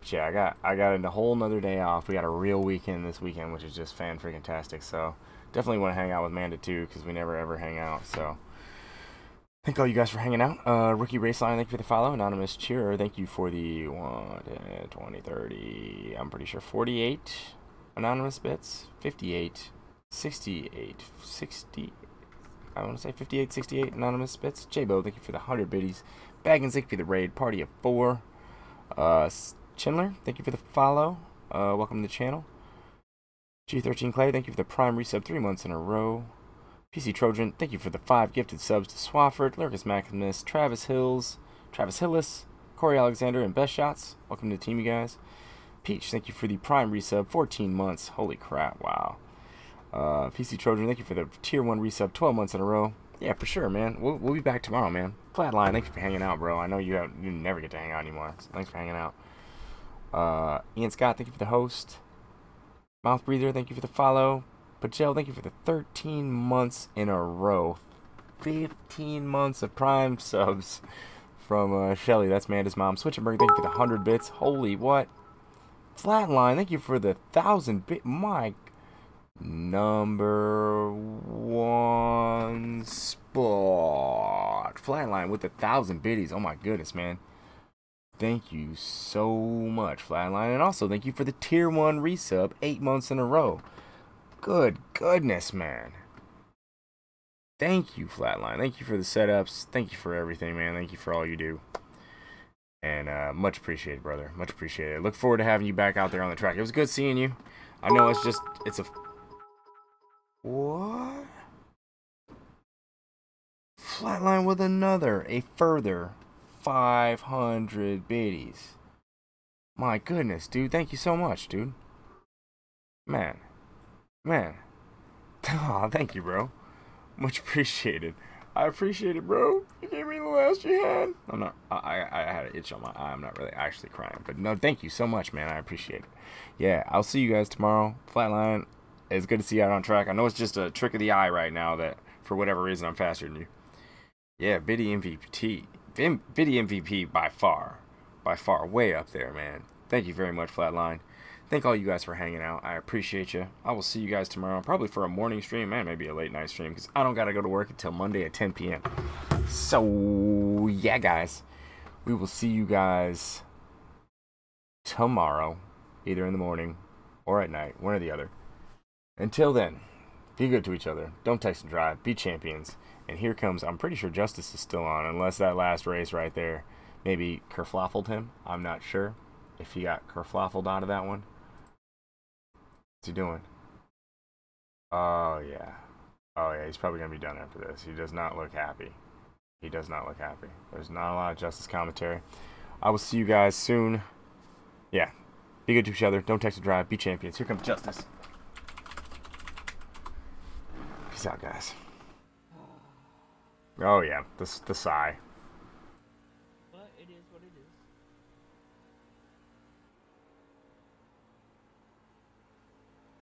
But yeah, I got I got in a whole nother day off. We got a real weekend this weekend, which is just fan freaking tastic. So definitely want to hang out with Manda too, because we never ever hang out. So thank all you guys for hanging out. Uh, Rookie Raceline, thank you for the follow. Anonymous Cheerer, thank you for the 1, 10, 20, 30, I'm pretty sure 48 anonymous bits, 58, 68, 60. I want to say 58, 68 anonymous bits. J-Bo, thank you for the 100 biddies. Bag and Zick for the raid. Party of four. Uh, S- Chandler, thank you for the follow. Uh, welcome to the channel. G13 Clay, thank you for the prime resub three months in a row. PC Trojan, thank you for the five gifted subs to Swafford, Lurkus Maximus, Travis Hills, Travis Hillis, Corey Alexander, and Best Shots. Welcome to the team, you guys. Peach, thank you for the prime resub, 14 months. Holy crap, wow. Uh, PC Trojan, thank you for the tier 1 resub, 12 months in a row. Yeah, for sure, man. We'll, we'll be back tomorrow, man. Flatline, thanks for hanging out, bro. I know you have, you never get to hang out anymore. So thanks for hanging out. Uh, Ian Scott, thank you for the host. Mouth Breather, thank you for the follow. Pajel, thank you for the 13 months in a row. 15 months of prime subs from uh, Shelly. That's Amanda's mom. Switchenberg, thank you for the 100 bits. Holy what? Flatline, thank you for the 1,000 bit. My number one spot. Flatline with the 1,000 biddies. Oh my goodness, man. Thank you so much, Flatline. And also, thank you for the tier 1 resub eight months in a row. Good goodness, man. Thank you, Flatline. Thank you for the setups. Thank you for everything, man. Thank you for all you do. And uh, much appreciated, brother. Much appreciated. Look forward to having you back out there on the track. It was good seeing you. I know it's just, it's a. What? Flatline with another, a further 500 biddies. My goodness, dude. Thank you so much, dude. Man. Man. Aw, thank you, bro. Much appreciated. I appreciate it, bro. You gave me the last you had. I'm not. I, I had an itch on my eye. I'm not really actually crying, but no, thank you so much, man. I appreciate it. Yeah, I'll see you guys tomorrow. Flatline. It's good to see you out on track. I know it's just a trick of the eye right now that for whatever reason I'm faster than you. Yeah, Biddy MVP. Biddy MVP by far, by far, way up there, man. Thank you very much, Flatline. Thank all you guys for hanging out. I appreciate you. I will see you guys tomorrow, probably for a morning stream, man, maybe a late night stream, because I don't got to go to work until Monday at 10 p.m. So, yeah, guys, we will see you guys tomorrow, either in the morning or at night, one or the other. Until then, be good to each other. Don't text and drive. Be champions. And here comes, I'm pretty sure Justice is still on, unless that last race right there maybe kerfluffled him. I'm not sure if he got kerfluffled out of that one. What's he doing? Oh, yeah. Oh, yeah, he's probably going to be done after this. He does not look happy. He does not look happy. There's not a lot of Justice commentary. I will see you guys soon. Yeah. Be good to each other. Don't text and drive. Be champions. Here comes Justice. Peace out, guys. Oh yeah, the the sigh.